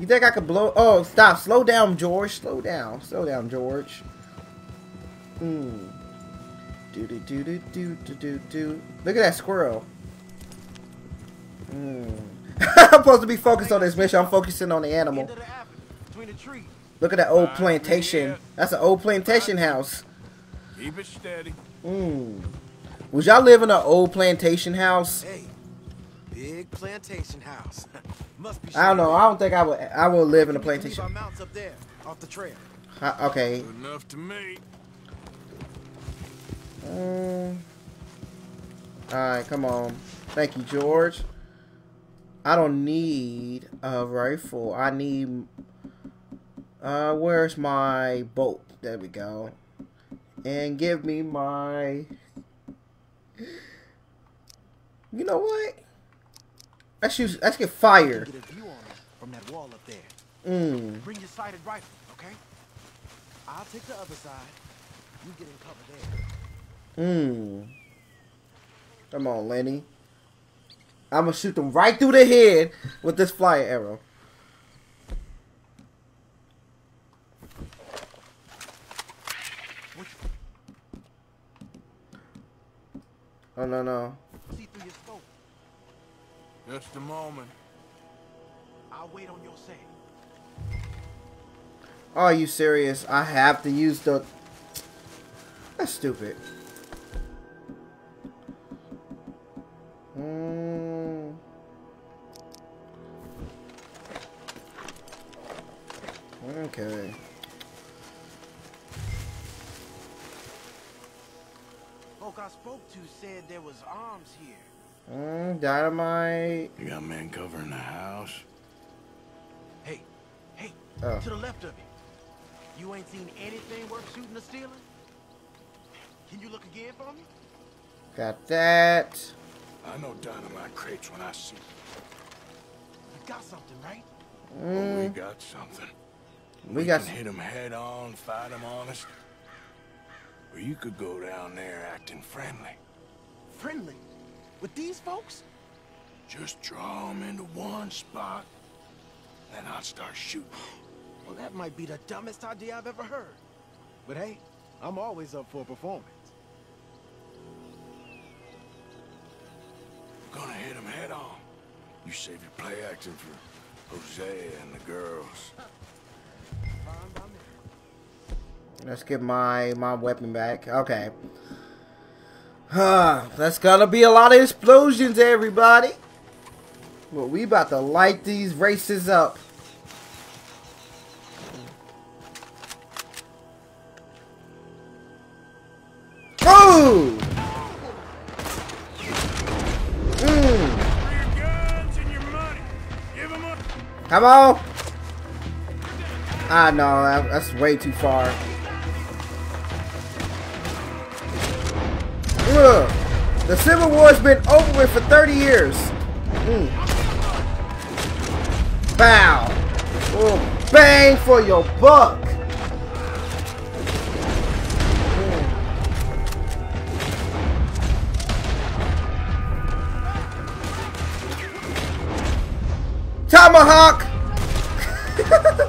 Speaker 2: You think I could blow? Oh, stop. Slow down, George. Slow down. Slow down, George. Hmm. Do do do do do do do do. Look at that squirrel. Hmm. I'm supposed to be focused on this mission. I'm focusing on the animal.
Speaker 36: Between the trees.
Speaker 2: Look at that old plantation. That's an old plantation house.
Speaker 8: Keep it steady.
Speaker 2: Hmm. Would y'all live in an old plantation house?
Speaker 36: Hey, big plantation house. Must be.
Speaker 2: I don't know. I don't think I would. I would live in a
Speaker 36: We can leave
Speaker 2: plantation.
Speaker 36: our mounts up there, off the trail.
Speaker 2: Okay.
Speaker 8: Good enough to me.
Speaker 2: Um, Alright, come on. Thank you, George. I don't need a rifle. I need... Uh, where's my boat? There we go. And give me my... You know what? Let's use... Let's get fire.
Speaker 36: Get a view on it from that wall up there.
Speaker 2: Mmm.
Speaker 36: Bring your sighted rifle, okay? I'll take the other side. You get in cover there.
Speaker 2: Mmm. Come on, Lenny. I'm gonna shoot them right through the head with this flyer arrow. Oh no no.
Speaker 36: See through your scope.
Speaker 8: Just a moment.
Speaker 36: I'll wait on your say.
Speaker 2: Are you serious? I have to use the. That's stupid. Mm. Okay.
Speaker 36: Folk I spoke to said there was arms here.
Speaker 2: Mm, dynamite.
Speaker 8: You got men covering the house?
Speaker 36: Hey, hey,
Speaker 2: Oh.
Speaker 36: to the left of you. You ain't seen anything worth shooting or stealing? Can you look again for me?
Speaker 2: Got that.
Speaker 8: I know dynamite crates when I see them.
Speaker 36: You got something, right?
Speaker 8: Oh, we
Speaker 2: Mm,
Speaker 8: got something.
Speaker 2: we got.
Speaker 8: can hit them head on, fight them honest. Or you could go down there acting friendly.
Speaker 36: Friendly? With these folks?
Speaker 8: Just draw them into one spot, then I'll start shooting.
Speaker 36: Well, that might be the dumbest idea I've ever heard. But hey, I'm always up for a performance.
Speaker 8: We're gonna hit them head on. You save your play acting for Josiah and the girls.
Speaker 2: Let's get my my weapon back. Okay. Huh, that's gonna be a lot of explosions, everybody. Well, we about to light these races up. Ooh! Mm. Come on! Ah, no, that's way too far. The Civil War's been over with for 30 years. Mm. Bow. Oh, bang for your buck. Mm. Tomahawk!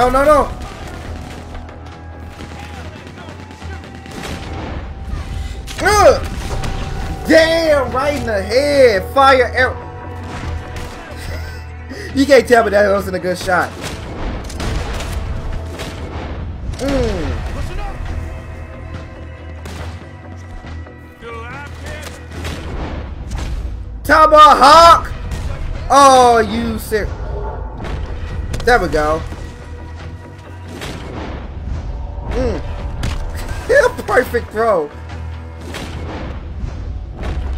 Speaker 2: Oh, no, no. Ugh! Damn, right in the head. Fire arrow. you can't tell me that wasn't a good shot. Mm. Tomahawk! Oh, you sick. There we go. Mm. Perfect throw.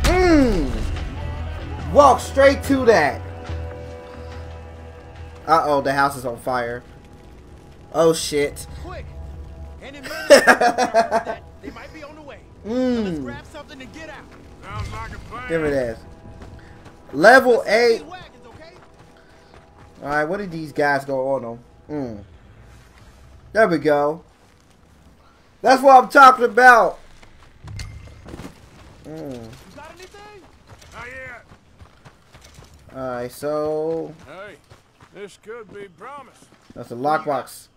Speaker 2: Mm. Walk straight to that. Uh oh, the house is on fire. Oh shit.
Speaker 36: Quick. Any minute. that they might be on the way. Let's
Speaker 2: Mm.
Speaker 36: grab something and get out.
Speaker 8: Sounds like a plan.
Speaker 2: Give me that. Level 8. Alright, what did these guys go on them? Mm. There we go. That's what I'm talking about. Mm.
Speaker 8: Not yet.
Speaker 2: Alright, so
Speaker 8: Hey, this could be promise.
Speaker 2: that's a lockbox.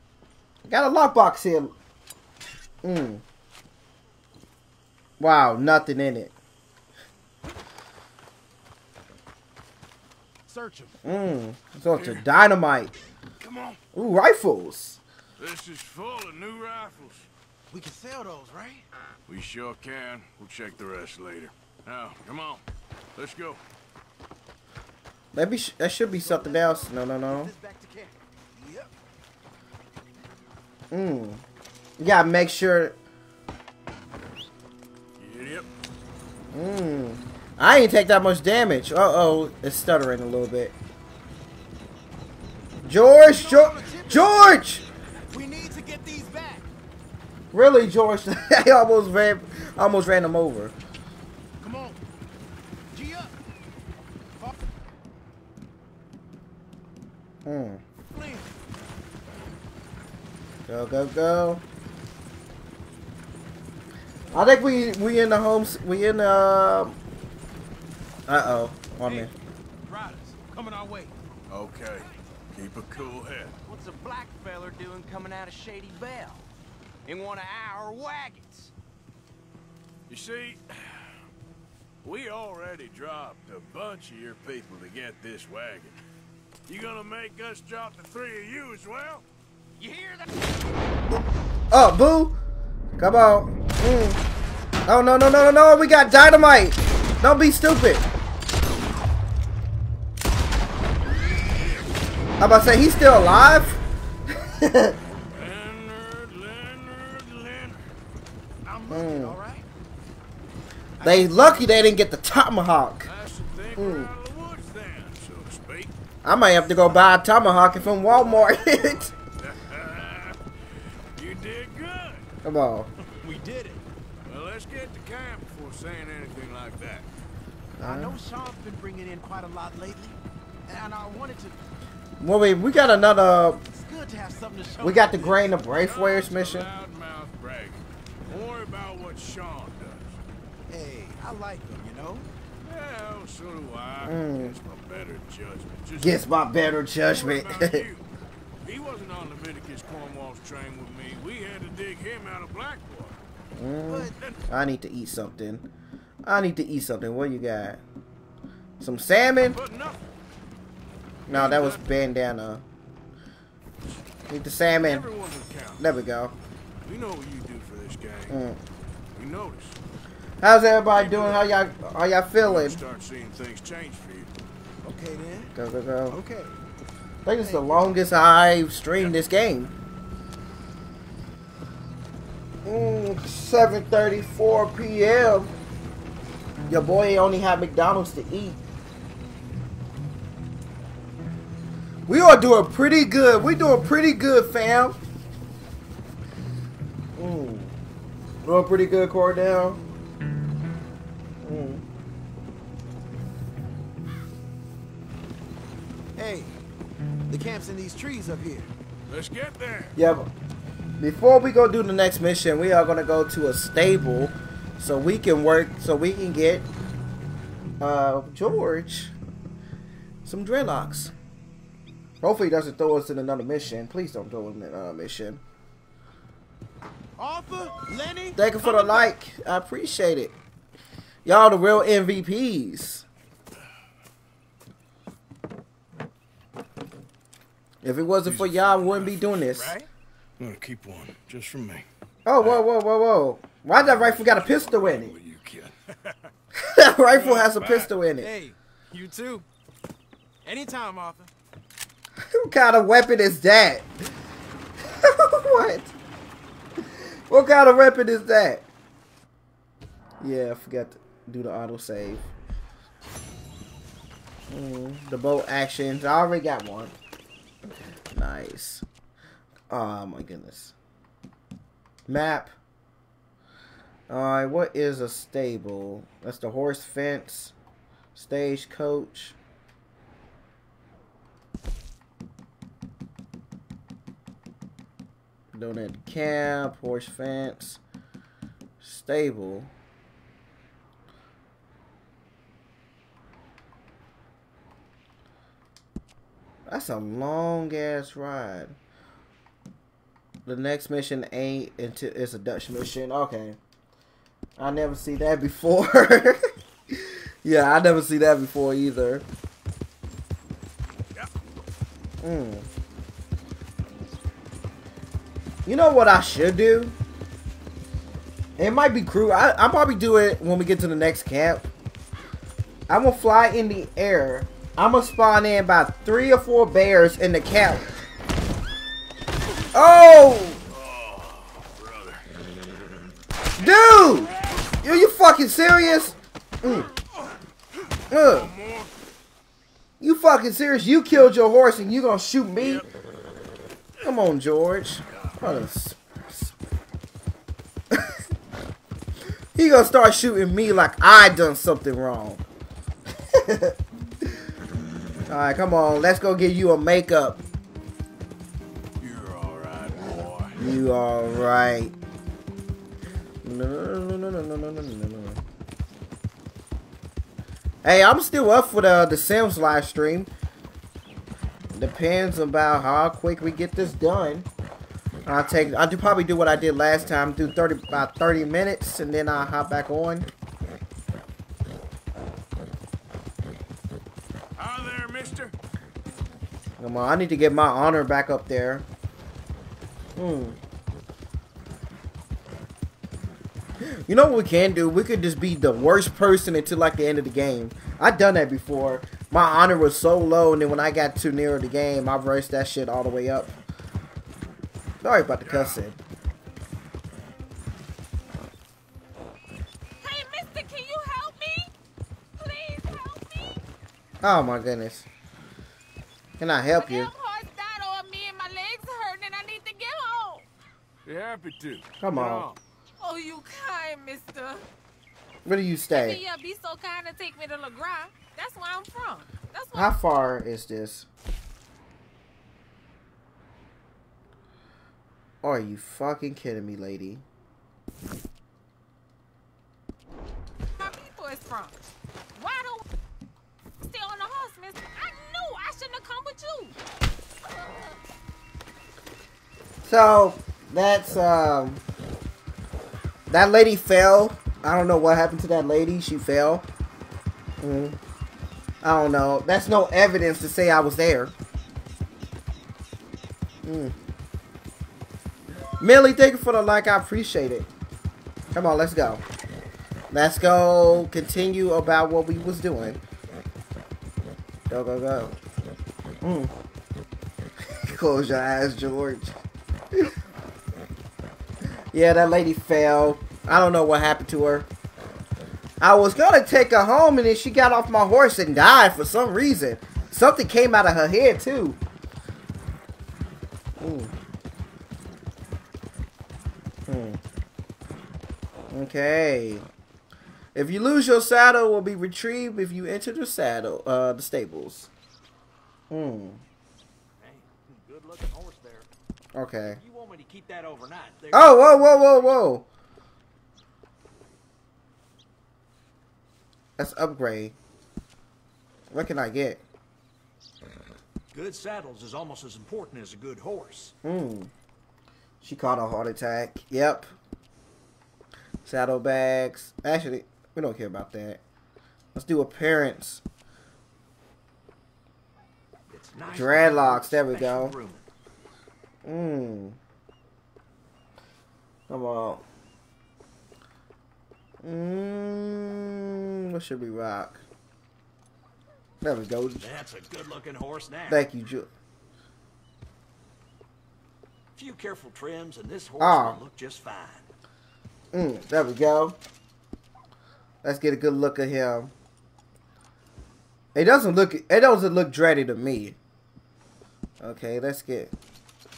Speaker 2: Got a lockbox here. Mm. Wow, nothing in it.
Speaker 36: Search him.
Speaker 2: Mm. So it's a dynamite.
Speaker 8: Come on.
Speaker 2: Ooh, rifles.
Speaker 8: This is full of new rifles.
Speaker 36: We can sell those, right?
Speaker 8: We sure can. We'll check the rest later. Now, come on. Let's go.
Speaker 2: Maybe sh that should be something else. No, no, no.
Speaker 36: Yep.
Speaker 2: Mm. Make sure.
Speaker 8: Yep.
Speaker 2: Mm. I ain't take that much damage. Uh oh, it's stuttering a little bit. George, George, George! Really, George? I almost ran, almost ran him over.
Speaker 36: Come on. G up.
Speaker 2: Hmm. Go, go, go. I think we we in the homes. We in the. Uh oh. One minute.
Speaker 36: Riders, coming our way.
Speaker 8: Okay. Keep a cool head.
Speaker 18: What's a black feller doing coming out of Shady Belle? In one of our wagons?
Speaker 8: You see, we already dropped a bunch of your people to get this wagon. You gonna make us drop the three of you as well? You hear that?
Speaker 2: Oh, boo! Come on. Mm. Oh no no no no no! We got dynamite. Don't be stupid. I'm about to say he's still alive. Mm. They lucky they didn't get the tomahawk. Mm. I might have to go buy a tomahawk from Walmart.
Speaker 8: You did good.
Speaker 2: Come on.
Speaker 36: We did it.
Speaker 8: Well, let's get to camp before saying anything like that.
Speaker 36: I know Sean's been bringing in quite a lot lately, and I wanted to.
Speaker 2: Well, we we got another.
Speaker 36: It's good to have something to show.
Speaker 2: We got the grain of Braithwaite's mission.
Speaker 8: Loudmouth bragging. Don't worry about what Sean does.
Speaker 36: Hey, I like him, you know.
Speaker 8: Yeah, well, so do I.
Speaker 2: Mm.
Speaker 8: It's my better judgment. Just
Speaker 2: Gets my better judgment.
Speaker 8: You? He wasn't on Leviticus Cornwall's train with me. We had to dig him out of Blackwater.
Speaker 2: Mm, I need to eat something. I need to eat something. What you got? Some salmon. No, that was bandana. Need the salmon.
Speaker 8: Everyone can count.
Speaker 2: There we go.
Speaker 8: We know what you do gang.
Speaker 2: Mm.
Speaker 8: We notice.
Speaker 2: How's everybody doing? How y'all how y'all feeling?
Speaker 8: Start seeing things change for you.
Speaker 36: Okay then.
Speaker 2: Go go go.
Speaker 36: Okay.
Speaker 2: I think it's the longest I've streamed this game. Mm, 7:34 p.m. Your boy only had McDonald's to eat. We are doing pretty good. We doing pretty good, fam. Mm. Doing pretty good, Cordell. Mm.
Speaker 36: Hey, the camp's in these trees up here.
Speaker 8: Let's get there.
Speaker 2: Yeah. Before we go do the next mission, we are gonna go to a stable so we can work, so we can get uh George some dreadlocks. Hopefully, he doesn't throw us in another mission. Please don't throw us in another mission.
Speaker 36: Arthur, Lenny.
Speaker 2: Thank you for the like. I appreciate it. Y'all the real MVPs. If it wasn't for y'all, we wouldn't be doing this. Right?
Speaker 8: I'm gonna keep one just for me.
Speaker 2: Oh, whoa, whoa, whoa, whoa. Why that rifle got a pistol in it? that rifle has a pistol in it.
Speaker 36: Hey, you too. Anytime, Arthur.
Speaker 2: What kind of weapon is that? what? What kind of weapon is that? Yeah, I forgot to do the auto save. Mm, the bolt actions. I already got one. Nice. Oh my goodness. Map. Alright, what is a stable? That's the horse fence. Stagecoach. Donut camp, horse fence, stable. That's a long ass ride. The next mission ain't until it's a Dutch mission. Okay. I never see that before. yeah, I never see that before either. Mm. You know what I should do? It might be cruel. I, I'll probably do it when we get to the next camp. I'm gonna fly in the air. I'm gonna spawn in about three or four bears in the camp. Oh! Dude! Are you fucking serious? Mm. Ugh. You fucking serious? You killed your horse and you gonna shoot me? Come on, George. he gonna start shooting me like I done something wrong. alright, come on. Let's go get you a makeup.
Speaker 8: You're alright, boy.
Speaker 2: You alright. No, no, no, no, no, no, no, no. Hey, I'm still up for the the Sims live stream. Depends about how quick we get this done. I'll take. I'll do probably do what I did last time. Do thirty about thirty minutes, and then I'll hop back on.
Speaker 8: Hi there, mister.
Speaker 2: Come on, I need to get my honor back up there. Hmm. You know what we can do? We could just be the worst person until like the end of the game. I've done that before. My honor was so low, and then when I got too near the game, I raised that shit all the way up. Sorry about the cussing.
Speaker 32: Hey, mister, can you help me? Please help me.
Speaker 2: Oh my goodness. Can I help you?
Speaker 32: Horse died on me and my legs hurt and I need to get home.
Speaker 8: Be happy to.
Speaker 2: Come on.
Speaker 32: Oh, you kind, mister.
Speaker 2: Where do you
Speaker 32: Can
Speaker 2: stay?
Speaker 32: you be so kind to take me to Lagras? That's where I'm from. That's where
Speaker 2: How far is this? Are you fucking kidding me, lady?
Speaker 32: my people is from. Why don't stay on the horse, mister? I knew I shouldn't have come with you.
Speaker 2: So that's um that lady fell. I don't know what happened to that lady. She fell. Mm. I don't know. That's no evidence to say I was there. Mm. Millie, thank you for the like. I appreciate it. Come on, let's go. Let's go continue about what we was doing. Go, go, go. Mm. Close your eyes, George. yeah, that lady fell. I don't know what happened to her. I was gonna take her home and then she got off my horse and died for some reason. Something came out of her head too. Ooh. Hmm. Okay. If you lose your saddle, will be retrieved if you enter the saddle, uh, the stables. Hmm.
Speaker 25: Good looking horse there.
Speaker 2: Okay.
Speaker 25: You want me to keep that overnight?
Speaker 2: Oh, whoa, whoa, whoa, whoa. That's upgrade. What can I get?
Speaker 25: Good saddles is almost as important as a good horse.
Speaker 2: Hmm. She caught a heart attack. Yep. Saddlebags. Actually, we don't care about that. Let's do appearance.
Speaker 25: Nice
Speaker 2: Dreadlocks. There we go. Mmm. Come on. Mmm. What should we rock? There we go.
Speaker 25: That's a good looking horse now.
Speaker 2: Thank you, Ju.
Speaker 25: Few careful trims and this horse
Speaker 2: Ah.
Speaker 25: will look just fine.
Speaker 2: Mm, there we go. Let's get a good look at him. It doesn't look. It doesn't look dready to me. Okay, let's get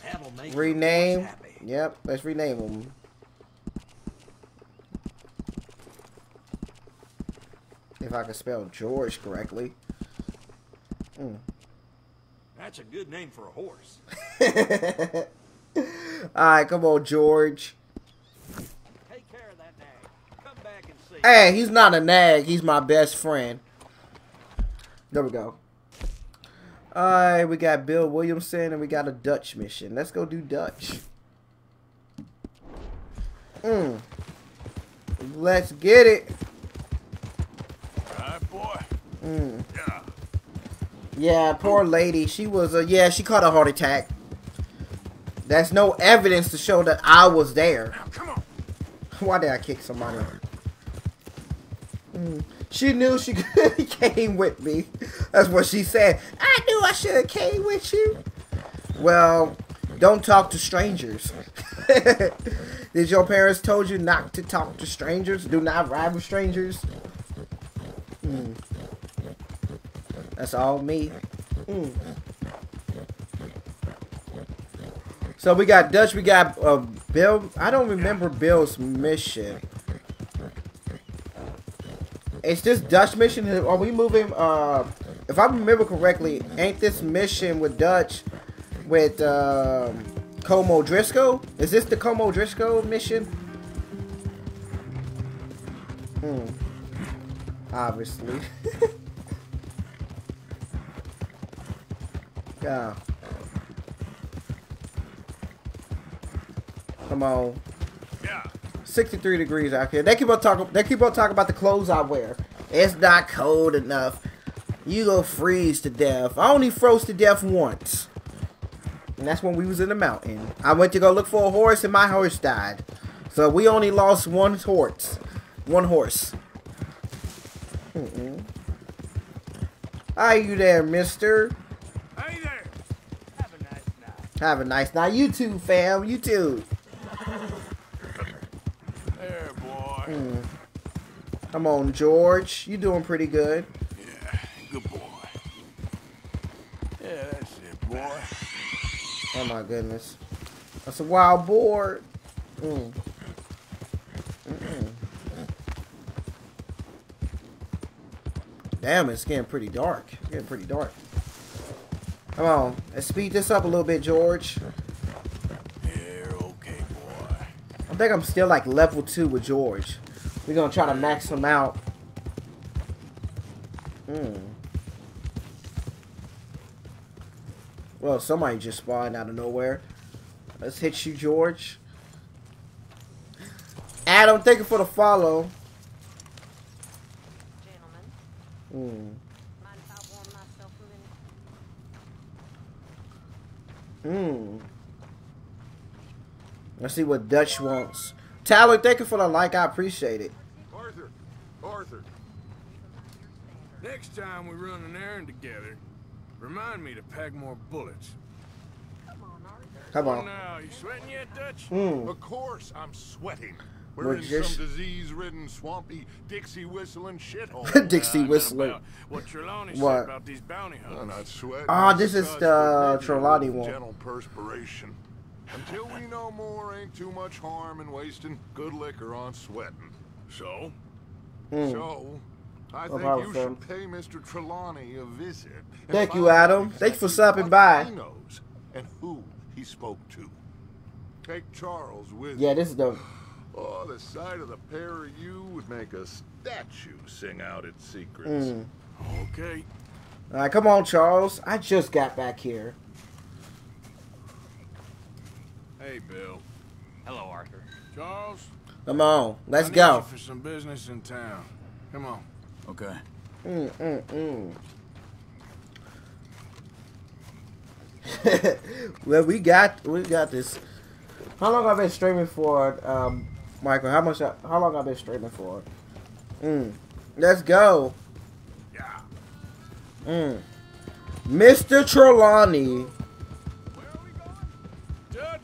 Speaker 25: That'll make your
Speaker 2: rename. Yep, let's rename him. If I can spell George correctly. Mm.
Speaker 25: That's a good name for a horse.
Speaker 2: All right, come on, George.
Speaker 25: Take care of that nag. Come back and see.
Speaker 2: Hey, he's not a nag. He's my best friend. There we go. Alright, we got Bill Williamson and we got a Dutch mission. Let's go do Dutch. Mm. Let's get it.
Speaker 8: Right, boy.
Speaker 2: Mm.
Speaker 8: Yeah.
Speaker 2: Yeah, poor lady. She was a yeah. She caught a heart attack. That's no evidence to show that I was there.
Speaker 8: Come on.
Speaker 2: Why did I kick somebody? Mm. She knew she came with me. That's what she said. I knew I should have came with you. Well, don't talk to strangers. Did your parents told you not to talk to strangers? Do not ride with strangers? Mm. That's all me. Mm. So we got Dutch. We got uh, Bill. I don't remember Bill's mission. It's this Dutch mission. Are we moving? Uh, if I remember correctly, ain't this mission with Dutch with um, Colm O'Driscoll? Is this the Colm O'Driscoll mission? Hmm. Obviously. yeah. Come on.
Speaker 8: Yeah.
Speaker 2: 63 degrees out here. They keep on talking. They keep on talking about the clothes I wear. It's not cold enough. You go freeze to death. I only froze to death once, and that's when we was in the mountain. I went to go look for a horse, and my horse died. So we only lost one horse. One horse. Mm-mm. Are you there, Mister?
Speaker 8: Hey there.
Speaker 2: Have a nice night. Have a nice night. You too, fam. You too.
Speaker 8: There, boy.
Speaker 2: Mm. Come on, George. You doing pretty good.
Speaker 8: Yeah, good boy. Yeah, that's it, boy.
Speaker 2: Oh my goodness. That's a wild board. Mm. Mm-mm. Damn, it's getting pretty dark. It's getting pretty dark. Come on, let's speed this up a little bit, George. I think I'm still like level 2 with George. We're going to try to max him out. Hmm. Well, somebody just spawned out of nowhere. Let's hit you, George. Adam, thank you for the follow. Gentlemen. Mm. Mmm. Let's see what Dutch wants. Tyler, thank you for the like. I appreciate it.
Speaker 8: Arthur, Arthur. Next time we run an errand together, remind me to pack more bullets.
Speaker 2: Come on.
Speaker 8: Now, you sweating yet, Dutch?
Speaker 2: Mm.
Speaker 3: Of course I'm sweating. We're
Speaker 2: We're
Speaker 3: in
Speaker 2: just-
Speaker 3: some disease-ridden, swampy, Dixie whistling shithole.
Speaker 2: Dixie whistler.
Speaker 8: What Trelawny
Speaker 2: What?
Speaker 8: said about these bounty hunters.
Speaker 3: I'm not sweating.
Speaker 2: Ah,
Speaker 3: I'm
Speaker 2: this is the
Speaker 3: a Trelawny
Speaker 2: one.
Speaker 3: Gentle perspiration. Until we know more, ain't too much harm in wasting good liquor on sweating.
Speaker 8: So?
Speaker 2: Mm.
Speaker 3: So, I
Speaker 2: No
Speaker 3: think
Speaker 2: problem,
Speaker 3: you should pay Mr. Trelawny a visit.
Speaker 2: Thank you, Adam. Thank you for stopping by.
Speaker 3: He knows and who he spoke to. Take Charles with
Speaker 2: Yeah, this is the.
Speaker 3: Oh, the sight of the pair of you would make a statue sing out its secrets.
Speaker 2: Mm.
Speaker 8: Okay.
Speaker 2: All right, come on, Charles. I just got back here.
Speaker 8: Hey, Bill.
Speaker 43: Hello, Arthur.
Speaker 8: Charles?
Speaker 2: Come on, let's
Speaker 8: I need
Speaker 2: go.
Speaker 8: you for some business in town. Come on.
Speaker 19: Okay.
Speaker 2: Mm, mm, mm. well, we got we got this. How long I've been streaming for, um, Michael? How much? How long I've been streaming for? Mm. Let's go.
Speaker 8: Yeah.
Speaker 2: Mm. Mr. Trelawny.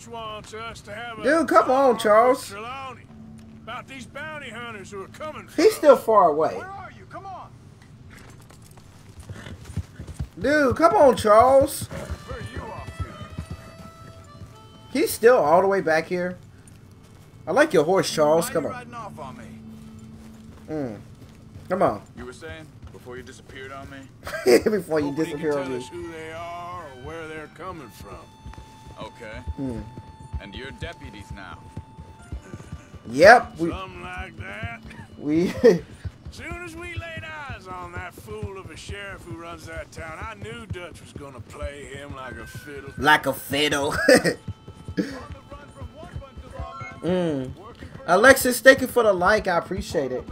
Speaker 8: Dutch wants us to have a
Speaker 2: Dude, come on, Charles.
Speaker 8: about these bounty hunters who are coming.
Speaker 2: He's still far away.
Speaker 8: are you? Come on.
Speaker 2: Dude, come on, Charles.
Speaker 8: Where are you off to?
Speaker 2: He's still all the way back here. I like your horse, Charles. Come on.
Speaker 19: Riding off on me.
Speaker 2: Mm. Come on.
Speaker 19: You were saying before you disappeared on me.
Speaker 2: Before you
Speaker 8: Nobody
Speaker 2: disappear
Speaker 8: can
Speaker 2: on
Speaker 8: tell
Speaker 2: me.
Speaker 8: us who they are or where they're coming from.
Speaker 19: Okay.
Speaker 2: Hmm.
Speaker 19: And you're deputies now.
Speaker 2: Yep. We
Speaker 8: Something like that.
Speaker 2: we
Speaker 8: Soon as we laid eyes on that fool of a sheriff who runs that town, I knew Dutch was gonna play him like a fiddle.
Speaker 2: like a fiddle. mm. Alexis, thank you for the like. I appreciate it.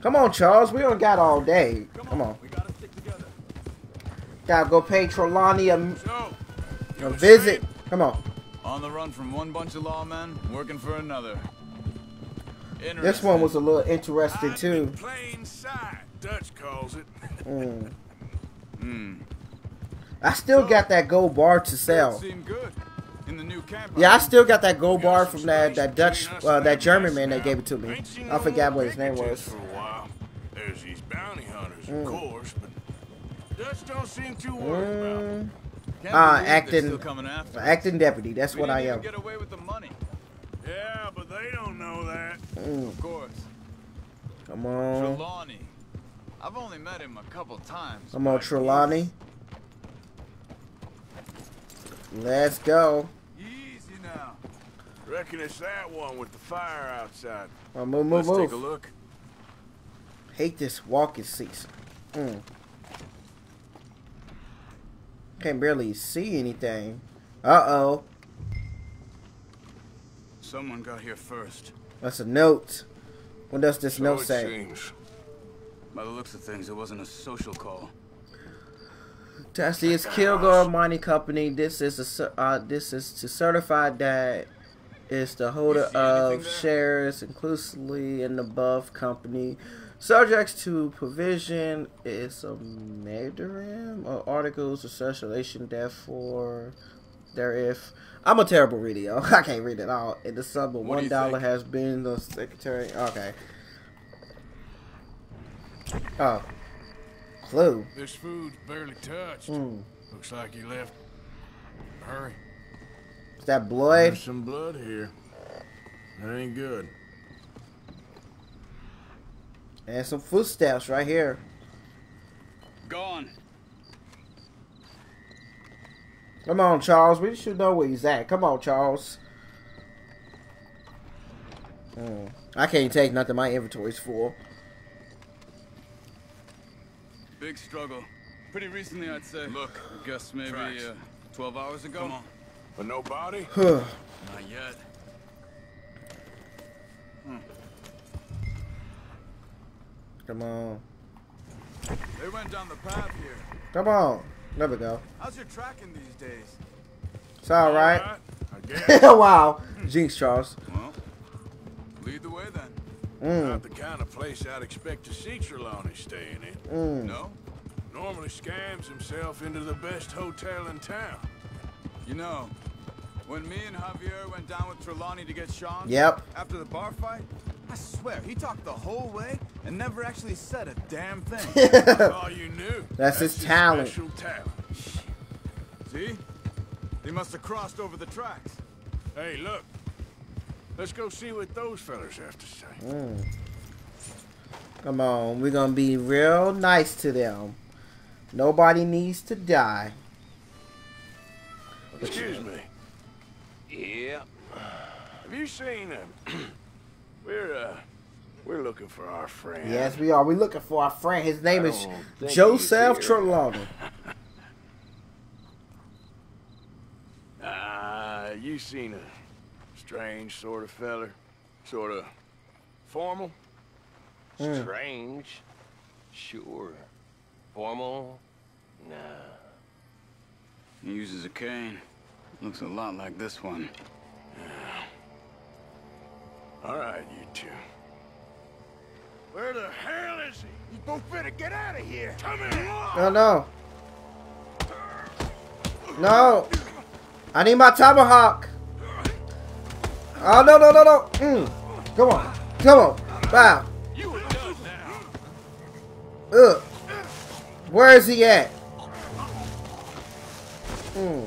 Speaker 2: Come on, Charles. We don't got all day. Come on. Gotta go pay Trelawny a, a visit. Come on.
Speaker 19: On the run from one bunch of lawmen, working for another.
Speaker 2: This one was a little interesting too.
Speaker 8: Plain sight, Dutch calls it.
Speaker 2: Mm.
Speaker 19: Hmm.
Speaker 2: I still got that gold bar to sell.
Speaker 19: Good. In the new camp.
Speaker 2: Yeah, I still got that gold bar from that that Dutch uh, that German man that gave it to me. I forgot what his name was.
Speaker 8: For a while. There's these bounty hunters, of
Speaker 2: Mm.
Speaker 8: course, but Dutch don't seem too worried about
Speaker 2: Mm.
Speaker 19: Can't
Speaker 2: Uh, acting,
Speaker 19: after
Speaker 2: acting deputy. That's
Speaker 19: We
Speaker 2: what I am.
Speaker 19: Get away with the money.
Speaker 8: Yeah, but they don't know that.
Speaker 2: Mm.
Speaker 19: Of course.
Speaker 2: Come on,
Speaker 19: Trelawny. I've only met him a couple times.
Speaker 2: come on, Trelawny. Let's go.
Speaker 19: Easy now.
Speaker 8: Reckon it's that one with the fire outside.
Speaker 2: Oh, move, move,
Speaker 8: Let's take a look.
Speaker 2: Hate this walking season. Mm. Can't barely see anything. Uh oh.
Speaker 19: Someone got here first.
Speaker 2: That's a note. What does this
Speaker 19: So
Speaker 2: note say?
Speaker 19: seems. By the looks of things, it wasn't a social call.
Speaker 2: Tasty is Kilgore Mining Company. This is a uh, this is to certify that it's the holder of shares inclusively in the above company, subject to provision. Is a Mandarin or articles of circulation. Therefore, there if I'm a terrible reader. I can't read it all. In the sum of
Speaker 19: What do
Speaker 2: one
Speaker 19: you
Speaker 2: dollar
Speaker 19: think?
Speaker 2: has been the secretary. Okay. Oh. Clue.
Speaker 8: This food's barely touched.
Speaker 2: Mm.
Speaker 8: Looks like he left. Hurry.
Speaker 2: Is that blood?
Speaker 8: There's some blood here. That ain't good.
Speaker 2: And some footsteps right here.
Speaker 19: Gone.
Speaker 2: Come on, Charles. We should know where he's at. Come on, Charles. Mm. I can't take nothing. My inventory's full.
Speaker 19: Big struggle. Pretty recently, I'd say. Look, I guess maybe uh, 12 hours ago.
Speaker 8: Come on. But no body?
Speaker 19: Not yet.
Speaker 2: Come on.
Speaker 19: They went down the path here.
Speaker 2: Come on. There we go.
Speaker 19: How's your tracking these days?
Speaker 2: It's all right.
Speaker 8: guess.
Speaker 2: wow. Jinx, Charles.
Speaker 8: Lead the way then.
Speaker 2: Mm.
Speaker 8: Not the kind of place I'd expect to see Trelawny staying in.
Speaker 2: Mm.
Speaker 8: No? Normally scams himself into the best hotel in town.
Speaker 28: You know, when me and Javier went down with Trelawny to get Sean.
Speaker 2: Yep.
Speaker 28: After the bar fight, I swear he talked the whole way and never actually said a damn thing.
Speaker 8: That's all you knew.
Speaker 2: That's his talent.
Speaker 8: Special talent.
Speaker 28: See? They must have crossed over the tracks.
Speaker 8: Hey, look. Let's go see what those fellas have to say.
Speaker 2: Mm. Come on, we're gonna be real nice to them. Nobody needs to die.
Speaker 8: Excuse me. Yeah. Have you seen him? we're uh we're looking for our friend.
Speaker 2: Yes, we are. We're looking for our friend. His name
Speaker 8: I
Speaker 2: is Joseph
Speaker 8: he's.
Speaker 2: Trelawny.
Speaker 8: Ah, you seen a strange sort of feller? Sort of formal?
Speaker 2: Hmm.
Speaker 45: Strange. Sure. Formal? Nah.
Speaker 28: He uses a cane. Looks a lot like this one.
Speaker 8: All right, you two. Where the hell is he? You both better get out of here. Come here.
Speaker 2: No, no. No. I need my tomahawk. Oh, no, no, no, no. Mm. Come on. Come on. Wow. Ugh. Where is he at? Mm.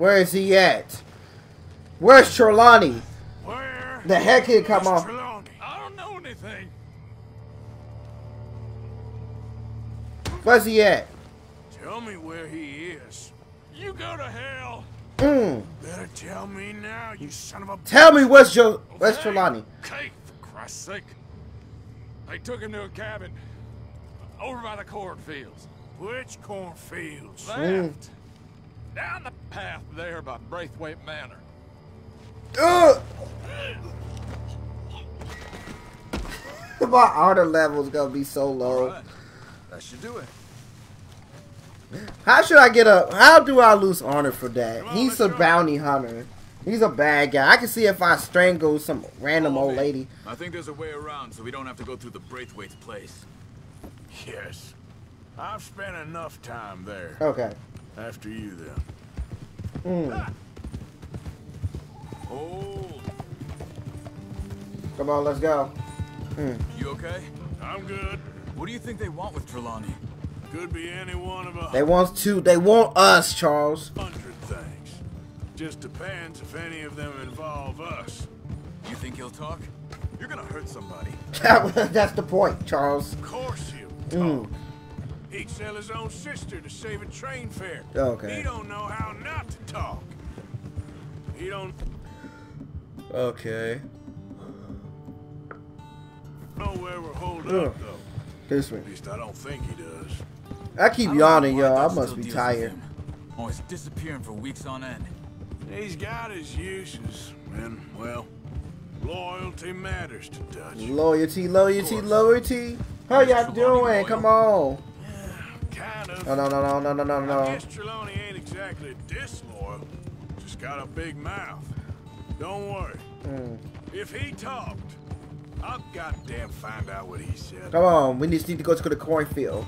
Speaker 2: Where is he at? Where's Trelawny?
Speaker 8: Where?
Speaker 2: The heck he come on.
Speaker 8: I don't know anything.
Speaker 2: Where's he at?
Speaker 8: Tell me where he is. You go to hell.
Speaker 2: Mm.
Speaker 8: Better tell me now, you son of a.
Speaker 2: Tell me where's Jo where's Trelawny?
Speaker 35: Kate, for Christ's sake. They took him to a cabin over by the cornfields.
Speaker 8: Which cornfields?
Speaker 35: Left.
Speaker 2: Mm.
Speaker 35: Down the path there by Braithwaite Manor.
Speaker 2: Ugh. My honor level is gonna be so low.
Speaker 28: That should do it.
Speaker 2: How should I get up? How do I lose honor for that? He's a bounty hunter. He's a bad guy. I can see if I strangle some random old lady.
Speaker 28: I think there's a way around so we don't have to go through the Braithwaite's place.
Speaker 8: Yes. I've spent enough time there.
Speaker 2: Okay.
Speaker 8: After you, then.
Speaker 2: Mm.
Speaker 28: Oh,
Speaker 2: Come on, let's go. Mm.
Speaker 28: you okay?
Speaker 8: I'm good.
Speaker 28: What do you think they want with Trelawny?
Speaker 8: Could be any one of a
Speaker 2: They want to. They want us, Charles.
Speaker 8: hundred things. Just depends if any of them involve us.
Speaker 28: You think he'll talk? You're gonna hurt somebody.
Speaker 2: That's the point, Charles.
Speaker 8: Of course he'll
Speaker 2: Mm.
Speaker 8: He'd sell his own sister to save a train fare.
Speaker 2: Okay.
Speaker 8: He don't know how not to talk. He don't
Speaker 2: Okay.
Speaker 8: know where we're holed
Speaker 2: Ugh.
Speaker 8: up, though.
Speaker 2: This way.
Speaker 8: At least I don't think he does.
Speaker 2: I keep
Speaker 28: I don't know
Speaker 2: yawning,
Speaker 28: why
Speaker 2: y'all. I must be tired.
Speaker 28: him. Oh, Always disappearing for weeks on end.
Speaker 8: He's got his uses, and, well, loyalty matters to Dutch.
Speaker 2: Loyalty, loyalty, loyalty. How y'all doing? Come on.
Speaker 8: Kind of.
Speaker 2: No, no, no, no, no, no, no,
Speaker 8: I guess Trelawny ain't exactly disloyal. Just got a big mouth. Don't worry.
Speaker 2: Mm.
Speaker 8: If he talked, I'll goddamn find out what he said.
Speaker 2: Come on, we just need to go to the cornfield.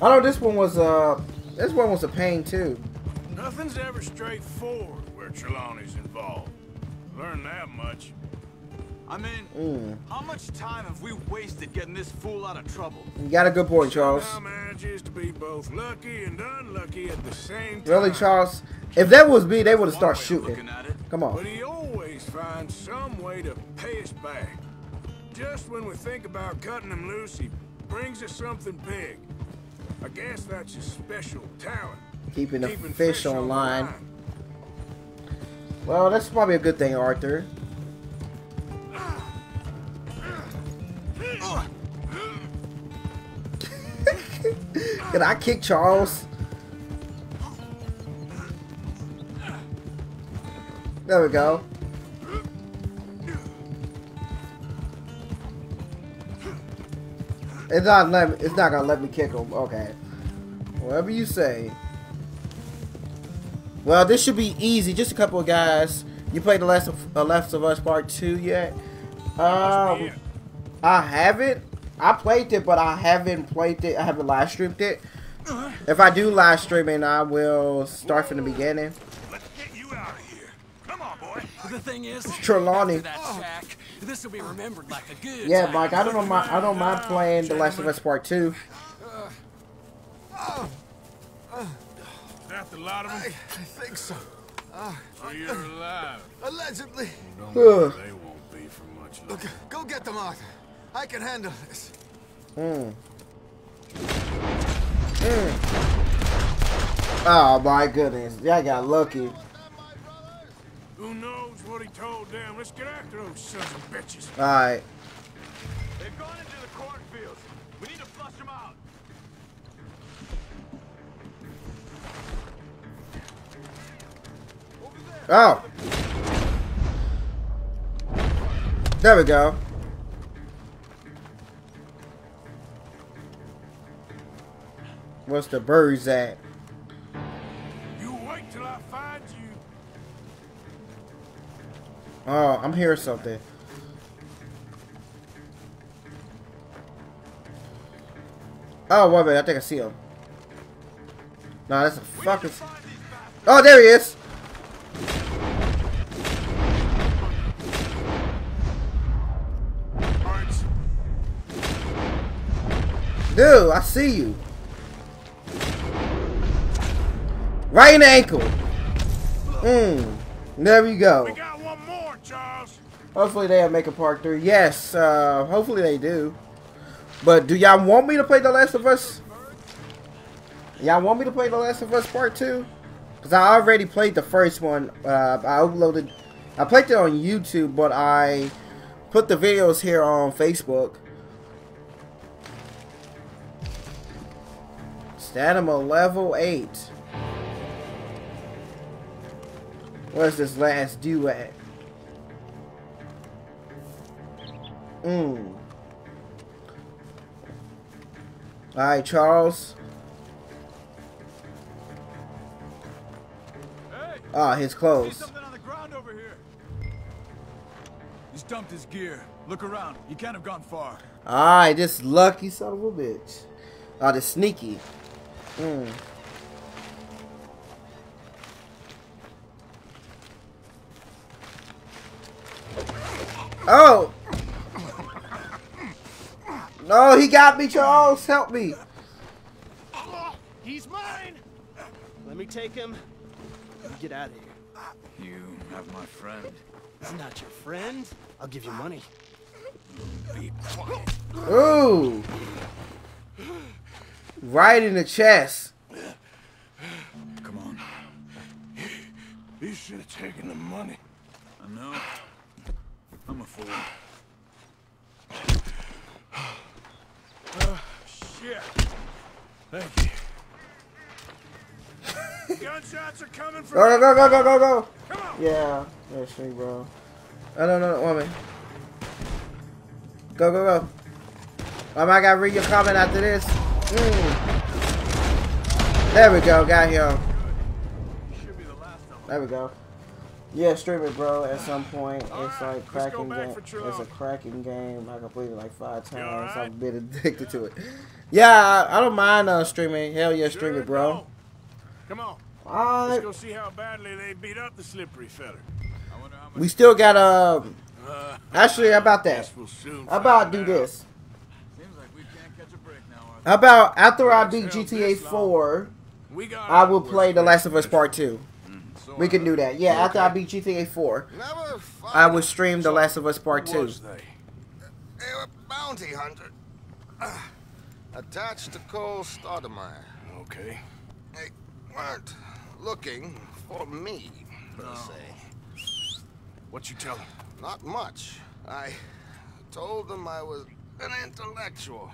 Speaker 2: I know this one was uh, this one was a pain too.
Speaker 8: Nothing's ever straightforward where Trelawny's involved. Learn that much.
Speaker 28: I mean,
Speaker 2: Mm.
Speaker 28: how much time have we wasted getting this fool out of trouble?
Speaker 2: You got a good point, Charles.
Speaker 8: To be both lucky and unlucky at the same time.
Speaker 2: Really, Charles? If that was me, they would have started shooting. Come
Speaker 8: But
Speaker 2: on.
Speaker 8: he always finds some way to pay us back. Just when we think about cutting him loose, he brings us something big. I guess that's his special talent.
Speaker 2: Keeping the fish
Speaker 8: fish
Speaker 2: on
Speaker 8: on the
Speaker 2: line.
Speaker 8: line.
Speaker 2: Well, that's probably a good thing, Arthur. Can I kick Charles? There we go. It's not let me, It's not gonna let me kick him. Okay. Whatever you say. Well, this should be easy. Just a couple of guys. You played the Last of, uh, Last of Us Part Two yet? Um, I haven't. I played it, but I haven't played it. I haven't live streamed it. If I do live stream it, I will start from the beginning. Let's get you out of here. Come on, boy.
Speaker 19: The thing is,
Speaker 2: Trelawny.
Speaker 19: after shack, this will be remembered like a good
Speaker 2: Yeah,
Speaker 19: time.
Speaker 2: Mike. I don't mind. I don't mind playing the Last of Us Part Two.
Speaker 8: Is that the lot of them?
Speaker 40: I, I think so. Uh,
Speaker 8: So you're alive.
Speaker 40: allegedly.
Speaker 8: Don't worry, they won't be for much
Speaker 40: Look,
Speaker 8: longer.
Speaker 40: go get them, Arthur. I can handle this.
Speaker 2: Mm. Mm. Oh my goodness, y'all got lucky.
Speaker 8: Who knows what he told them? Let's get after those sons of bitches.
Speaker 2: All right.
Speaker 9: They've gone into the cornfields. We need to flush them out.
Speaker 2: Oh. There we go. What's the birds at?
Speaker 8: You wait till I find you.
Speaker 2: Oh, I'm hearing something. Oh, wait a minute. I think I see him. No, that's a fucking. Oh, there he is. Dude, I see you. Right in the ankle. Mmm. There we go.
Speaker 8: We got one more, Charles.
Speaker 2: Hopefully they'll make a part three. Yes, uh, hopefully they do. But do y'all want me to play The Last of Us? Y'all want me to play The Last of Us Part 2? Because I already played the first one. Uh, I uploaded... I played it on YouTube, but I put the videos here on Facebook. Stamina level 8. Where's this last duet? Mm. Alright, Charles. Ah, his clothes.
Speaker 28: Something on the ground over here. He's dumped his gear. Look around. You can't have gone far.
Speaker 2: Alright, this lucky son of a bitch. Ah, this sneaky. Mm. Oh! No, he got me, Charles. Help me.
Speaker 36: He's mine. Let me take him. and Get out of here.
Speaker 28: You have my friend.
Speaker 36: He's not your friend. I'll give you money.
Speaker 2: Ooh. Right in the chest.
Speaker 28: Come on.
Speaker 8: You should have taken the money.
Speaker 28: I know. I'm a fool.
Speaker 8: Oh, shit. Thank you. Gunshots are coming from.
Speaker 2: Go, go, go, go, go, go, go. Yeah, that's me, bro. I don't know, woman. Go, go, go. I gotta read your comment after this. Mm. There we go, got him. There we go. Yeah, stream it, bro. At some point, it's like cracking game. It's a cracking game. I completed it like five times. I've been addicted to it. Yeah, I, I don't mind uh, streaming. Hell yeah, stream it, bro.
Speaker 8: Come on.
Speaker 2: Alright.
Speaker 8: Let's go see how badly they beat up the slippery feller.
Speaker 2: We still got um.
Speaker 8: Uh,
Speaker 2: Actually, how about that?
Speaker 8: guess we'll soon
Speaker 2: How about do
Speaker 8: out.
Speaker 2: this?
Speaker 28: Seems like we can't catch a break now.
Speaker 2: How about after I beat GTA 4,
Speaker 8: We got
Speaker 2: I will play The Last of Us Part 2. We can do that. Yeah, after I beat GTA 4, I will stream The Last of Us Part 2.
Speaker 40: They were bounty hunter. Uh, attached to Cole Stoudemire.
Speaker 8: Okay.
Speaker 40: They weren't looking for me, per se.
Speaker 8: What you tell them?
Speaker 40: Not much. I told them I was an intellectual.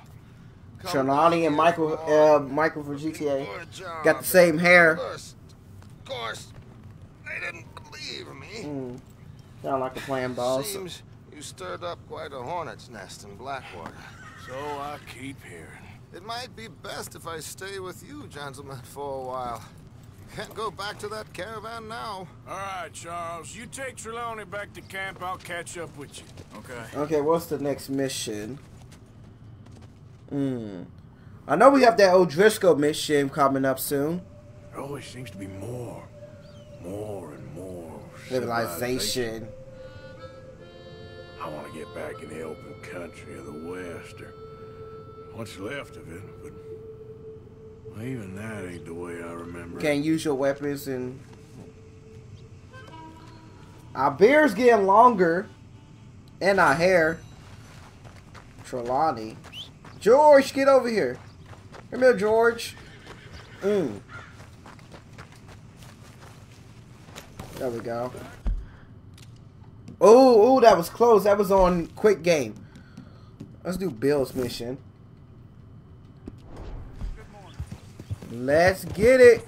Speaker 2: Trelawny and Michael, uh, Michael from GTA got the same hair.
Speaker 40: First, of course, they didn't believe me.
Speaker 2: Mm. Sound like a plan, boss.
Speaker 40: Seems you stirred up quite a hornet's nest in Blackwater.
Speaker 8: So I keep hearing.
Speaker 40: It might be best if I stay with you, gentlemen, for a while. Can't go back to that caravan now.
Speaker 8: All right, Charles. You take Trelawny back to camp. I'll catch up with you.
Speaker 40: Okay.
Speaker 2: Okay, what's the next mission? Hmm. I know we have that O'Driscoll mission coming up soon.
Speaker 8: There always seems to be more. More and more.
Speaker 2: Civilization.
Speaker 8: I want to get back in the open country of the West, or what's left of it, but even that ain't the way I remember it.
Speaker 2: Can't use your weapons and our beard's getting longer and our hair. Trelawny. George, get over here. Come here, George. Mm. There we go. Oh, oh, that was close. That was on quick game. Let's do Bill's mission. Let's get it.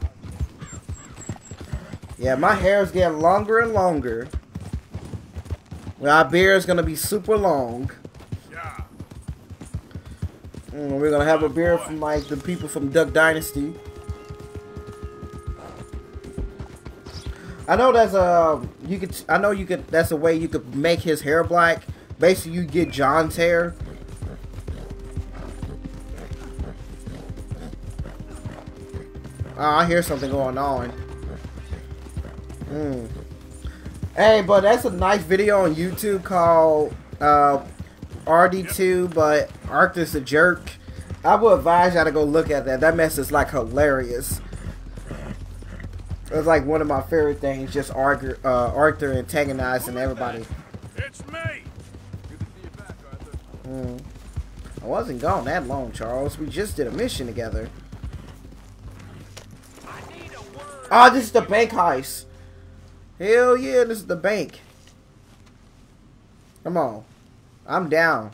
Speaker 2: Yeah, my hair is getting longer and longer. Well, our beard is gonna be super long. Mm, we're gonna have a beard from like the people from Duck Dynasty. I know that's a you could. I know you could. That's a way you could make his hair black. Basically, you get John's hair. Oh, I hear something going on. Hmm. Hey, but that's a nice video on YouTube called uh, RD2, but Arthur's a jerk. I would advise y'all to go look at that. That mess is like hilarious. It's like one of my favorite things, just Arthur, uh, Arthur antagonizing everybody.
Speaker 8: It's me.
Speaker 2: Hmm. I wasn't gone that long, Charles. We just did a mission together. Oh, this is the bank heist. Hell yeah, this is the bank. Come on. I'm down.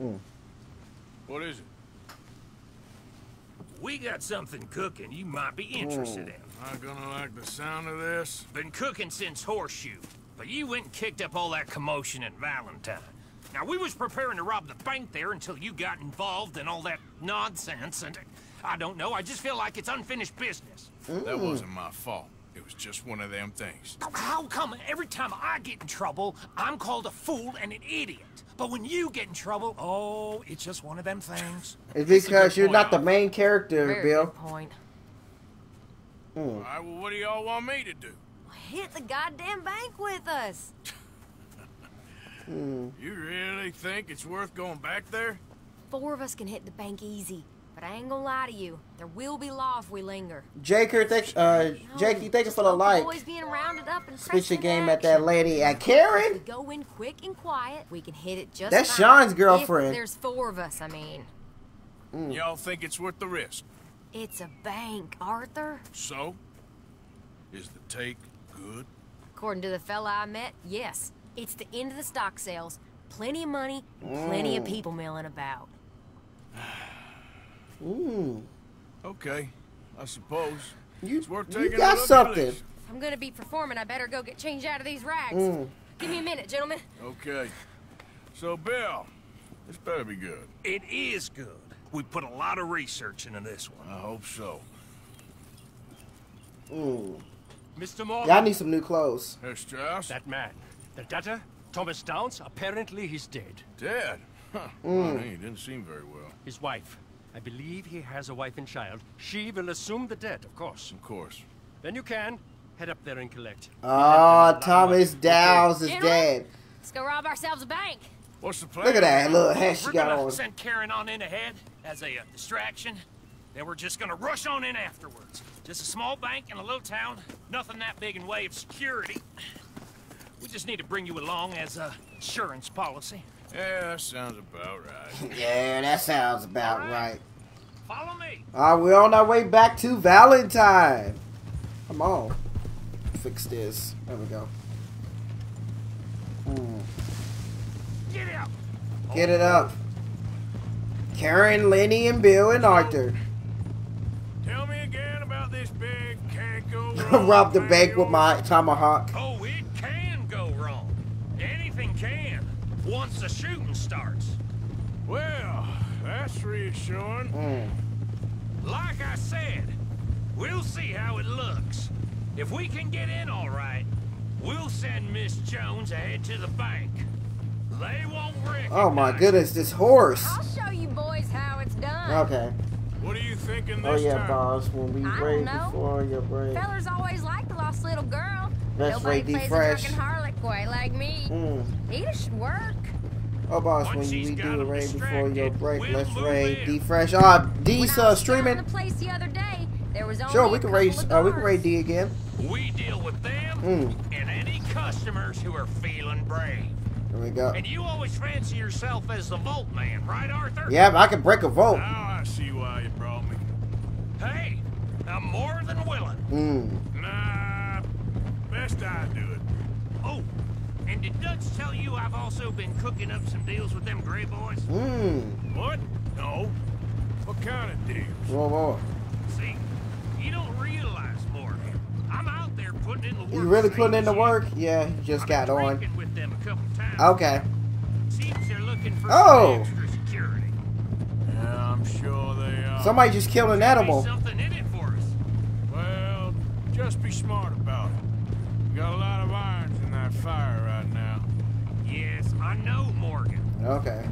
Speaker 2: Mm.
Speaker 8: What is it?
Speaker 25: We got something cooking you might be interested in.
Speaker 8: Not gonna like the sound of this.
Speaker 25: Been cooking since Horseshoe, but you went and kicked up all that commotion in Valentine. Now, we was preparing to rob the bank there until you got involved in all that nonsense, and I don't know, I just feel like it's unfinished business.
Speaker 8: That wasn't my fault. It was just one of them things.
Speaker 25: How come every time I get in trouble, I'm called a fool and an idiot? But when you get in trouble, oh, it's just one of them things.
Speaker 2: It's because you're not the main character,
Speaker 12: Very
Speaker 2: Bill.
Speaker 12: good point.
Speaker 2: Mm.
Speaker 8: All right, well, what do y'all want me to do?
Speaker 12: Hit the goddamn bank with us.
Speaker 2: Hmm.
Speaker 8: You really think it's worth going back there?
Speaker 12: Four of us can hit the bank easy. But I ain't gonna lie to you. There will be law if we linger.
Speaker 2: Jaker, thank, uh, Jakey, thank you for the like.
Speaker 12: Boys being rounded up and
Speaker 2: Spit your game
Speaker 12: into
Speaker 2: at that lady at
Speaker 12: We
Speaker 2: Karen.
Speaker 12: go in quick and quiet. We can hit it just
Speaker 2: That's
Speaker 12: fine.
Speaker 2: Sean's girlfriend.
Speaker 12: If there's four of us, I mean.
Speaker 2: Mm.
Speaker 8: Y'all think it's worth the risk?
Speaker 12: It's a bank, Arthur.
Speaker 8: So? Is the take good?
Speaker 12: According to the fella I met, yes. It's the end of the stock sales. Plenty of money, plenty of
Speaker 2: Mm.
Speaker 12: people milling about.
Speaker 2: Ooh.
Speaker 8: Okay, I suppose.
Speaker 2: You,
Speaker 8: it's worth
Speaker 2: you
Speaker 8: taking
Speaker 2: got
Speaker 8: a look
Speaker 2: something.
Speaker 8: At least.
Speaker 12: If I'm gonna be performing, I better go get changed out of these rags.
Speaker 2: Mm.
Speaker 12: Give me a minute, gentlemen.
Speaker 8: Okay. So, Bill, this better be good.
Speaker 25: It is good. We put a lot of research into this one.
Speaker 8: I hope so.
Speaker 2: Ooh.
Speaker 11: Mr. Morgan.
Speaker 2: Y'all need some new clothes.
Speaker 8: Herr Strauss?
Speaker 11: That man. The debtor, Thomas Downs, apparently he's dead.
Speaker 8: Dead? Huh.
Speaker 2: Mm.
Speaker 8: Well, he didn't seem very well.
Speaker 11: His wife. I believe he has a wife and child. She will assume the debt, of course.
Speaker 8: Of course.
Speaker 11: Then you can head up there and collect.
Speaker 2: Ah, Thomas Downs is
Speaker 12: Gentlemen,
Speaker 2: dead.
Speaker 12: Let's go rob ourselves a bank.
Speaker 8: What's the plan?
Speaker 2: Look at that little hat she
Speaker 25: We're
Speaker 2: got
Speaker 25: gonna
Speaker 2: on.
Speaker 25: send Karen on in ahead as a uh, distraction. Then we're just gonna rush on in afterwards. Just a small bank in a little town. Nothing that big in way of security. We just need to bring you along as a insurance policy.
Speaker 8: Yeah, that sounds about right.
Speaker 2: Yeah, that sounds about right.
Speaker 25: Follow me.
Speaker 2: All right, we're on our way back to Valentine. Come on. Fix this. There we go. Mm.
Speaker 25: Get out.
Speaker 2: Get it up. Karen, Lenny, and Bill, and Arthur.
Speaker 8: Tell me again about this big can't
Speaker 2: Rob the bank with my tomahawk.
Speaker 25: Once the shooting starts.
Speaker 8: Well, that's reassuring.
Speaker 2: Mm.
Speaker 25: Like I said, we'll see how it looks. If we can get in all right, we'll send Miss Jones ahead to the bank. They won't recognize
Speaker 2: Oh my goodness, this horse.
Speaker 12: I'll show you boys how it's done.
Speaker 2: Okay.
Speaker 8: What are you thinking this time?
Speaker 2: Oh yeah,
Speaker 8: time?
Speaker 2: boss. When we
Speaker 12: I
Speaker 2: raid before your break.
Speaker 12: Fellers always like the lost little girl.
Speaker 2: Let's
Speaker 12: Nobody
Speaker 2: raid D
Speaker 12: plays
Speaker 2: Fresh.
Speaker 12: a drunken harlot quite like me.
Speaker 2: Mm.
Speaker 12: Either should work.
Speaker 2: Oh boss, when you
Speaker 12: he's
Speaker 2: we
Speaker 12: got
Speaker 2: do a raid before your break,
Speaker 12: we'll
Speaker 2: let's raid. D Fresh. Uh D's
Speaker 12: I
Speaker 2: uh
Speaker 12: was scouting
Speaker 2: streaming.
Speaker 12: the place the other day, there was
Speaker 2: Sure, we can raid uh we can raid D again.
Speaker 25: We deal with them
Speaker 2: Mm.
Speaker 25: and any customers who are feeling brave.
Speaker 2: There we go.
Speaker 25: And you always fancy yourself as the Vault Man, right, Arthur?
Speaker 2: Yeah, I can break a vote.
Speaker 8: Now I see why you brought me.
Speaker 25: Hey, I'm more than willing.
Speaker 2: Mm.
Speaker 8: Nah, best I do it.
Speaker 25: Oh, and did Dutch tell you I've also been cooking up some deals with them Gray Boys?
Speaker 2: Mm.
Speaker 8: What? No. What kind of deals?
Speaker 2: Whoa, whoa.
Speaker 25: See, you don't realize, Morgan. I'm out there putting in the work.
Speaker 2: You really putting in the
Speaker 25: as you.
Speaker 2: work? Yeah, you just got on.
Speaker 25: With them a couple times.
Speaker 2: Okay.
Speaker 25: Seems they're looking for
Speaker 2: Oh.
Speaker 25: extra security.
Speaker 8: Yeah, I'm sure they are.
Speaker 2: Somebody just killed an animal.
Speaker 25: Something in it for us.
Speaker 8: Well, just be smart about it. You got a lot of irons in that fire right now.
Speaker 25: Yes, I know, Morgan.
Speaker 2: Okay.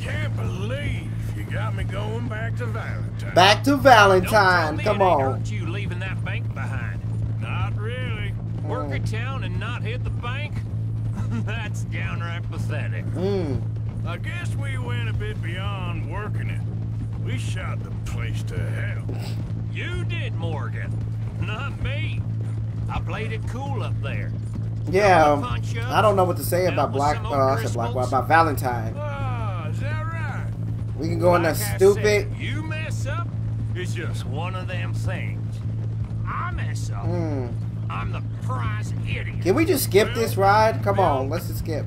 Speaker 8: Can't believe you got me going back to Valentine.
Speaker 2: Back to Valentine. Come on.
Speaker 25: Hurt you leaving that bank behind.
Speaker 8: Not really.
Speaker 25: Work a town and not hit the bank? That's downright pathetic.
Speaker 2: Mm.
Speaker 8: I guess we went a bit beyond working it. We shot the place to hell.
Speaker 25: You did, Morgan. Not me. I played it cool up there.
Speaker 2: Yeah, um, I don't know what to say about Black. Uh, I said Black. About Valentine.
Speaker 8: Ah, is that right?
Speaker 2: We can go in
Speaker 25: Like I
Speaker 2: stupid.
Speaker 25: said, you mess up, it's just one of them things. I mess up.
Speaker 2: Mm.
Speaker 25: I'm the prize idiot.
Speaker 2: Can we just skip this ride? Come on, let's just skip.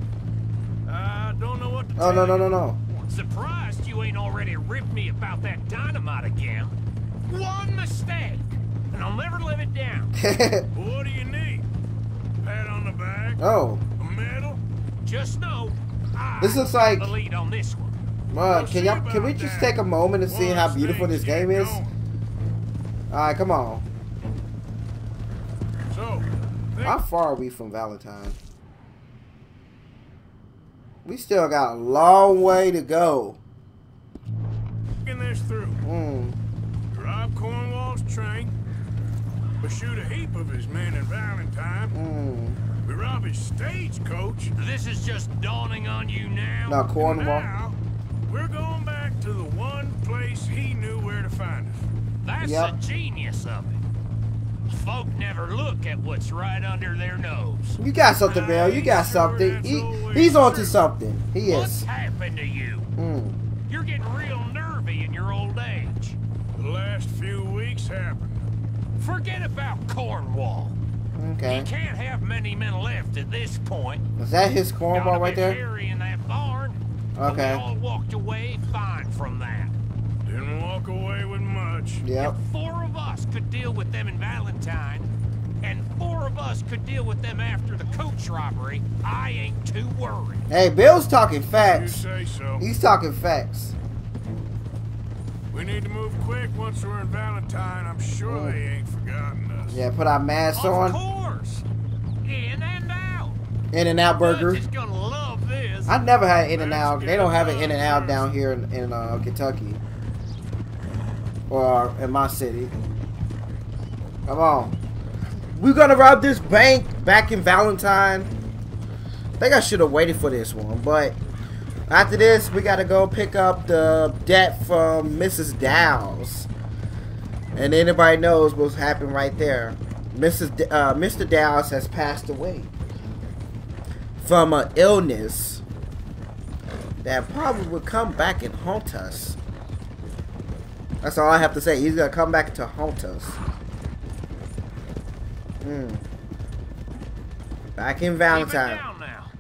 Speaker 8: I don't know what to
Speaker 2: Oh no no no no.
Speaker 25: Surprised you ain't already ripped me about that dynamite again. One mistake, and I'll never live it down.
Speaker 8: what do you need? Pat on the back?
Speaker 2: Oh,
Speaker 8: A medal?
Speaker 25: Just know, I
Speaker 2: This looks like-
Speaker 25: the lead on this one.
Speaker 2: uh, can y'all can we just take a moment and see how beautiful this game is? All right, come on.
Speaker 8: So,
Speaker 2: How far are we from Valentine? We still got a long way to go.
Speaker 8: thinking this through.
Speaker 2: Mm.
Speaker 8: Rob Cornwall's train. We shoot a heap of his men in Valentine.
Speaker 2: Mm.
Speaker 8: We rob his stagecoach.
Speaker 25: This is just dawning on you now.
Speaker 2: Now Cornwall.
Speaker 8: Now, we're going back to the one place he knew where to find us.
Speaker 25: That's
Speaker 2: Yep.
Speaker 25: the genius of it. Folk never look at what's right under their nose.
Speaker 2: You got something, Bill. You got something. He, he's onto something. He
Speaker 25: What's
Speaker 2: is.
Speaker 25: happened to you?
Speaker 2: Mm.
Speaker 25: You're getting real nervy in your old age.
Speaker 8: The last few weeks happened.
Speaker 25: Forget about Cornwall.
Speaker 2: Okay.
Speaker 25: He can't have many men left at this point.
Speaker 2: Is that his cornball
Speaker 25: Got a
Speaker 2: right
Speaker 25: bit
Speaker 2: there?
Speaker 25: hairy in that barn.
Speaker 2: Okay.
Speaker 25: We all walked away fine from that.
Speaker 8: Didn't walk away with much.
Speaker 2: Yep.
Speaker 25: Four of us could deal with them in Valentine, and four of us could deal with them after the coach robbery. I ain't too worried.
Speaker 2: Hey, Bill's talking facts.
Speaker 8: You say so.
Speaker 2: He's talking facts.
Speaker 8: We need to move quick once we're in Valentine. I'm sure they ain't forgotten us.
Speaker 2: Yeah, put our masks
Speaker 25: Of
Speaker 2: on.
Speaker 25: course. In and out.
Speaker 2: In and Out Burger.
Speaker 25: He's gonna love this.
Speaker 2: I never had In and Out. They don't have an In and Out down here in, in uh, Kentucky or in my city. Come on, we're gonna rob this bank back in Valentine. I think I should have waited for this one, but after this, we gotta go pick up the debt from Mrs. Dow's, and anybody knows what's happened right there. Mrs. D- uh, Mr. Dallas has passed away from an illness that probably will come back and haunt us. That's all I have to say. He's gonna come back to haunt us. Hmm. Back in Valentine.
Speaker 25: now.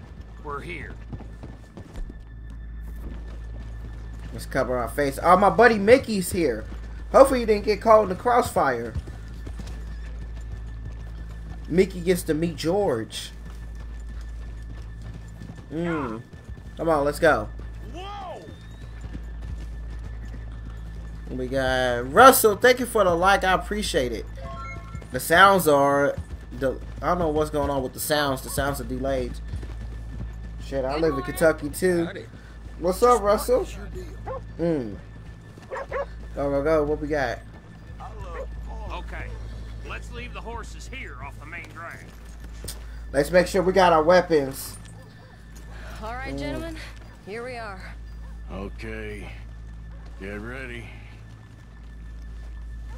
Speaker 25: We're here.
Speaker 2: Let's cover our face. Oh, my buddy Mickey's here. Hopefully, he didn't get caught in the crossfire. Mickey gets to meet George. Hmm. Come on, let's go. We got Russell. Thank you for the like. I appreciate it. The sounds are, the I don't know what's going on with the sounds. The sounds are delayed. Shit, I live in Kentucky too. What's up, Russell? Hmm. Go go go. What we got?
Speaker 25: Okay, let's leave the horses here off the main drag.
Speaker 2: Let's make sure we got our weapons.
Speaker 46: All right,
Speaker 2: Mm.
Speaker 46: gentlemen, here we are.
Speaker 8: Okay. Get ready.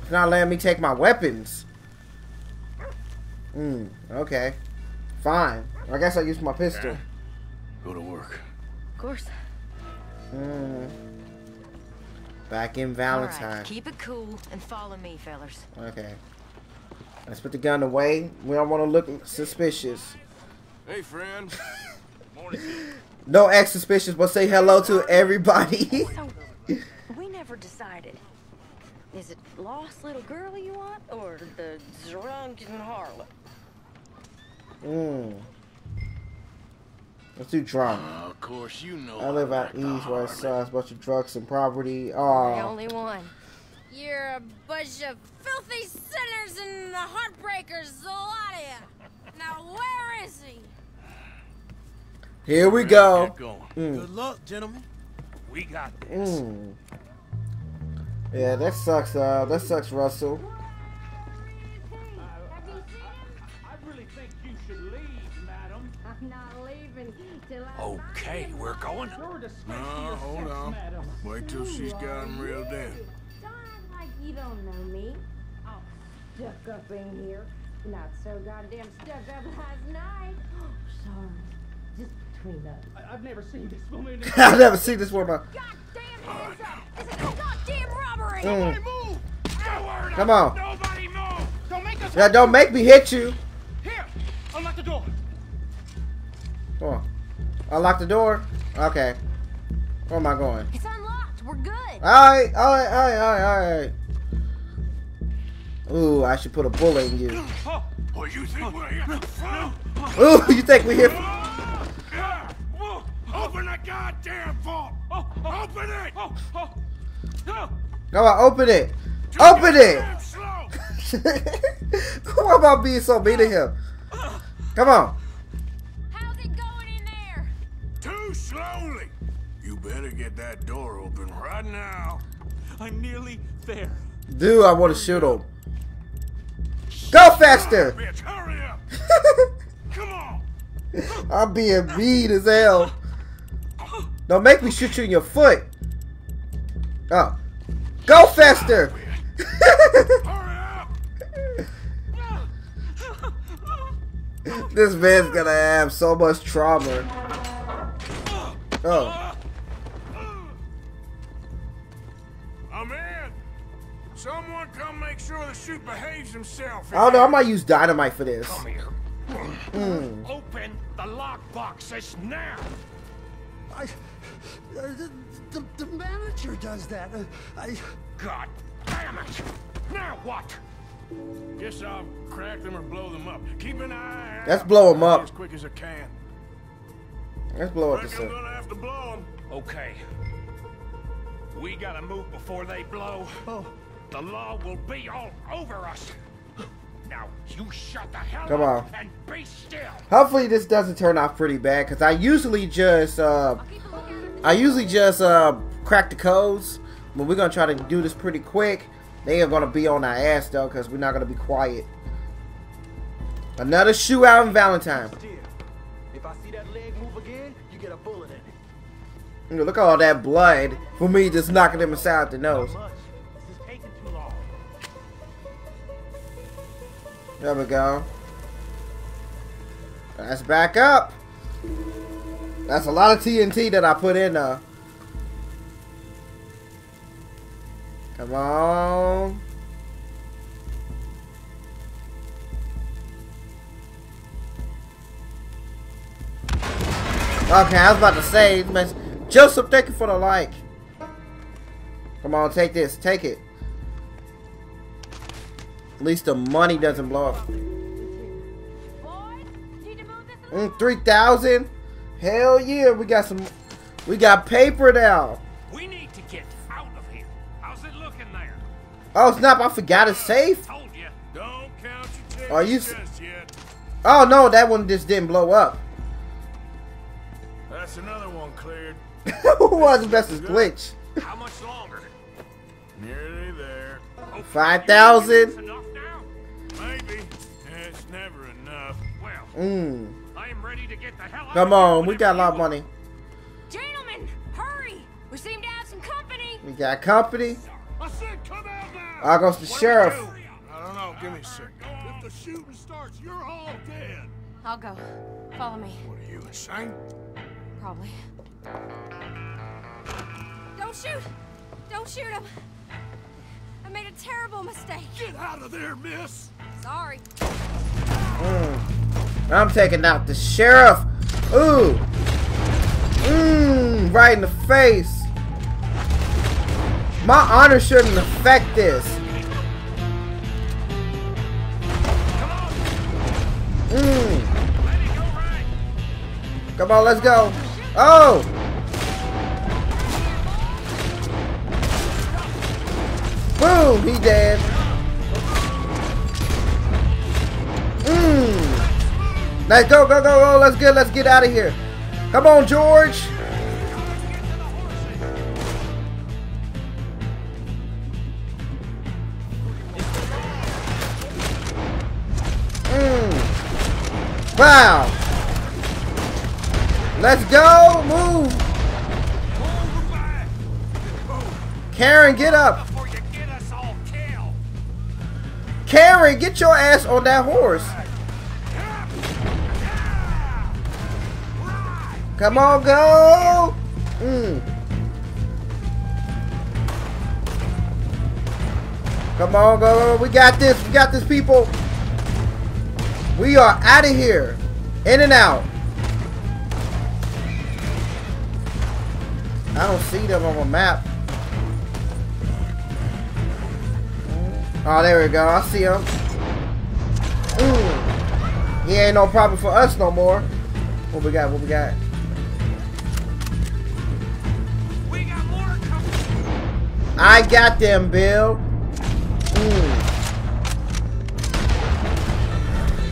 Speaker 2: It's not letting me take my weapons. Hmm. Okay. Fine. I guess I use my pistol.
Speaker 8: Go to work.
Speaker 46: Of course.
Speaker 2: Hmm. Back in Valentine.
Speaker 46: right, keep it cool and follow me, fellas.
Speaker 2: Okay. Let's put the gun away. We don't want to look suspicious.
Speaker 8: Hey, friend.
Speaker 2: No act suspicious, but say hello to everybody.
Speaker 46: So, we never decided. Is it lost little girl you want, or the drunken harlot?
Speaker 2: Hmm. Let's do drunk.
Speaker 8: of course, you know.
Speaker 2: I live out east where it's uh, a bunch of drugs and property. Oh.
Speaker 46: The
Speaker 2: Oh.
Speaker 46: only one.
Speaker 32: You're a bunch of filthy sinners and the heartbreakers, a lot of you. Now where is he?
Speaker 2: Here we go. Mm.
Speaker 36: Good luck, gentlemen.
Speaker 25: We got
Speaker 2: Mm. Yeah, that sucks. Uh, that sucks, Russell.
Speaker 25: Okay, we're going.
Speaker 8: No, hold on. Wait till she's got him reeled in.
Speaker 9: Don't act like you don't know me. All stuck up in here. Not so goddamn stuck up last night. Oh, Sorry. Just between us. I- I've never seen this woman.
Speaker 2: I've never seen this woman.
Speaker 32: Goddamn robbery!
Speaker 2: Mm.
Speaker 9: move!
Speaker 2: Come on.
Speaker 9: Nobody move! Don't make us.
Speaker 2: Yeah, don't make me hit you.
Speaker 9: Here! Unlock the door.
Speaker 2: Come on. Unlock the door. Okay. Where am I going?
Speaker 12: It's unlocked. We're good.
Speaker 2: Alright, alright, alright, alright, alright. Ooh, I should put a bullet in you.
Speaker 8: Oh, you think we're here for?
Speaker 2: Ooh, you think we're here? For-
Speaker 8: Open the goddamn vault! Open it!
Speaker 2: Come on, open it. Open it. Why am I being so mean to him? Come on.
Speaker 8: Too slowly! You better get that door open right now.
Speaker 25: I'm nearly there.
Speaker 2: Dude, I want to shoot him. Go faster.
Speaker 8: Bitch, hurry up! Come on!
Speaker 2: I'm being mean as hell. Don't make me shoot you in your foot. Oh. Go faster. this man's gonna have so much trauma. Oh.
Speaker 8: I'm in! Someone come make sure the chute behaves himself.
Speaker 2: I don't know. I might use dynamite for this.
Speaker 25: Come here.
Speaker 2: Hmm.
Speaker 25: Open the lock boxes now.
Speaker 47: I, uh, the, the, the manager does that. Uh, I.
Speaker 25: God damn it! Now what?
Speaker 8: Guess I'll crack them or blow them up. Keep an eye.
Speaker 2: Let's blow
Speaker 8: I'll
Speaker 2: up.
Speaker 8: As quick as I can.
Speaker 2: Let's blow up
Speaker 8: Reckon
Speaker 2: this
Speaker 8: I'm
Speaker 2: thing.
Speaker 8: gonna have to blow them.
Speaker 25: Okay. We gotta move before they blow.
Speaker 47: Oh.
Speaker 25: The law will be all over us. Now you shut the hell
Speaker 2: Come
Speaker 25: up
Speaker 2: on.
Speaker 25: and be still.
Speaker 2: Hopefully this doesn't turn out pretty bad because I usually just uh, I usually just uh, crack the codes, but we're gonna try to do this pretty quick. They are gonna be on our ass though because we're not gonna be quiet. Another shoe out in Valentine.
Speaker 36: You
Speaker 2: know, look at all that blood for me just knocking him aside the nose. There we go. Let's back up. That's a lot of TNT that I put in there. Come on. Okay, I was about to say, Joseph, thank you for the like. Come on, take this, take it. At least the money doesn't blow up. Mm, 3,000? Hell yeah, we got some We got paper now.
Speaker 25: We need to get out of here. How's it looking there?
Speaker 2: Oh snap! I forgot it's safe.
Speaker 25: Told you.
Speaker 8: Don't count your
Speaker 2: Are you? s-
Speaker 8: just yet.
Speaker 2: Oh no, that one just didn't blow up.
Speaker 8: That's another one cleared.
Speaker 2: Who was the bestest glitch?
Speaker 25: How much longer?
Speaker 8: Nearly there.
Speaker 2: Five thousand.
Speaker 8: Maybe. It's never enough.
Speaker 25: Well,
Speaker 2: Mm.
Speaker 25: I am ready to get the hell out
Speaker 2: Come on, we got a lot of money.
Speaker 46: Gentlemen, hurry! We seem to have some company.
Speaker 2: We got company.
Speaker 8: I said come out now.
Speaker 2: Out goes the sheriff.
Speaker 8: I don't know. Give me a second. If the shooting starts, you're all dead.
Speaker 12: I'll go. Follow me.
Speaker 8: What are you, insane?
Speaker 12: Probably. Don't shoot! Don't shoot him! I made a terrible mistake.
Speaker 8: Get out of there, miss!
Speaker 12: Sorry.
Speaker 2: Mm. I'm taking out the sheriff. Ooh. Mmm. Right in the face. My honor shouldn't affect this. Mmm. Come on, let's go. Oh. Boom. He dead. Mmm. Let's go, go, go, go. Let's get, let's get out of here. Come on, George. Mm. Wow. Let's go. Move. Karen, get up. Karen, get your ass on that horse. Come on, go. Mm. Come on, go. We got this. We got this, people. We are out of here. In and out. I don't see them on the map. Oh, there we go. I see him. Mm. He ain't no problem for us no more. What we got? What we got? I got them, Bill. Mm.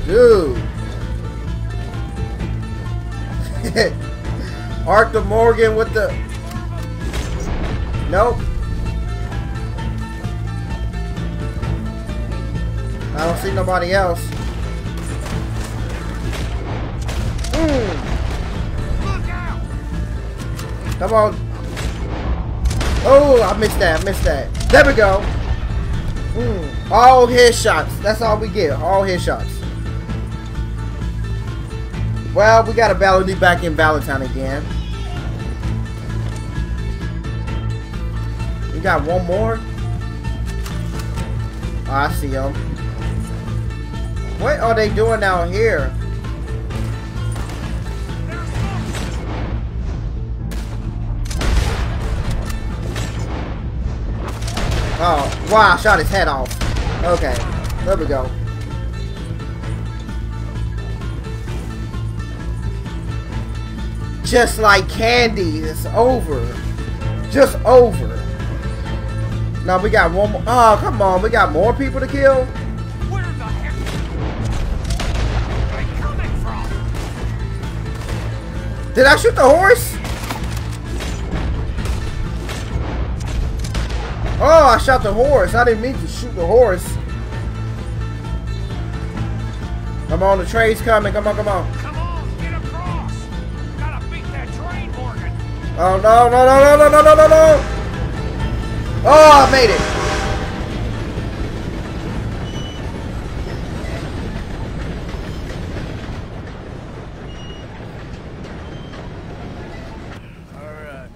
Speaker 2: Dude. Arthur Morgan with the... Nope. I don't see nobody else. Mm. Come on. Oh, I missed that. I missed that. There we go. Mm. All headshots. That's all we get. All headshots. Well, we got a Ballady back in Valentine again. We got one more. Oh, I see them. What are they doing out here? Oh, wow, I shot his head off. Okay, there we go. Just like candy, it's over. Just over. Now we got one more. Oh, come on, we got more people to kill? Did I shoot the horse? Oh, I shot the horse. I didn't mean to shoot the horse. Come on, the train's coming. Come on, come on.
Speaker 25: Come on, get across. Gotta beat that train, Morgan.
Speaker 2: Oh, no, no, no, no, no, no, no, no, no. Oh, I made it.
Speaker 8: All right.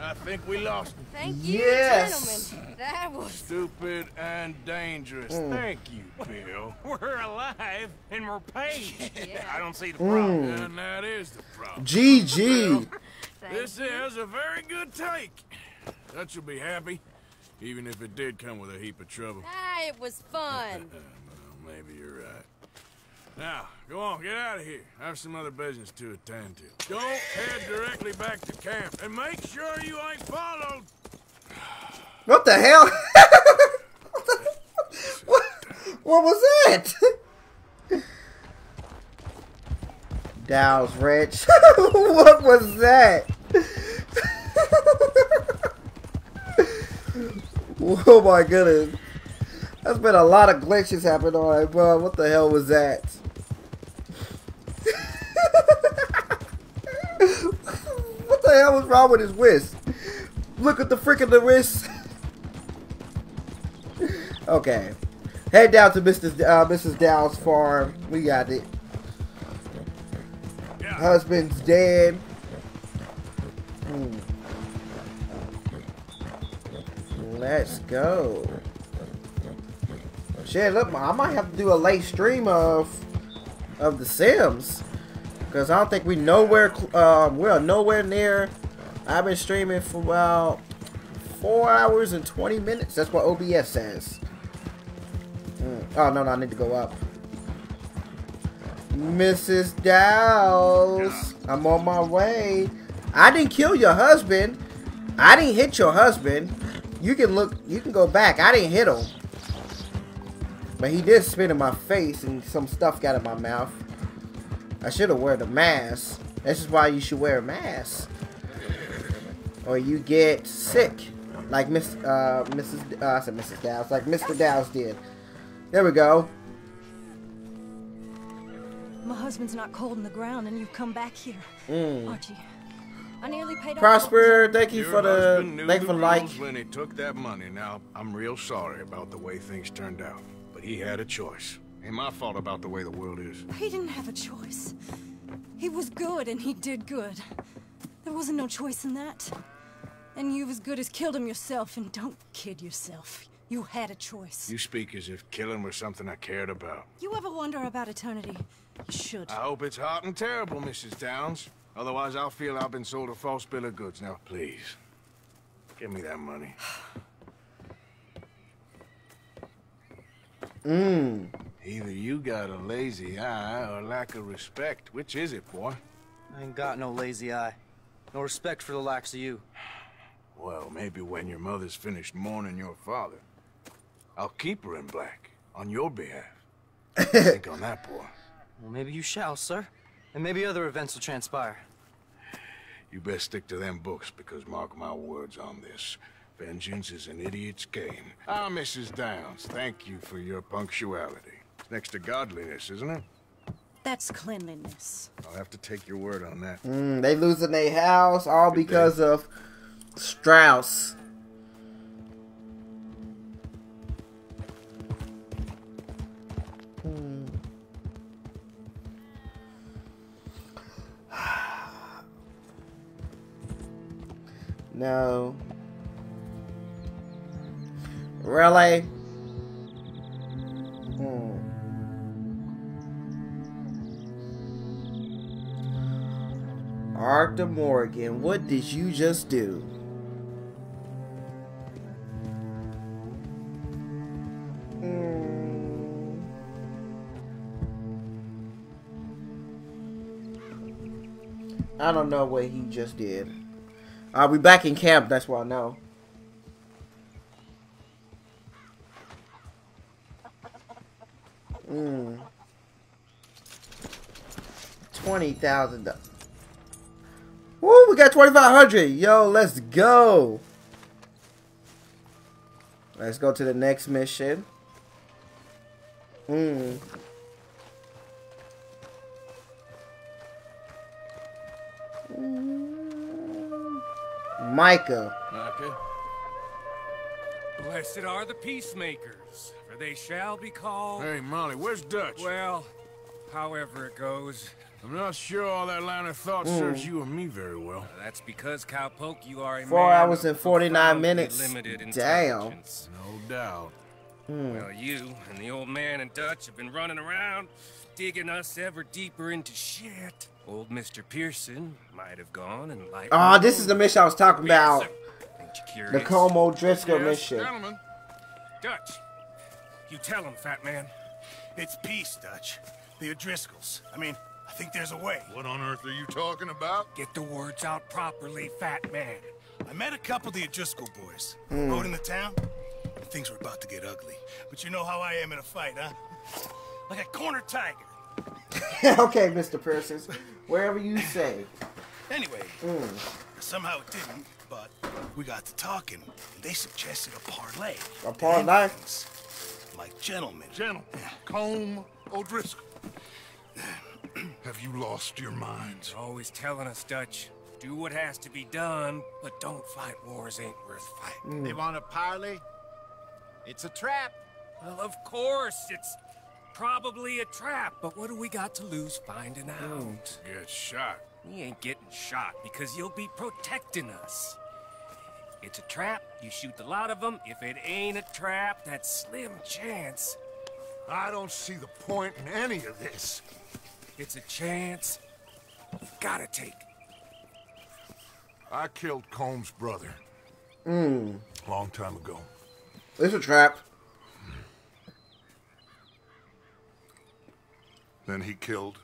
Speaker 8: I think we lost him.
Speaker 12: Thank you,
Speaker 2: Yes.
Speaker 12: gentlemen. That was
Speaker 8: Stupid and dangerous.
Speaker 2: Mm.
Speaker 8: Thank you, Bill.
Speaker 25: We're alive and we're paid. I don't see the
Speaker 2: Mm.
Speaker 25: problem.
Speaker 8: And that is the problem.
Speaker 2: GG.
Speaker 8: This is a very good take. Dutch will be happy, even if it did come with a heap of trouble.
Speaker 12: Ah, it was fun.
Speaker 8: Well, maybe you're right. Now, go on, get out of here. I have some other business to attend to. Don't head directly back to camp, and make sure you ain't followed.
Speaker 2: What the hell? what, what was that? Dow's rich. what was that? oh my goodness. There's been a lot of glitches happening it, bro. What the hell was that? what the hell was wrong with his wrist? Look at the freaking the wrist. okay. Head down to Mr. D- Uh, Mrs. Dow's farm. We got it. Husband's dead. Hmm. Let's go. Shit, look, I might have to do a late stream of of The Sims because I don't think we nowhere. Um, we're nowhere near. I've been streaming for about four hours and twenty minutes. That's what OBS says. Mm. Oh no, no, I need to go up. Mrs. Dow's, I'm on my way. I didn't kill your husband. I didn't hit your husband. You can look. You can go back. I didn't hit him. But he did spit in my face and some stuff got in my mouth. I should have worn a mask. This is why you should wear a mask. Or you get sick. Like Miss, uh, Mrs. Uh, I said Mrs. Dow's. Like Mr. Dow's did. There we go.
Speaker 48: My husband's not cold in the ground and you've come back here.
Speaker 2: Mm.
Speaker 48: Archie, I nearly paid off
Speaker 2: Prosper, thank you
Speaker 8: Your
Speaker 2: for the
Speaker 8: husband
Speaker 2: thank you for the like.
Speaker 8: rules when he took that money. Now, I'm real sorry about the way things turned out. But he had a choice. Ain't my fault about the way the world is.
Speaker 48: He didn't have a choice. He was good and he did good. There wasn't no choice in that. And you've as good as killed him yourself, and don't kid yourself. You had a choice.
Speaker 8: You speak as if killing was something I cared about.
Speaker 48: You ever wonder about eternity? You should.
Speaker 8: I hope it's hot and terrible, Mrs. Downs. Otherwise, I'll feel I've been sold a false bill of goods. Now, please, give me that money.
Speaker 2: Mmm.
Speaker 8: Either you got a lazy eye or lack of respect. Which is it, boy?
Speaker 49: I ain't got no lazy eye. No respect for the likes of you.
Speaker 8: Well, maybe when your mother's finished mourning your father, I'll keep her in black on your behalf. Think on that, boy.
Speaker 49: Well, maybe you shall, sir. And maybe other events will transpire.
Speaker 8: You best stick to them books, because mark my words on this. Vengeance is an idiot's game. Ah, Mrs. Downs, thank you for your punctuality. It's next to godliness, isn't it?
Speaker 48: That's cleanliness.
Speaker 8: I'll have to take your word on that.
Speaker 2: Mm, they losing their house all because of Strauss. Hmm. No. Really? Hmm. Arthur Morgan, what did you just do? Hmm. I don't know what he just did. I'll be back in camp, that's why I know. Hmm. Twenty thousand. Woo! We got twenty five hundred. Yo, let's go. Let's go to the next mission. Hmm. Micah.
Speaker 8: Micah?
Speaker 11: Blessed are the peacemakers, they shall be called.
Speaker 8: Hey, Molly, where's Dutch?
Speaker 11: Well, however it goes.
Speaker 8: I'm not sure all that line of thought
Speaker 2: Mm.
Speaker 8: serves you or me very well.
Speaker 11: That's because, Cowpoke, you are a
Speaker 2: Four
Speaker 11: man
Speaker 2: hours and 49 minutes.
Speaker 11: Limited
Speaker 2: Damn.
Speaker 11: intelligence.
Speaker 8: No doubt.
Speaker 2: Hmm.
Speaker 11: Well, you and the old man and Dutch have been running around, digging us ever deeper into shit. Old Mr. Pearson might have gone and lightened
Speaker 2: Oh, this is the mission I was talking about.
Speaker 11: Ain't you curious?
Speaker 2: The Colm O'Driscoll
Speaker 11: Yes,
Speaker 2: mission.
Speaker 11: Dutch, you tell him, fat man.
Speaker 25: It's peace, Dutch.
Speaker 50: The O'Driscolls. I mean, I think there's a way.
Speaker 3: What on earth are you talking about?
Speaker 50: Get the words out properly, fat man. I met a couple of the O'Driscoll boys.
Speaker 2: Hmm.
Speaker 50: Rode in the town, and things were about to get ugly. But you know how I am in a fight, huh? Like a corner tiger.
Speaker 2: okay, Mr. Pearson. Wherever you say.
Speaker 50: Anyway,
Speaker 2: Mm.
Speaker 50: somehow it didn't, but we got to talking, and they suggested a parlay.
Speaker 2: A parlay?
Speaker 50: Like gentlemen.
Speaker 3: Gentlemen, Colm O'Driscoll. Have you lost your minds?
Speaker 11: They're always telling us, Dutch, do what has to be done, but don't fight wars ain't worth fighting.
Speaker 51: They want a parley? It's a trap.
Speaker 11: Well, of course, it's probably a trap, but what do we got to lose finding out?
Speaker 8: Get shot.
Speaker 11: We ain't getting shot because you'll be protecting us. It's a trap, you shoot the lot of them. If it ain't a trap, that's slim chance.
Speaker 3: I don't see the point in any of this.
Speaker 11: It's a chance. You gotta take.
Speaker 3: I killed Colm's brother
Speaker 2: Mm.
Speaker 3: long time ago.
Speaker 2: It's a trap.
Speaker 3: Then he killed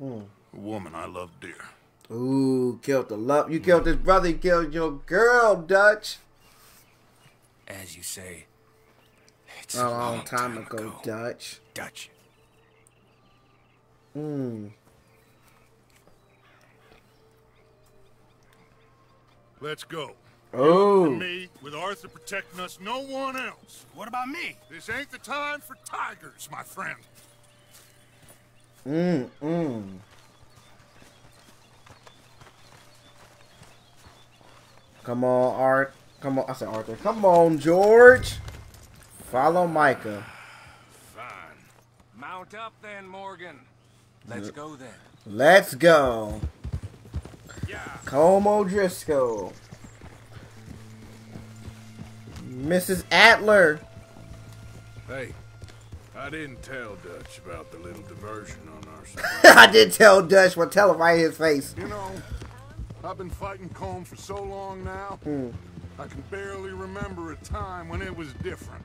Speaker 2: Mm.
Speaker 3: a woman I loved dear.
Speaker 2: Ooh, killed the love. You killed his brother. You killed your girl, Dutch.
Speaker 11: As you say, it's
Speaker 2: a long time ago, Dutch.
Speaker 11: Dutch.
Speaker 2: Hmm.
Speaker 3: Let's go.
Speaker 2: Oh.
Speaker 3: And me, with Arthur protecting us, no one else.
Speaker 50: What about me?
Speaker 3: This ain't the time for tigers, my friend.
Speaker 2: Mm, mm. Come on, Art. Come on. I said Arthur. Come on, George. Follow Micah. Fine.
Speaker 11: Mount up then, Morgan. Let's go then.
Speaker 2: Let's go. Yeah. Colm O'Driscoll. Mrs. Adler.
Speaker 8: Hey, I didn't tell Dutch about the little diversion on our side.
Speaker 2: I did tell Dutch, but tell him right in his face.
Speaker 3: You know, I've been fighting Combs for so long now,
Speaker 2: Hmm.
Speaker 3: I can barely remember a time when it was different.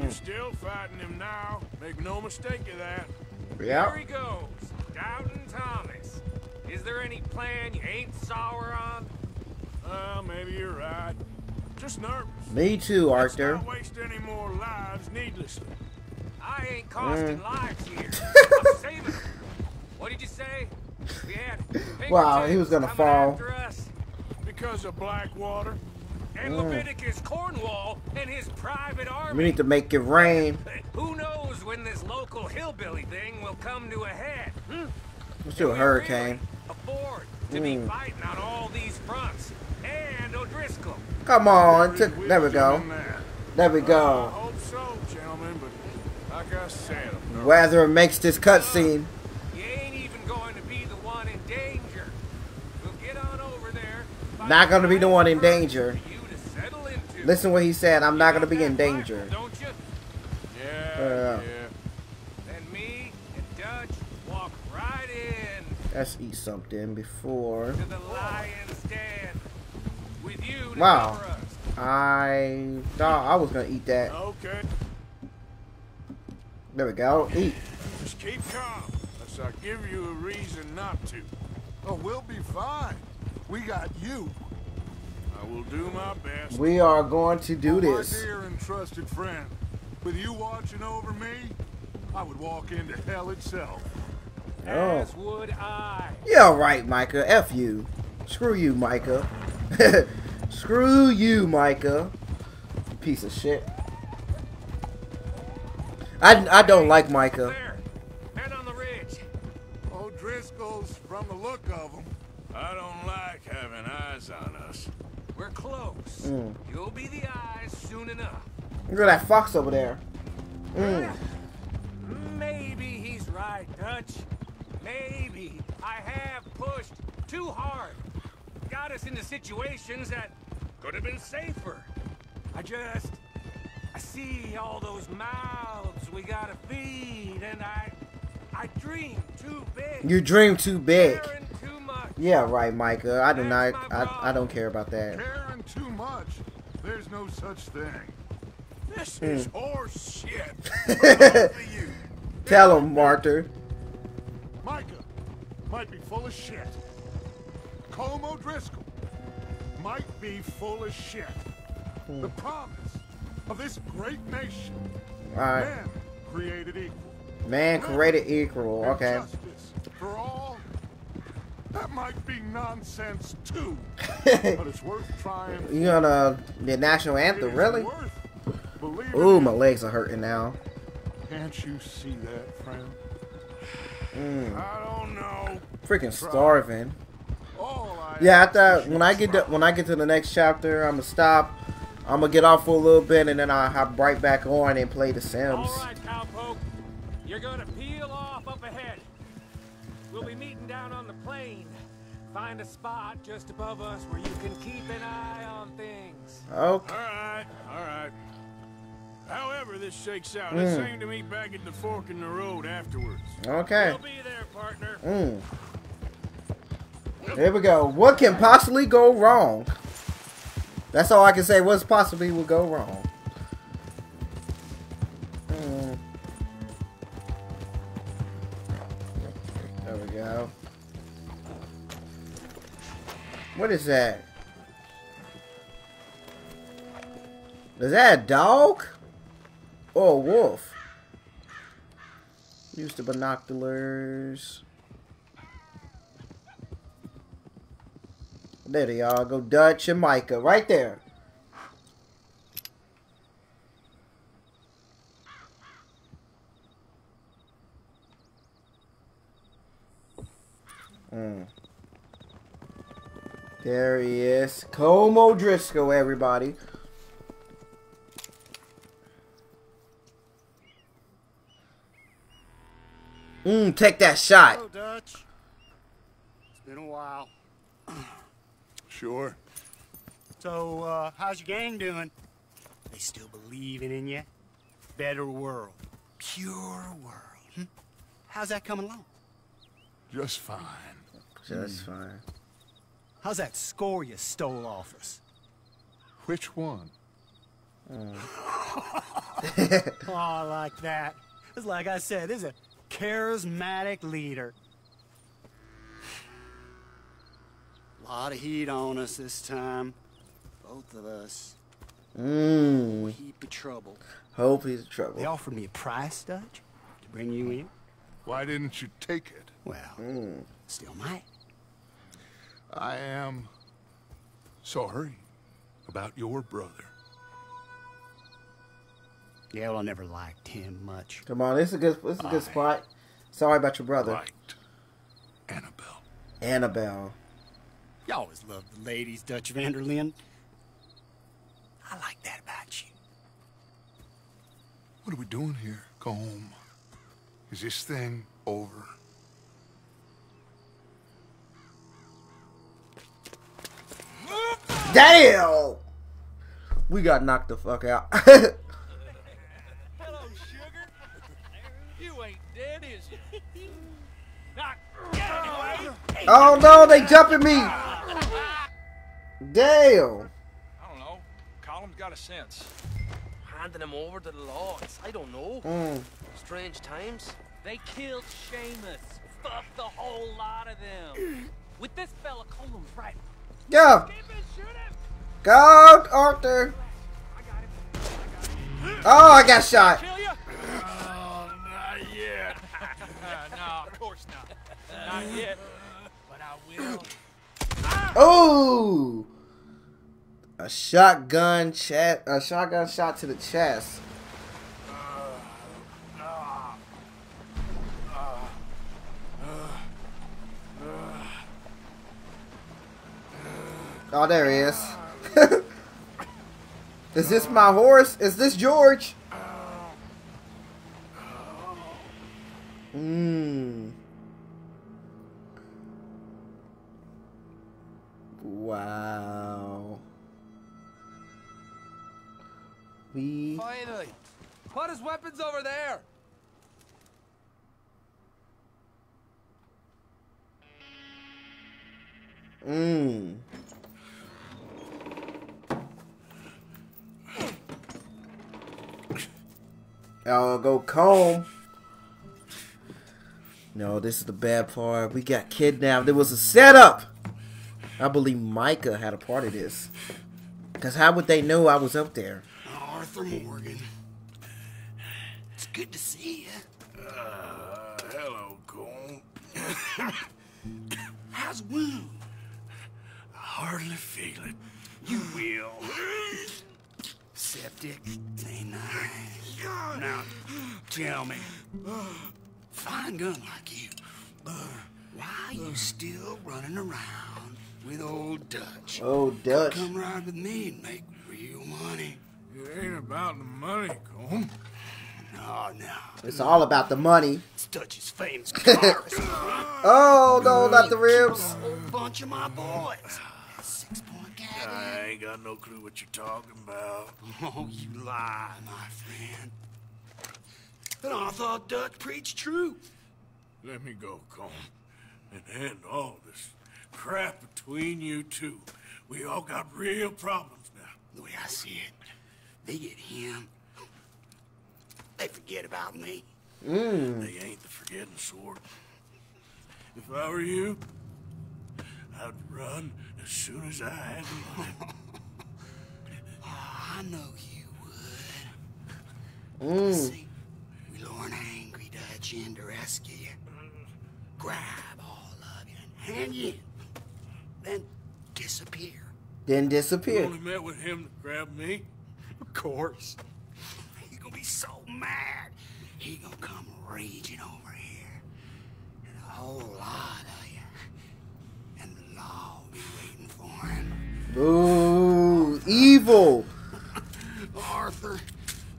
Speaker 8: You're still fighting him now. Make no mistake of that.
Speaker 2: Yeah.
Speaker 11: Here he goes. Doubting Thomas. Is there any plan you ain't sour on?
Speaker 8: Well, maybe you're right. Just nervous.
Speaker 2: Me too, Arthur.
Speaker 8: Not waste any more lives needlessly.
Speaker 11: I ain't costing
Speaker 2: Mm.
Speaker 11: lives here. I'm saving them. What did you say? We had
Speaker 2: Wow, he was gonna fall.
Speaker 8: Because of Blackwater.
Speaker 11: And
Speaker 2: Mm.
Speaker 11: Leviticus Cornwall and his private army.
Speaker 2: We need to make it rain.
Speaker 11: Who knows when this local hillbilly thing will come to a head? Hmm?
Speaker 2: Let's do a hurricane.
Speaker 11: Afford to be
Speaker 2: Mm.
Speaker 11: fighting on all these fronts. And O'Driscoll.
Speaker 2: Come on. T- there we go. There we
Speaker 8: I
Speaker 2: go.
Speaker 8: hope so, gentlemen, but like I said,
Speaker 2: Weather makes this cutscene. Not gonna be the one in danger. Listen what he said. I'm not gonna be in danger. Uh,
Speaker 11: me and Dutch walk right in
Speaker 2: Let's eat something before.
Speaker 11: to the lion's den. With you to
Speaker 2: Wow. I thought I was gonna eat that.
Speaker 8: Okay.
Speaker 2: There we go. Eat.
Speaker 8: Just keep calm, unless I give you a reason not to.
Speaker 3: Oh, we'll be fine. We got you.
Speaker 8: I will do my best.
Speaker 2: We are going to do
Speaker 3: Oh, My
Speaker 2: this.
Speaker 3: dear and trusted friend, with you watching over me, I would walk into hell itself.
Speaker 2: Oh.
Speaker 11: As would I.
Speaker 2: Yeah, right, Micah. F you. Screw you, Micah. Screw you, Micah. Piece of shit. I, I don't like Micah.
Speaker 11: Men on the ridge.
Speaker 3: O'Driscoll's, from the look of them.
Speaker 8: I don't like having eyes on us.
Speaker 11: We're close.
Speaker 2: Mm.
Speaker 11: You'll be the eyes soon enough.
Speaker 2: Look at that fox over there. Mm.
Speaker 11: Maybe he's right, Dutch. Maybe I have pushed too hard. Got us into situations that could have been safer. I just... I see all those mouths we gotta feed, and I... I dream too big.
Speaker 2: You dream too big.
Speaker 11: Caring too much.
Speaker 2: Yeah, right, Micah. I do not. I, I don't care about that.
Speaker 3: Caring too much. There's no such thing.
Speaker 8: This
Speaker 2: Hmm.
Speaker 8: is horse shit.
Speaker 2: Tell him, Arthur.
Speaker 3: Micah might be full of shit. Colm O'Driscoll might be full of shit. The promise of this great nation.
Speaker 2: Alright.
Speaker 3: Man created equal.
Speaker 2: Man created equal. Okay.
Speaker 3: for all. That might be nonsense too. but it's worth trying.
Speaker 2: You gonna the national anthem, really?
Speaker 3: Believe
Speaker 2: Ooh, my legs are hurting now.
Speaker 3: Can't you see that, friend?
Speaker 2: Mm.
Speaker 3: I don't know.
Speaker 2: Freaking starving.
Speaker 3: I
Speaker 2: Yeah, I thought when I get to, when I get to the next chapter, I'm gonna stop. I'm gonna get off for a little bit, and then I'll hop right back on and play The Sims.
Speaker 11: All right, cowpoke. You're gonna peel off up ahead. We'll be meeting down on the plain. Find a spot just above us where you can keep an eye on things.
Speaker 2: Okay.
Speaker 8: All right, all right. However this shakes out,
Speaker 2: Mm.
Speaker 8: let's to meet back at the fork in the road afterwards.
Speaker 2: Okay.
Speaker 8: We'll be there, partner.
Speaker 2: Mm. There we go. What can possibly go wrong? That's all I can say. What's possibly will go wrong? What is that? Is that a dog? Or a wolf? Use the binoculars. There they are. Go Dutch and Micah. Right there. Mm. There he is. Colm O'Driscoll, everybody. Mm, take that shot.
Speaker 51: Hello, Dutch. It's been a while.
Speaker 3: Sure.
Speaker 51: So, uh, how's your gang doing? They still believing in you? Better world. Pure world. Hmm? How's that coming along?
Speaker 3: Just fine.
Speaker 2: Just fine.
Speaker 51: How's that score you stole off us?
Speaker 3: Which one? Uh.
Speaker 51: oh, I like that. It's like I said, this is a charismatic leader. A lot of heat on us this time. Both of us.
Speaker 2: Mmm.
Speaker 51: Heap of trouble.
Speaker 2: Hope he's in trouble.
Speaker 51: They offered me a price, Dutch, to bring you in.
Speaker 3: Why didn't you take it?
Speaker 51: Well, hmm. still might.
Speaker 3: I am sorry about your brother.
Speaker 51: Yeah, well, I never liked him much.
Speaker 2: Come on, this is a good. This is a good spot. Sorry about your brother.
Speaker 3: Right. Annabelle.
Speaker 2: Annabelle.
Speaker 51: You always loved the ladies, Dutch Van der Linde. I like that about you.
Speaker 3: What are we doing here, Colm. Is this thing over?
Speaker 2: Damn! We got knocked the fuck out.
Speaker 25: Hello, sugar. You ain't dead, is you? Now,
Speaker 2: oh no, they jumping me! Damn!
Speaker 52: I don't know. Colm's got a sense. Handing him over to the law. I don't know.
Speaker 2: Mm.
Speaker 52: Strange times.
Speaker 25: They killed Seamus. Fuck the whole lot of them. With this fella, Colm's right.
Speaker 2: Go! Go, Arthur! Oh, I got shot.
Speaker 25: Oh, not yet. no, of course not. Not yet. But I will.
Speaker 2: Oh! A shotgun chat. A shotgun shot to the chest. Oh, there he is. Is this my horse? Is this George? Mmm. Wow. We.
Speaker 53: Finally! Put his weapons over there!
Speaker 2: Mmm. I'll go comb. No, this is the bad part. We got kidnapped. There was a setup. I believe Micah had a part of this. Because how would they know I was up there?
Speaker 51: Arthur Morgan. It's good to see you.
Speaker 8: Uh, hello, Colm.
Speaker 51: How's wound?
Speaker 8: I hardly feel it. You will.
Speaker 51: Septic. Now, tell me. Fine gun like you. Why you still running around with old Dutch?
Speaker 2: Oh, Dutch.
Speaker 51: Come ride with me and make real money.
Speaker 8: It ain't about the money, Colm.
Speaker 51: No, no.
Speaker 2: It's all about the money.
Speaker 51: It's Dutch's famous cars.
Speaker 2: Oh, no, not the ribs.
Speaker 51: A whole bunch of my boys.
Speaker 8: I ain't got no clue what you're talking about.
Speaker 51: Oh, you lie, my friend. But I thought Dutch preached truth.
Speaker 8: Let me go, Colm. And end all this crap between you two. We all got real problems now.
Speaker 51: The way I see it, they get him. They forget about me.
Speaker 2: Mm.
Speaker 8: They ain't the forgetting sort. If I were you, I'd run as soon as I had the money.
Speaker 51: Oh, I know you would.
Speaker 2: Mm.
Speaker 51: See, we lure an angry Dutch in to rescue you. Grab all of you and hand you in. Then disappear.
Speaker 2: Then
Speaker 8: You only met with him to grab me?
Speaker 51: Of course. He gonna be so mad. He gonna come raging over here. And a whole lot of you. And the law will be waiting him.
Speaker 2: Ooh, evil.
Speaker 51: Arthur,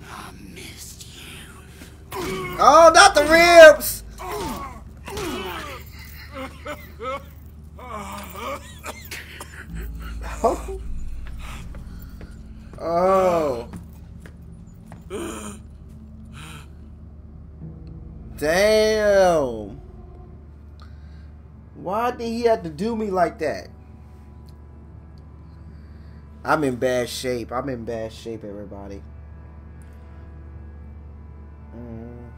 Speaker 51: I missed you.
Speaker 2: Oh, not the ribs. Oh. Oh. Damn. Why did he have to do me like that? I'm in bad shape. I'm in bad shape, everybody. Mm.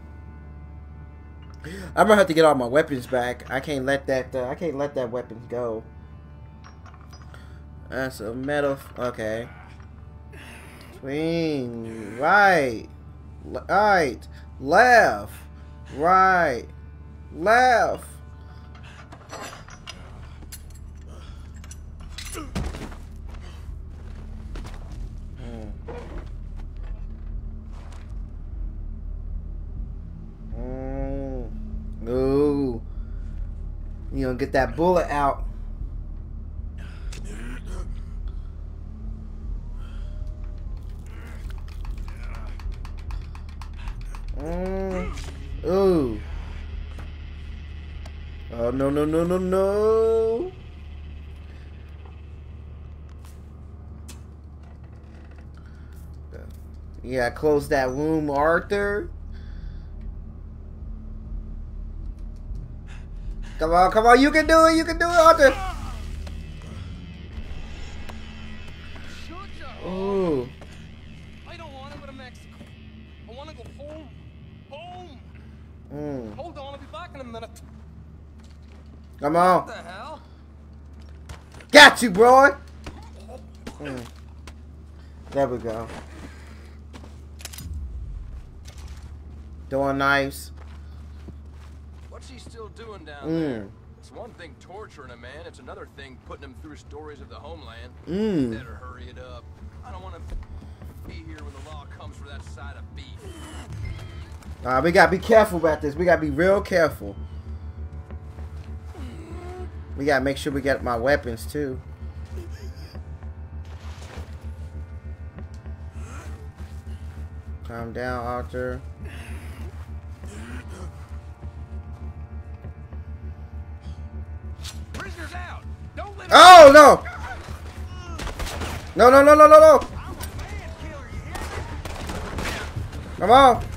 Speaker 2: I'm gonna have to get all my weapons back. I can't let that. Uh, I can't let that weapon go. That's a metal. Okay. Swing right, right, left, right, left. Mm. Ooh. You gonna get that bullet out. Mm. Ooh. Oh no no no no no. Yeah, close that wound, Arthur. Come on, come on, you can do it, you can do it, Arthur. Ooh.
Speaker 5: I don't want to go to Mexico. I want to go home. Home.
Speaker 2: Mm.
Speaker 5: Hold on, I'll be back in a minute.
Speaker 2: Come on.
Speaker 5: What the hell?
Speaker 2: Got you, bro. Mm. There we go. Throwing knives.
Speaker 40: Still doing down
Speaker 2: Mm.
Speaker 40: there? It's one thing torturing a man, it's another thing putting him through stories of the homeland.
Speaker 2: Mm.
Speaker 40: Better hurry it up. I don't want to be here when the law comes for that side of beef.
Speaker 2: Uh, we gotta be careful about this. We gotta be real careful. We gotta make sure we get my weapons too. Calm down, Arthur. Oh no! No no no no no no! Come on!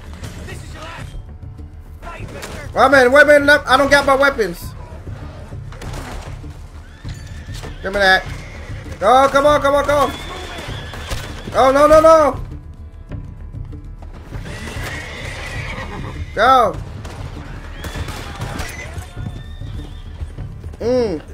Speaker 2: Wait a no, I don't got my weapons. Give me that. Oh, come on, come on, come on. Oh, no, no, no. Go. Mm.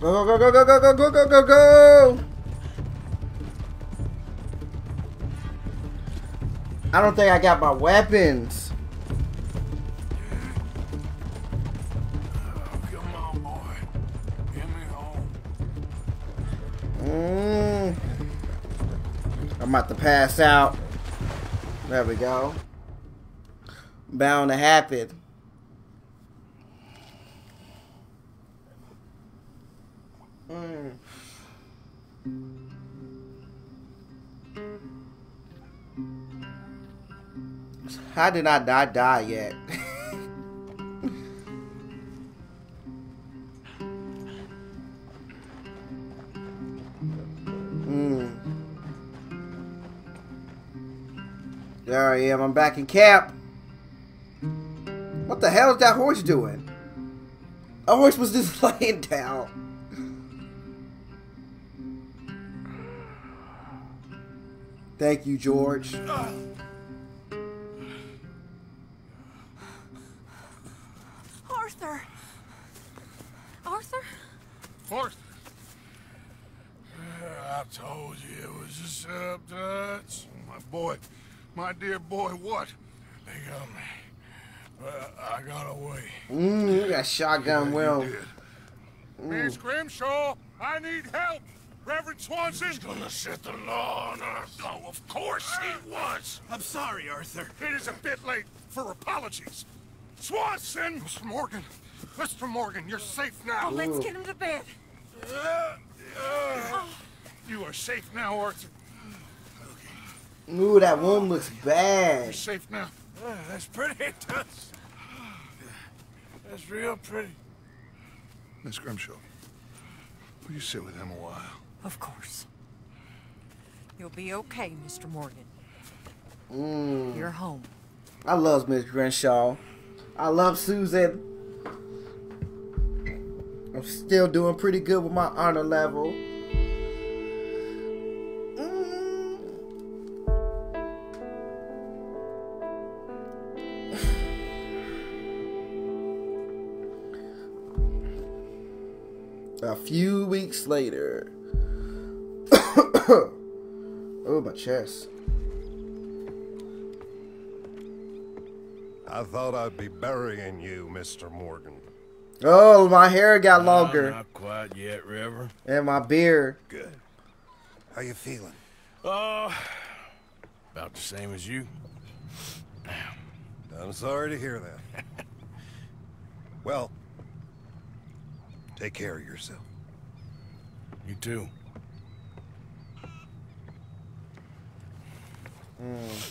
Speaker 2: Go, go, go, go, go, go, go, go, go, go. I don't think I got my weapons.
Speaker 8: Come on, boy. Get me home.
Speaker 2: Mm. I'm about to pass out. There we go. Bound to happen. Mm. How did I not die yet? mm. There I am. I'm back in camp. What the hell is that horse doing? A horse was just laying down. Thank you, George.
Speaker 32: Arthur. Arthur?
Speaker 8: Horse. I told you it was a setup, Dutch. My boy, my dear boy, what? They got me. But I got away.
Speaker 2: Mmm, you got shotgun well.
Speaker 8: Miss Grimshaw, I need help. Reverend Swanson. He's gonna set the law on us. Oh, of course he was.
Speaker 50: I'm sorry, Arthur.
Speaker 8: It is a bit late for apologies. Swanson! Mr. Morgan, Mr. Morgan, you're safe now.
Speaker 32: Oh, let's get him to bed.
Speaker 8: Uh, uh, you are safe now, Arthur.
Speaker 2: Ooh, that wound looks bad.
Speaker 8: You're safe now. Uh, that's pretty, Tuts. That's real pretty. Miss Grimshaw, will you sit with him a while?
Speaker 32: Of course. You'll be okay, Mr. Morgan.
Speaker 2: Mm.
Speaker 32: You're home.
Speaker 2: I love Miss Crenshaw. I love Susan. I'm still doing pretty good with my honor level. A few weeks later. oh, my chest.
Speaker 54: I thought I'd be burying you, Mr. Morgan.
Speaker 2: Oh, my hair got longer.
Speaker 8: Not quite yet, River.
Speaker 2: And my beard.
Speaker 54: Good. How you feeling?
Speaker 8: Oh, about the same as you.
Speaker 54: I'm sorry to hear that. well, take care of yourself.
Speaker 8: You too.
Speaker 2: Mmm.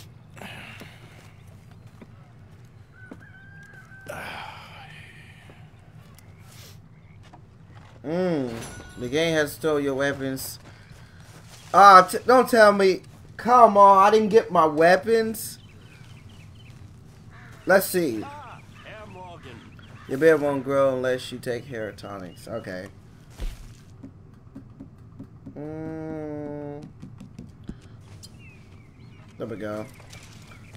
Speaker 2: The game has stole your weapons. Ah, t don't tell me. Come on, I didn't get my weapons. Let's see. Your beard won't grow unless you take hair tonics. Okay. Mm. There we go.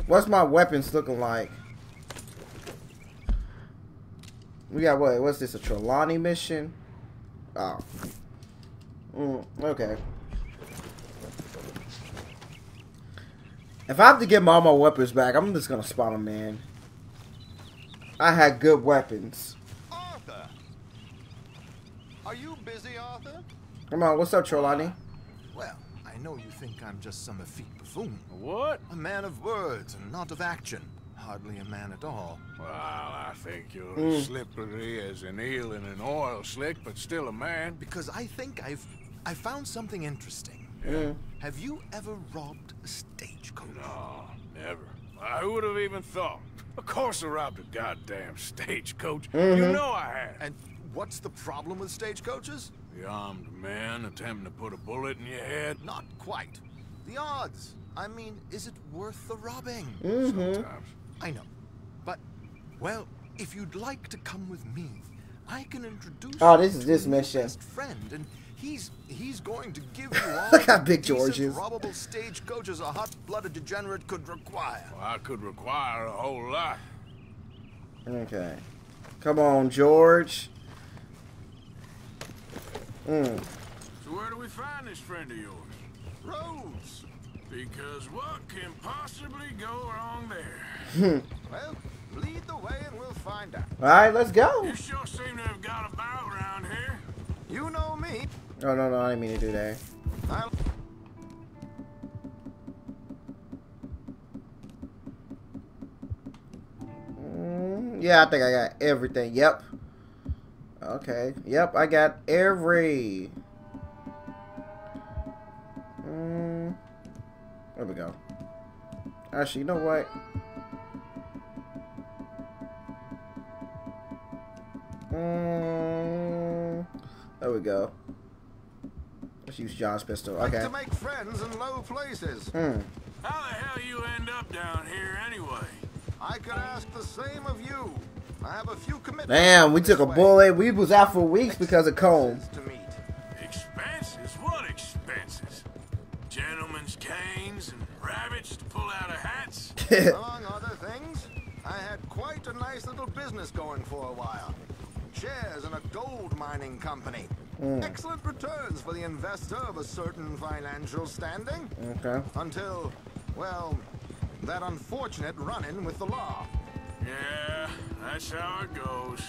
Speaker 2: What's my weapons looking like? We got what? What's this? A Trelawny mission? Oh. Mm, okay. If I have to get all my weapons back, I'm just gonna spawn them, man. I had good weapons.
Speaker 40: Arthur! Are you busy, Arthur?
Speaker 2: Come on, what's up, Trelawny?
Speaker 40: Well, I know you think I'm just some effete buffoon.
Speaker 8: What?
Speaker 40: A man of words and not of action. Hardly a man at all.
Speaker 8: Well, I think you're
Speaker 2: Mm.
Speaker 8: as slippery as an eel in an oil slick, but still a man.
Speaker 40: Because I think I've I found something interesting.
Speaker 2: Mm.
Speaker 40: Have you ever robbed a stagecoach?
Speaker 8: No, never. Who would have even thought? Of course I robbed a goddamn stagecoach. You
Speaker 2: Mhm.
Speaker 8: know I have.
Speaker 40: And what's the problem with stagecoaches?
Speaker 8: The armed man attempting to put a bullet in your head?
Speaker 40: Not quite. The odds. I mean, is it worth the robbing?
Speaker 2: Mm-hmm.
Speaker 8: Sometimes.
Speaker 55: I know. But, well, if you'd like to come with me, I can introduce
Speaker 2: Oh,
Speaker 55: you
Speaker 2: this is
Speaker 55: to
Speaker 2: this mission.
Speaker 55: best friend, and he's he's going to give you all
Speaker 2: Look how
Speaker 55: the
Speaker 2: big
Speaker 55: decent
Speaker 2: George is.
Speaker 40: Robbable stagecoaches a hot-blooded degenerate could require.
Speaker 8: Well, I could require a whole lot.
Speaker 2: Okay. Come on, George. Mm.
Speaker 8: So where do we find this friend of yours?
Speaker 40: Rhodes.
Speaker 8: Because what can possibly go wrong there?
Speaker 2: Hmm.
Speaker 40: Well, lead the way and we'll find out.
Speaker 2: All right, let's go.
Speaker 8: You sure seem to have got about around here.
Speaker 40: You know me.
Speaker 2: Oh no, no, I didn't mean to do that.
Speaker 40: I'll...
Speaker 2: Mm, yeah, I think I got everything. Yep. Okay. Yep, I got every. Mm, there we go. Actually, you know what? Mm, there we go. Let's use John's pistol.
Speaker 40: Like
Speaker 2: Okay.
Speaker 40: to make friends in low places.
Speaker 2: Hmm.
Speaker 8: How the hell you end up down here anyway?
Speaker 40: I could ask the same of you. I have a few commitments.
Speaker 2: Damn, we took a
Speaker 40: way.
Speaker 2: bullet. We was out for weeks because of Colm.
Speaker 40: To meet.
Speaker 8: Expenses? What expenses?
Speaker 40: Among other things, I had quite a nice little business going for a while. Shares in a gold mining company.
Speaker 2: Mm.
Speaker 40: Excellent returns for the investor of a certain financial standing.
Speaker 2: Okay.
Speaker 40: Until, well, that unfortunate run-in with the law.
Speaker 8: Yeah, that's how it goes.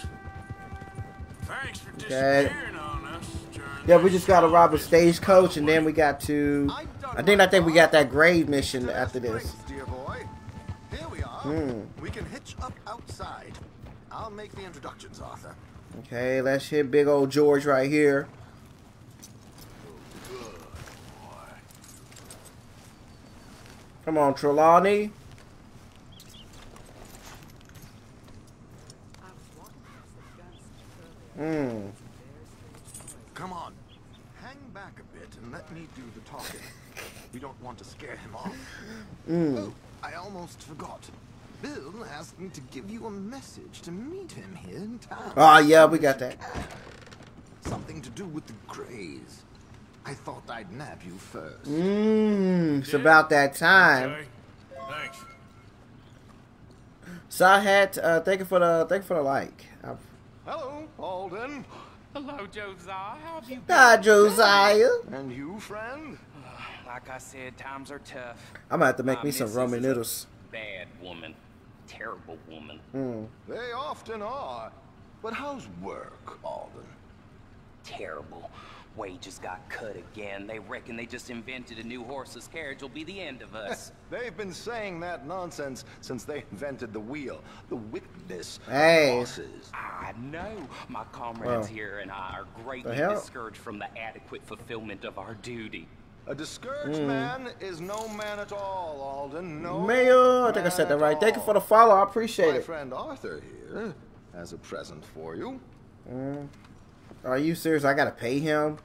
Speaker 8: Thanks for
Speaker 2: Okay.
Speaker 8: disappearing on us during
Speaker 2: Yeah, we just gotta rob a stagecoach, and then we got to. I think I think we got that grave mission after this.
Speaker 40: Dear we. Can hitch up outside. I'll make the introductions, Arthur.
Speaker 2: Okay, let's hit big old George right here. Come on, Trelawny. Hmm.
Speaker 40: Come on. Hang back a bit and let me do the talking. We don't want to scare him off.
Speaker 2: Mm.
Speaker 40: Oh, I almost forgot. Bill asked me to give you a message to meet him here in town.
Speaker 2: Oh yeah, we got that.
Speaker 40: Something to do with the Grays. I thought I'd nab you first.
Speaker 2: Mmm. It's about that time.
Speaker 8: Okay. Thanks.
Speaker 2: So I had. Uh, thank you for the. Thank you for the like. I-
Speaker 40: Hello, Alden.
Speaker 56: Hello, Josiah. How have you been?
Speaker 2: Hi, Josiah.
Speaker 40: And you, friend?
Speaker 56: Like I said, times are tough.
Speaker 2: I'm gonna have to make
Speaker 56: My
Speaker 2: me some
Speaker 56: missus
Speaker 2: Roman noodles.
Speaker 56: Bad woman. Terrible woman.
Speaker 2: Mm.
Speaker 40: They often are. But how's work, Alden?
Speaker 56: Terrible. Wages got cut again. They reckon they just invented a new horseless carriage will be the end of us.
Speaker 40: They've been saying that nonsense since they invented the wheel. The wickedness
Speaker 2: Hey.
Speaker 40: of bosses.
Speaker 56: I know. My comrades
Speaker 2: Wow.
Speaker 56: here and I are greatly discouraged from the adequate fulfillment of our duty.
Speaker 40: A discouraged
Speaker 2: Mm.
Speaker 40: man is no man at all, Alden. No.
Speaker 2: Mayor, I think I said that right. Thank you for the follow. I appreciate
Speaker 40: My
Speaker 2: it.
Speaker 40: My friend Arthur here has a present for you.
Speaker 2: Mm. Are you serious? I gotta pay him.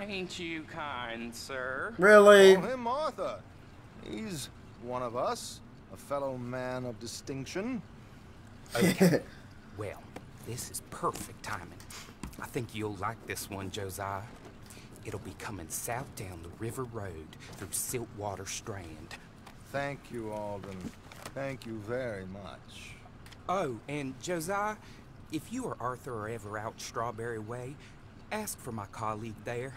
Speaker 56: Ain't you kind, sir?
Speaker 2: Really?
Speaker 40: Call him Arthur. He's one of us, a fellow man of distinction.
Speaker 56: Okay. well, this is perfect timing. I think you'll like this one, Josiah. It'll be coming south down the river road through Siltwater Strand.
Speaker 40: Thank you, Alden. Thank you very much.
Speaker 56: Oh, and Josiah, if you or Arthur are ever out Strawberry Way, ask for my colleague there.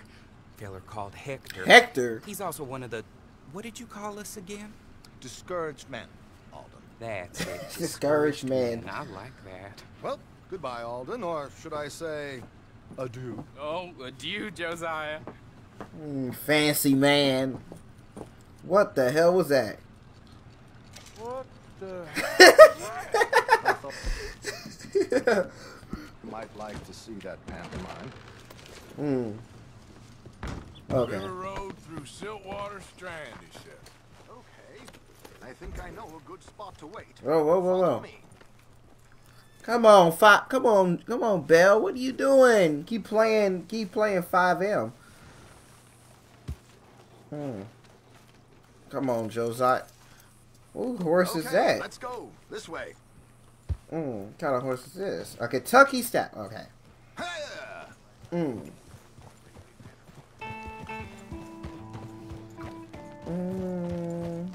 Speaker 56: Feller called Hector.
Speaker 2: Hector?
Speaker 56: He's also one of the. What did you call us again?
Speaker 40: Discouraged men, Alden.
Speaker 56: That's it.
Speaker 2: Discouraged man.
Speaker 56: I like that.
Speaker 40: Well, goodbye, Alden, or should I say, adieu.
Speaker 56: Oh, adieu, Josiah.
Speaker 2: Mm, fancy man. What the hell was that?
Speaker 40: What the? Might like to see that pantomime.
Speaker 2: Hmm. Okay.
Speaker 8: River Road through Siltwater Strand, he said.
Speaker 40: Okay. I think I know a good spot to wait.
Speaker 2: Whoa, whoa, whoa,
Speaker 40: Follow
Speaker 2: whoa.
Speaker 40: Me.
Speaker 2: Come on, five. Come on, come on, Bell. What are you doing? Keep playing. Keep playing 5M. Hmm. Come on, Josiah. What horse is that?
Speaker 40: Let's go. This way.
Speaker 2: Hmm. What kind of horse is this? A Kentucky Stat. Okay. Hmm. Mm.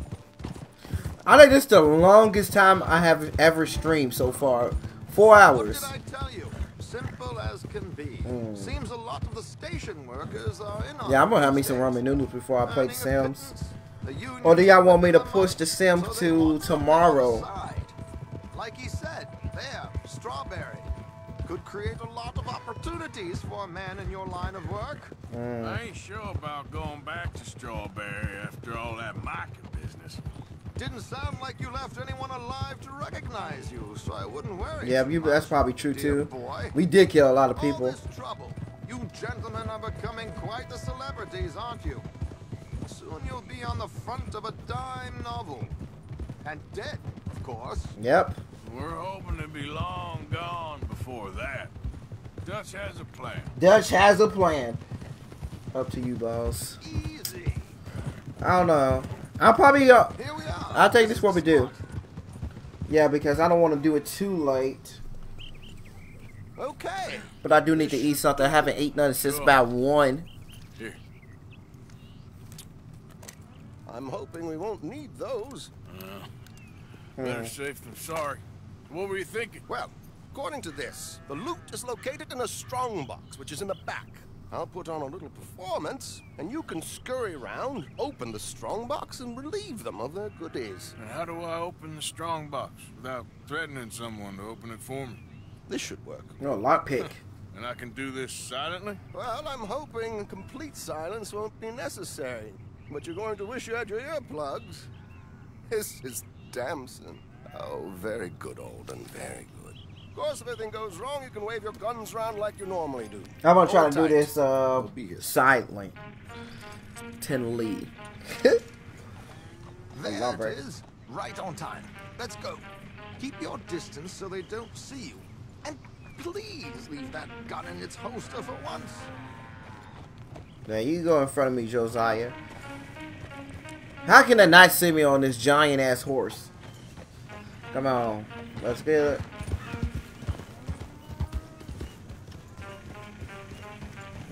Speaker 2: I think this is the longest time I have ever streamed so far. Four hours.
Speaker 40: What did I tell you? Simple as can be.
Speaker 2: Mm.
Speaker 40: Seems a lot of the station workers are in on
Speaker 2: Yeah, I'm gonna have me some ramen noodles before I play The Sims. Or do y'all want me to push The Sims to tomorrow?
Speaker 40: Like he said, there, strawberry. Could create a lot of opportunities for a man in your line of work.
Speaker 8: I ain't sure about going back to Strawberry after all that Micah business.
Speaker 40: Didn't sound like you left anyone alive to recognize you, so I wouldn't worry.
Speaker 2: Yeah, you, that's probably true too. We did kill a lot of people.
Speaker 40: trouble. You gentlemen are becoming quite the celebrities, aren't you? Soon you'll be on the front of a dime novel. And dead, of course.
Speaker 2: Yep.
Speaker 8: We're hoping to be long gone before that. Dutch has a plan.
Speaker 2: Dutch has a plan. Up to you, boss. Easy. I don't know. I'll probably. Uh, I'll take this what we do. Yeah, because I don't want to do it too late.
Speaker 40: Okay.
Speaker 2: But I do need to eat something. I haven't eaten nothing since about one.
Speaker 8: Here.
Speaker 57: I'm hoping we won't need those.
Speaker 8: Better
Speaker 2: Hmm.
Speaker 8: safe than sorry. What were you thinking?
Speaker 57: Well, according to this, the loot is located in a strong box, which is in the back. I'll put on a little performance, and you can scurry around, open the strong box, and relieve them of their goodies.
Speaker 8: And how do I open the strong box without threatening someone to open it for me?
Speaker 57: This should work.
Speaker 2: No, lockpick.
Speaker 8: And I can do this silently?
Speaker 57: Well, I'm hoping complete silence won't be necessary. But you're going to wish you had your earplugs. This is Damson. Oh, very good, Alden, very good. Of course, if anything goes wrong, you can wave your guns around like you normally do.
Speaker 2: I'm gonna try
Speaker 57: Hold
Speaker 2: to do this uh
Speaker 57: We'll be here.
Speaker 2: silently. Ten lead.
Speaker 40: There
Speaker 2: love
Speaker 40: it
Speaker 2: it.
Speaker 40: is. Right on time. Let's go. Keep your distance so they don't see you. And please leave that gun in its holster for once.
Speaker 2: Now you go in front of me, Josiah. How can they not see me on this giant ass horse? Come on, let's get it.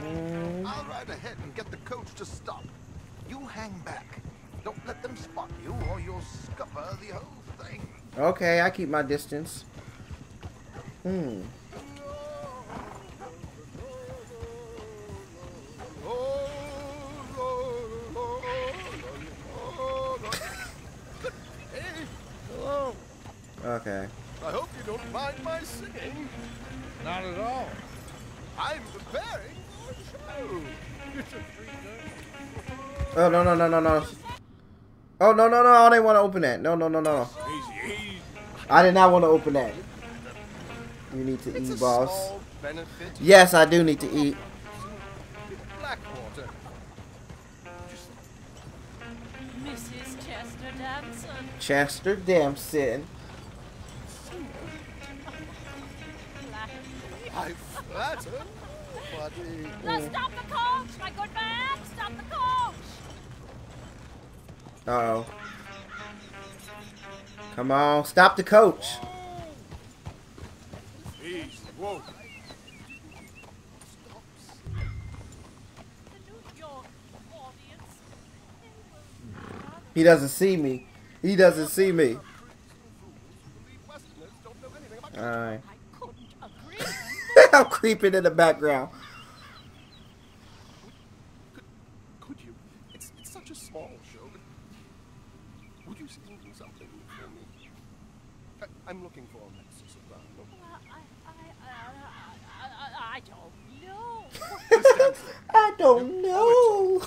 Speaker 2: Mm,
Speaker 40: I'll ride ahead and get the coach to stop. You hang back. Don't let them spot you or you'll scupper the whole thing.
Speaker 2: Okay, I keep my distance. Hmm.
Speaker 57: Hello.
Speaker 2: Okay.
Speaker 57: I hope you don't mind my singing.
Speaker 8: Not at all.
Speaker 57: I'm preparing
Speaker 2: Oh no no no no no. Oh no no no! I didn't want to open that. No no no no.
Speaker 8: Easy, easy.
Speaker 2: I did not want to open that. You need to
Speaker 57: It's
Speaker 2: eat, boss. Yes, I do need to eat.
Speaker 57: Blackwater.
Speaker 32: Mrs. Chester Damson.
Speaker 2: Chester Damson.
Speaker 57: I flatter, buddy.
Speaker 32: Stop the coach, my good man! Stop the coach!
Speaker 2: Uh oh. Come on, stop the coach.
Speaker 8: Easy. Whoa.
Speaker 2: He doesn't see me. He doesn't see me. Alright. I'm creeping in the background.
Speaker 57: Could you? It's, it's such a small show. But would you sing something for me? I, I'm looking for a mezzo soprano.
Speaker 32: I, I, I don't know.
Speaker 2: I don't know.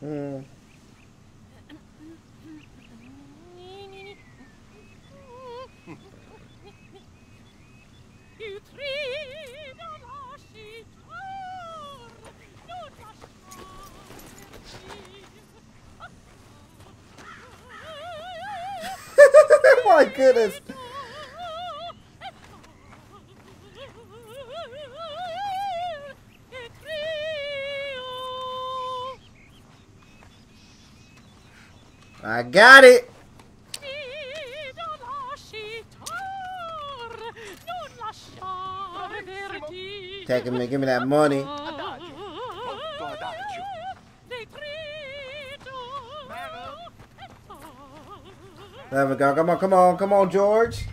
Speaker 2: Hmm. my goodness. I got it. Take him and give me that money. There we go. Come on, come on, come on, George.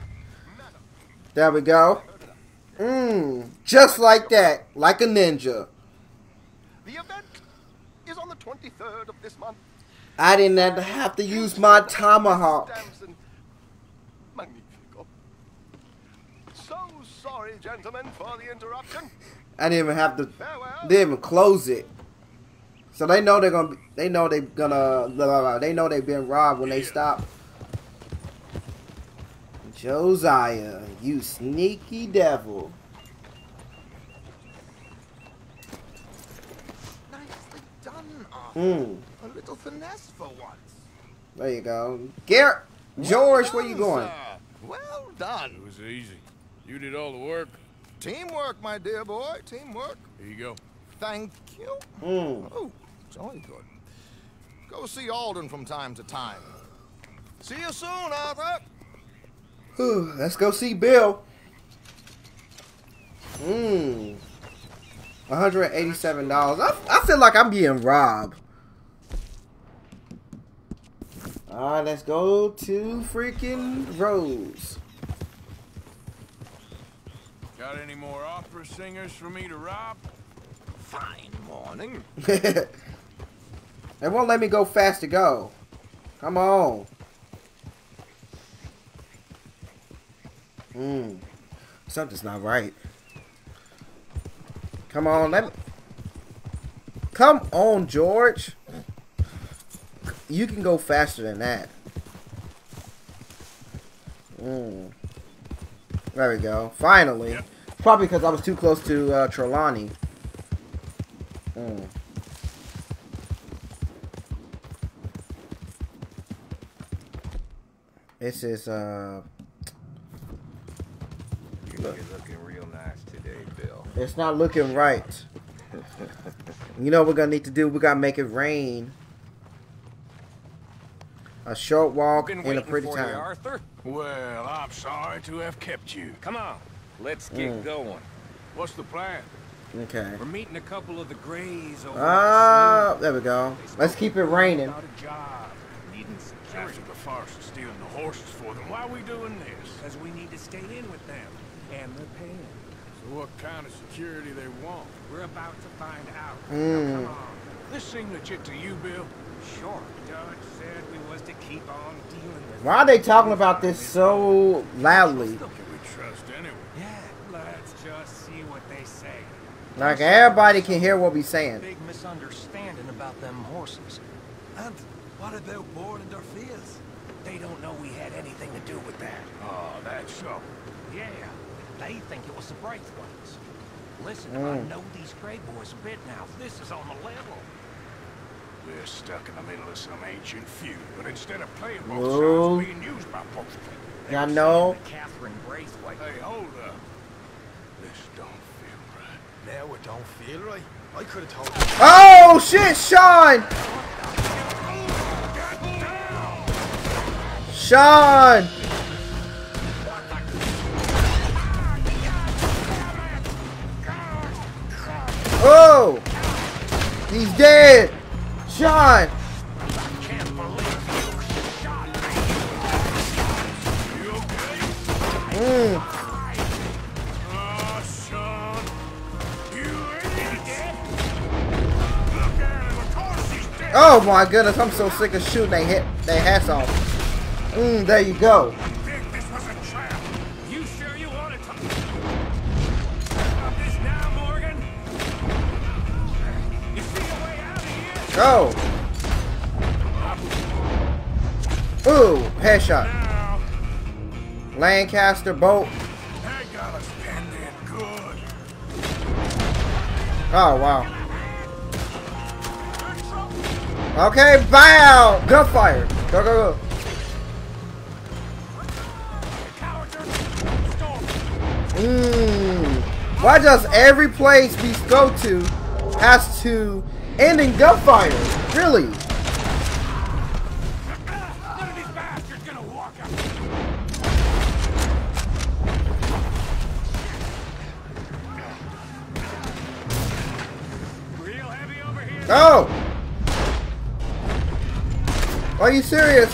Speaker 2: There we go. Mmm. Just like that. Like a ninja.
Speaker 57: The event is on the 23rd of this month.
Speaker 2: I didn't have to, have to use my tomahawk.
Speaker 57: So sorry, gentlemen, for the interruption.
Speaker 2: I didn't even have to. Didn't even close it. So they know they're gonna. Be, they know they're gonna. Blah, blah, blah. They know they've been robbed when they stop. Josiah, you sneaky devil.
Speaker 57: Nicely done, Arthur.
Speaker 2: Mm.
Speaker 57: A little finesse for once.
Speaker 2: There you go. Garrett, George, where you going?
Speaker 57: Sir. Well done.
Speaker 8: It was easy. You did all the work.
Speaker 57: Teamwork, my dear boy. Teamwork.
Speaker 8: Here you go.
Speaker 57: Thank you.
Speaker 2: Mm.
Speaker 57: Oh, jolly good. Go see Alden from time to time. See you soon, Arthur.
Speaker 2: Whew, Let's go see Bill. Mmm. $187. I, I feel like I'm being robbed. Alright, let's go to freaking Rhodes.
Speaker 8: Got any more opera singers for me to rob?
Speaker 57: Fine morning.
Speaker 2: they won't let me go fast to go. Come on. Hmm. Something's not right. Come on, let me. Come on, George. You can go faster than that. Hmm. There we go. Finally. Probably because I was too close to uh, Trelawny. Hmm. This is uh
Speaker 58: You're looking real nice today, Bill.
Speaker 2: it's not looking right. You know what we're gonna need to do? We gotta make it rain. A short walk
Speaker 11: Been
Speaker 2: in a pretty
Speaker 11: for you,
Speaker 2: time.
Speaker 11: Arthur.
Speaker 8: Well, I'm sorry to have kept you.
Speaker 11: Come on, let's get
Speaker 2: Mm.
Speaker 11: going.
Speaker 8: What's the plan?
Speaker 2: Okay.
Speaker 11: We're meeting a couple of the Grays over
Speaker 2: Ah, there we go. Let's keep it raining.
Speaker 11: about a job, needing security.
Speaker 8: After the farce of stealing the horses for them, why are we doing this?
Speaker 11: Because we need to stay in with them, and they're paying.
Speaker 8: So what kind of security they want?
Speaker 11: We're about to find out.
Speaker 2: Mm.
Speaker 11: Now, come on.
Speaker 8: This seem legit to you, Bill?
Speaker 11: Sure. Judge said we was to keep on dealing with
Speaker 2: Why are they talking about this so loudly?
Speaker 8: Can we trust anyone?
Speaker 11: Yeah, let's just see what they say.
Speaker 2: Like everybody can hear what we're saying.
Speaker 59: Big misunderstanding about them horses. And what about boarding their fields?
Speaker 11: They don't know we had anything to do with that.
Speaker 8: Oh, that's so.
Speaker 11: Yeah, they think it was the Braithwaites. Listen,
Speaker 2: Mm.
Speaker 11: I know these Gray boys a bit now. This is on the level.
Speaker 8: We're stuck in the middle of some ancient feud, but instead of playing both
Speaker 2: Whoa.
Speaker 8: sides, being used by both of them.
Speaker 2: Y'all know.
Speaker 11: Catherine Braithwaite.
Speaker 8: Hey, hold up. This don't feel right.
Speaker 59: Now it don't feel right. I could have told you.
Speaker 2: Oh shit, Sean! Sean! Oh! He's dead! Sean! Mm.
Speaker 8: Oh,
Speaker 2: my goodness, I'm so sick of shooting they hit their hats off. Mm, there you go. Go! Ooh, headshot. Lancaster
Speaker 8: good.
Speaker 2: Oh wow. Okay, bow! Gunfire! Go, go, go. Mmm. Why does every place we go to has to end in gunfire? Really? Oh! Are you serious?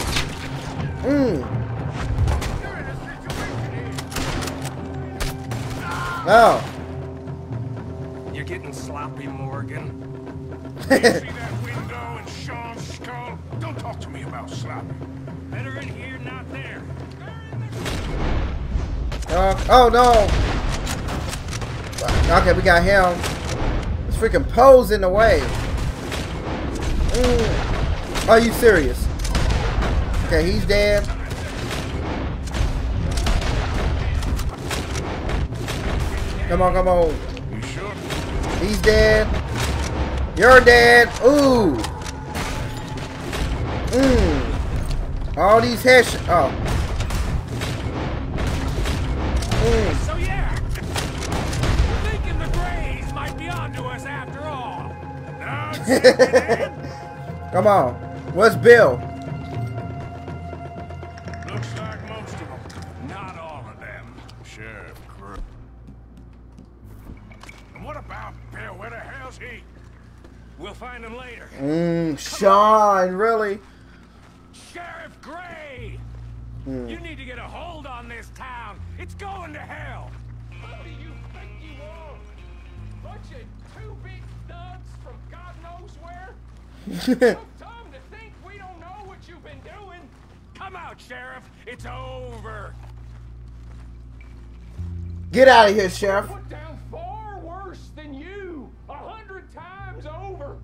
Speaker 2: Mmm. Oh.
Speaker 11: You're getting sloppy, Morgan.
Speaker 8: See that window in Sean's skull? Don't talk to me about.
Speaker 11: Better in here, not there.
Speaker 2: Oh no! Okay, we got him. This freaking pose in the way. Mm. Are you serious? Okay, he's dead. Come on, come on. He's dead. You're dead. Ooh. Mmm. All these headshots. Oh. Mm.
Speaker 11: So yeah, thinking the Grays might be onto us after all.
Speaker 2: Come on. What's Bill? Sean, really?
Speaker 11: Sheriff Gray!
Speaker 2: Mm.
Speaker 11: You need to get a hold on this town. It's going to hell. What do you think you are? Bunch of two big thugs from God knows where? Time to think we don't know what you've been doing. Come out, Sheriff. It's over.
Speaker 2: Get out of here, Sheriff.
Speaker 11: Put down far worse than you. A hundred times over.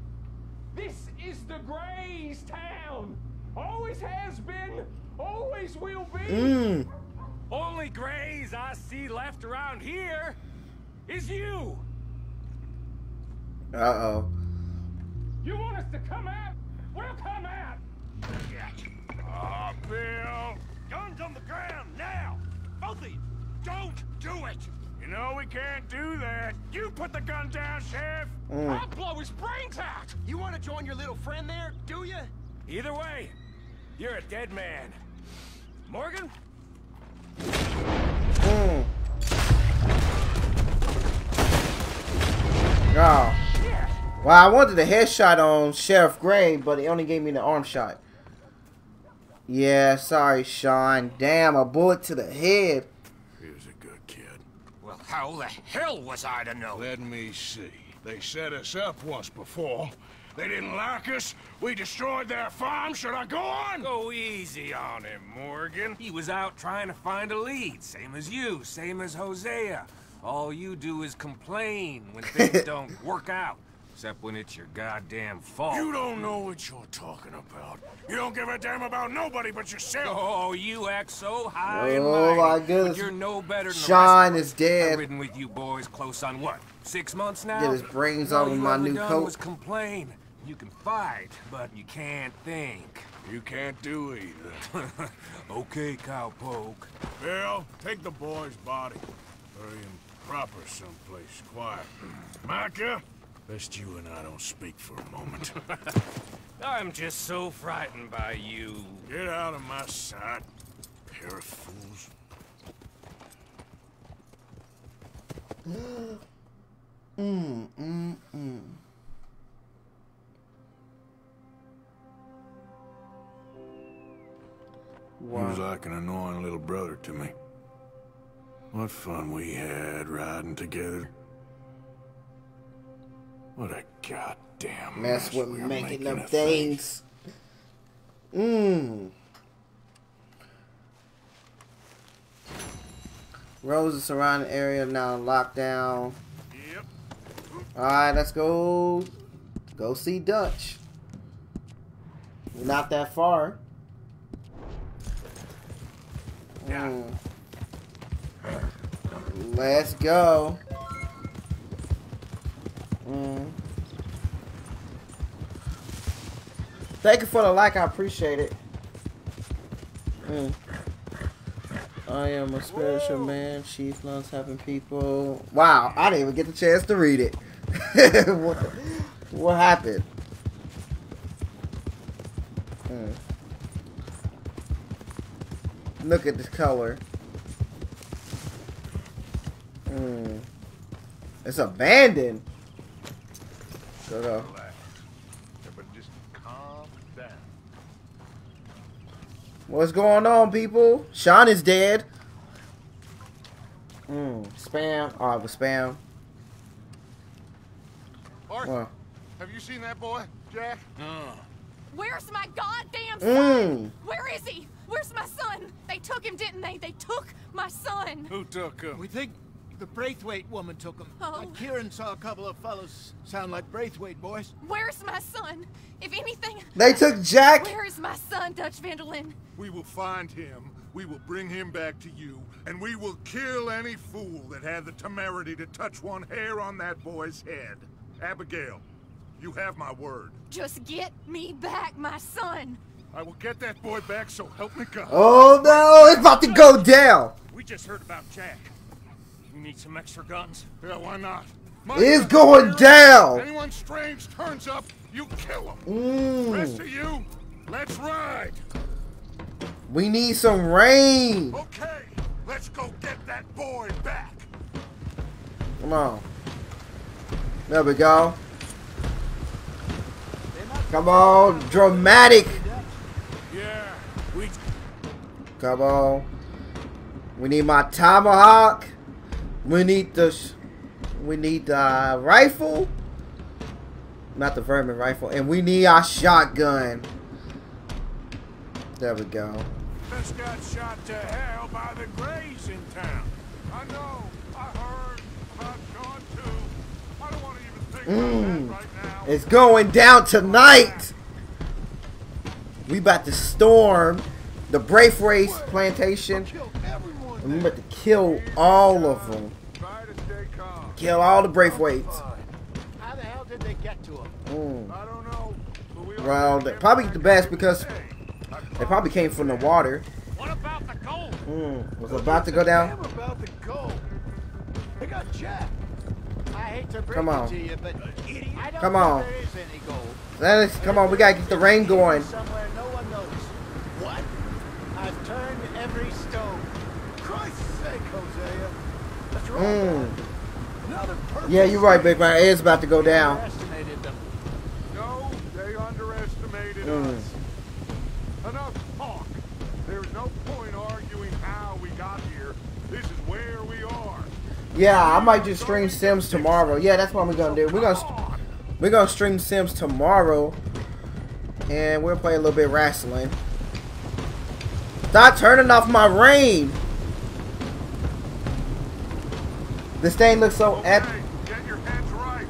Speaker 11: This is the Grays town. Always has been. Always will be.
Speaker 2: Mmm.
Speaker 11: Only Grays I see left around here is you.
Speaker 2: Uh oh.
Speaker 11: You want us to come out? We'll come out.
Speaker 8: Ah, Bill. Guns on the ground now. Both of you. Don't do it. You know we can't do that. You put the gun down, Sheriff.
Speaker 2: Mm.
Speaker 11: I'll blow his brains out.
Speaker 53: You want to join your little friend there, do you?
Speaker 11: Either way, you're a dead man. Morgan?
Speaker 2: Mm. Oh. Well, I wanted a headshot on Sheriff Gray, but he only gave me the arm shot. Yeah, sorry, Sean. Damn, a bullet to the head.
Speaker 8: He was a good kid.
Speaker 11: Well, how the hell was I to know?
Speaker 8: Let me see. They set us up once before. They didn't like us. We destroyed their farm. Should I go on?
Speaker 11: Go easy on him, Morgan. He was out trying to find a lead, same as you, same as Hosea. All you do is complain when things don't work out. Except when it's your goddamn fault.
Speaker 8: You don't know what you're talking about. You don't give a damn about nobody but yourself.
Speaker 11: Oh, you act so high and
Speaker 2: Oh
Speaker 11: mighty,
Speaker 2: my
Speaker 11: but
Speaker 2: goodness.
Speaker 11: you're no better than
Speaker 2: Sean
Speaker 11: the
Speaker 2: is
Speaker 11: rest of us.
Speaker 2: dead.
Speaker 11: I've ridden with you boys close on what? Six months now?
Speaker 2: Get his brains
Speaker 11: All
Speaker 2: out of my new coat.
Speaker 11: Was complain. You can fight, but you can't think.
Speaker 8: You can't do either.
Speaker 11: okay, cowpoke.
Speaker 8: Bill, take the boy's body. Bury him proper someplace quiet. Micah, best you and I don't speak for a moment.
Speaker 11: I'm just so frightened by you.
Speaker 8: Get out of my sight, pair of fools.
Speaker 2: Mm, mm, mm.
Speaker 8: He was like an annoying little brother to me. What fun we had riding together. What a goddamn
Speaker 2: Mess
Speaker 8: mess
Speaker 2: with
Speaker 8: we were
Speaker 2: making them
Speaker 8: of
Speaker 2: things. Mmm. Roads surrounding area now locked down.
Speaker 8: Yep.
Speaker 2: Alright, let's go. Go see Dutch. We're not that far. Mm. Let's go. Mm. Thank you for the like. I appreciate it. Mm. I am a spiritual man. Chief loves helping people. Wow, I didn't even get the chance to read it. what, what happened? Look at this color. Hmm. It's abandoned. Go go.
Speaker 3: Everybody just calm down.
Speaker 2: What's going on, people? Sean is dead. Hmm. Spam. Oh, it was spam.
Speaker 3: Art,
Speaker 2: Well.
Speaker 3: have you seen that boy, Jack? No.
Speaker 12: Where's my goddamn
Speaker 2: Mm.
Speaker 12: son? Where is he? Where's my son? They took him, didn't they? They took my son.
Speaker 3: Who took him?
Speaker 42: We think the Braithwaite woman took him.
Speaker 12: Oh.
Speaker 42: But Kieran saw a couple of fellows sound like Braithwaite boys.
Speaker 12: Where's my son? If anything,
Speaker 2: They took Jack.
Speaker 12: Where is my son, Dutch Van der Linde?
Speaker 3: We will find him, we will bring him back to you, and we will kill any fool that had the temerity to touch one hair on that boy's head. Abigail, you have my word.
Speaker 12: Just get me back, my son.
Speaker 3: I will get that boy back, so help me God.
Speaker 2: Oh no, it's about to go down.
Speaker 25: We just heard about Jack. You need some extra guns?
Speaker 3: Yeah, why not?
Speaker 2: It's going down.
Speaker 3: Anyone strange turns up, you kill him.
Speaker 2: Mm.
Speaker 3: Rest of you, let's ride.
Speaker 2: We need some rain.
Speaker 3: Okay, let's go get that boy back.
Speaker 2: Come on. There we go. Come on, dramatic.
Speaker 3: Yeah, we
Speaker 2: Come on. We need my tomahawk. We need the. We need the uh, rifle. Not the vermin rifle, and we need our shotgun. There we go.
Speaker 3: just got shot to hell by the Grays in town. I know, I heard about John too. I don't want to even think
Speaker 2: Mm.
Speaker 3: about that right now.
Speaker 2: It's going down tonight. We about to storm the Braithwaite plantation. We about to kill all of them. Kill all the Braithwaites.
Speaker 42: How the hell did they get to him?
Speaker 2: Mm.
Speaker 3: I don't know.
Speaker 2: Well, probably the best because they probably came from the water.
Speaker 25: What about the gold?
Speaker 2: Mm. Was about to go down.
Speaker 42: About the gold. They got Jack. I hate to break
Speaker 2: Come on.
Speaker 42: it to you, but I don't
Speaker 2: Come on.
Speaker 42: there is any gold.
Speaker 2: Let's come on. We gotta get the rain going.
Speaker 42: Somewhere no one knows. What? I've turned every stone. Christ's sake, Hosea. What's wrong?
Speaker 2: Mm.
Speaker 42: Another person.
Speaker 2: Yeah, you're right, Big Man. It's about to go down.
Speaker 42: Them.
Speaker 3: No, they underestimated
Speaker 2: Mm.
Speaker 3: us. Enough talk. There's no point arguing how we got here. This is where we are.
Speaker 2: Yeah, I might just stream Sims tomorrow. Yeah, that's what we're gonna do. We're gonna we're gonna stream Sims tomorrow, and we'll play a little bit wrestling. Stop turning off my rain. This thing looks so epic.
Speaker 3: Get your heads right.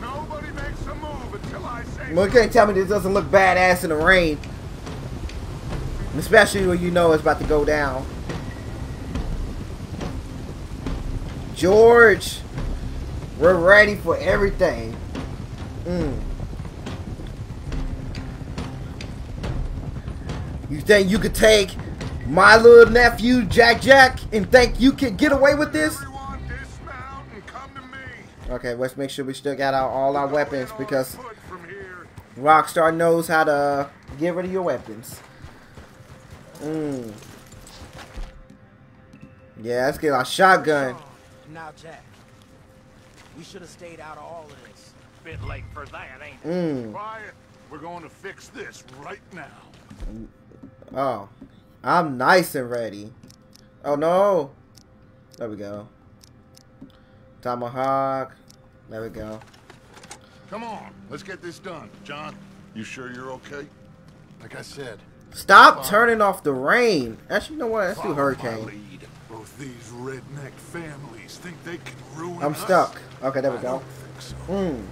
Speaker 3: Nobody makes a move until I say
Speaker 2: Well, you can't tell me this doesn't look badass in the rain, especially when you know it's about to go down. George, we're ready for everything. Mm. You think you could take my little nephew Jack Jack and think you can get away with this? Okay, let's make sure we still got our, all our weapons because Rockstar knows how to get rid of your weapons. Mm. Yeah, let's get our shotgun.
Speaker 42: Now, Jack. We should have stayed out of all of this.
Speaker 25: Bit late for that, ain't it?
Speaker 2: Mm.
Speaker 3: Quiet. We're going to fix this right now.
Speaker 2: Oh, I'm nice and ready. Oh no. There we go. Tomahawk. There we go.
Speaker 3: Come on, let's get this done. John, you sure you're okay? Like I said,
Speaker 2: Stop turning off the rain. Actually, you know what? Let's do
Speaker 3: follow my
Speaker 2: hurricane.
Speaker 3: lead. Both these redneck families think they can ruin
Speaker 2: I'm
Speaker 3: us.
Speaker 2: stuck. Okay, there we
Speaker 3: I
Speaker 2: go.
Speaker 3: don't so.
Speaker 2: Mm.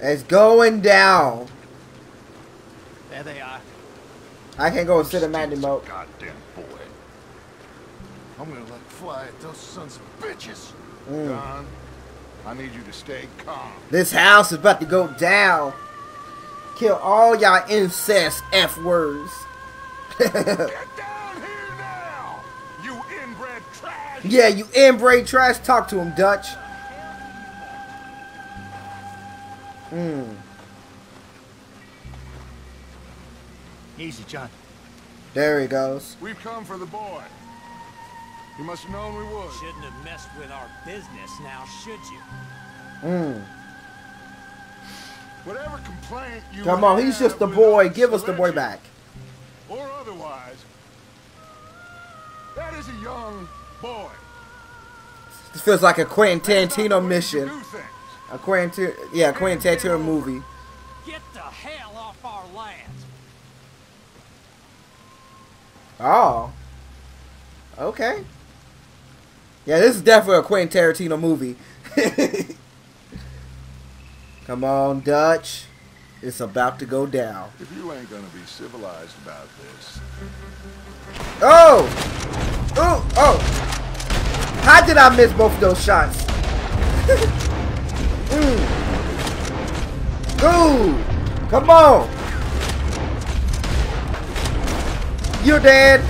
Speaker 2: It's going down.
Speaker 42: There they are.
Speaker 2: I can't go and sit in cinematic mode.
Speaker 3: Goddamn boy. I'm gonna let fly at those sons of bitches.
Speaker 2: Mm.
Speaker 3: Don, I need you to stay calm.
Speaker 2: This house is about to go down. Kill all y'all incest F words. Yeah, you inbred trash. Talk to him, Dutch. Hmm.
Speaker 3: Easy, John.
Speaker 2: There he goes.
Speaker 3: We've come for the boy. You must have known we would.
Speaker 11: Shouldn't have messed with our business now, should you?
Speaker 2: Hmm.
Speaker 3: Whatever complaint you
Speaker 2: Come on, he's just the boy. Give us the boy back.
Speaker 3: Or otherwise. That is a young boy.
Speaker 2: This feels like a Quentin Tarantino mission. A Quentin, yeah, Quentin Tarantino movie. Oh. Okay. Yeah, this is definitely a Quentin Tarantino movie. Come on, Dutch. It's about to go down.
Speaker 3: If you ain't gonna be civilized about this,
Speaker 2: Oh! Oh! Oh! How did I miss both of those shots? mm. Ooh! Come on! You're dead.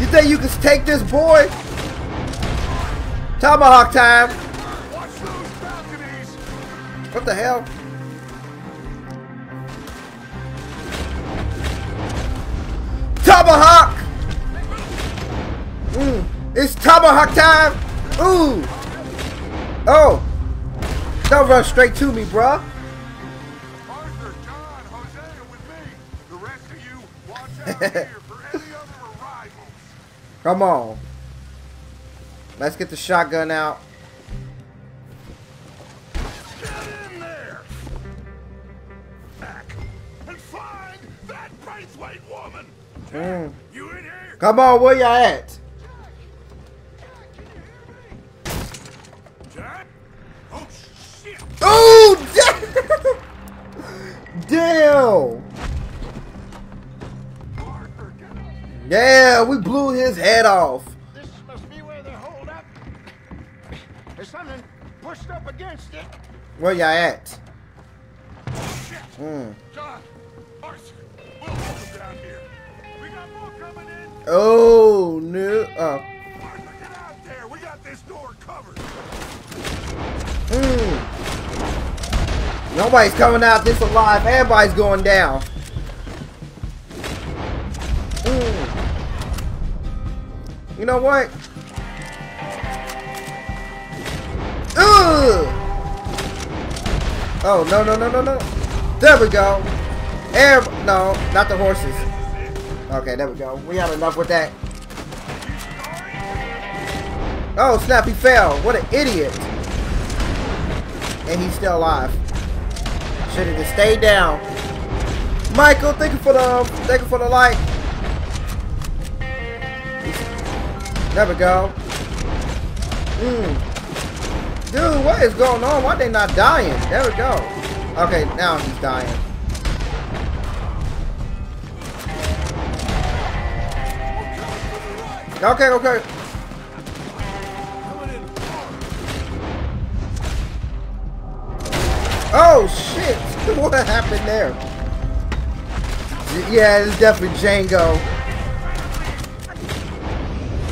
Speaker 2: You think you can take this boy? Tomahawk time. What the hell? Tomahawk! Mm, it's tomahawk time! Ooh! Oh! Don't run straight to me, bruh. Come on. Let's get the shotgun out.
Speaker 3: and find that Braithwaite woman.
Speaker 2: Mm.
Speaker 3: You in here?
Speaker 2: Come on, where y'all at?
Speaker 3: Jack? Oh shit!
Speaker 2: Oh! Damn! Yeah, we blew his head off.
Speaker 42: This must be where they're holed up. There's something pushed up against it.
Speaker 2: Where y'all at? Mm.
Speaker 3: John, Arthur, we'll hold them down here. We got more coming in.
Speaker 2: Oh no! Oh.
Speaker 3: Arthur, get out there. We got this door covered.
Speaker 2: Mm. Nobody's coming out this alive. Everybody's going down. Mm. You know what? Ugh! Oh no no no no no! There we go. Air no, not the horses. Okay, there we go. We had enough with that. Oh snap! He fell. What an idiot! And he's still alive. Should have just stayed down. Michael, thank you for the thank you for the like. There we go. Mm. Dude, what is going on? Why they not dying? There we go. Okay, now he's dying. Okay, okay. Oh shit! What happened there? Yeah, it's definitely Django.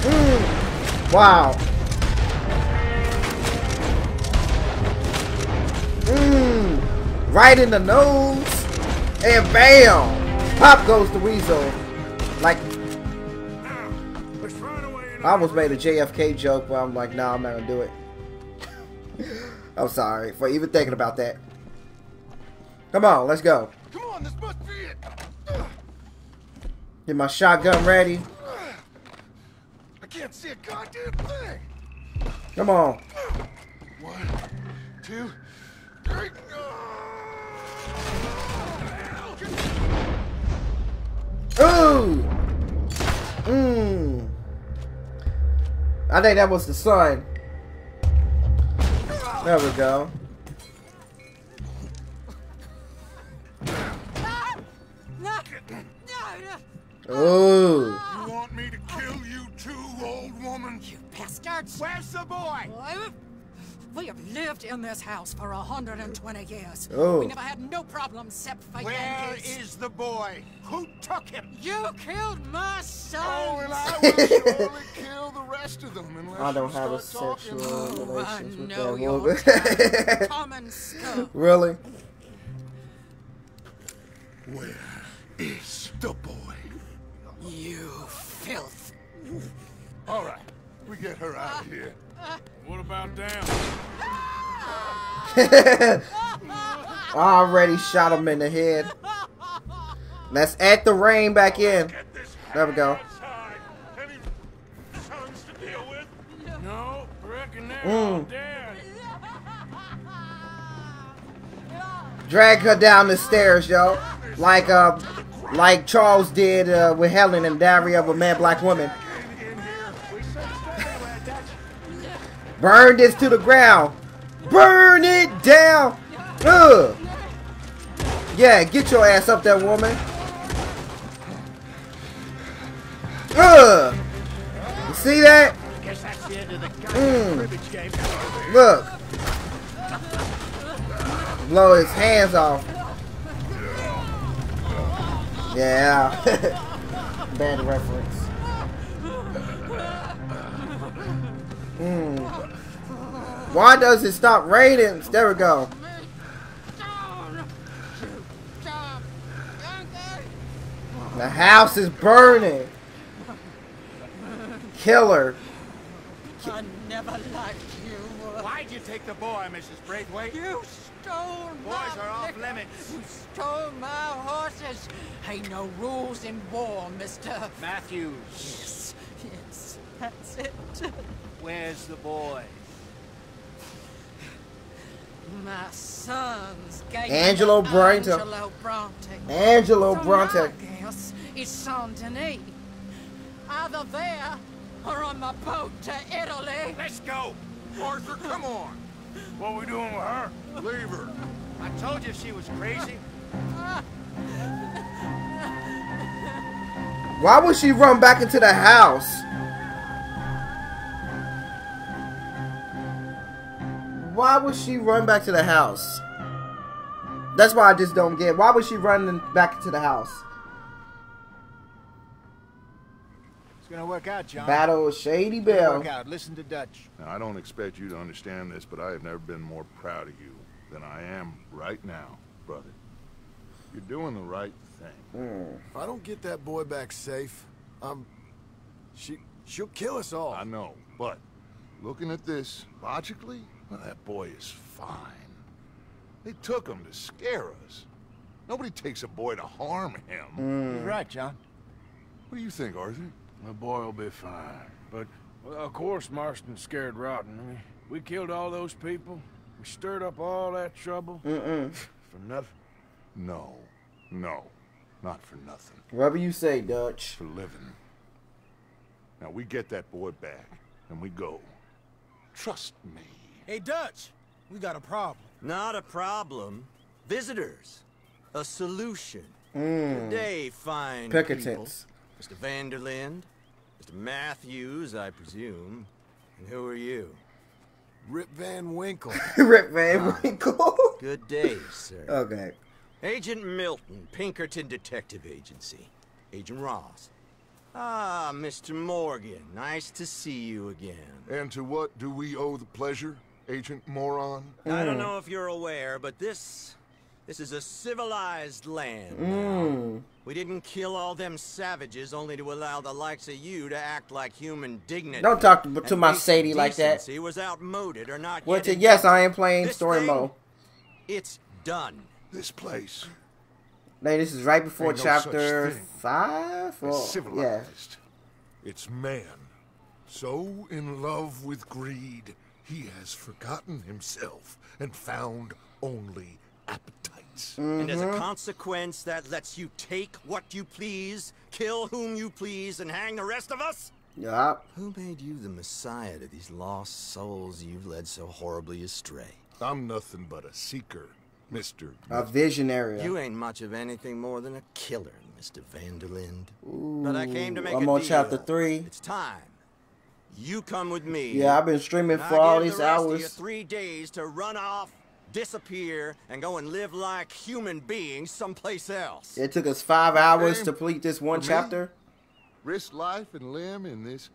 Speaker 2: Mm. Wow. Mm. Right in the nose. And bam! Pop goes the weasel. Like I almost made a JFK joke, but I'm like, nah, I'm not gonna do it. I'm sorry for even thinking about that. Come on, let's go.
Speaker 3: Come on, this must be it.
Speaker 2: Get my shotgun ready.
Speaker 3: I can't see a goddamn thing.
Speaker 2: Come on.
Speaker 3: One, two, three.
Speaker 2: Ooh. Mmm. I think that was the sun. There we go. Ah. Ooh.
Speaker 3: You want me to kill you too, old woman? You
Speaker 42: Bastards! Where's the boy?
Speaker 60: We have lived in this house for 120 years.
Speaker 2: Oh.
Speaker 60: We never had no problems except for
Speaker 42: Where
Speaker 60: Yankees.
Speaker 42: is the boy? Who took him?
Speaker 60: You killed my son.
Speaker 3: Oh, and I will surely kill the rest of them unless
Speaker 2: I don't have a
Speaker 3: start
Speaker 2: sexual
Speaker 3: talking.
Speaker 60: Oh,
Speaker 2: relations with that
Speaker 60: your
Speaker 2: woman.
Speaker 60: common stuff.
Speaker 2: really?
Speaker 3: Where is the boy?
Speaker 60: You filth.
Speaker 3: All right, we get her out of here.
Speaker 8: What about down?
Speaker 2: Already shot him in the head. Let's add the rain back in. There we go.
Speaker 8: Sons to deal with? No,
Speaker 2: Mm. Drag her down the stairs, yo. Like uh, like Charles did uh, with Helen in Diary of a Mad Black Woman. Burn this to the ground. Burn it down. Ugh. Yeah, get your ass up there, woman. Ugh. You see that? Mm. Look. Blow his hands off. Yeah. Bad reference. Hmm. Why does it stop raining? There we go. The house is burning. Killer.
Speaker 60: I never liked you.
Speaker 42: Why'd you take the boy, Mrs. Braithwaite?
Speaker 60: You stole
Speaker 42: Boys
Speaker 60: my
Speaker 42: are off limits.
Speaker 60: You stole my horses. Ain't no rules in war, mister.
Speaker 42: Matthews.
Speaker 60: Yes, yes, that's it.
Speaker 42: Where's the boy?
Speaker 60: My sons gave
Speaker 2: Angelo
Speaker 60: me
Speaker 2: Bronte.
Speaker 60: Angelo Bronte.
Speaker 2: Angelo
Speaker 60: so
Speaker 2: Bronte.
Speaker 60: My guess is Saint Denis. Either there or on my boat to Italy.
Speaker 42: Let's go. Arthur, come on.
Speaker 8: What are we doing with her?
Speaker 42: Leave her. I told you she was crazy.
Speaker 2: Why would she run back into the house? Why would she run back to the house? That's why I just don't get. Why would she run back into the house?
Speaker 42: It's gonna work out, John.
Speaker 2: Battle of Shady Belle.
Speaker 42: Work out. Listen to Dutch.
Speaker 3: Now, I don't expect you to understand this, but I have never been more proud of you than I am right now, brother. You're doing the right thing.
Speaker 57: If I don't get that boy back safe, um, she she'll kill us all.
Speaker 3: I know, but looking at this logically, well, that boy is fine. They took him to scare us. Nobody takes a boy to harm him. Mm.
Speaker 42: You're right, John.
Speaker 3: What do you think, Arthur?
Speaker 8: The boy will be fine. But, well, of course, Marston's scared rotten. I mean, we killed all those people. We stirred up all that trouble.
Speaker 2: Mm-mm.
Speaker 8: For nothing.
Speaker 3: No, no, not for nothing.
Speaker 2: Whatever you say, Dutch.
Speaker 3: For living. Now we get that boy back, and we go. Trust me.
Speaker 53: Hey, Dutch, we got a problem.
Speaker 37: Not a problem. Visitors. A solution.
Speaker 2: Mm.
Speaker 37: Good day, fine
Speaker 2: Pinkertons.
Speaker 37: people. Mr. Van der Linde, Mr. Matthews, I presume. And who are you?
Speaker 57: Rip Van Winkle.
Speaker 2: Rip Van Winkle.
Speaker 37: Good day, sir.
Speaker 2: Okay.
Speaker 37: Agent Milton, Pinkerton Detective Agency. Agent Ross. Ah, Mr. Morgan, nice to see you again.
Speaker 3: And to what do we owe the pleasure, Agent Moron?
Speaker 37: I don't know if you're aware, but this this is a civilized land.
Speaker 2: Mm.
Speaker 37: We didn't kill all them savages only to allow the likes of you to act like human dignity.
Speaker 2: Don't talk to- to my Sadie like that.
Speaker 37: decency was outmoded or not
Speaker 2: Well, to, yes, I am playing
Speaker 37: This
Speaker 2: story
Speaker 37: thing,
Speaker 2: mode.
Speaker 37: It's done.
Speaker 3: This place.
Speaker 2: Now, this is right before
Speaker 3: Ain't
Speaker 2: chapter
Speaker 3: thing
Speaker 2: five.
Speaker 3: as
Speaker 2: Or, yeah.
Speaker 3: civilized. It's man. So in love with greed, he has forgotten himself and found only appetites.
Speaker 37: And as a
Speaker 2: Mm-hmm.
Speaker 37: consequence, that lets you take what you please, kill whom you please, and hang the rest of us?
Speaker 2: Yup.
Speaker 37: Who made you the messiah to these lost souls you've led so horribly astray?
Speaker 3: I'm nothing but a seeker, Mr.
Speaker 2: A visionary.
Speaker 37: You ain't much of anything more than a killer, Mr. Van der Linde. but I came to make
Speaker 2: I'm
Speaker 37: a
Speaker 2: on
Speaker 37: deal.
Speaker 2: chapter three.
Speaker 37: It's time. You come with me.
Speaker 2: Yeah, I've been streaming for all these
Speaker 37: the rest of you
Speaker 2: hours.
Speaker 37: three days to run off, disappear, and go and live like human beings someplace else.
Speaker 2: It took us five hours
Speaker 3: Same
Speaker 2: to complete this one
Speaker 3: for me.
Speaker 2: chapter.
Speaker 3: Risk life and limb in this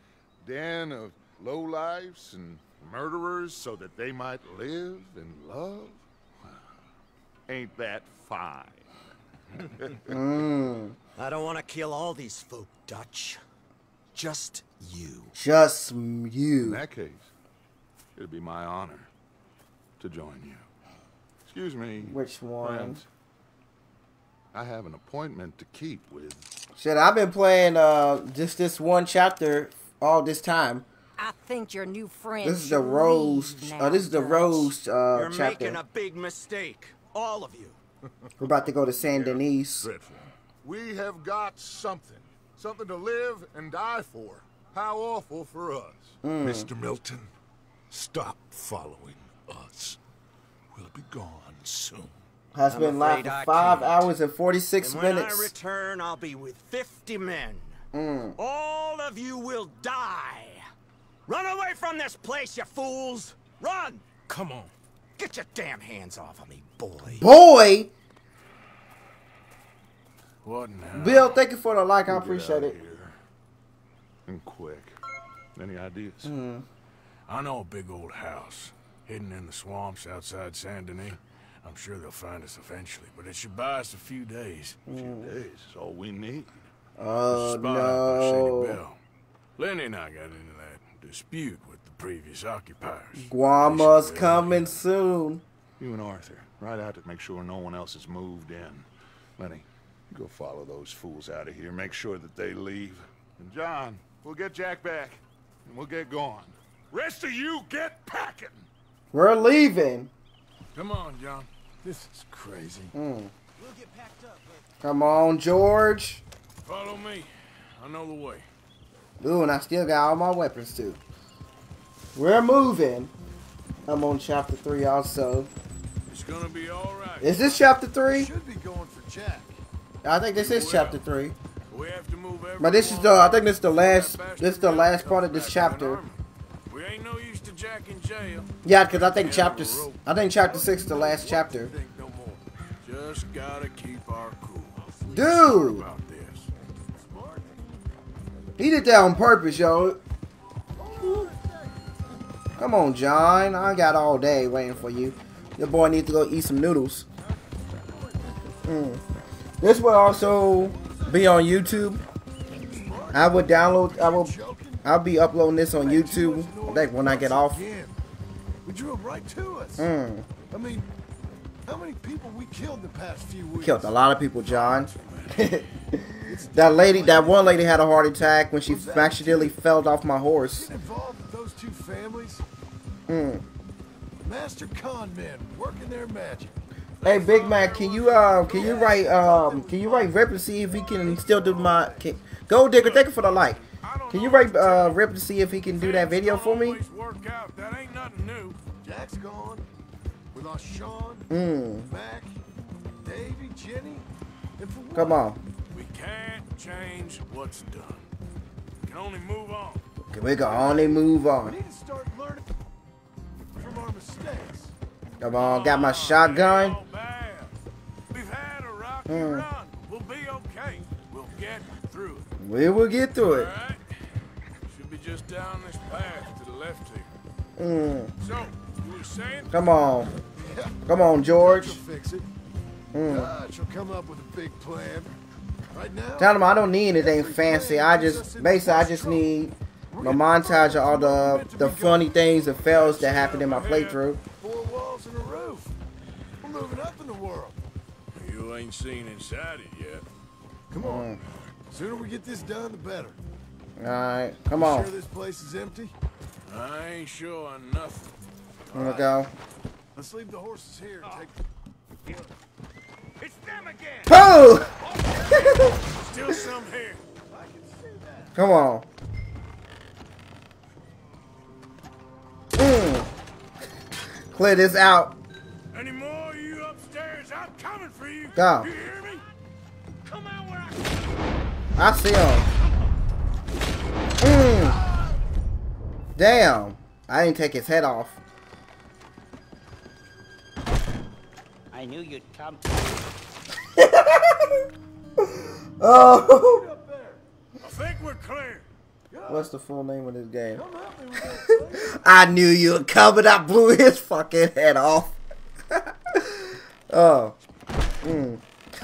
Speaker 3: den of lowlifes and murderers so that they might live and love? Ain't that fine?
Speaker 2: Mm.
Speaker 37: I don't want to kill all these folk, Dutch. Just you.
Speaker 2: Just you.
Speaker 3: In that case, it'd be my honor to join you. Excuse me.
Speaker 2: Which one?
Speaker 3: friends. I have an appointment to keep with.
Speaker 2: Shit, I've been playing uh just this one chapter all this time.
Speaker 60: I think your new friend.
Speaker 2: This is the Rose.
Speaker 60: leave
Speaker 2: Uh, this is the Rose uh,
Speaker 37: You're
Speaker 2: chapter.
Speaker 37: making a big mistake. All of you.
Speaker 2: We're about to go to San Denis.
Speaker 3: We have got something. Something to live and die for. How awful for us.
Speaker 2: Mm.
Speaker 3: Mr. Milton, stop following us. We'll be gone soon.
Speaker 2: Has
Speaker 37: I'm
Speaker 2: been live for five
Speaker 37: can't.
Speaker 2: hours and forty six
Speaker 37: and when
Speaker 2: minutes.
Speaker 37: I return, I'll be with 50 men.
Speaker 2: Mm.
Speaker 37: All of you will die. Run away from this place, you fools! Run!
Speaker 8: Come on.
Speaker 37: Get your damn hands off of me, boy.
Speaker 2: Boy,
Speaker 8: What now?
Speaker 2: Bill, thank you for the like. I appreciate it.
Speaker 3: here. And quick. Any ideas?
Speaker 2: Mm.
Speaker 8: I know a big old house hidden in the swamps outside Saint Denis. I'm sure they'll find us eventually, but it should buy us a few days.
Speaker 3: A few days is all we need.
Speaker 2: Oh
Speaker 8: Spot out by Shady
Speaker 2: no.
Speaker 8: Lenny and I got into that dispute with the previous occupiers.
Speaker 2: Guarma's coming soon.
Speaker 3: You and Arthur, ride out to make sure no one else has moved in. Lenny, you go follow those fools out of here. Make sure that they leave. And John, we'll get Jack back, and we'll get going. Rest of you, get packing!
Speaker 2: We're leaving.
Speaker 8: Come on, John. This is crazy.
Speaker 2: Mm. Come on, George.
Speaker 8: Follow me. I know the way.
Speaker 2: Ooh, and I still got all my weapons too. We're moving. I'm on chapter three also.
Speaker 8: It's gonna be all right.
Speaker 2: Is this chapter three?
Speaker 42: Should be going for Jack.
Speaker 2: I think this is chapter three.
Speaker 8: We have to move
Speaker 2: But this is the I think this is the last this is the last part of this chapter.
Speaker 8: We ain't no use to Jack in jail.
Speaker 2: Yeah, because I think chapter I think chapter six is the last chapter.
Speaker 8: Just gotta keep our cool.
Speaker 2: Dude, he did that on purpose, yo. Come on, John. I got all day waiting for you. Your boy needs to go eat some noodles. Mm. This will also be on YouTube. I will download. I will. I'll be uploading this on YouTube. Like when I get off.
Speaker 42: We drove right to us.
Speaker 2: Mm.
Speaker 42: I mean, how many people we killed the past few weeks?
Speaker 2: Killed a lot of people, John. that lady, that one lady had a heart attack when she accidentally fell off my horse.
Speaker 42: Involved with those two families?
Speaker 2: Mm.
Speaker 42: Master con men working their magic.
Speaker 2: Hey, Big Mac, can you uh, can you write um, can you write Rip and see if he can still do my can, Gold Digger? Thank you for the like. Can you write uh, Rip to see if he can do that video for me?
Speaker 8: That ain't nothing new.
Speaker 42: Jack's gone. We lost Sean,
Speaker 2: Mm.
Speaker 42: Mac, Davy, Jenny, and for what?
Speaker 2: Come on,
Speaker 8: We can't change what's done. We can only move on.
Speaker 2: we can only move
Speaker 42: We need to start learning from our mistakes.
Speaker 2: Come on, got my shotgun.
Speaker 8: We've had a rocky
Speaker 2: Mm.
Speaker 8: run. We'll okay. We'll get through it.
Speaker 2: We will get through it.
Speaker 8: Alright? Should be just down this path to the left here.
Speaker 2: Mm.
Speaker 8: So, you were saying?
Speaker 2: Come on, come on, George.
Speaker 42: Dutch will fix it.
Speaker 2: Mm.
Speaker 42: Dutch will come up with a big plan. Right now,
Speaker 2: Tell him I don't need anything fancy. I just basically I just need a montage of all the the funny things, the fails that happened in my playthrough.
Speaker 42: Moving up in the world.
Speaker 8: You ain't seen inside it yet.
Speaker 42: Come on. sooner we get this done, the better.
Speaker 2: All right, come
Speaker 42: You
Speaker 2: on.
Speaker 42: Sure, this place is empty.
Speaker 8: I ain't sure on nothing.
Speaker 2: Here we go.
Speaker 42: Let's leave the horses here and take.
Speaker 8: It's them again!
Speaker 2: Oh!
Speaker 8: Still some here. I can see that.
Speaker 2: Come on. Mm. Clear this out. Go.
Speaker 8: You hear me? Come out where I
Speaker 2: I see him. Mm. Damn. I didn't take his head off.
Speaker 42: I knew you'd come.
Speaker 2: Oh.
Speaker 8: I think we're clear.
Speaker 2: What's the full name of this game? I knew you were coming. I blew his fucking head off. oh. Mm.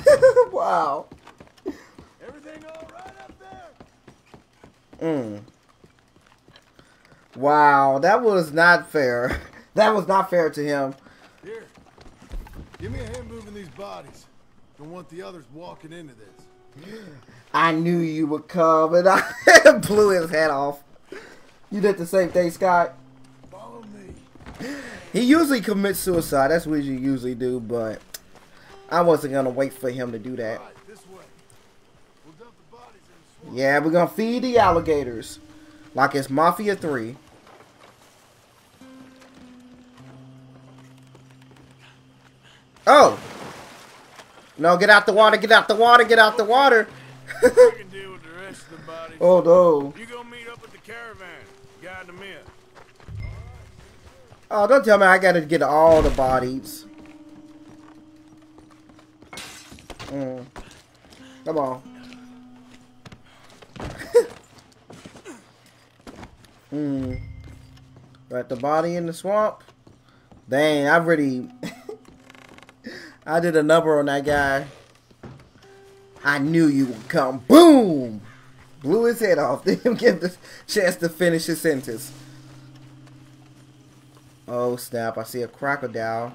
Speaker 2: wow.
Speaker 8: Everything all right up there?
Speaker 2: Mm. Wow, that was not fair. That was not fair to him.
Speaker 61: Here, give me a hand moving these bodies. Don't want the others walking into this.
Speaker 2: I knew you would come, and I blew his head off. You did the same thing, Scott.
Speaker 61: Follow me.
Speaker 2: He usually commits suicide. That's what you usually do, but I wasn't gonna wait for him to do that.
Speaker 61: This way. We'll dump the bodies in the swamp.
Speaker 2: Yeah, we're gonna feed the alligators like it's Mafia 3. Oh! No, get out the water, get out the water, get out the water!
Speaker 8: I can deal with the rest of the bodies.
Speaker 2: Oh no.
Speaker 8: You go meet up with the caravan. Guide them in.
Speaker 2: Oh, don't tell me I gotta get all the bodies. Mm. Come on. Hmm. Got the body in the swamp. Dang, I really. I did a number on that guy. I knew you would come. Boom! Blew his head off. Didn't give the chance to finish his sentence. Oh snap! I see a crocodile.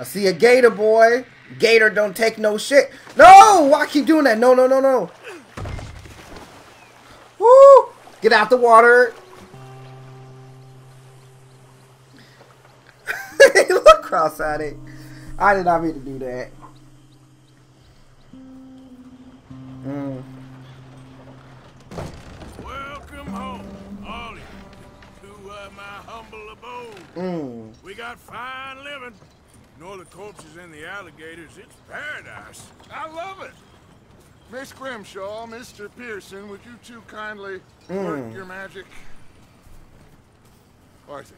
Speaker 2: I see a gator boy. Gator don't take no shit. No! Why keep doing that? No, no, no, no. Woo! Get out the water. look cross-eyed. I did not mean to do that. Mm.
Speaker 8: Welcome home, you, to uh, my humble abode.
Speaker 2: Mm.
Speaker 8: We got fine living. Ignore the corpses and the alligators. It's paradise. I love it.
Speaker 3: Miss Grimshaw, Mr. Pearson, would you two kindly
Speaker 2: Mm.
Speaker 3: work your magic? Arthur,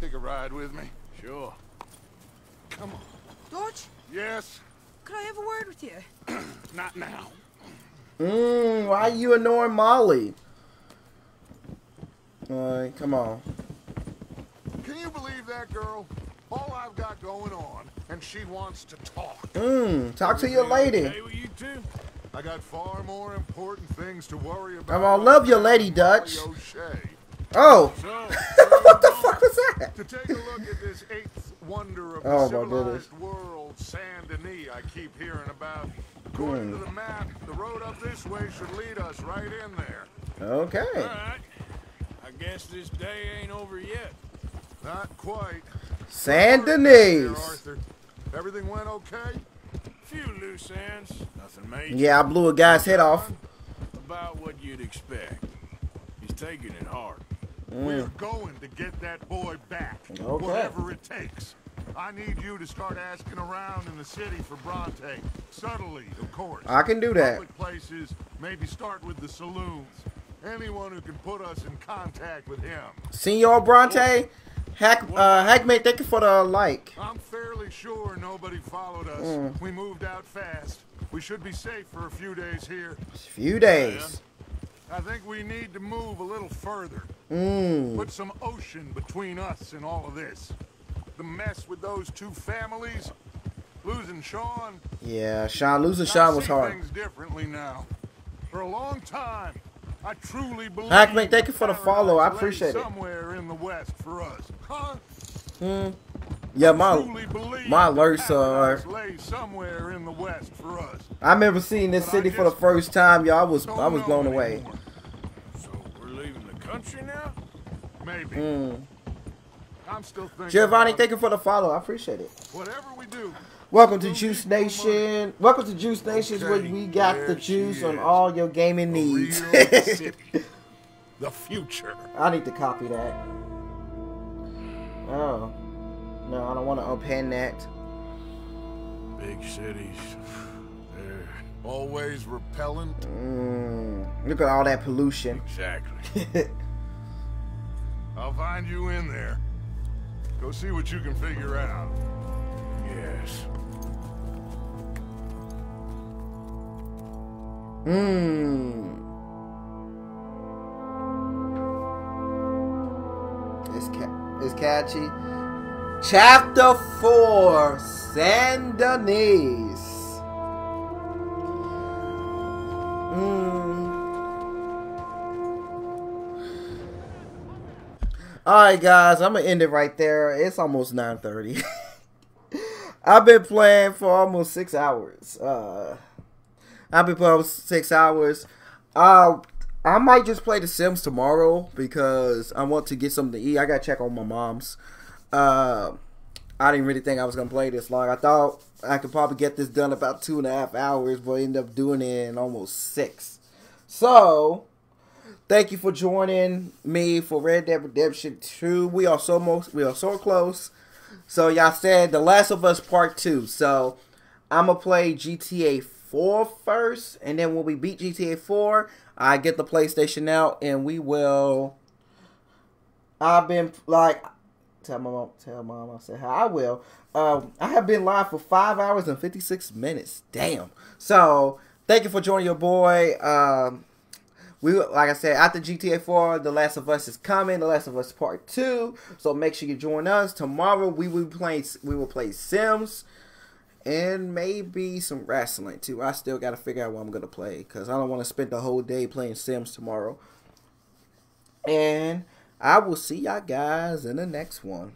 Speaker 3: take a ride with me.
Speaker 8: Sure.
Speaker 3: Come on.
Speaker 62: George?
Speaker 3: Yes,
Speaker 62: could I have a word with you?
Speaker 3: not now.
Speaker 2: Mm, why you annoying Molly? Alright, come on.
Speaker 3: Can you believe that girl? All I've got going on, and she wants to talk.
Speaker 2: Mm, talk to your lady.
Speaker 8: Okay you?
Speaker 3: I got far more important things to worry about.
Speaker 2: I'm gonna love your lady, Dutch. Oh!
Speaker 8: So,
Speaker 2: what the fuck was that?
Speaker 3: To take a look at this eighth wonder of
Speaker 2: Oh,
Speaker 3: the civilized world, Saint Denis, I keep hearing about. According to the map, the road up this way should lead us right in there.
Speaker 2: Okay.
Speaker 8: all right. I guess this day ain't over yet.
Speaker 3: Not quite.
Speaker 2: San Denis.
Speaker 3: Everything went okay?
Speaker 8: Few loose ends, nothing major.
Speaker 2: Yeah, I blew a guy's head off.
Speaker 8: About what you'd expect. He's taking it hard.
Speaker 3: We're
Speaker 2: Mm.
Speaker 3: going to get that boy back.
Speaker 2: Okay.
Speaker 3: Whatever it takes. I need you to start asking around in the city for Bronte. Subtly, of course.
Speaker 2: I can do that.
Speaker 3: Public places, maybe start with the saloons. Anyone who can put us in contact with him.
Speaker 2: Senor Bronte, hack, uh, Hackmate, thank you for the like.
Speaker 3: I'm fairly sure nobody followed us.
Speaker 2: Mm.
Speaker 3: We moved out fast. We should be safe for a few days here.
Speaker 2: A Few days.
Speaker 3: I think we need to move a little further.
Speaker 2: Mm.
Speaker 3: Put some ocean between us and all of this. The mess with those two families, losing Sean.
Speaker 2: Yeah, Sean losing Sean was hard.
Speaker 3: things differently now. For a long time, I truly believe
Speaker 2: Hackmate, thank you for the follow. I appreciate it.
Speaker 3: Somewhere in the west for us. Huh?
Speaker 2: Mm. Yeah, my my alerts are.
Speaker 3: somewhere in the west for us.
Speaker 2: I remember seeing this city for the first time, y'all. I was I was blown away.
Speaker 8: So we're leaving the country now?
Speaker 3: Maybe.
Speaker 2: Mm.
Speaker 3: I'm still thinking.
Speaker 2: Giovanni, thank you for the follow. I appreciate it.
Speaker 3: Whatever we do,
Speaker 2: Welcome to Juice Nation. Welcome to Juice Nation, where we got the juice on all your gaming needs.
Speaker 3: the future.
Speaker 2: I need to copy that. Oh. No, I don't want to open that.
Speaker 8: Big cities. They're
Speaker 3: always repellent.
Speaker 2: Mm, look at all that pollution.
Speaker 8: Exactly.
Speaker 3: I'll find you in there. Go see what you can figure out. Yes.
Speaker 2: Hmm. It's ca- it's catchy. Chapter four, Saint Denis. Hmm. All right, guys, I'm gonna end it right there. It's almost 9:30. I've been playing for almost six hours. Uh, I've been playing for six hours. Uh, I might just play The Sims tomorrow because I want to get something to eat. I gotta check on my mom's. Uh, I didn't really think I was gonna play this long. I thought I could probably get this done about two and a half hours, but I ended up doing it in almost six. So, thank you for joining me for Red Dead Redemption 2. We are so most we are so close. So y'all said The Last of Us Part 2. So I'm gonna play GTA 4 first, and then when we beat GTA 4, I get the PlayStation out and we will I've been like tell my mom tell mom I said hi. I will. Um, I have been live for five hours and fifty six minutes. Damn. So thank you for joining your boy. Um, we like I said after GTA 4, The Last of Us is coming. The Last of Us Part 2. So make sure you join us tomorrow. We will play we will play Sims and maybe some wrestling too. I still got to figure out what I'm gonna play because I don't want to spend the whole day playing Sims tomorrow. And I will see y'all guys in the next one.